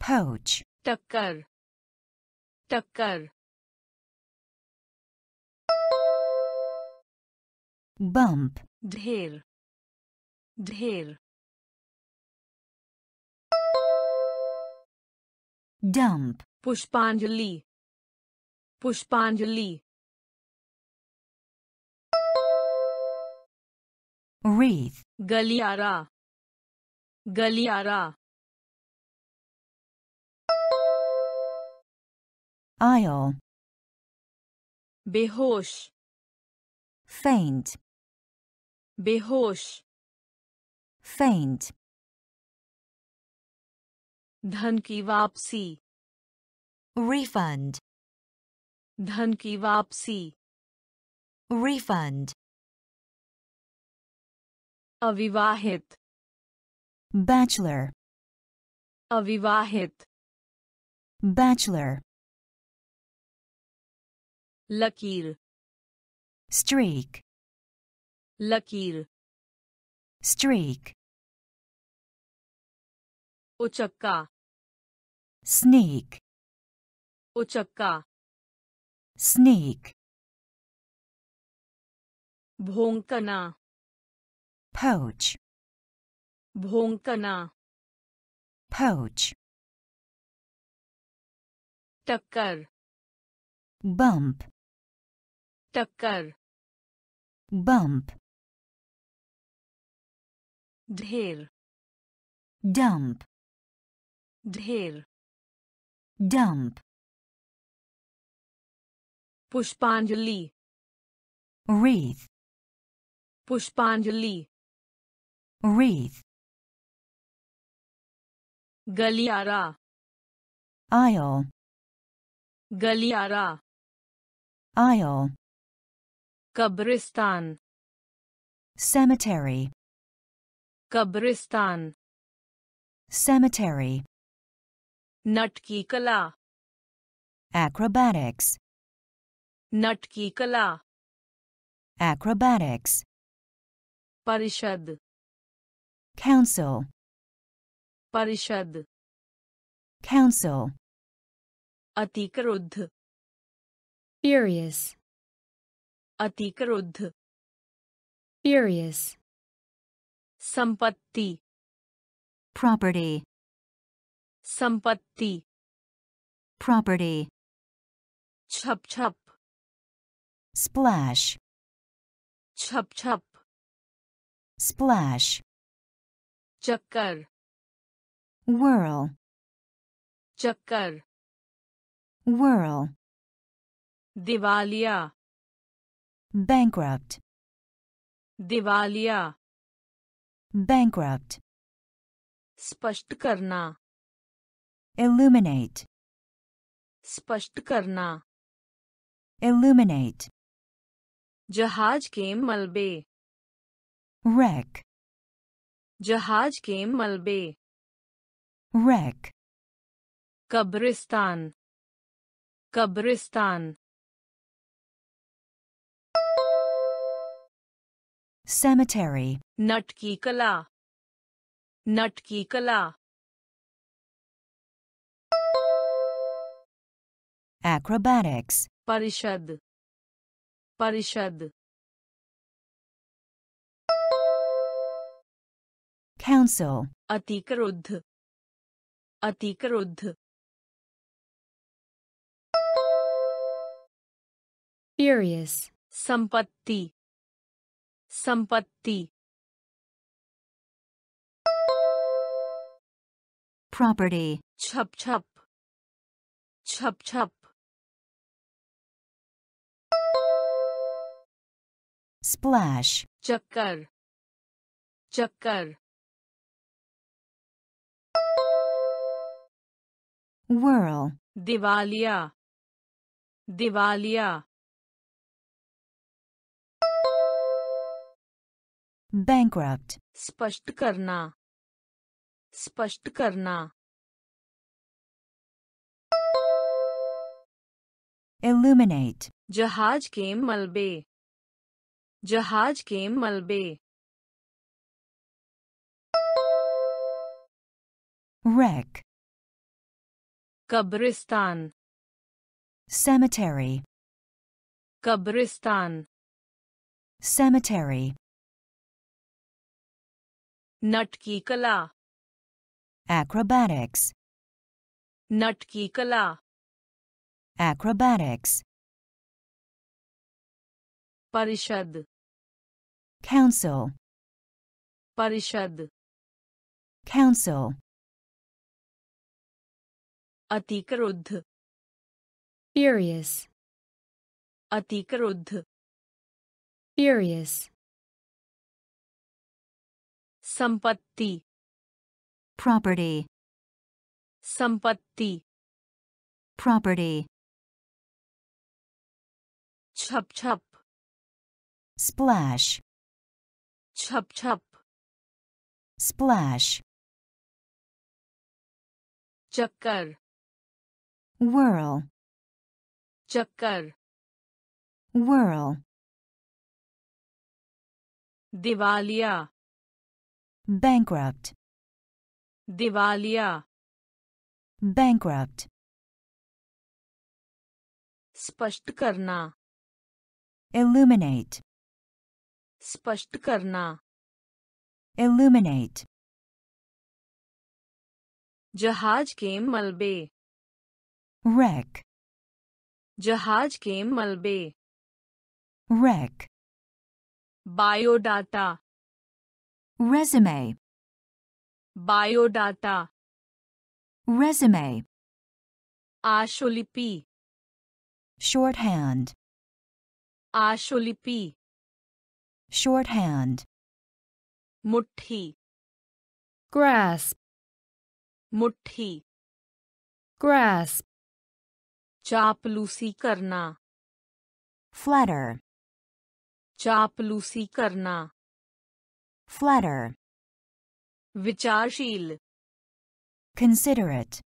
poach,
टक्कर टक्कर
bump,
ढेर ढेर
dump,
पुष्पांजलि पुष्पांजलि
wreath,
गलियारा गलियारा
aisle,
बेहोश
faint,
बेहोश
faint,
धन की वापसी
refund,
धन की वापसी
refund,
अविवाहित
बैचलर
अविवाहित
बैचलर
लकीर
स्ट्रीक
लकीर
स्ट्रीक
उचक्का
स्नेक
उचक्का
स्नेक
भोंकना
poach,
भोंकना
poach,
टक्कर
bump,
टक्कर
bump,
ढेर
dump,
ढेर
dump,
पुष्पांजलि
wreath,
पुष्पांजलि
wreath,
गलियारा
aisle,
गलियारा
aisle,
कब्रिस्तान
cemetery,
कब्रिस्तान
cemetery,
नट की कला
acrobatics,
नट की कला
acrobatics,
परिषद
Council.
Parishad.
Council.
Atikruddh.
Furious.
Atikruddh.
Furious.
Sampatti.
Property.
Sampatti.
Property.
Chup chup.
Splash.
Chup chup.
Splash.
चक्कर
whirl,
चक्कर
whirl,
दिवालिया
bankrupt,
दिवालिया
bankrupt,
स्पष्ट करना
illuminate,
स्पष्ट करना
illuminate,
जहाज़ के मलबे
wreck,
जहाज़ के मलबे।
Wreck,
कब्रिस्तान। कब्रिस्तान।
Cemetery,
नट की कला। नट की कला।
Acrobatics,
परिषद। परिषद।
Council.
Atikarudh. Atikarudh.
Furious.
Sampatti. Sampatti.
Property.
Chup chup. Chup chup.
Splash.
Chakkar. Chakkar.
whirl,
दिवालिया दिवालिया
bankrupt,
स्पष्ट करना स्पष्ट करना
illuminate,
जहाज के मलबे जहाज के मलबे
wreck,
Kabristan.
Cemetery.
Kabristan.
Cemetery.
Natki kala.
Acrobatics.
Natki kala.
Acrobatics.
Parishad.
Council.
Parishad.
Council.
अतिक्रुद्ध
furious,
अतिक्रुद्ध
furious,
संपत्ति
property,
संपत्ति
property,
छप छप
splash,
छप छप
splash,
चक्कर
Whirl,
चक्कर
whirl,
दिवालिया
bankrupt,
दिवालिया
bankrupt,
स्पष्ट करना
illuminate,
स्पष्ट करना
illuminate,
जहाज़ के मलबे
wreck,
जहाज के मलबे
wreck,
biodata
resume,
biodata
resume,
आशुलिपि
shorthand,
आशुलिपि
shorthand,
मुट्ठी
grasp,
मुट्ठी
grasp,
चापलूसी करना
flatter,
चापलूसी करना
flatter,
विचारशील
considerate,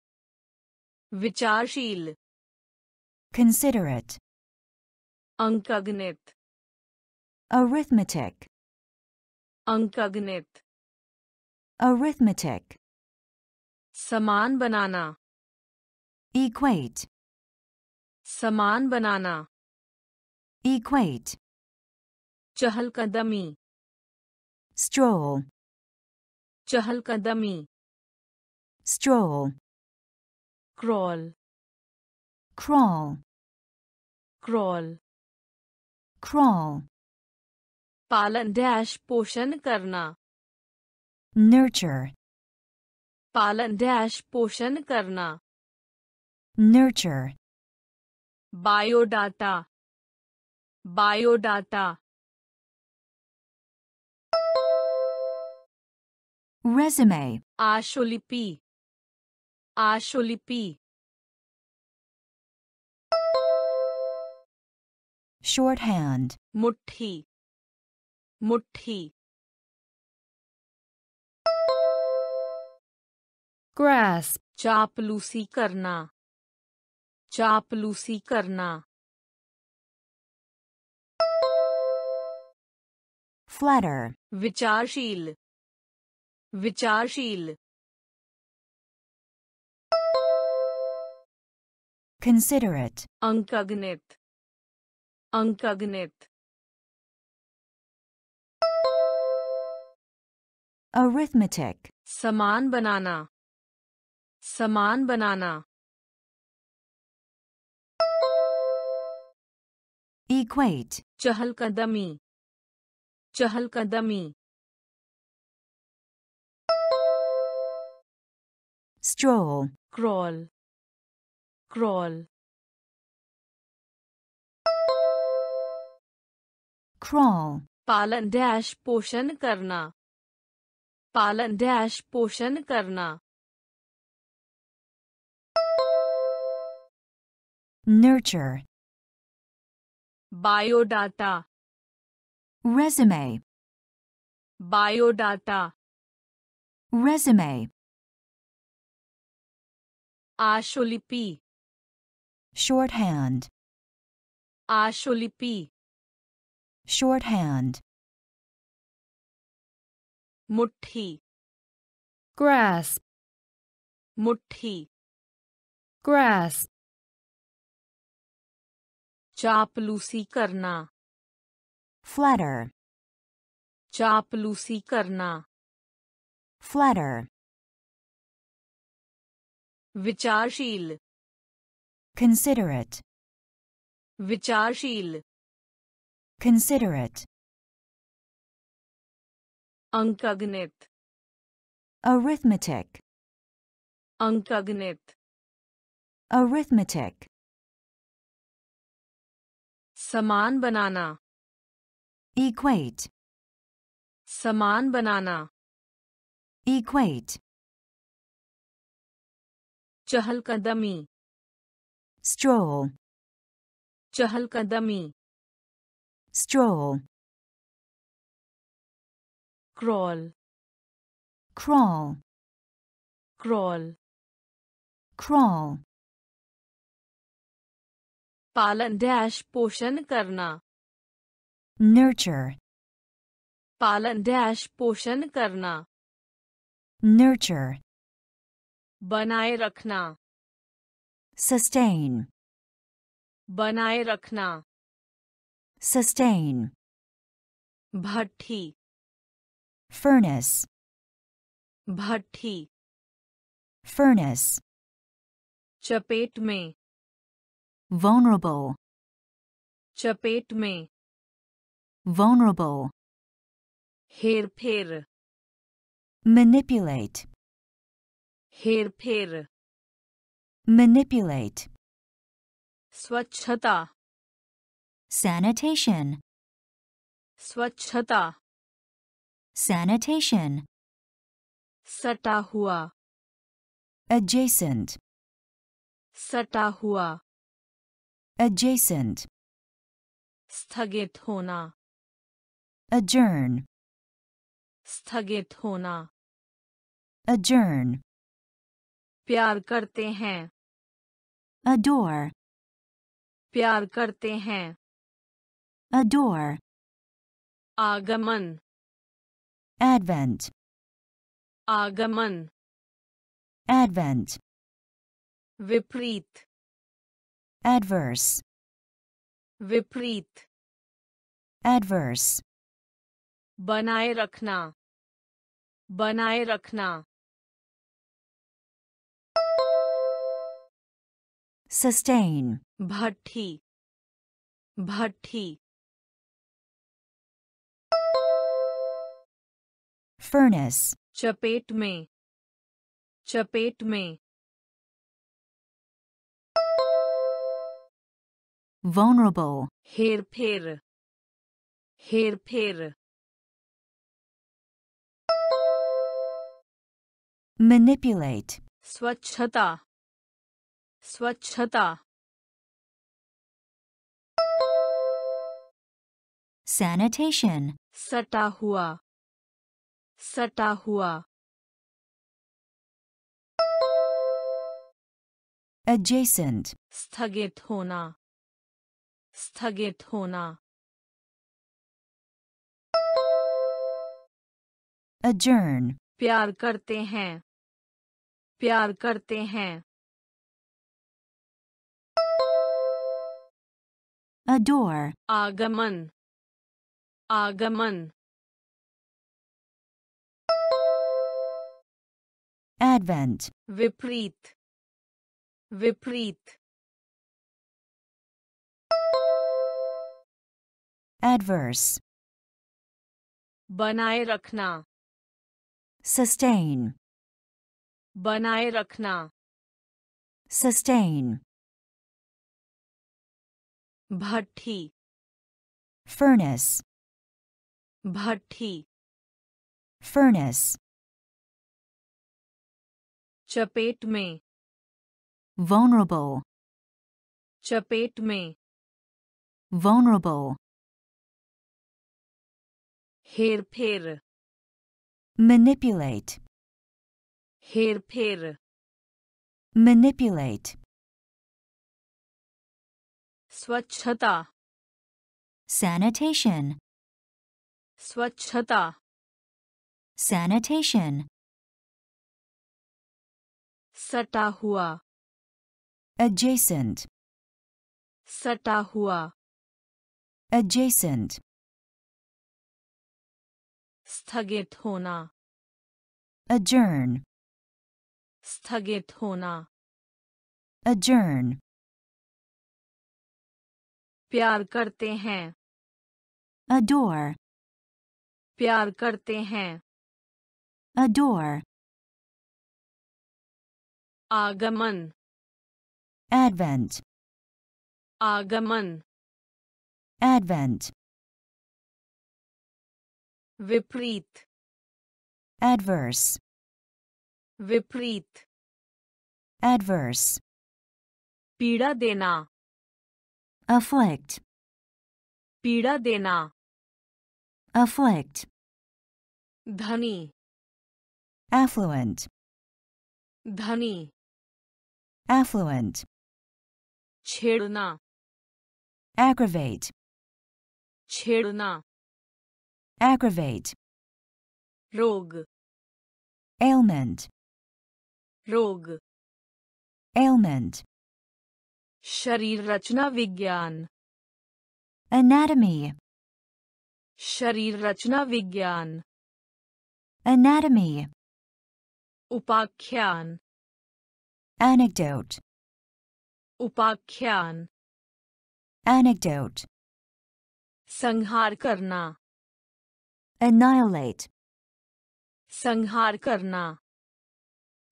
विचारशील
considerate,
अंकगणित
arithmetic,
अंकगणित
arithmetic,
समान बनाना
equate,
समान बनाना।
Equate,
चहलकदमी
stroll,
चहलकदमी
stroll,
crawl
crawl,
crawl
crawl,
पालन डैश पोषण करना
nurture,
पालन डैश पोषण करना
nurture,
बायोडाटा बायोडाटा
resume,
आशुलिपि आशुलिपि
shorthand,
मुट्ठी मुट्ठी
grasp,
चापलूसी करना चापलूसी करना।
Flatter,
विचारशील। विचारशील।
Considerate,
अंकगणित। अंकगणित।
Arithmetic,
समान बनाना। समान बनाना।
equate,
चहलकदमी चहलकदमी
stroll,
क्रॉल क्रॉल
crawl,
पालन डैश पोषण करना पालन डैश पोषण करना
nurture,
Biodata.
Resume.
Biodata.
Resume.
Asholipi.
Shorthand.
Asholipi.
Shorthand.
Mutti.
Grasp.
Mutti.
Grasp.
चापलूसी करना
flatter,
चापलूसी करना
flatter,
विचारशील
considerate,
विचारशील
considerate,
अंकगणित
arithmetic,
अंकगणित
arithmetic,
समान बनाना।
इक्वेट
समान बनाना।
इक्वेट
चहलकदमी
स्ट्रोल
चहलकदमी
stroll
crawl
crawl
crawl
crawl
पालन डैश पोषण करना।
Nurture,
पालन डैश पोषण करना।
Nurture,
बनाए रखना।
Sustain,
बनाए रखना।
Sustain,
भट्ठी।
Furnace,
भट्ठी।
Furnace,
चपेट में।
vulnerable,
चपेट में
vulnerable,
हेर फेर
manipulate,
हेर फेर
manipulate,
स्वच्छता
sanitation,
स्वच्छता
sanitation,
सटा हुआ
adjacent,
सटा हुआ
adjacent,
स्थगित होना
adjourn,
स्थगित होना
adjourn,
प्यार करते हैं
adore,
प्यार करते हैं
adore,
आगमन
advent,
आगमन
advent,
विपरीत
adverse,
विपरीत।
Adverse,
बनाए रखना। बनाए रखना।
Sustain,
भट्ठी। भट्ठी।
Furnace,
चपेट में। चपेट में।
vulnerable,
हेर फेर हेर फेर
manipulate,
स्वच्छता स्वच्छता
sanitation,
सटा हुआ सटा हुआ
adjacent,
स्थगित होना स्थगित होना।
Adjourn,
प्यार करते हैं। प्यार करते हैं।
Adore,
आगमन। आगमन।
Advent,
विपरीत। विपरीत।
adverse,
बनाए रखना
sustain,
बनाए रखना
sustain,
भट्ठी
furnace,
भट्ठी
furnace,
चपेट में
vulnerable,
चपेट में
vulnerable,
हेर फेर
manipulate,
हेर फेर
manipulate,
स्वच्छता
sanitation,
स्वच्छता
sanitation,
सटा हुआ
adjacent,
सटा हुआ
adjacent,
स्थगित होना
adjourn,
स्थगित होना
adjourn,
प्यार करते हैं
adore,
प्यार करते हैं
adore,
आगमन
advent,
आगमन
advent,
विपरीत
adverse,
विपरीत
adverse,
पीड़ा देना
afflict,
पीड़ा देना
afflict,
धनी
affluent,
धनी
affluent,
छेड़ना
aggravate,
छेड़ना
aggravate,
रोग
ailment,
रोग
ailment,
शरीर रचना विज्ञान
anatomy,
शरीर रचना विज्ञान
anatomy,
उपाख्यान
anecdote,
उपाख्यान
anecdote,
संहार करना
annihilate,
संहार करना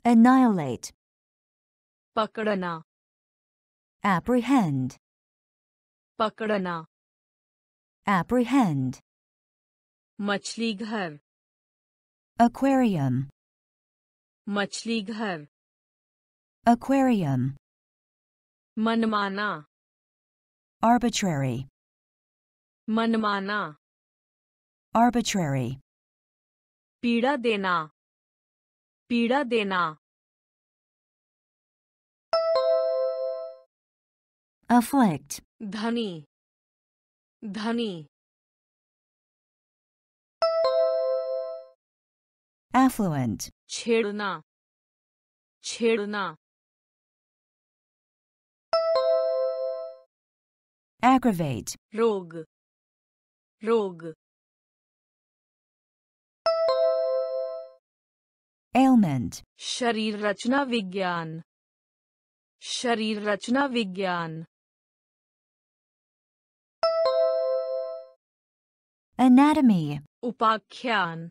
annihilate,
पकड़ना
apprehend,
पकड़ना
apprehend,
मछली घर
aquarium,
मछली घर
aquarium,
मनमाना
arbitrary,
मनमाना
arbitrary,
पीड़ा देना पीड़ा देना
afflict,
धनी धनी
affluent,
छेड़ना छेड़ना
aggravate,
रोग रोग
ailment,
शरीर रचना विज्ञान शरीर रचना विज्ञान
anatomy,
उपाख्यान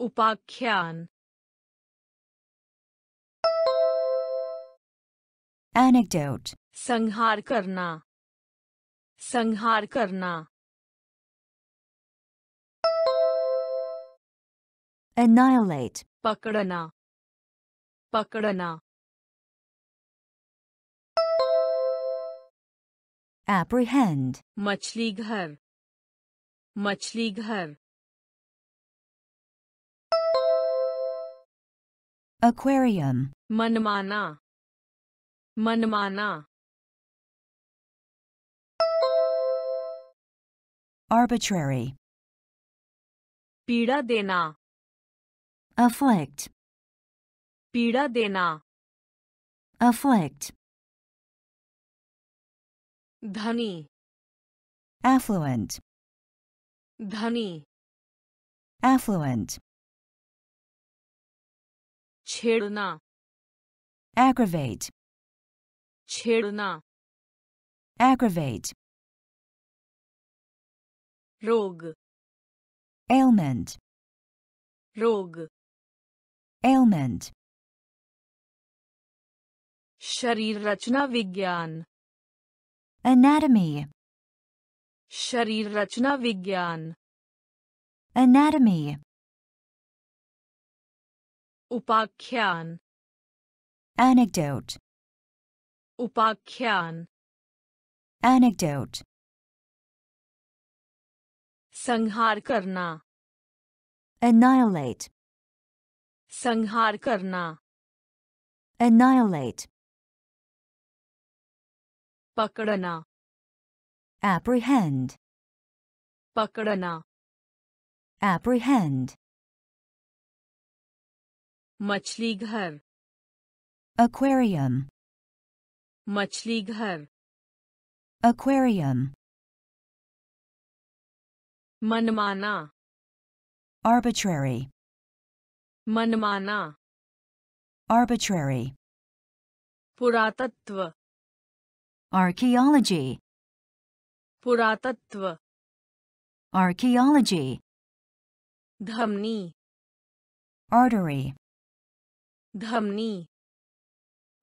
उपाख्यान
anecdote,
संहार करना संहार करना
annihilate,
पकड़ना पकड़ना
apprehend,
मछली घर मछली घर
aquarium,
मनमाना मनमाना
arbitrary,
पीड़ा देना
afflict,
पीड़ा देना
afflict,
धनी
affluent,
धनी
affluent,
छेड़ना
aggravate,
छेड़ना
aggravate,
रोग
ailment,
रोग
ailment,
शरीर रचना विज्ञान
anatomy,
शरीर रचना विज्ञान
anatomy,
उपाख्यान
anecdote,
उपाख्यान
anecdote,
संहार करना
annihilate,
संहार करना
annihilate,
पकड़ना
apprehend,
पकड़ना
apprehend,
मछली घर
aquarium,
मछली घर
aquarium,
मनमाना
arbitrary,
मनमाना
arbitrary,
पुरातत्व
archaeology,
पुरातत्व
archaeology,
धमनी
artery,
धमनी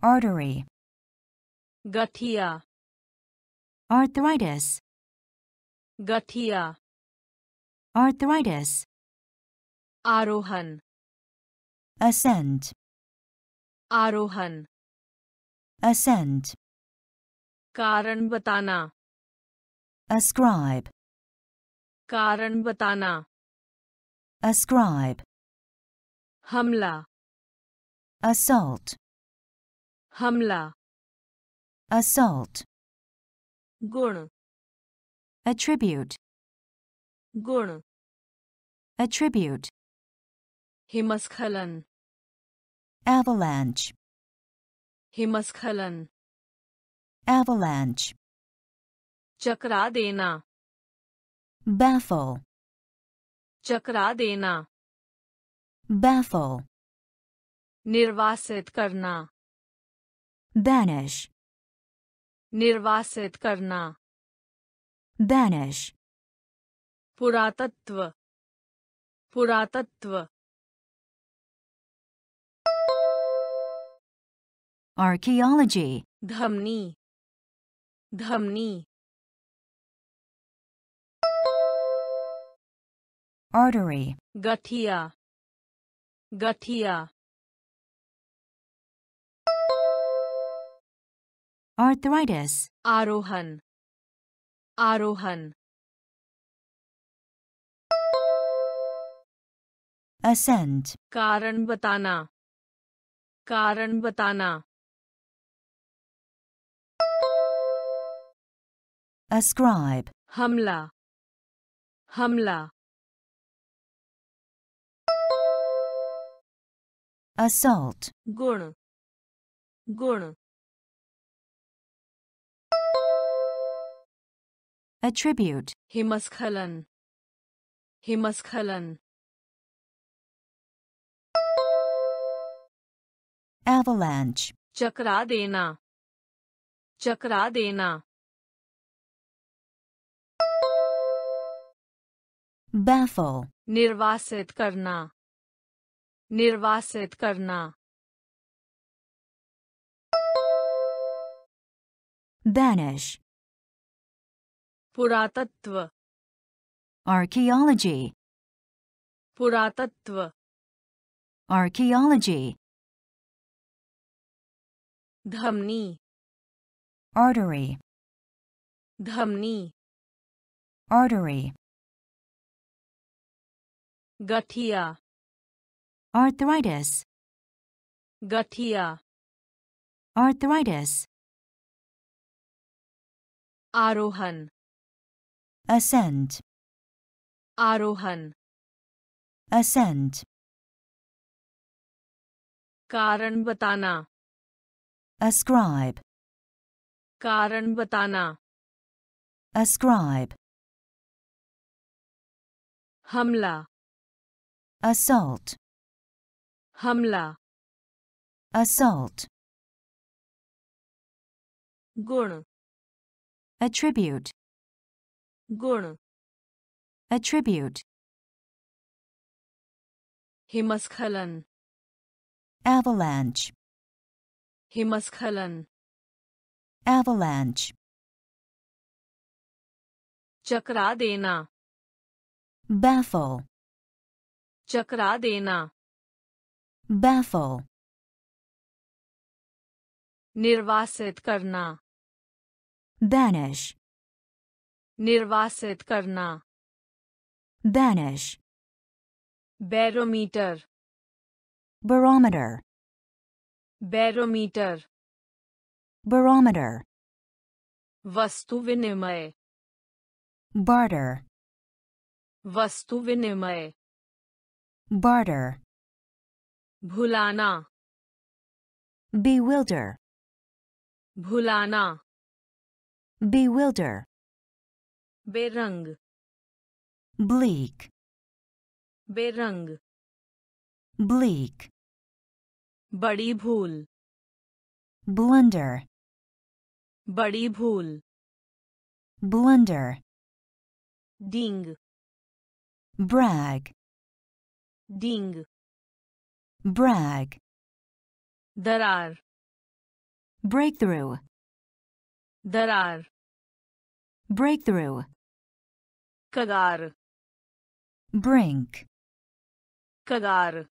artery,
गठिया
arthritis,
गठिया
arthritis,
आरोहण
ascent,
आरोहण
ascent,
कारण बताना
ascribe,
कारण बताना
ascribe,
हमला
assault,
हमला
assault,
गुण
attribute,
गुण
attribute,
हिमस्खलन
Avalanche,
हिमस्खलन।
Avalanche,
चकरा देना।
Baffle,
चकरा देना।
Baffle,
निर्वासित करना।
Banish,
निर्वासित करना।
Banish,
पुरातत्व। पुरातत्व।
Archaeology,
धमनी। धमनी।
Artery,
गठिया। गठिया।
Arthritis,
आरोहण। आरोहण।
Ascent,
कारण बताना। कारण बताना।
Ascribe.
Hamla. Hamla.
Assault.
Gun. Gun.
Attribute.
Himaskhalan. Himaskhalan.
Avalanche.
Chakra dena. Chakra dena.
Baffle,
निर्वासित करना निर्वासित करना
banish,
पुरातत्व
archaeology,
पुरातत्व
archaeology,
धमनी
artery,
धमनी
artery,
गठिया
arthritis,
गठिया
arthritis,
आरोहण
ascent,
आरोहण
ascent,
कारण बताना
ascribe,
कारण बताना
ascribe,
हमला
assault,
हमला
assault,
गुण
attribute,
गुण
attribute,
हिमस्खलन
avalanche,
हिमस्खलन
avalanche,
चकरा देना
baffle,
चकरा देना।
Baffle,
निर्वासित करना।
Banish,
निर्वासित करना।
Banish,
barometer
barometer,
barometer
barometer,
वस्तु विनिमय।
Barter,
वस्तु विनिमय।
barter,
भुलाना
bewilder,
भुलाना
bewilder,
बेरंग
bleak,
बेरंग
bleak,
बड़ी भूल
blunder,
बड़ी भूल
blunder,
डींग
brag,
Ding.
Brag.
Darar.
Breakthrough.
Darar.
Breakthrough.
Kagar.
Brink.
Kagar.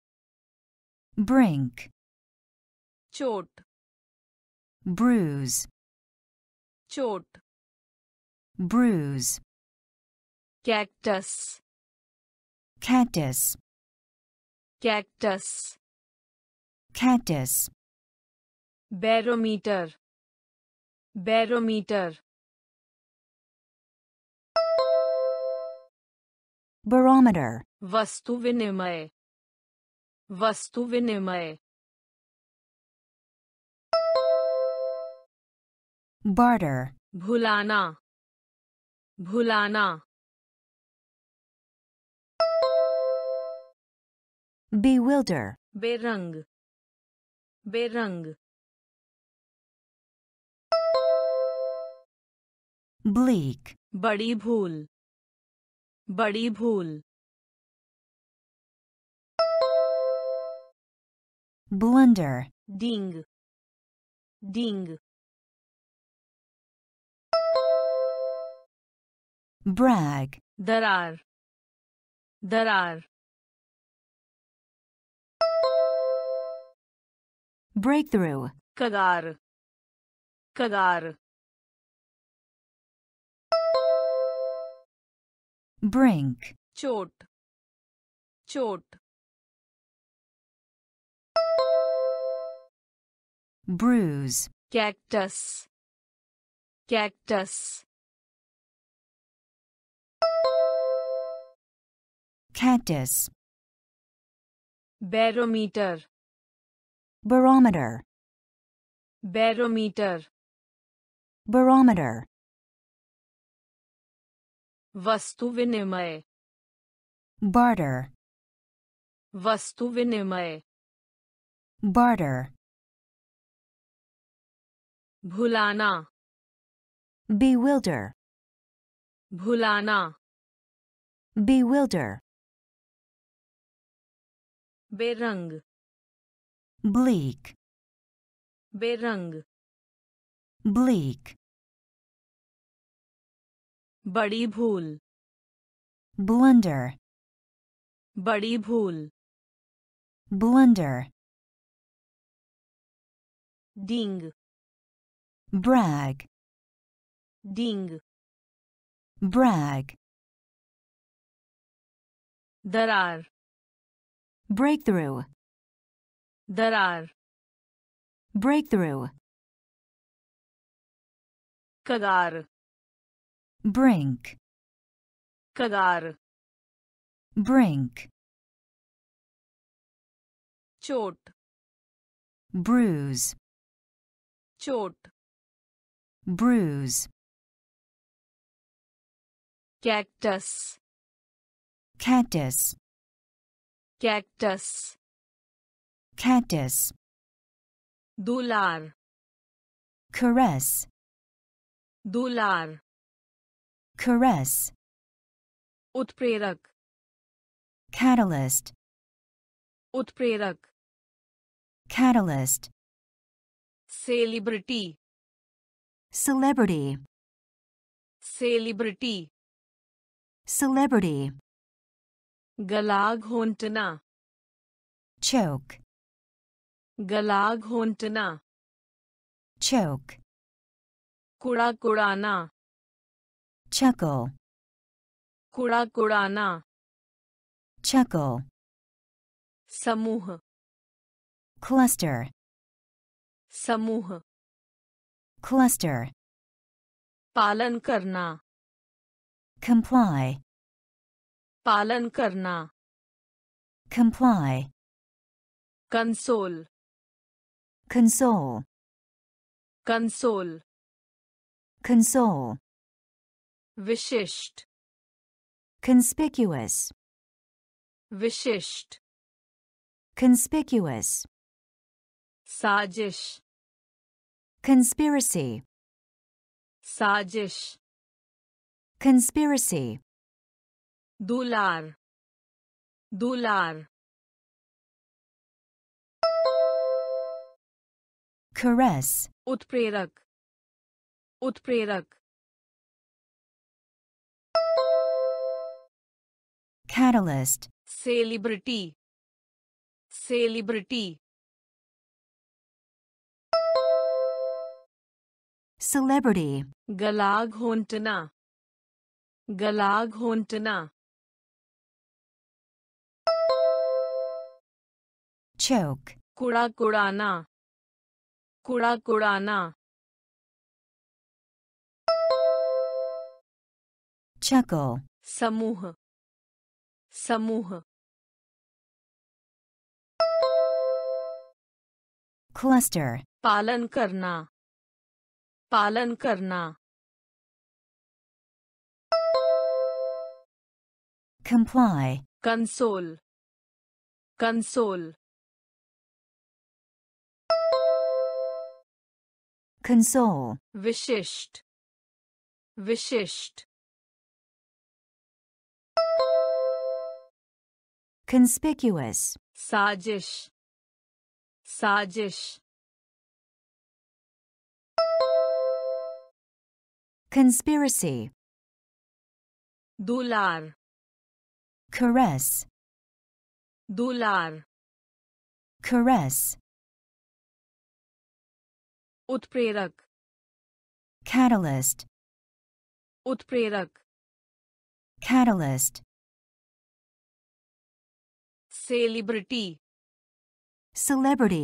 Brink.
Chot.
Bruise.
Chot.
Bruise.
Cactus.
Cactus.
Cactus
cactus,
barometer barometer
barometer,
वस्तु विनिमय वस्तु विनिमय
barter,
भुलाना भुलाना
bewilder,
बेरंग बेरंग
bleak,
बड़ी भूल बड़ी भूल
blunder,
डींग डींग
brag,
दरार दरार
breakthrough.
Kadar. Kadar.
Brink.
Chot. Chot.
Bruise.
Cactus. Cactus.
Cactus.
Barometer
barometer,
barometer
barometer,
वस्तु विनिमय
barter,
वस्तु विनिमय
barter,
भुलाना
bewilder,
भुलाना
bewilder,
बेरंग
bleak,
बेरंग
bleak,
बड़ी भूल
blunder,
बड़ी भूल
blunder,
डींग
brag,
डींग
brag,
दरार
breakthrough,
दरार
breakthrough,
कगार
brink,
कगार
brink,
चोट
bruise,
चोट
bruise,
cactus
cactus,
cactus
Cactus.
Dular.
Caress.
Dular.
Caress.
Utprerak.
Catalyst.
Utprerak.
Catalyst.
Celebrity.
Celebrity.
Celebrity.
Celebrity.
Galag hontana.
Choke.
गला घोंटना
choke,
कुड़ा कुड़ाना
chuckle,
कुड़ा कुड़ाना
chuckle,
समूह
cluster,
समूह
cluster,
पालन करना
comply,
पालन करना
comply,
console
console,
console
console,
विशिष्ट
conspicuous,
विशिष्ट
conspicuous,
साजिश
conspiracy,
साजिश
conspiracy,
दुलार दुलार
Caress,
उत्प्रेरक उत्प्रेरक
catalyst,
सेलिब्रिटी सेलिब्रिटी
celebrity,
गला घोंटना गला घोंटना
choke,
कुड़ा कुड़ाना कुड़ा कुड़ाना
chuckle,
समूह। समूह।
Cluster,
पालन करना। पालन करना।
Comply,
console. Console.
console
vishisht vishisht
conspicuous
sajish sajish
conspiracy
dular.
caress
dular.
caress
उत्प्रेरक
कैटलिस्ट
उत्प्रेरक
catalyst
celebrity
celebrity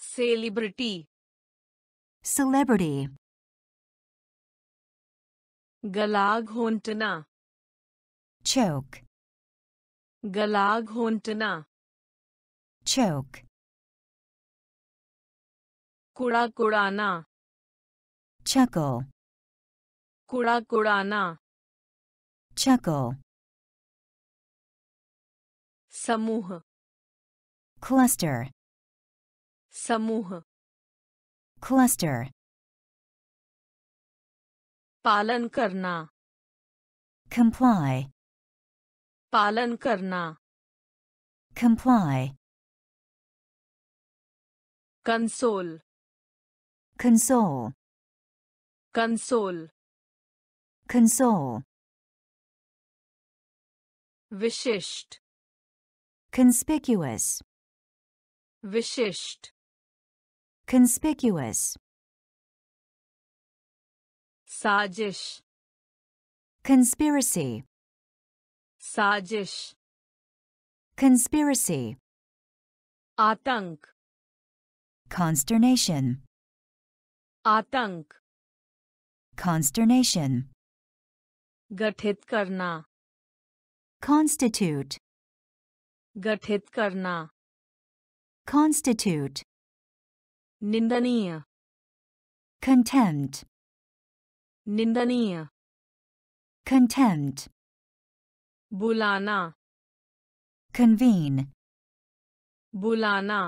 celebrity
celebrity
गला घोंटना
चौक
गला घोंटना
चौक
कुड़ा कुड़ाना
चकल
कुड़ा कुड़ाना
चकल
समूह।
क्लस्टर
समूह।
क्लस्टर
पालन करना।
कंप्लाई
पालन करना।
Comply
console.
console,
console
console,
विशिष्ट
conspicuous,
विशिष्ट
conspicuous,
साजिश
conspiracy,
साजिश
conspiracy,
आतंक
consternation,
आतंक
consternation,
गठित करना
constitute,
गठित करना
constitute,
निंदनीय
contempt,
निंदनीय
contempt,
बुलाना
convene,
बुलाना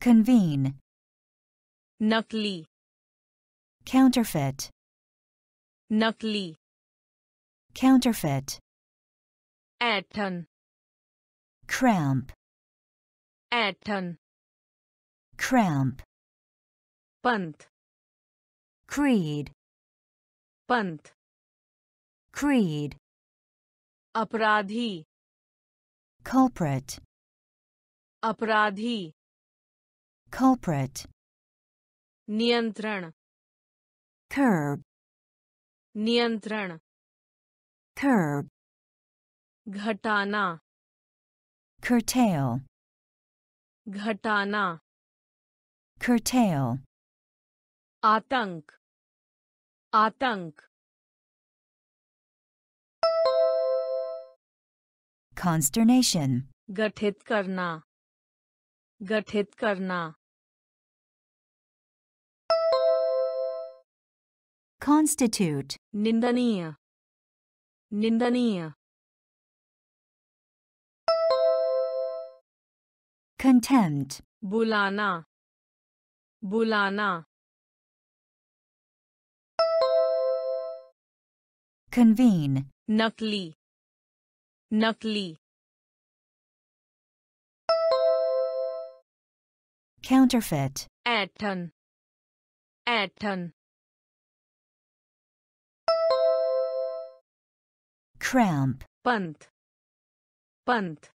convene,
नकली
counterfeit,
नकली
counterfeit,
ऐठन
cramp,
ऐठन
cramp,
पंथ
creed,
पंथ
creed,
अपराधी
culprit,
अपराधी
culprit,
नियंत्रण
curb,
नियंत्रण
curb,
घटाना
curtail,
घटाना
curtail,
आतंक आतंक
consternation,
गठित करना गठित करना
constitute,
निंदनीय निंदनीय
contempt,
बुलाना बुलाना
convene,
नकली नकली
counterfeit,
ऐठन ऐठन
cramp,
पंथ पंथ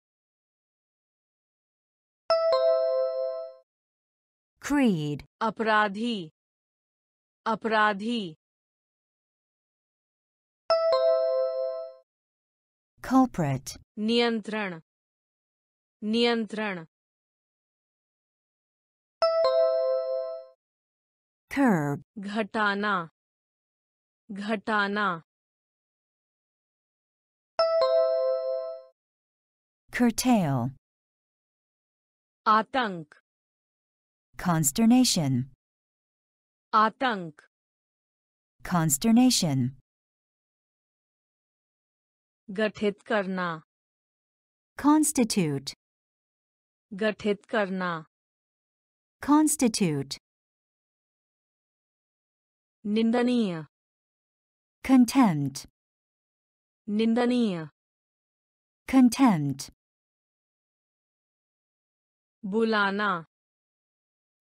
creed,
अपराधी अपराधी
culprit,
नियंत्रण नियंत्रण
curb,
घटाना घटाना
curtail,
आतंक
consternation,
आतंक
consternation,
गठित करना
constitute,
गठित करना
constitute,
निंदनीय
contempt,
निंदनीय
contempt,
बुलाना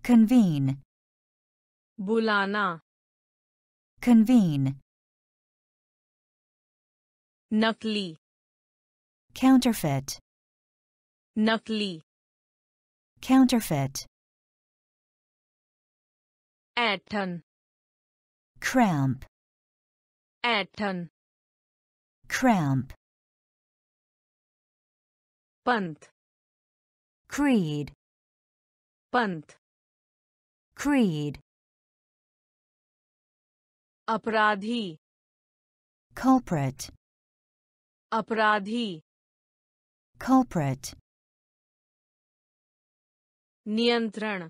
convene,
बुलाना
convene,
नकली
counterfeit,
नकली
counterfeit,
ऐठन
cramp,
ऐठन
cramp,
पंथ
creed,
पंथ
creed,
अपराधी
culprit,
अपराधी
culprit,
नियंत्रण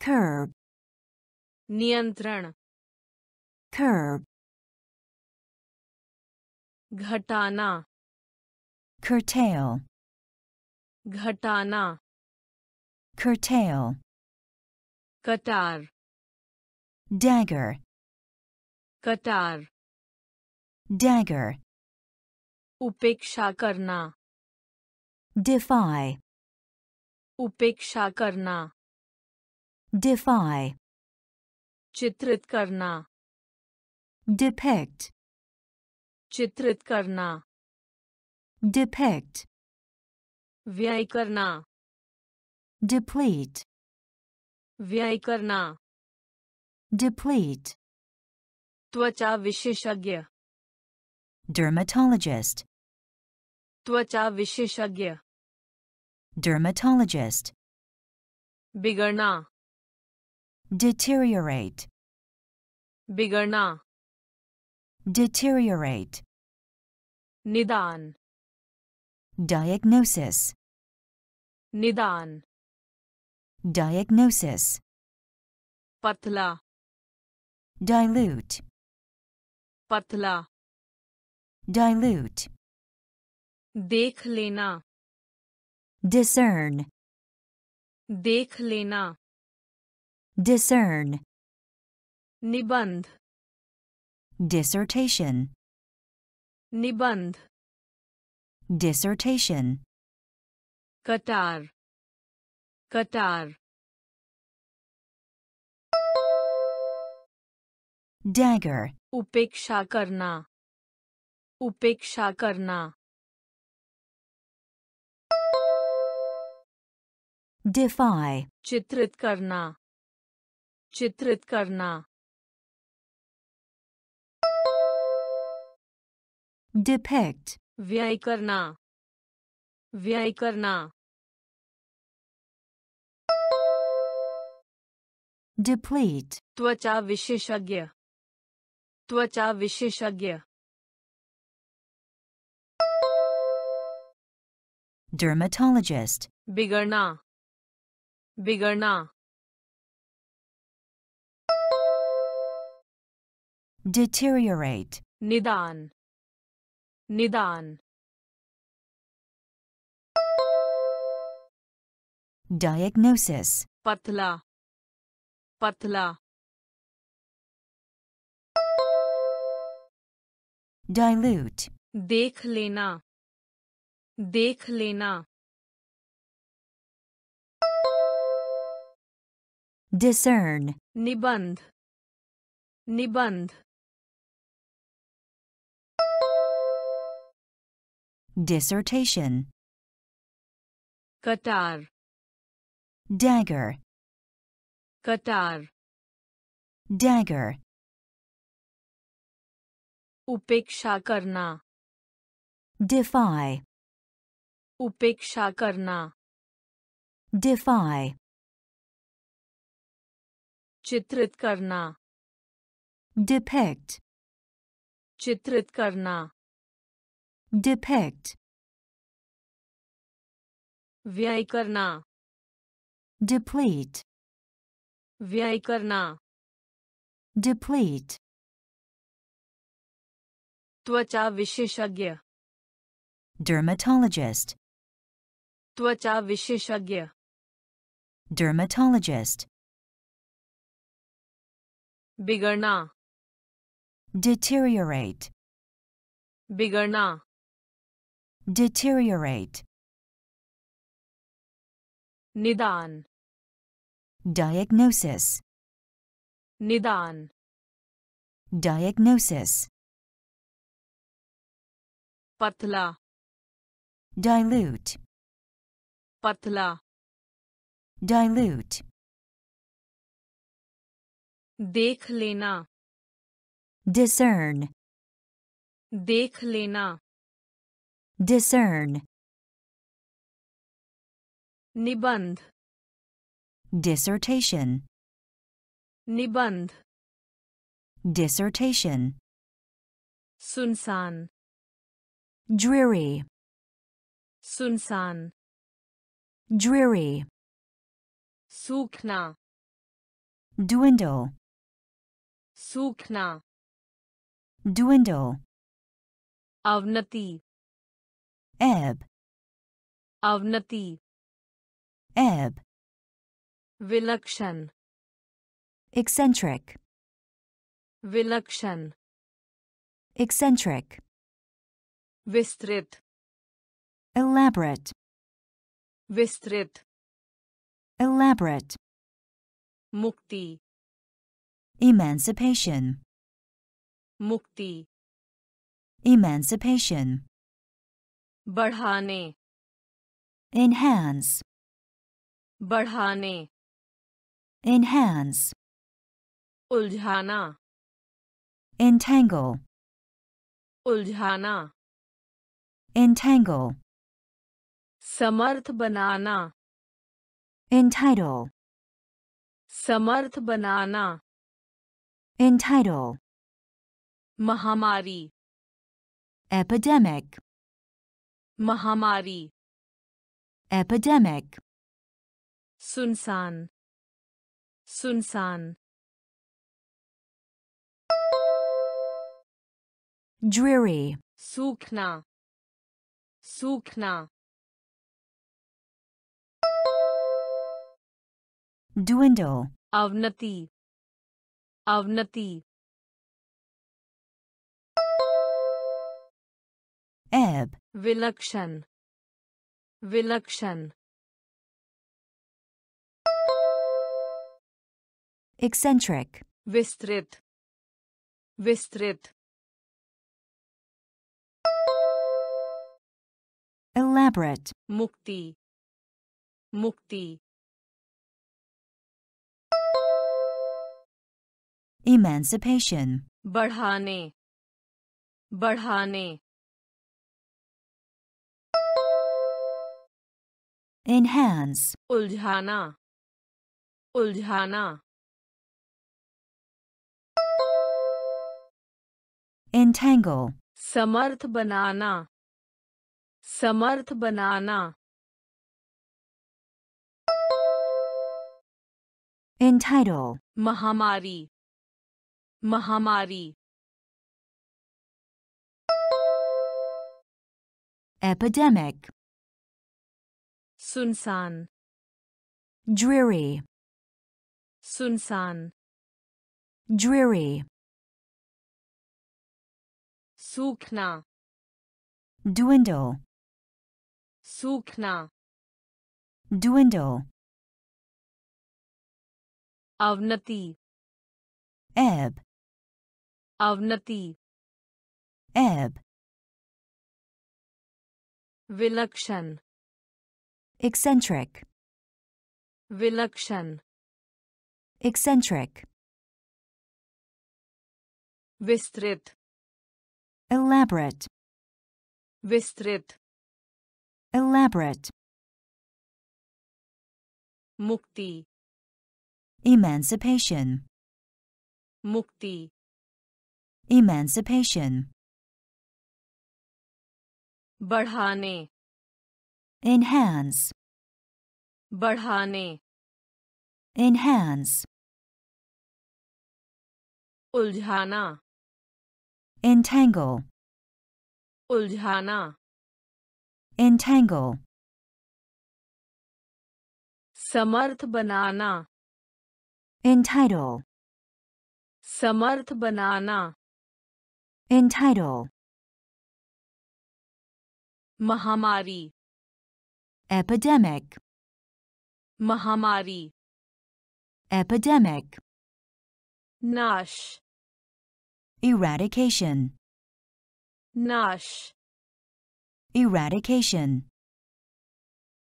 curb,
नियंत्रण
curb,
घटाना
curtail,
घटाना
curtail,
कटार
dagger,
कटार
dagger,
उपेक्षा करना
defy,
उपेक्षा करना
defy,
चित्रित करना
depict,
चित्रित करना
depict,
व्यय करना
deplete,
व्यय करना
deplete,
त्वचा विशेषज्ञ
dermatologist,
त्वचा विशेषज्ञ
dermatologist,
बिगड़ना
deteriorate,
बिगड़ना
deteriorate,
निदान
diagnosis,
निदान
diagnosis,
पतला
dilute,
पतला
dilute,
देख लेना
discern,
देख लेना
discern,
निबंध
dissertation,
निबंध
dissertation,
कटार कतार।
Dagger,
उपेक्षा करना उपेक्षा करना।
Defy,
चित्रित करना चित्रित करना।
Depict,
व्यय करना व्यय करना।
deplete,
त्वचा विशेषज्ञ त्वचा विशेषज्ञ
dermatologist,
बिगड़ना बिगड़ना
deteriorate,
निदान निदान
diagnosis,
पतला पतला
dilute,
देख लेना देख लेना
discern,
निबंध निबंध
dissertation,
कटार
dagger,
कटार
dagger,
उपेक्षा करना
defy,
उपेक्षा करना
defy,
चित्रित करना
depict,
चित्रित करना
depict,
व्यय करना
deplete,
व्यय करना
deplete,
त्वचा विशेषज्ञ
dermatologist,
त्वचा विशेषज्ञ
dermatologist,
बिगड़ना
deteriorate,
बिगड़ना
deteriorate,
निदान
diagnosis,
निदान
diagnosis,
पतला
dilute,
पतला
dilute,
देख लेना
discern,
देख लेना
discern,
निबंध
Dissertation.
Nibandh.
Dissertation.
Sunsan.
Dreary.
Sunsan.
Dreary.
Sukna.
Dwindle.
Sukna.
Dwindle.
Avnati.
Ebb.
Avnati.
Ebb.
विलक्षण
eccentric,
विलक्षण
eccentric,
विस्तृत
elaborate,
विस्तृत
elaborate,
मुक्ति
emancipation,
मुक्ति
emancipation,
बढ़ाने
enhance,
बढ़ाने
enhance,
उलझाना
entangle,
उलझाना
entangle,
समर्थ बनाना
entitle,
समर्थ बनाना
entitle,
महामारी
epidemic,
महामारी
epidemic,
सुनसान Sunsan.
Dreary.
Sukna. Sukna.
Dwindle.
Avnati. Avnati.
Ebb.
Vilakshan. Vilakshan.
eccentric,
विस्तृत विस्तृत
elaborate,
मुक्ति मुक्ति
emancipation,
बढ़ाने बढ़ाने
enhance,
उलझाना उलझाना
entangle,
समर्थ बनाना समर्थ बनाना
entitle,
महामारी महामारी
epidemic,
सुनसान
dreary,
सुनसान
dreary,
Sukna.
Dwindle.
Sukna.
Dwindle.
Avnati.
Ebb.
Avnati.
Ebb.
Vilakshan.
Eccentric.
Vilakshan.
Eccentric.
Vistrit
elaborate,
विस्तृत
elaborate,
मुक्ति
emancipation,
मुक्ति
emancipation,
बढ़ाने
enhance,
बढ़ाने
enhance,
उलझाना
entangle,
उलझाना
entangle,
समर्थ बनाना
entitle,
समर्थ बनाना
entitle,
महामारी
epidemic,
महामारी
epidemic,
नाश
eradication,
नाश
eradication,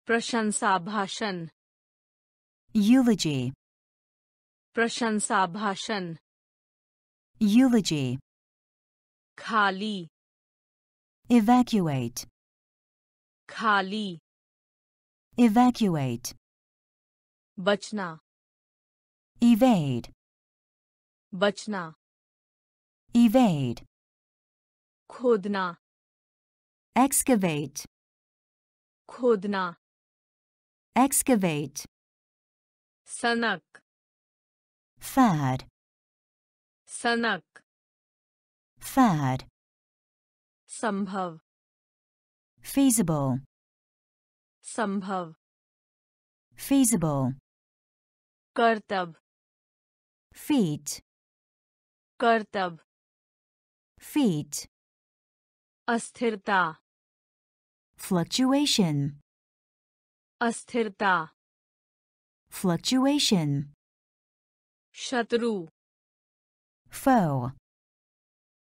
प्रशंसा भाषण
eulogy,
प्रशंसा भाषण
eulogy,
खाली
evacuate,
खाली
evacuate,
बचना
evade,
बचना
evade
khodna
excavate
khodna
excavate
sanak
fad
sanak
fad
sambhav
feasible
sambhav
feasible
kartab
feat
kartab
feat.
Asthirta.
Fluctuation.
Asthirta.
Fluctuation.
Shatru.
Foe.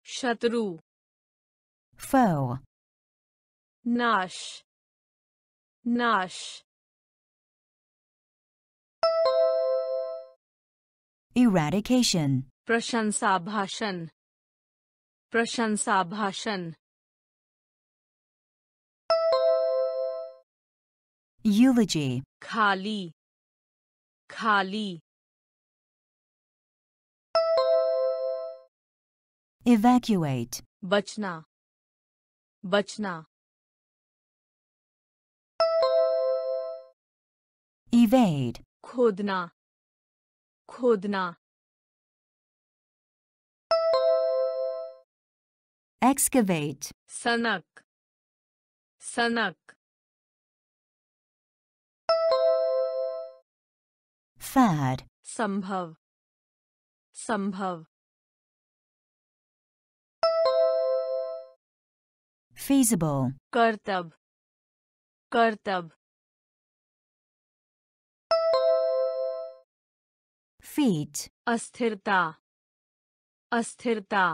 Shatru.
Foe.
Nash. Nash.
Eradication.
Prashansabhasan. प्रशंसा भाषण।
Eulogy,
खाली। खाली।
Evacuate,
बचना। बचना।
Evade,
खोदना। खोदना।
Excavate,
सनक सनक
fad,
संभव संभव
feasible,
करतब करतब
feat,
अस्थिरता अस्थिरता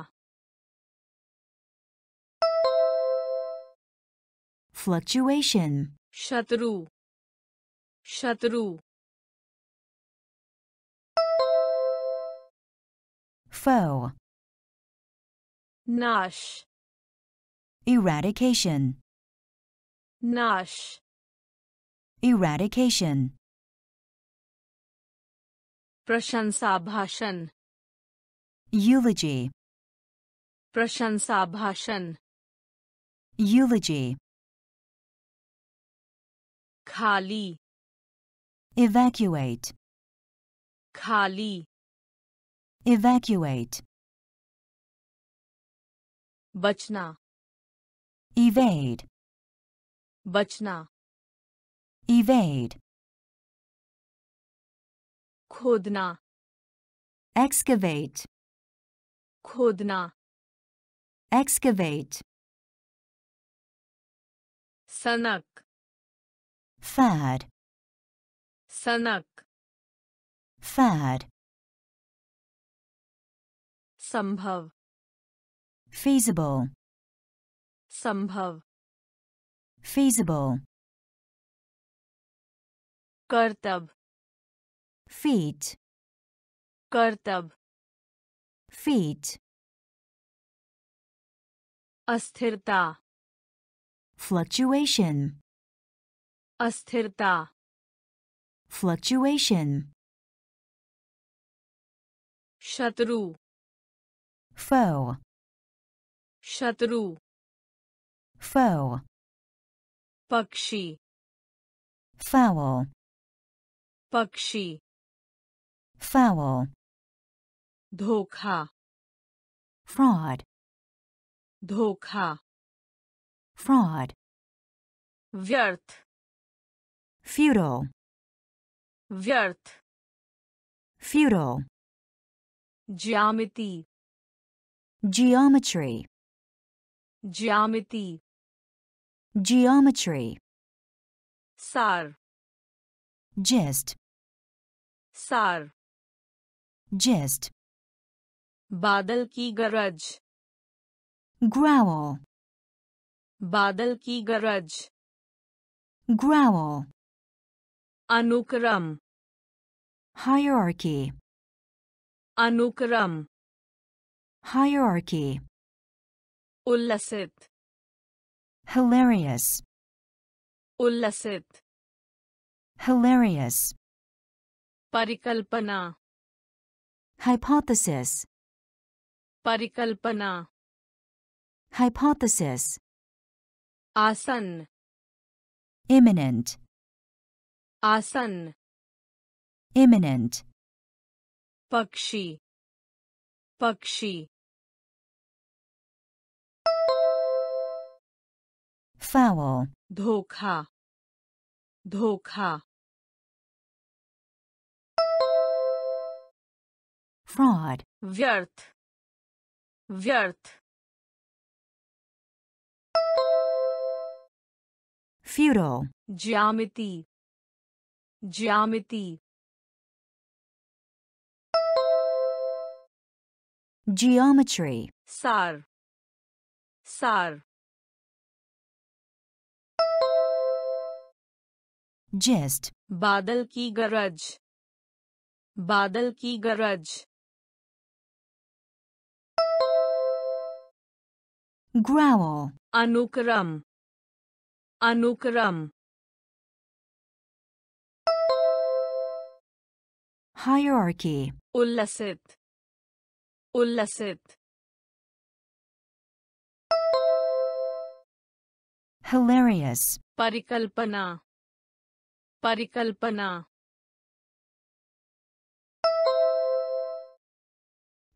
fluctuation,
शत्रु शत्रु
foe,
नाश
eradication,
नाश
eradication,
प्रशंसा भाषण
eulogy,
प्रशंसा भाषण
eulogy,
खाली
evacuate,
खाली
evacuate,
बचना
evade,
बचना
evade,
खोदना
excavate,
खोदना
excavate,
सनक
Fad.
Sanak.
Fad.
Sambhav.
Feasible.
Sambhav.
Feasible.
Kartab.
Feat.
Kartab.
Feat.
Asthirta.
fluctuation
अस्थिरता
fluctuation,
शत्रु
foe,
शत्रु
foe,
पक्षी
foul,
पक्षी
foul,
धोखा
fraud,
धोखा
fraud,
व्यर्थ
Futile,
व्यर्थ
futile,
ज्यामिति
geometry,
ज्यामिति
geometry,
सार
gist,
सार
gist,
बादल की गरज
growl,
बादल की गरज
growl,
अनुक्रम
hierarchy,
अनुक्रम
hierarchy,
उल्लसित
hilarious,
उल्लसित
hilarious,
परिकल्पना
hypothesis,
परिकल्पना
hypothesis,
आसन
imminent,
आसन
imminent,
पक्षी पक्षी
foul,
धोखा धोखा
fraud,
व्यर्थ व्यर्थ
futile,
ज्यामिति ज्यामिति।
Geometry,
सार। सार।
Gist,
बादल की गरज। बादल की गरज।
Growl,
अनुक्रम। अनुक्रम।
hierarchy,
उल्लसित उल्लसित
hilarious,
परिकल्पना परिकल्पना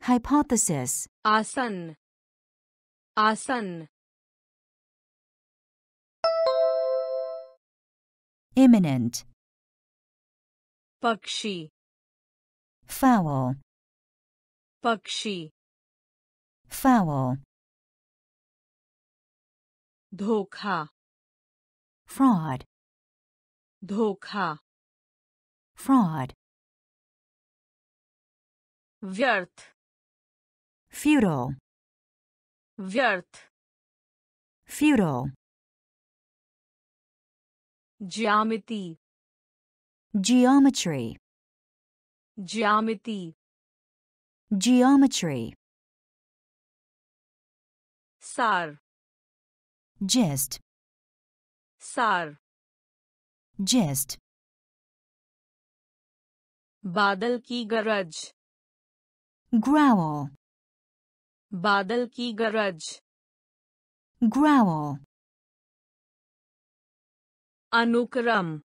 hypothesis,
आसन आसन
imminent,
पक्षी
Fowl.
Pakshi.
Fowl.
Dhoka.
Fraud.
Dhoka.
Fraud.
Vyarth.
Futile.
Vyarth.
Futile.
Geometry.
Geometry.
ज्यामिति
geometry,
सार
gist,
सार
gist,
बादल की गरज
growl,
बादल की गरज
growl,
अनुक्रम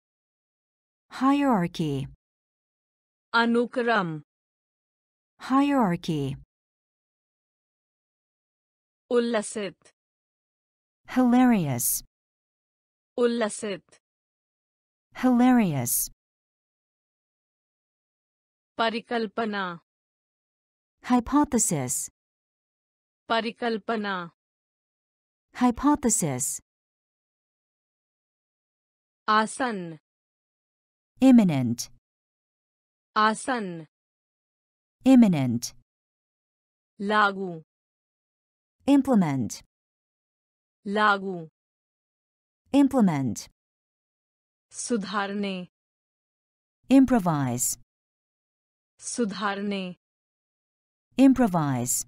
hierarchy,
अनुक्रम
hierarchy,
उल्लसित
hilarious,
उल्लसित
hilarious,
परिकल्पना
hypothesis,
परिकल्पना
hypothesis,
आसन
imminent,
आसन
imminent,
लागू
implement,
लागू
implement,
सुधारने
improvise,
सुधारने
improvise,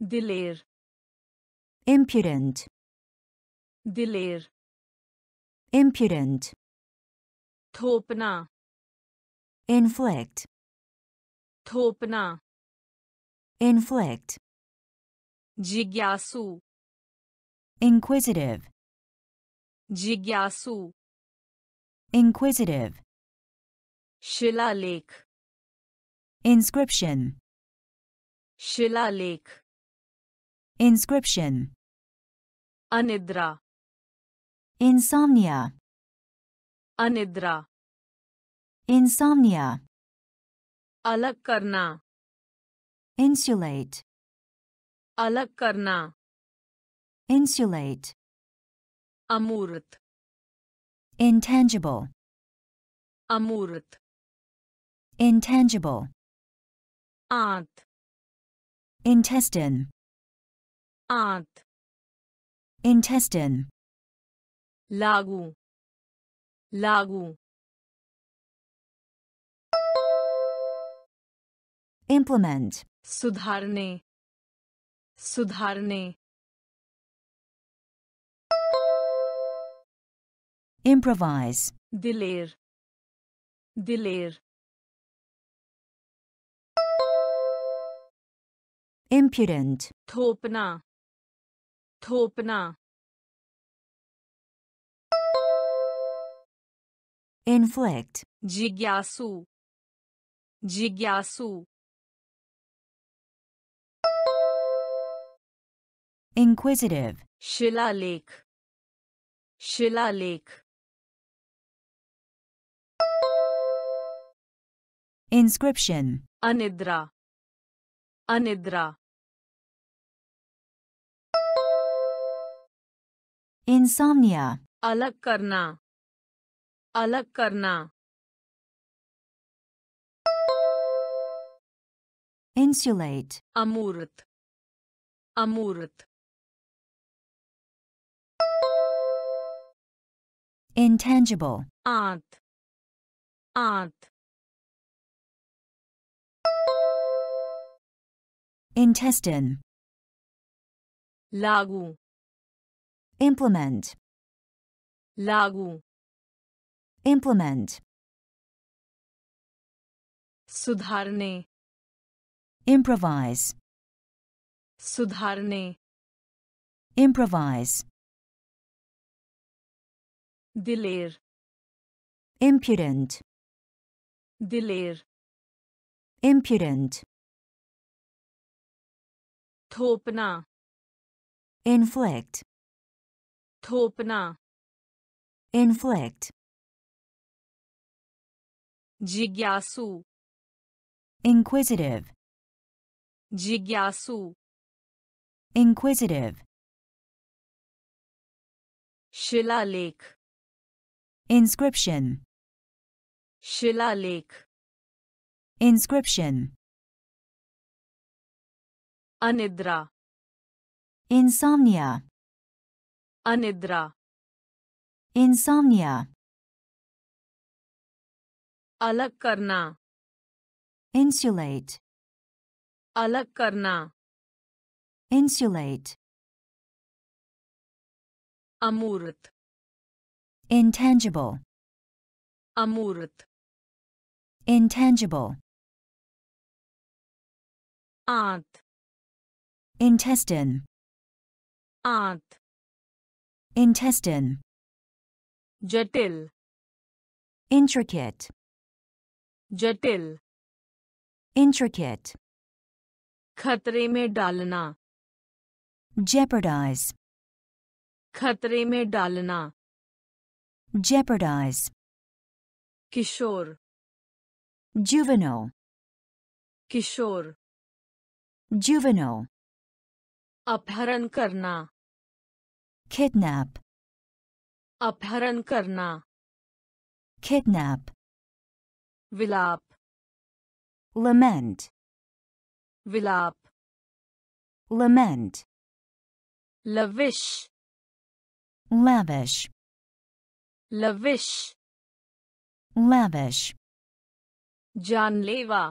दिलेर
impudent,
दिलेर
impudent,
थोपना
inflict,
थोपना
inflict,
जिज्ञासु
inquisitive,
जिज्ञासु
inquisitive,
शिलालेख
inscription,
शिलालेख
inscription,
अनिद्रा
insomnia,
अनिद्रा
insomnia,
अलग करना
insulate,
अलग करना
insulate,
अमूर्त
intangible,
अमूर्त
intangible,
आंत
intestine,
आंत
intestine,
लागू लागू
implement,
सुधारने सुधारने
improvise,
दिलेर दिलेर
impudent,
थोपना थोपना
inflict,
जिज्ञासु जिज्ञासु
inquisitive,
शिलालेख शिलालेख
inscription,
अनिद्रा अनिद्रा
insomnia,
अलग करना अलग करना
insulate,
अमूर्त अमूर्त
intangible,
आंत आंत
intestine,
लागू
implement,
लागू
implement,
सुधारने
improvise,
सुधारने
improvise,
Delayer.
Impudent.
Delayer.
Impudent.
Thopna.
Inflict.
Thopna.
Inflict.
Jigyasu.
Inquisitive.
Jigyasu.
Inquisitive.
Shilalekh.
inscription,
शिलालेख
inscription,
अनिद्रा
insomnia,
अनिद्रा
insomnia,
अलग करना
insulate,
अलग करना
insulate,
अमूर्त
intangible,
अमूर्त
intangible,
आंत
intestine,
आंत
intestine,
जटिल
intricate,
जटिल
intricate,
खतरे में डालना
jeopardize,
खतरे में डालना
jeopardize,
किशोर
juvenile,
किशोर
juvenile,
अपहरण करना
kidnap,
अपहरण करना
kidnap,
विलाप
lament,
विलाप
lament,
lavish
lavish,
lavish
lavish,
जानलेवा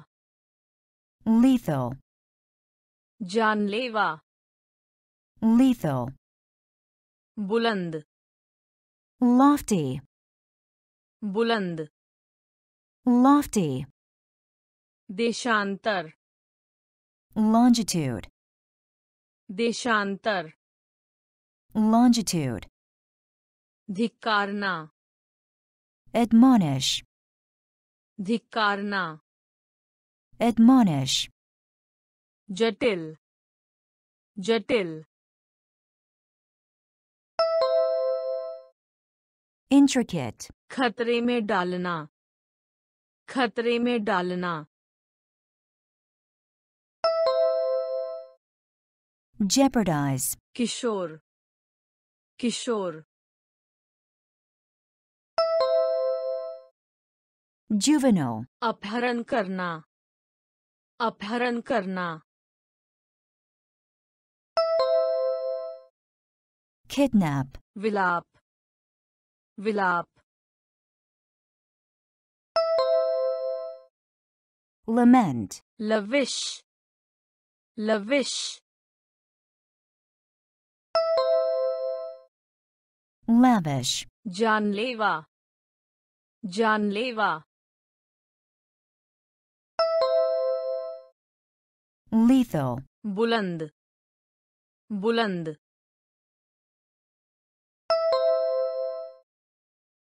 lethal,
जानलेवा
lethal,
बुलंद
lofty,
बुलंद
lofty,
देशांतर
longitude,
देशांतर
longitude,
धिक्कारना
admonish,
धिक्कारना
admonish,
जटिल जटिल।
intricate,
खतरे में डालना खतरे में डालना।
jeopardize,
किशोर किशोर।
juvenile,
अपहरण करना अपहरण करना
kidnap,
विलाप विलाप
lament,
लविश लविश
lavish,
जानलेवा जानलेवा
lethal,
बुलंद बुलंद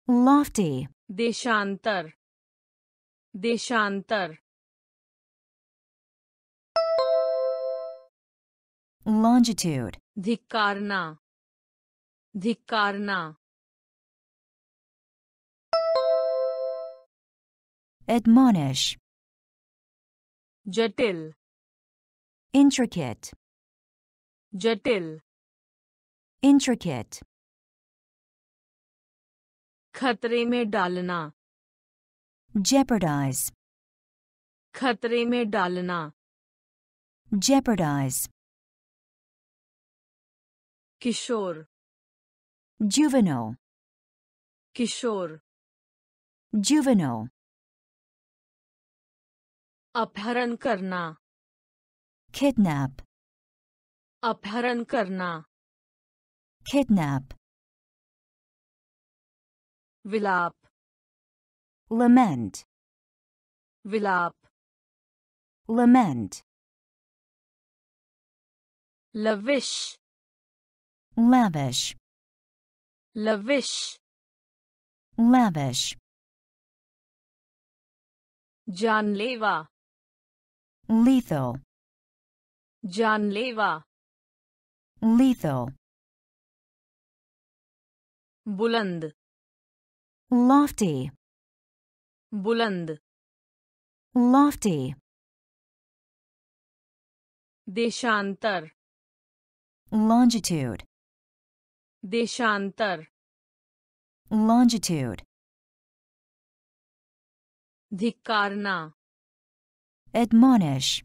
lofty,
देशांतर देशांतर
longitude,
धिक्कारना धिक्कारना
admonish,
जटिल
Intricate,
जटिल
intricate,
खतरे में डालना
jeopardize,
खतरे में डालना
jeopardize,
किशोर
juvenile,
किशोर
juvenile,
अपहरण करना
kidnap,
अपहरण करना
kidnap,
विलाप
lament,
विलाप
lament,
lavish
lavish,
lavish
lavish,
जानलेवा
lethal,
जानलेवा
lethal,
बुलंद
lofty,
बुलंद
lofty,
देशांतर
longitude,
देशांतर
longitude,
धिक्कारना
admonish,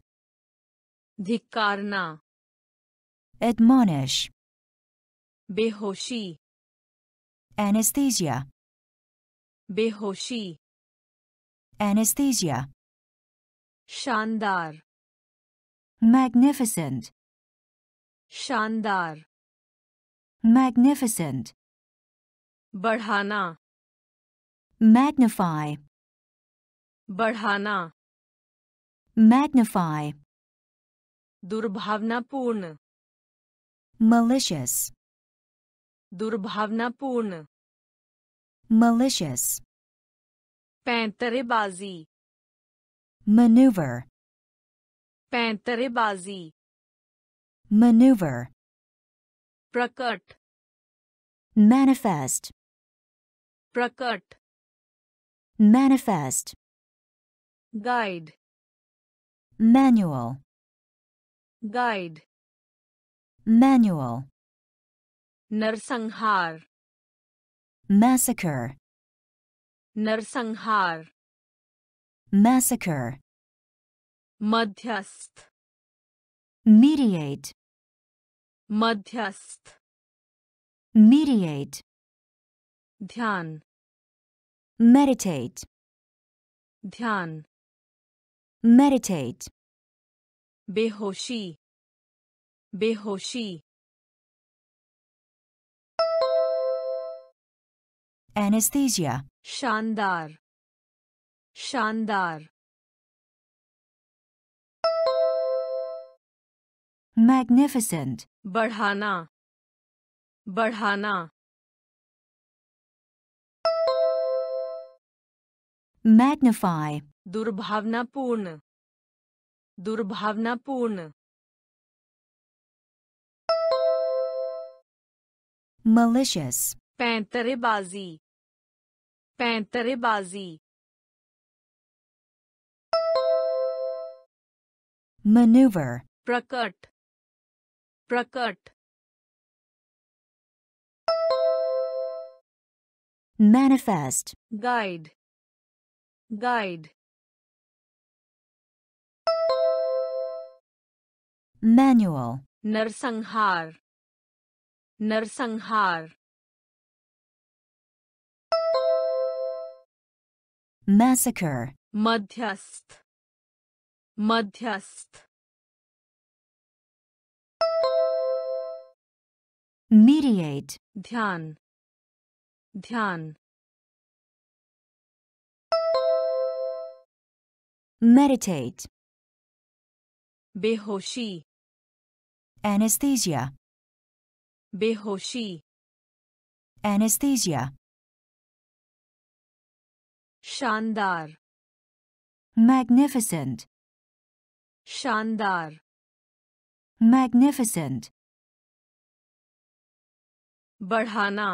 धिक्कारना
admonish,
बेहोशी
anesthesia,
बेहोशी
anesthesia,
शानदार
magnificent,
शानदार
magnificent,
बढ़ाना
magnify,
बढ़ाना
magnify,
दुर्भावनापूर्ण
malicious,
दुर्भावनापूर्ण
malicious,
पैंतरेबाजी
maneuver,
पैंतरेबाजी
maneuver,
प्रकट
manifest,
प्रकट
manifest,
guide
manual,
guide.
Manual.
Narsanghar.
Massacre.
Narsanghar.
Massacre.
Madhyast.
mediate.
Madhyast.
mediate.
Dhyan.
Meditate.
Dhyan.
Meditate.
बेहोशी बेहोशी।
Anesthesia,
शानदार शानदार।
Magnificent,
बढ़ाना बढ़ाना।
Magnify,
दुर्भावनापूर्ण। दुर्भावनापूर्ण।
Malicious,
पैंतरेबाजी। पैंतरेबाजी।
Maneuver,
प्रकट। प्रकट।
Manifest,
guide guide
Manual.
Narsanghar. Narsanghar.
Massacre.
Madhyast. Madhyast.
Mediate.
Dhyan. Dhyan.
Meditate.
Behoshi.
Anesthesia,
बेहोशी
anesthesia,
शानदार
magnificent,
शानदार
magnificent,
बढ़ाना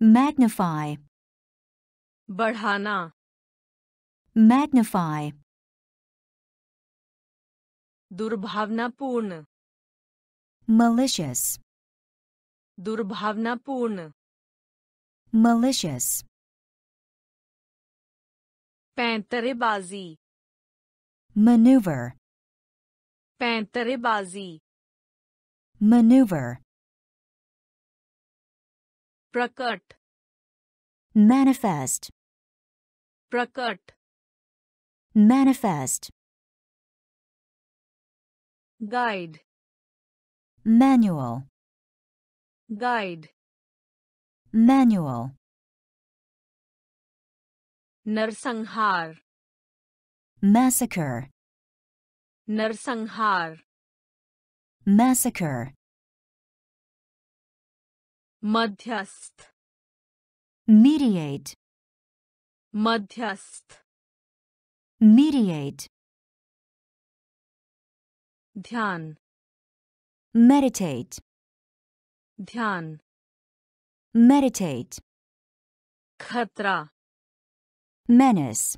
magnify,
बढ़ाना
magnify,
दुर्भावनापूर्ण
malicious,
दुर्भावनापूर्ण
malicious,
पैंतरेबाजी
maneuver,
पैंतरेबाजी
maneuver,
प्रकट
manifest,
प्रकट
manifest,
guide
manual.
Guide.
Manual.
Narsanghar.
Massacre.
Narsanghar.
Massacre.
Madhyast.
Mediate.
Madhyast.
Mediate.
Dhyan
meditate,
ध्यान
meditate,
खतरा
menace,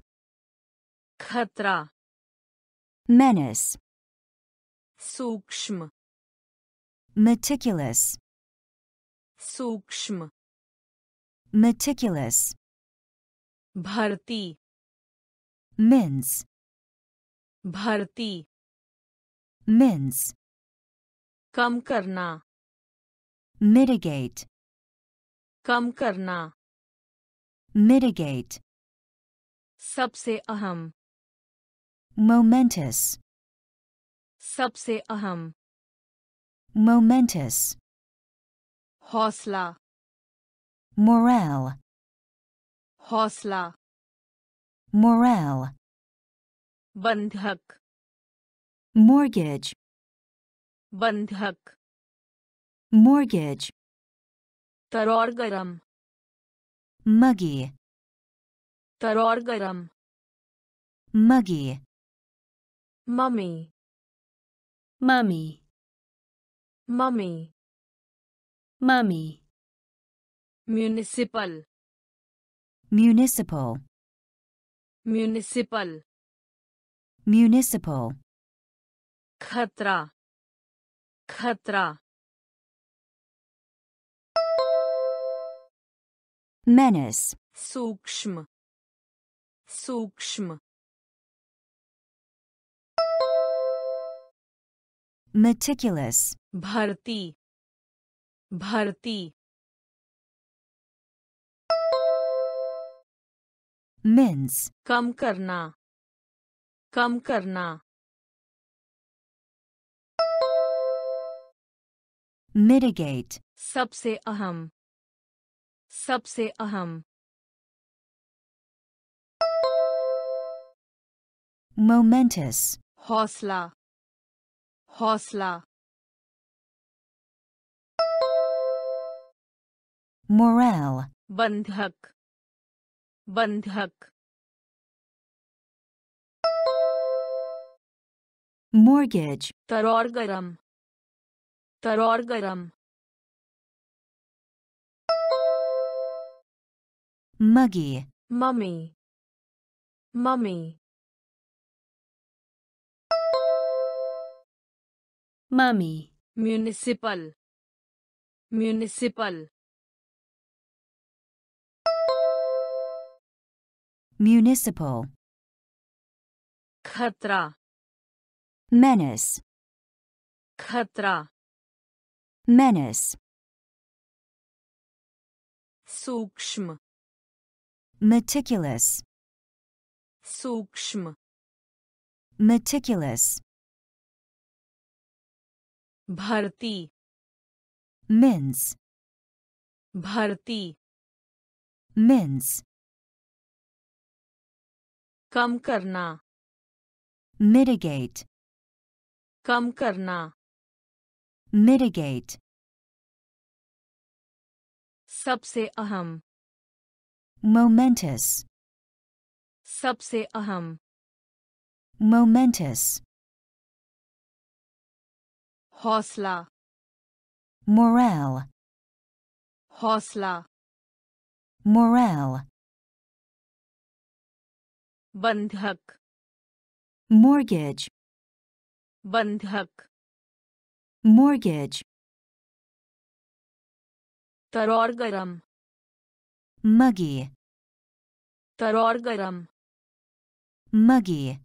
खतरा
menace,
सूक्ष्म
meticulous,
सूक्ष्म
meticulous,
भर्ती
mince,
भर्ती
mince,
कम करना
mitigate,
कम करना
mitigate,
सबसे अहम
momentous,
सबसे अहम
momentous,
हौसला
morale,
हौसला
morale,
बंधक
mortgage,
बंधक
मोर्गेज
तरोर गरम
मगी
तरोर गरम
muggy
mummy
mummy
mummy
mummy
municipal
municipal
municipal
municipal
खतरा खतरा।
Menace,
सूक्ष्म। सूक्ष्म।
Meticulous,
भर्ती। भर्ती।
Mince,
कम करना। कम करना।
mitigate,
सबसे अहम सबसे अहम
momentous,
हौसला हौसला
morale,
बंधक बंधक
mortgage,
तरौर गरम तरौर गरम
muggy,
mummy mummy
mummy,
municipal municipal
municipal,
खतरा
menace,
खतरा
menace,
सूक्ष्म
meticulous,
सूक्ष्म
meticulous,
भर्ती
mince,
भर्ती
mince,
कम करना
mitigate,
कम करना
mitigate,
सबसे अहम
momentous,
सबसे अहम
momentous,
हौसला
morale,
हौसला
morale,
बंधक
mortgage,
बंधक
mortgage.
Tarorgaram
muggy.
Tarorgaram
muggy.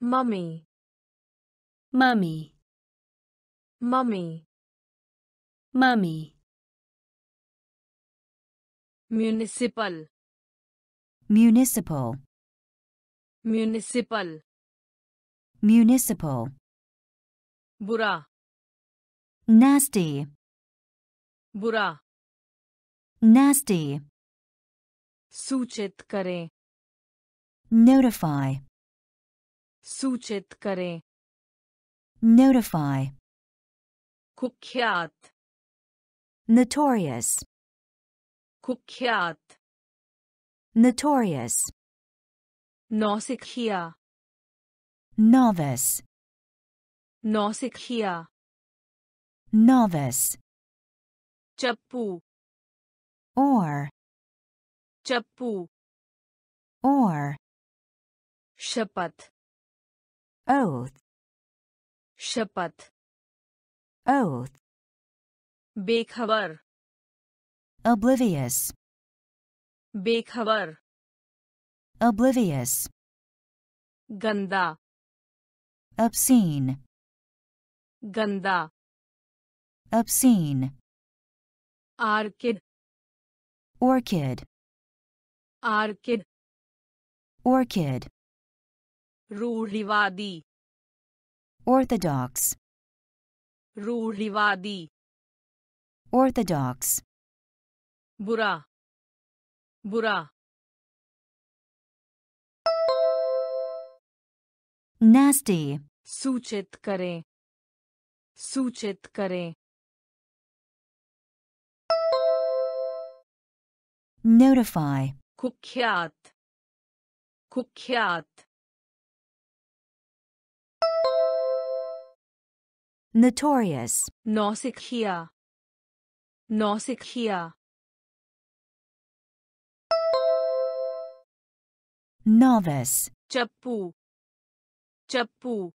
Mummy.
Mummy.
Mummy.
Mummy.
Municipal.
Municipal.
Municipal.
Municipal.
बुरा
nasty,
बुरा
nasty,
सूचित करें
notify,
सूचित करें
notify,
कुख्यात
notorious,
कुख्यात
notorious,
नौसिखिया
novice,
नौसिखिया
novice,
चप्पू
or,
चप्पू
or,
शपथ
oath,
शपथ
oath,
बेखबर
oblivious,
बेखबर
oblivious,
गंदा
obscene,
गंदा
obscene,
orchid
orchid,
orchid
orchid,
रूढ़िवादी
orthodox,
रूढ़िवादी
orthodox,
बुरा बुरा
nasty,
सूचित करें सूचित करें।
Notify,
कुख्यात। कुख्यात।
Notorious,
नौसिखिया। नौसिखिया।
Novice,
चप्पू। चप्पू।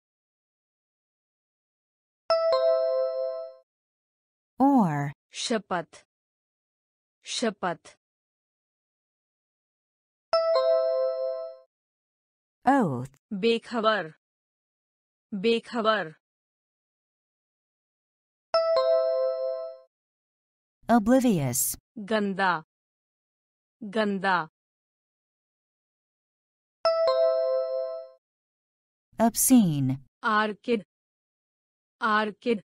Or,
शपथ शपथ
oath,
बेखबर बेखबर
oblivious,
गंदा गंदा
obscene,
आर्किड आर्किड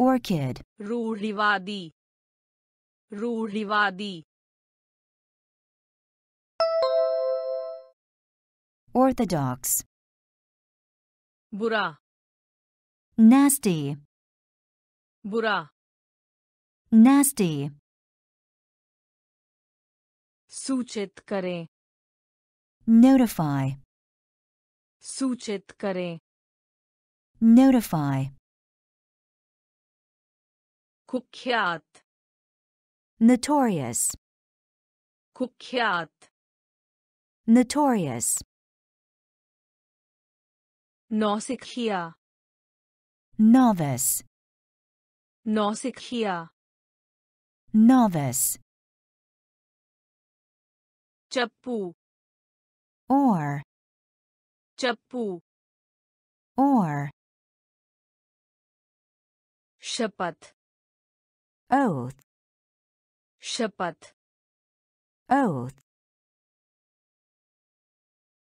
orchid,
रूढ़िवादी रूढ़िवादी
orthodox,
बुरा
nasty,
बुरा
nasty,
सूचित करें
notify,
सूचित करें
notify,
कुख्यात
notorious,
कुख्यात
notorious,
नौसिखिया
novice,
नौसिखिया
novice,
चप्पू
or,
चप्पू
or,
शपथ
oath,
शपथ
oath,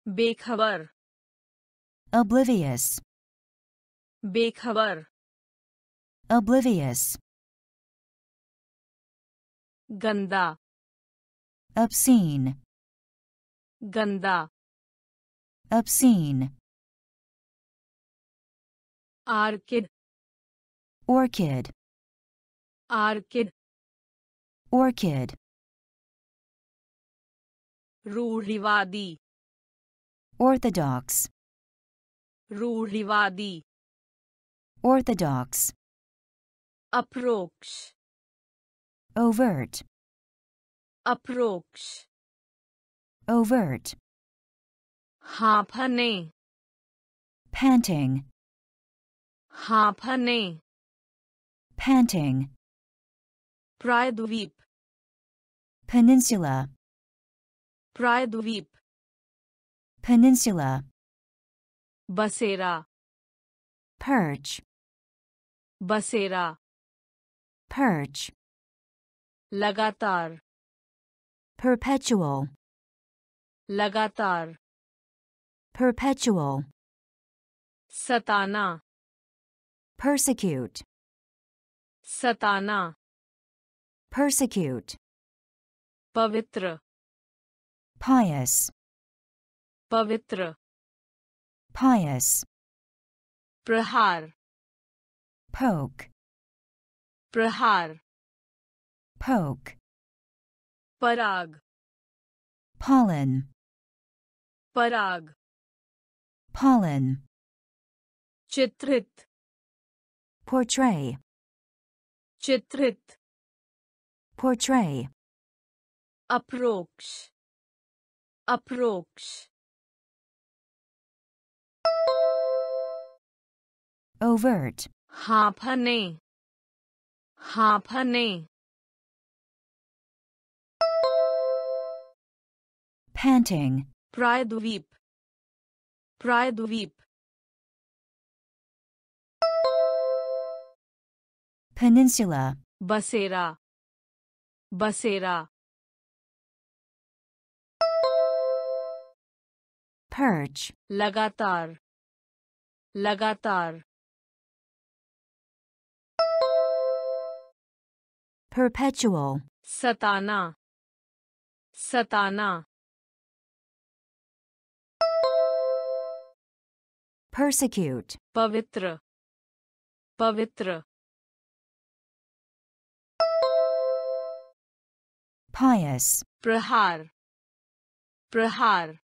बेखबर
oblivious,
बेखबर
oblivious,
गंदा
obscene,
गंदा
obscene,
orchid
orchid,
Orchid.
Orchid.
Ruhrivadi.
Orthodox.
Rurivadi.
Orthodox.
Approach.
Overt.
Approach.
Overt.
Hapane.
Panting.
Hapane.
Panting.
Praedvip.
Peninsula.
Praedvip.
Peninsula.
Basera.
Perch.
Basera.
Perch.
Lagatar.
Perpetual.
Lagatar.
Perpetual.
Satana.
Persecute.
Satana
persecute.
Pavitra.
Pious.
Pavitra.
Pious.
Prahar.
Poke.
Prahar.
Poke.
Parag.
Pollen.
Parag.
Pollen.
Chitrit.
Portray.
Chitrit.
portray,
अप्रोक्ष अप्रोक्ष
overt,
हाँफने हाँफने
panting,
प्रायद्वीप प्रायद्वीप
peninsula,
बसेरा बसेरा
perch,
लगातार लगातार
perpetual,
सताना सताना
persecute,
पवित्र पवित्र
pious.
Prahar. Prahar.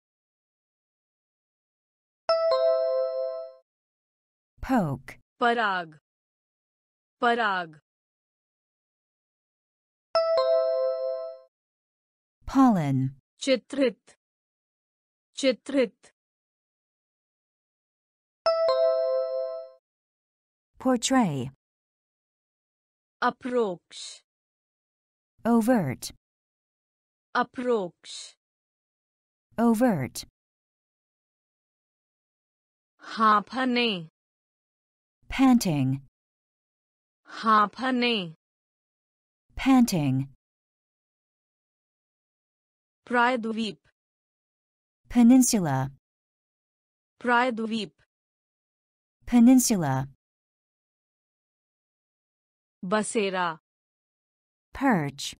Poke.
Parag. Parag.
Pollen.
Chitrit. Chitrit.
Portray.
Approach.
Overt
अप्रोक्ष
overt,
हाँफने
panting,
हाँफने
panting,
प्रायद्वीप
peninsula,
प्रायद्वीप
peninsula,
बसेरा
perch,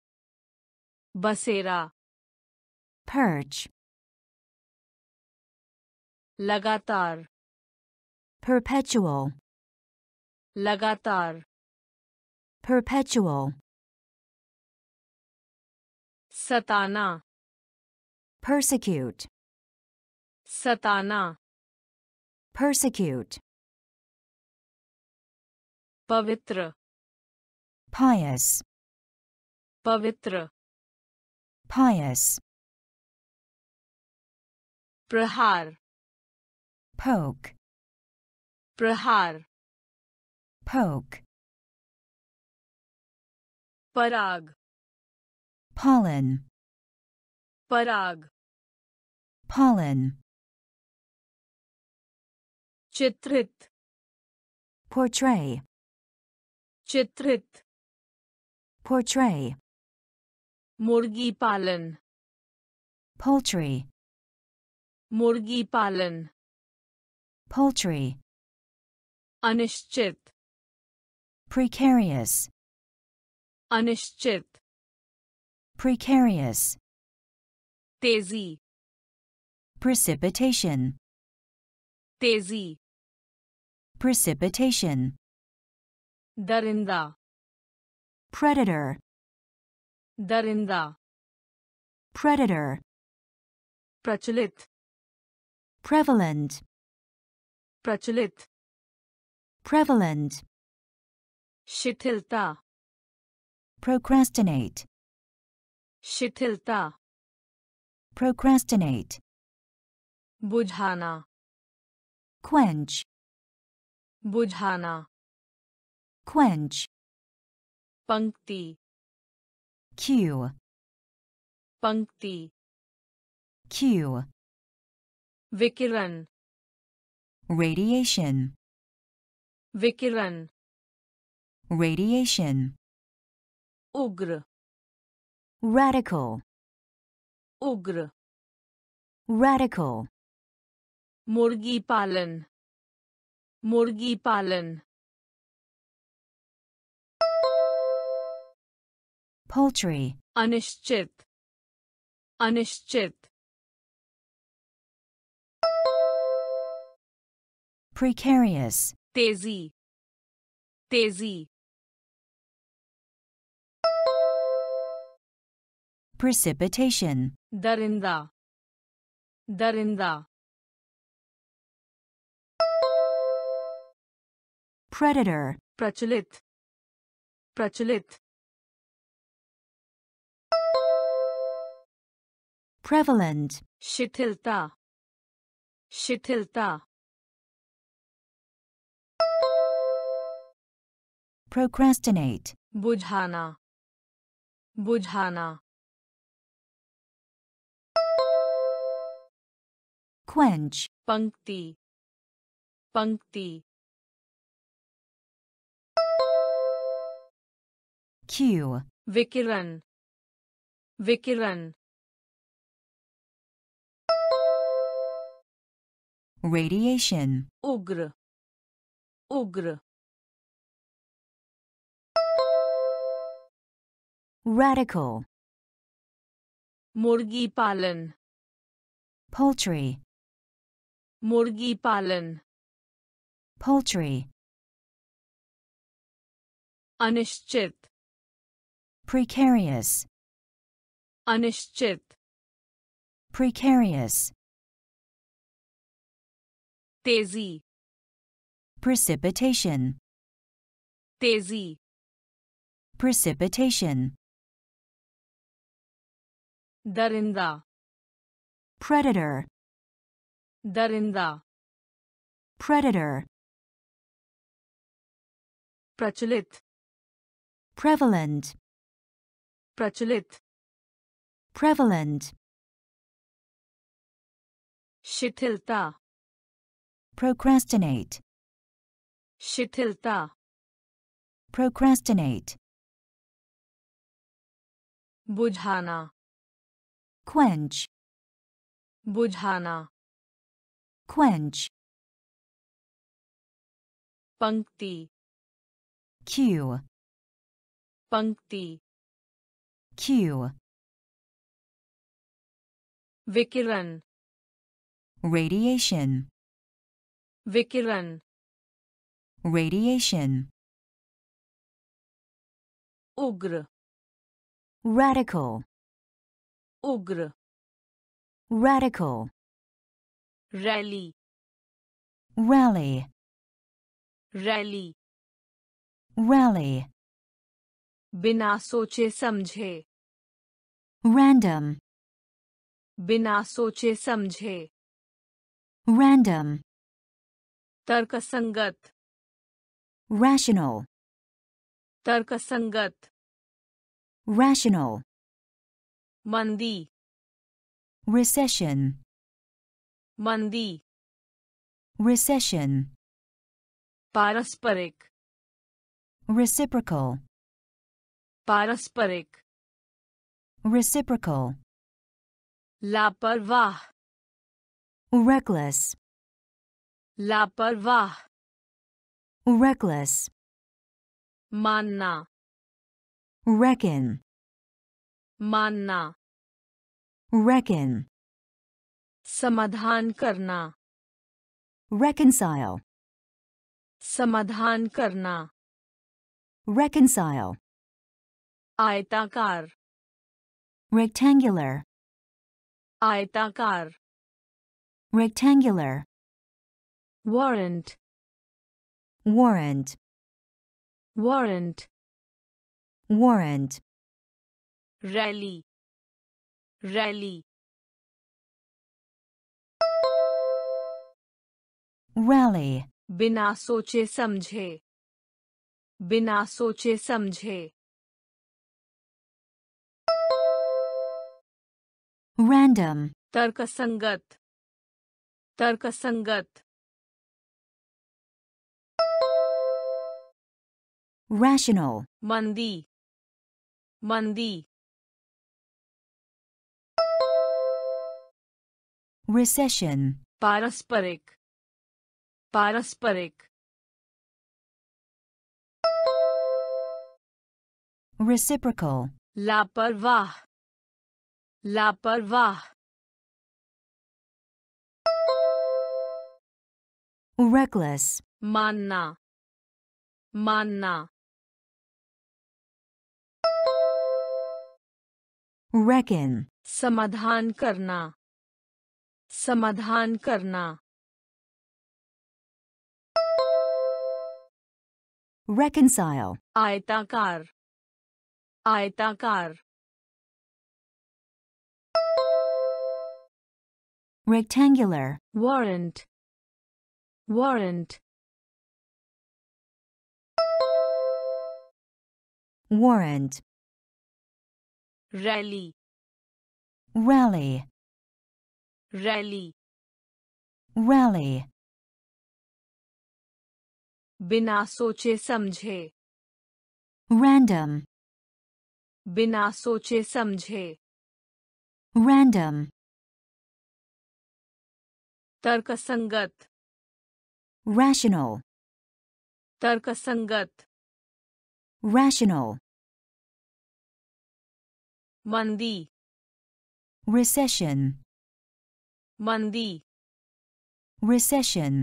basera.
Perch.
Lagatar.
Perpetual.
Lagatar.
Perpetual.
Satana.
Persecute.
Satana.
Persecute.
Pavitra.
Pious.
Pavitra
pious.
Prahar.
Poke.
Prahar.
Poke.
Parag.
Pollen.
Parag.
Pollen.
Chitrit.
Portray.
Chitrit.
Portray.
मुर्गी पालन
poultry,
मुर्गी पालन
poultry,
अनिश्चित
precarious,
अनिश्चित
precarious,
तेजी
precipitation,
तेजी
precipitation,
दरिंदा
predator,
Darinda.
Predator.
Prachalit.
Prevalent.
Prachalit.
Prevalent.
Shitilta.
Procrastinate.
Shitilta.
Procrastinate.
Bujhana.
Quench.
Bujhana.
Quench.
Pankti.
Q.
Pankti.
queue.
Vikiran.
Radiation.
Vikiran.
Radiation.
Ugr.
Radical.
Ugr.
Radical.
Murgi palan. Murgi palan.
poultry,
अनिश्चित अनिश्चित
precarious,
तेजी तेजी
precipitation,
दरिंदा दरिंदा
predator,
प्रचलित प्रचलित
prevalent.
Shithilta. Shithilta.
Procrastinate.
Bujhana. Bujhana.
Quench.
Pankti. Pankti.
queue.
Vikiran. Vikiran.
radiation,
उग्र उग्र
radical,
मुर्गी पालन
poultry,
मुर्गी पालन
poultry,
अनिश्चित
precarious,
अनिश्चित
precarious,
Tezi.
Precipitation.
Tezi.
Precipitation.
Darinda.
Predator.
Darinda.
Predator.
Prachalit.
Prevalent.
Prachalit.
Prevalent.
Shitilta
procrastinate.
Shithilta
procrastinate.
Bujhana.
Quench.
Bujhana.
Quench.
Pankti
queue
pankti
queue
vikiran
radiation.
विकिरण
radiation,
उग्र
radical,
उग्र
radical,
rally
rally,
rally
rally,
बिना सोचे समझे
random,
बिना सोचे समझे
random,
तर्कसंगत
rational,
तर्कसंगत
rational,
मंदी
recession,
मंदी
recession,
पारस्परिक
reciprocal,
पारस्परिक
reciprocal,
लापरवाह
reckless,
लापरवाह
reckless,
मानना
reckon,
मानना
reckon,
समाधान करना
reconcile,
समाधान करना
reconcile,
आयताकार
rectangular,
आयताकार
rectangular,
Warrant
warrant,
warrant
warrant,
rally rally
rally,
बिना सोचे समझे। बिना सोचे समझे।
Random,
तर्कसंगत। तर्कसंगत।
rational,
मंदी मंदी
recession,
पारस्परिक पारस्परिक
reciprocal,
लापरवाह लापरवाह
reckless,
मानना मानना
reckon,
समाधान करना समाधान करना
reconcile,
आयताकार आयताकार
rectangular,
warrant warrant
warrant,
rally
rally,
rally
rally,
बिना सोचे समझे
random,
बिना सोचे समझे
random,
तर्कसंगत
rational,
तर्कसंगत
rational,
मंदी
recession,
मंदी
recession,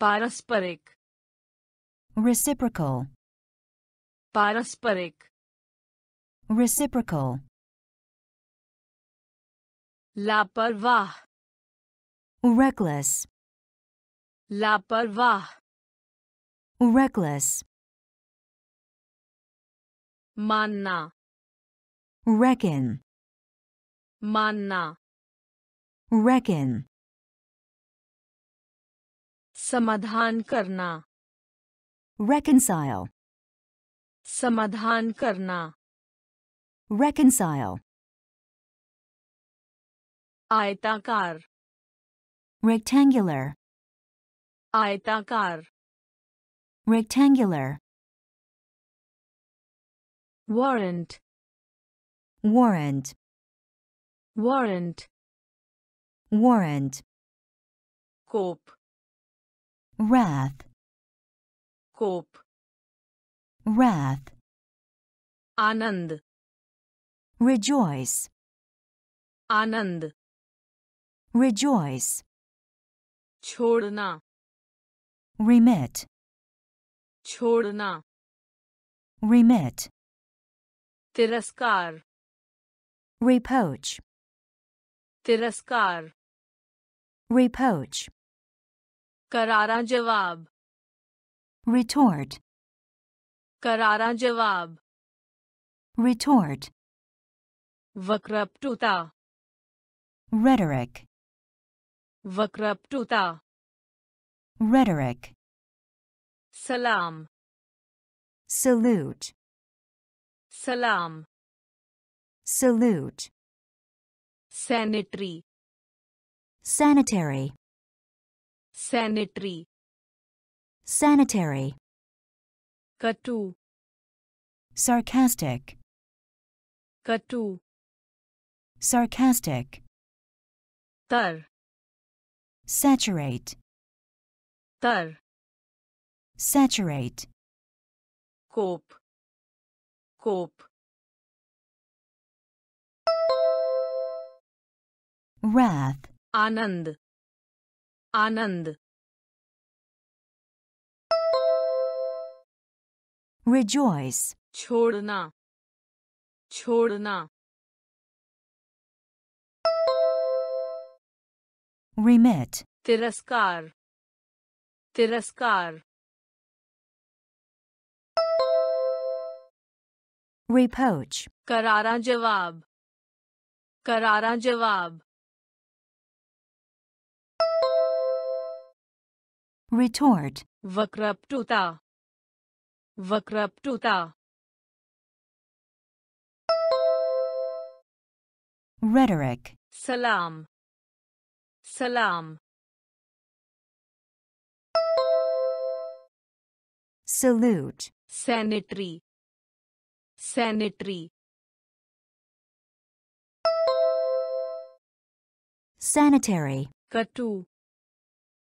पारस्परिक
reciprocal,
पारस्परिक
reciprocal,
लापरवाह
reckless,
लापरवाह
reckless,
मानना
reckon,
मानना
reckon,
समाधान करना
reconcile,
समाधान करना
reconcile,
आयताकार
rectangular,
आयताकार
rectangular,
warrant
warrant,
warrant
warrant,
कोप
wrath,
कोप
wrath,
आनंद
rejoice,
आनंद
rejoice,
छोड़ना
remit,
छोड़ना
remit,
तिरस्कार
reproach,
तिरस्कार
reproach,
करारा जवाब
retort,
करारा जवाब वक्रपटुता
rhetoric,
सलाम
salute,
Salam.
Salute.
Sanitary.
Sanitary.
Sanitary.
Sanitary.
Katu.
Sarcastic.
Katu.
Sarcastic.
Tar.
Saturate.
Tar.
Saturate.
Cope коп.
Wrath.
Anand. Anand.
Rejoice.
Chhodna. Chhodna.
Remit.
Tiraskar. Tiraskar.
reproach,
करारा जवाब करारा जवाब
retort,
वक्रपटुता वक्रपटुता
rhetoric,
सलाम सलाम
salute,
sanitary Sanitary.
Sanitary.
Katu.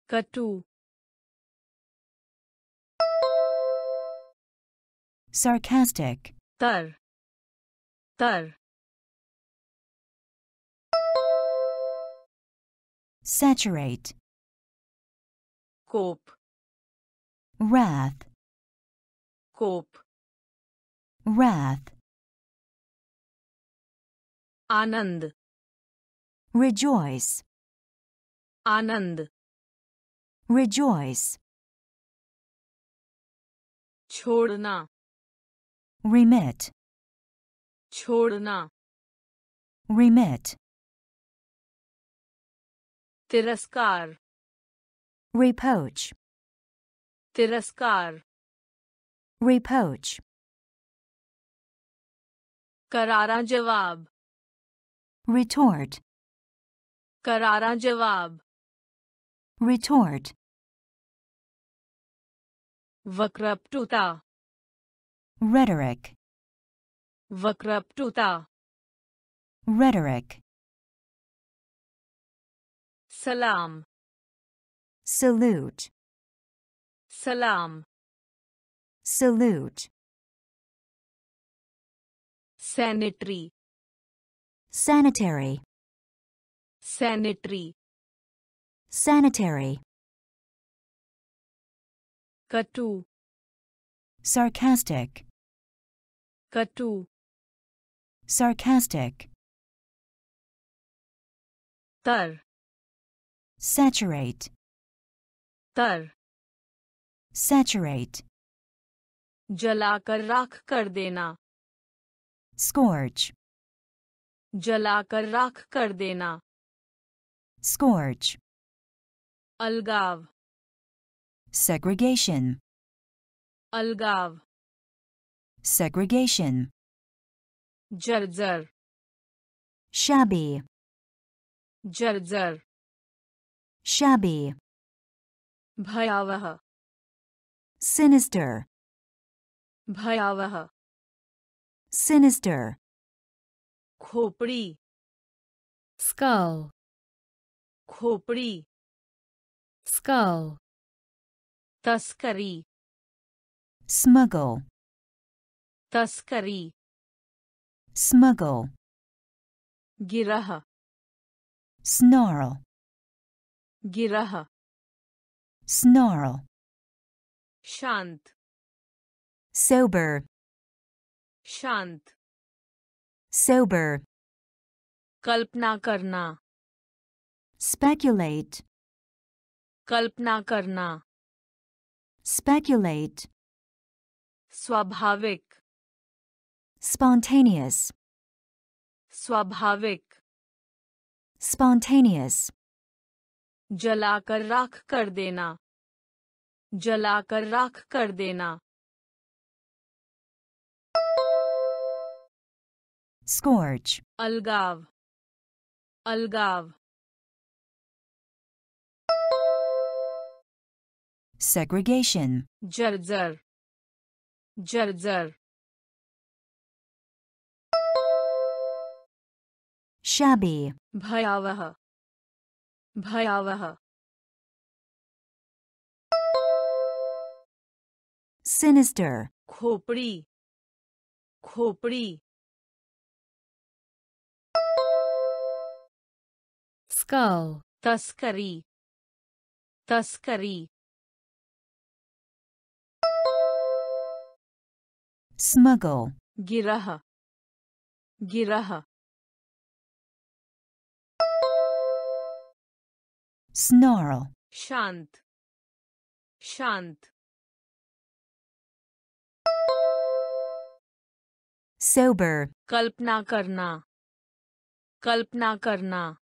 Katu.
Sarcastic.
Tar. Tar.
Saturate.
Cope.
Wrath.
Cope
wrath,
आनंद
rejoice,
आनंद
rejoice,
छोड़ना
remit,
छोड़ना
remit,
तिरस्कार
reproach,
तिरस्कार
reproach,
करारा जवाब
retort,
करारा जवाब
retort,
वक्रपटुता
rhetoric,
वक्रपटुता
rhetoric,
सलाम
salute,
सलाम
salute,
Sanitary
sanitary,
sanitary
sanitary,
कटु
sarcastic,
कटु
sarcastic,
तर
saturate,
तर
saturate,
जलाकर राख कर देना
scourge,
जलाकर राख कर देना
scourge,
अलगाव
segregation,
अलगाव
segregation,
जर्जर
shabby,
जर्जर
shabby,
भयावह
sinister,
भयावह
Sinister.
Khopri.
Skull.
Khopri.
Skull.
Tuskari.
Smuggle.
Tuskari.
Smuggle.
Girah.
Snarl.
Girah.
Snarl.
Shant.
Sober.
शांत।
Sober,
कल्पना करना।
Speculate,
कल्पना करना।
Speculate,
स्वाभाविक।
Spontaneous,
स्वाभाविक।
Spontaneous,
जलाकर राख कर देना। जलाकर राख कर देना।
Scorch.
Algav. Algav.
Segregation.
Jarzar. Jarzar.
Shabby.
Bhayavaha. Bhayavaha.
Sinister.
Khopri. Khopri.
Skull,
तस्करी तस्करी
smuggle,
गिरह गिरह
snarl,
शांत शांत
sober,
कल्पना करना कल्पना करना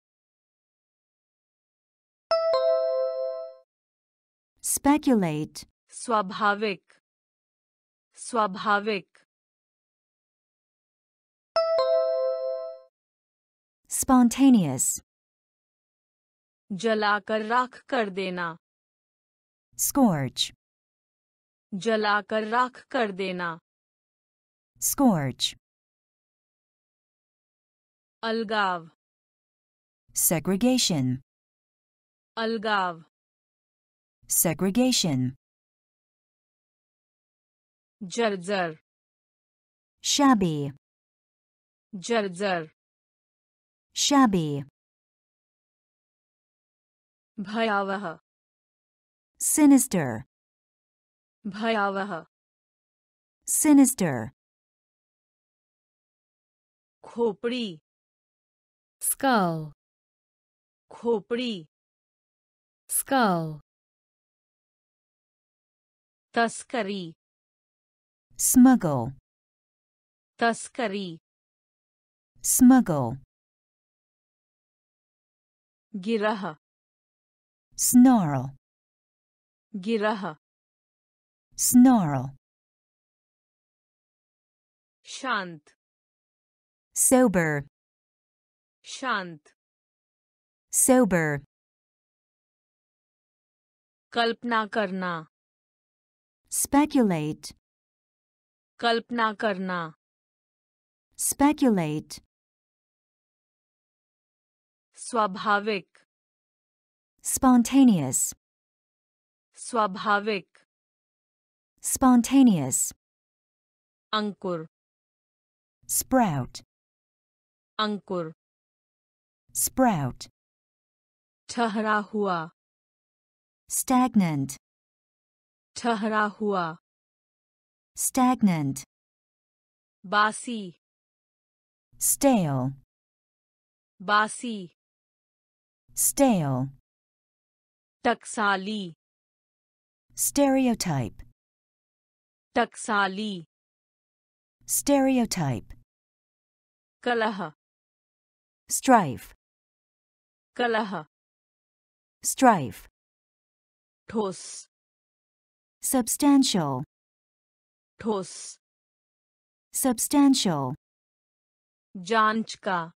speculate,
स्वाभाविक स्वाभाविक
spontaneous,
जलाकर राख कर देना
scorch,
जलाकर राख कर देना
scorch,
अलगाव
segregation,
अलगाव
segregation,
जर्जर
shabby,
जर्जर
shabby,
भयावह
sinister,
भयावह
sinister,
खोपड़ी
skull,
खोपड़ी
skull,
तस्करी
smuggle,
तस्करी
smuggle,
गिरह
snarl,
गिरह
snarl,
शांत
sober,
शांत
sober,
कल्पना करना
speculate,
कल्पना करना
speculate,
स्वाभाविक
spontaneous,
स्वाभाविक
spontaneous,
अंकुर
sprout,
अंकुर
sprout,
ठहरा हुआ
stagnant,
ठहरा हुआ
stagnant,
बासी
stale,
बासी
stale,
टकसाली
stereotype,
टकसाली
stereotype,
कलह
strife,
कलह
strife,
ठोस
substantial,
ठोस
substantial,
जांच का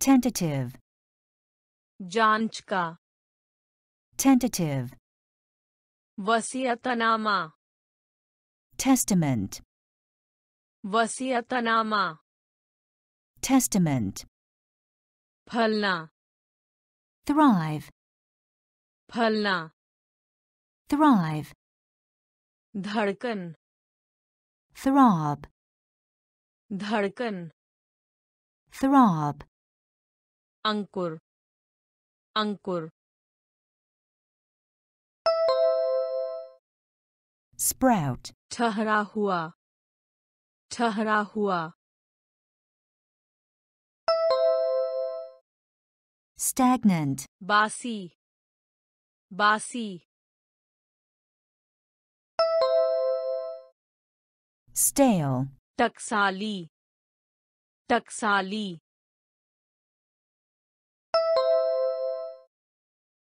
tentative,
जांच का
tentative,
वसीयतनामा
testament,
वसीयतनामा
testament,
फलना
thrive,
फलना
thrive,
धड़कन
throb,
धड़कन
throb,
अंकुर अंकुर।
sprout,
ठहरा हुआ ठहरा हुआ।
stagnant,
बासी बासी।
stale,
टकसाली टकसाली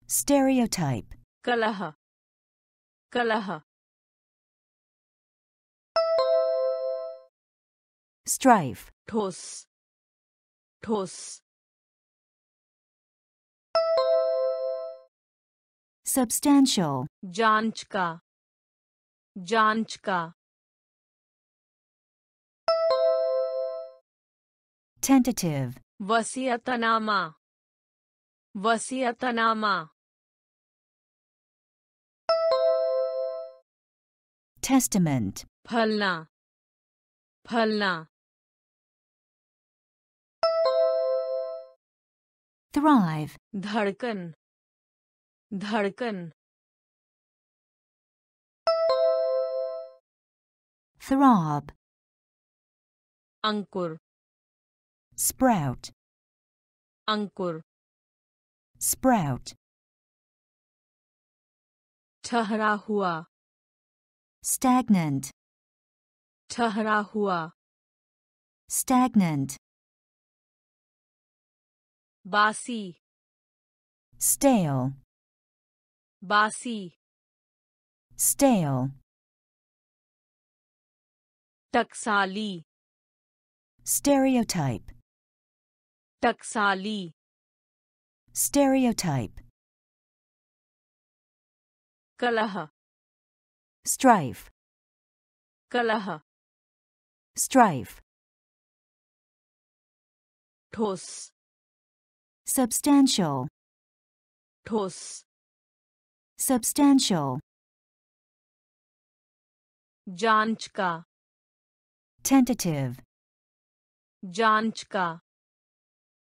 stereotype,
कलह कलह
strife,
ठोस ठोस
substantial,
जांच का जांच का
Tentative.
vasiyatanama vasiyatanama
Testament.
Phalna. Phalna.
Thrive.
Dhadkan. Dhadkan.
Throb.
Ankur.
sprout,
अंकुर
sprout,
ठहरा हुआ
stagnant,
ठहरा हुआ
stagnant,
बासी
stale,
बासी
stale,
टकसाली
stereotype,
टकसाली
stereotype,
कलह
strife,
कलह
strife,
ठोस
substantial,
ठोस
substantial,
जांच का
tentative,
जांच का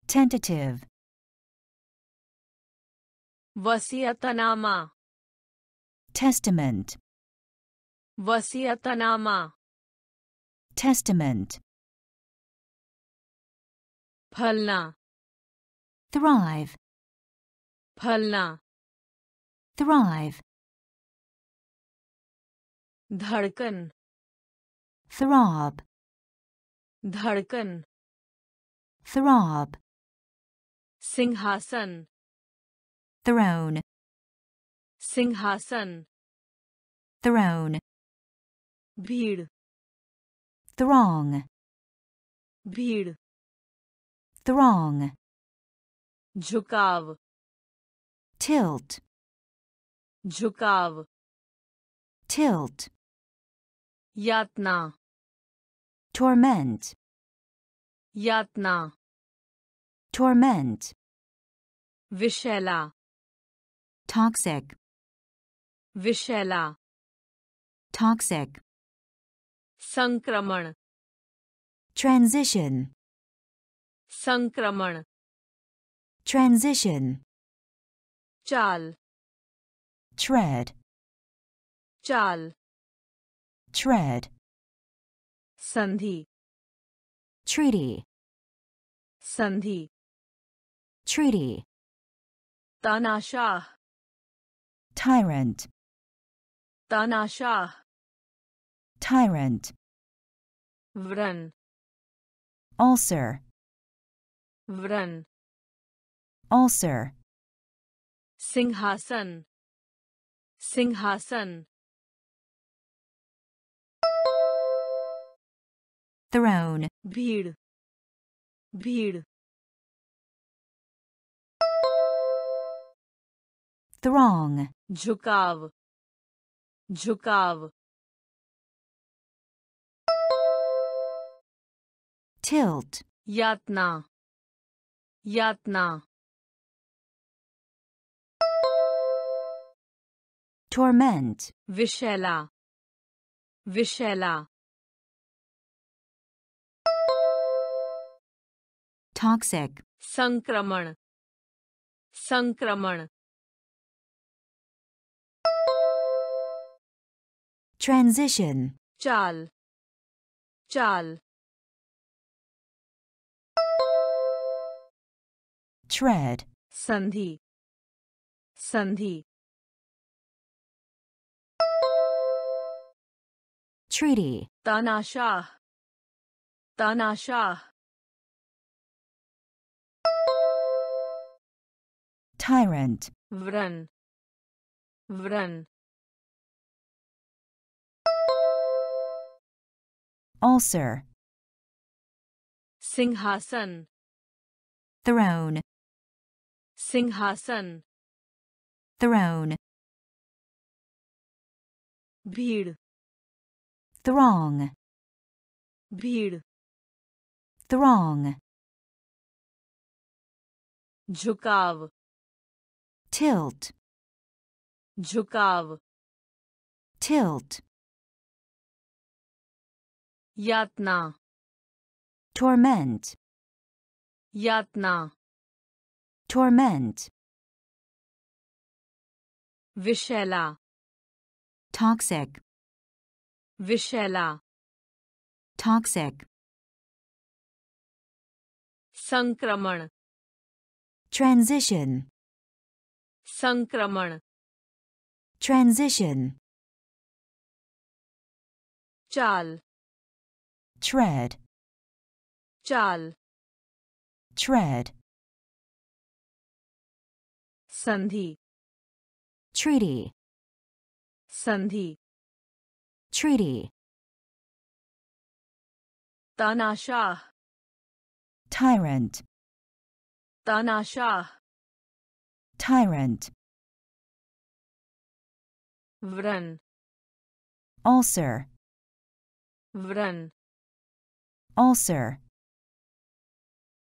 tentative,
वसीयतनामा
testament,
वसीयतनामा
testament,
फलना
thrive,
फलना
thrive,
धड़कन
throb,
धड़कन
throb,
Singhasan.
Throne.
Singhasan.
Throne.
Bheed.
Throng.
Bheed.
Throng.
Jhukav.
Tilt.
Jukav
Tilt.
Yatna.
Torment.
Yatna.
Torment.
विषैला
toxic,
विषैला
toxic,
संक्रमण
transition,
संक्रमण
transition,
चाल
tread,
चाल
tread,
संधि
treaty,
संधि
treaty,
Tanasha
Tyrant.
Tanasha
Tyrant.
Vran.
Ulcer.
Vran.
Ulcer.
Singhasan. Singhasan.
Throne.
Bheed. Bheed.
Throng,
झुकाव। झुकाव।
Tilt,
यातना। यातना।
Torment,
विषैला। विषैला।
Toxic,
संक्रमण। संक्रमण।
Transition.
Chal. Chal.
Tread.
Sandhi. Sandhi.
Treaty.
Tanashah. Tanashah.
Tyrant.
Vran. Vran.
ulcer.
Singhasan.
Throne.
Singhasan.
Throne.
Bheed.
Throng.
Bheed.
Throng.
Jukav.
Tilt.
Jukav.
Tilt.
यातना
torment,
यातना
torment,
विषैला
toxic,
विषैला
toxic,
संक्रमण
transition,
संक्रमण
transition,
चाल
tread,
चाल
tread,
संधि
treaty,
संधि
treaty,
तानाशाह
tyrant,
तानाशाह
tyrant,
व्रण
ulcer,
व्रण
ulcer,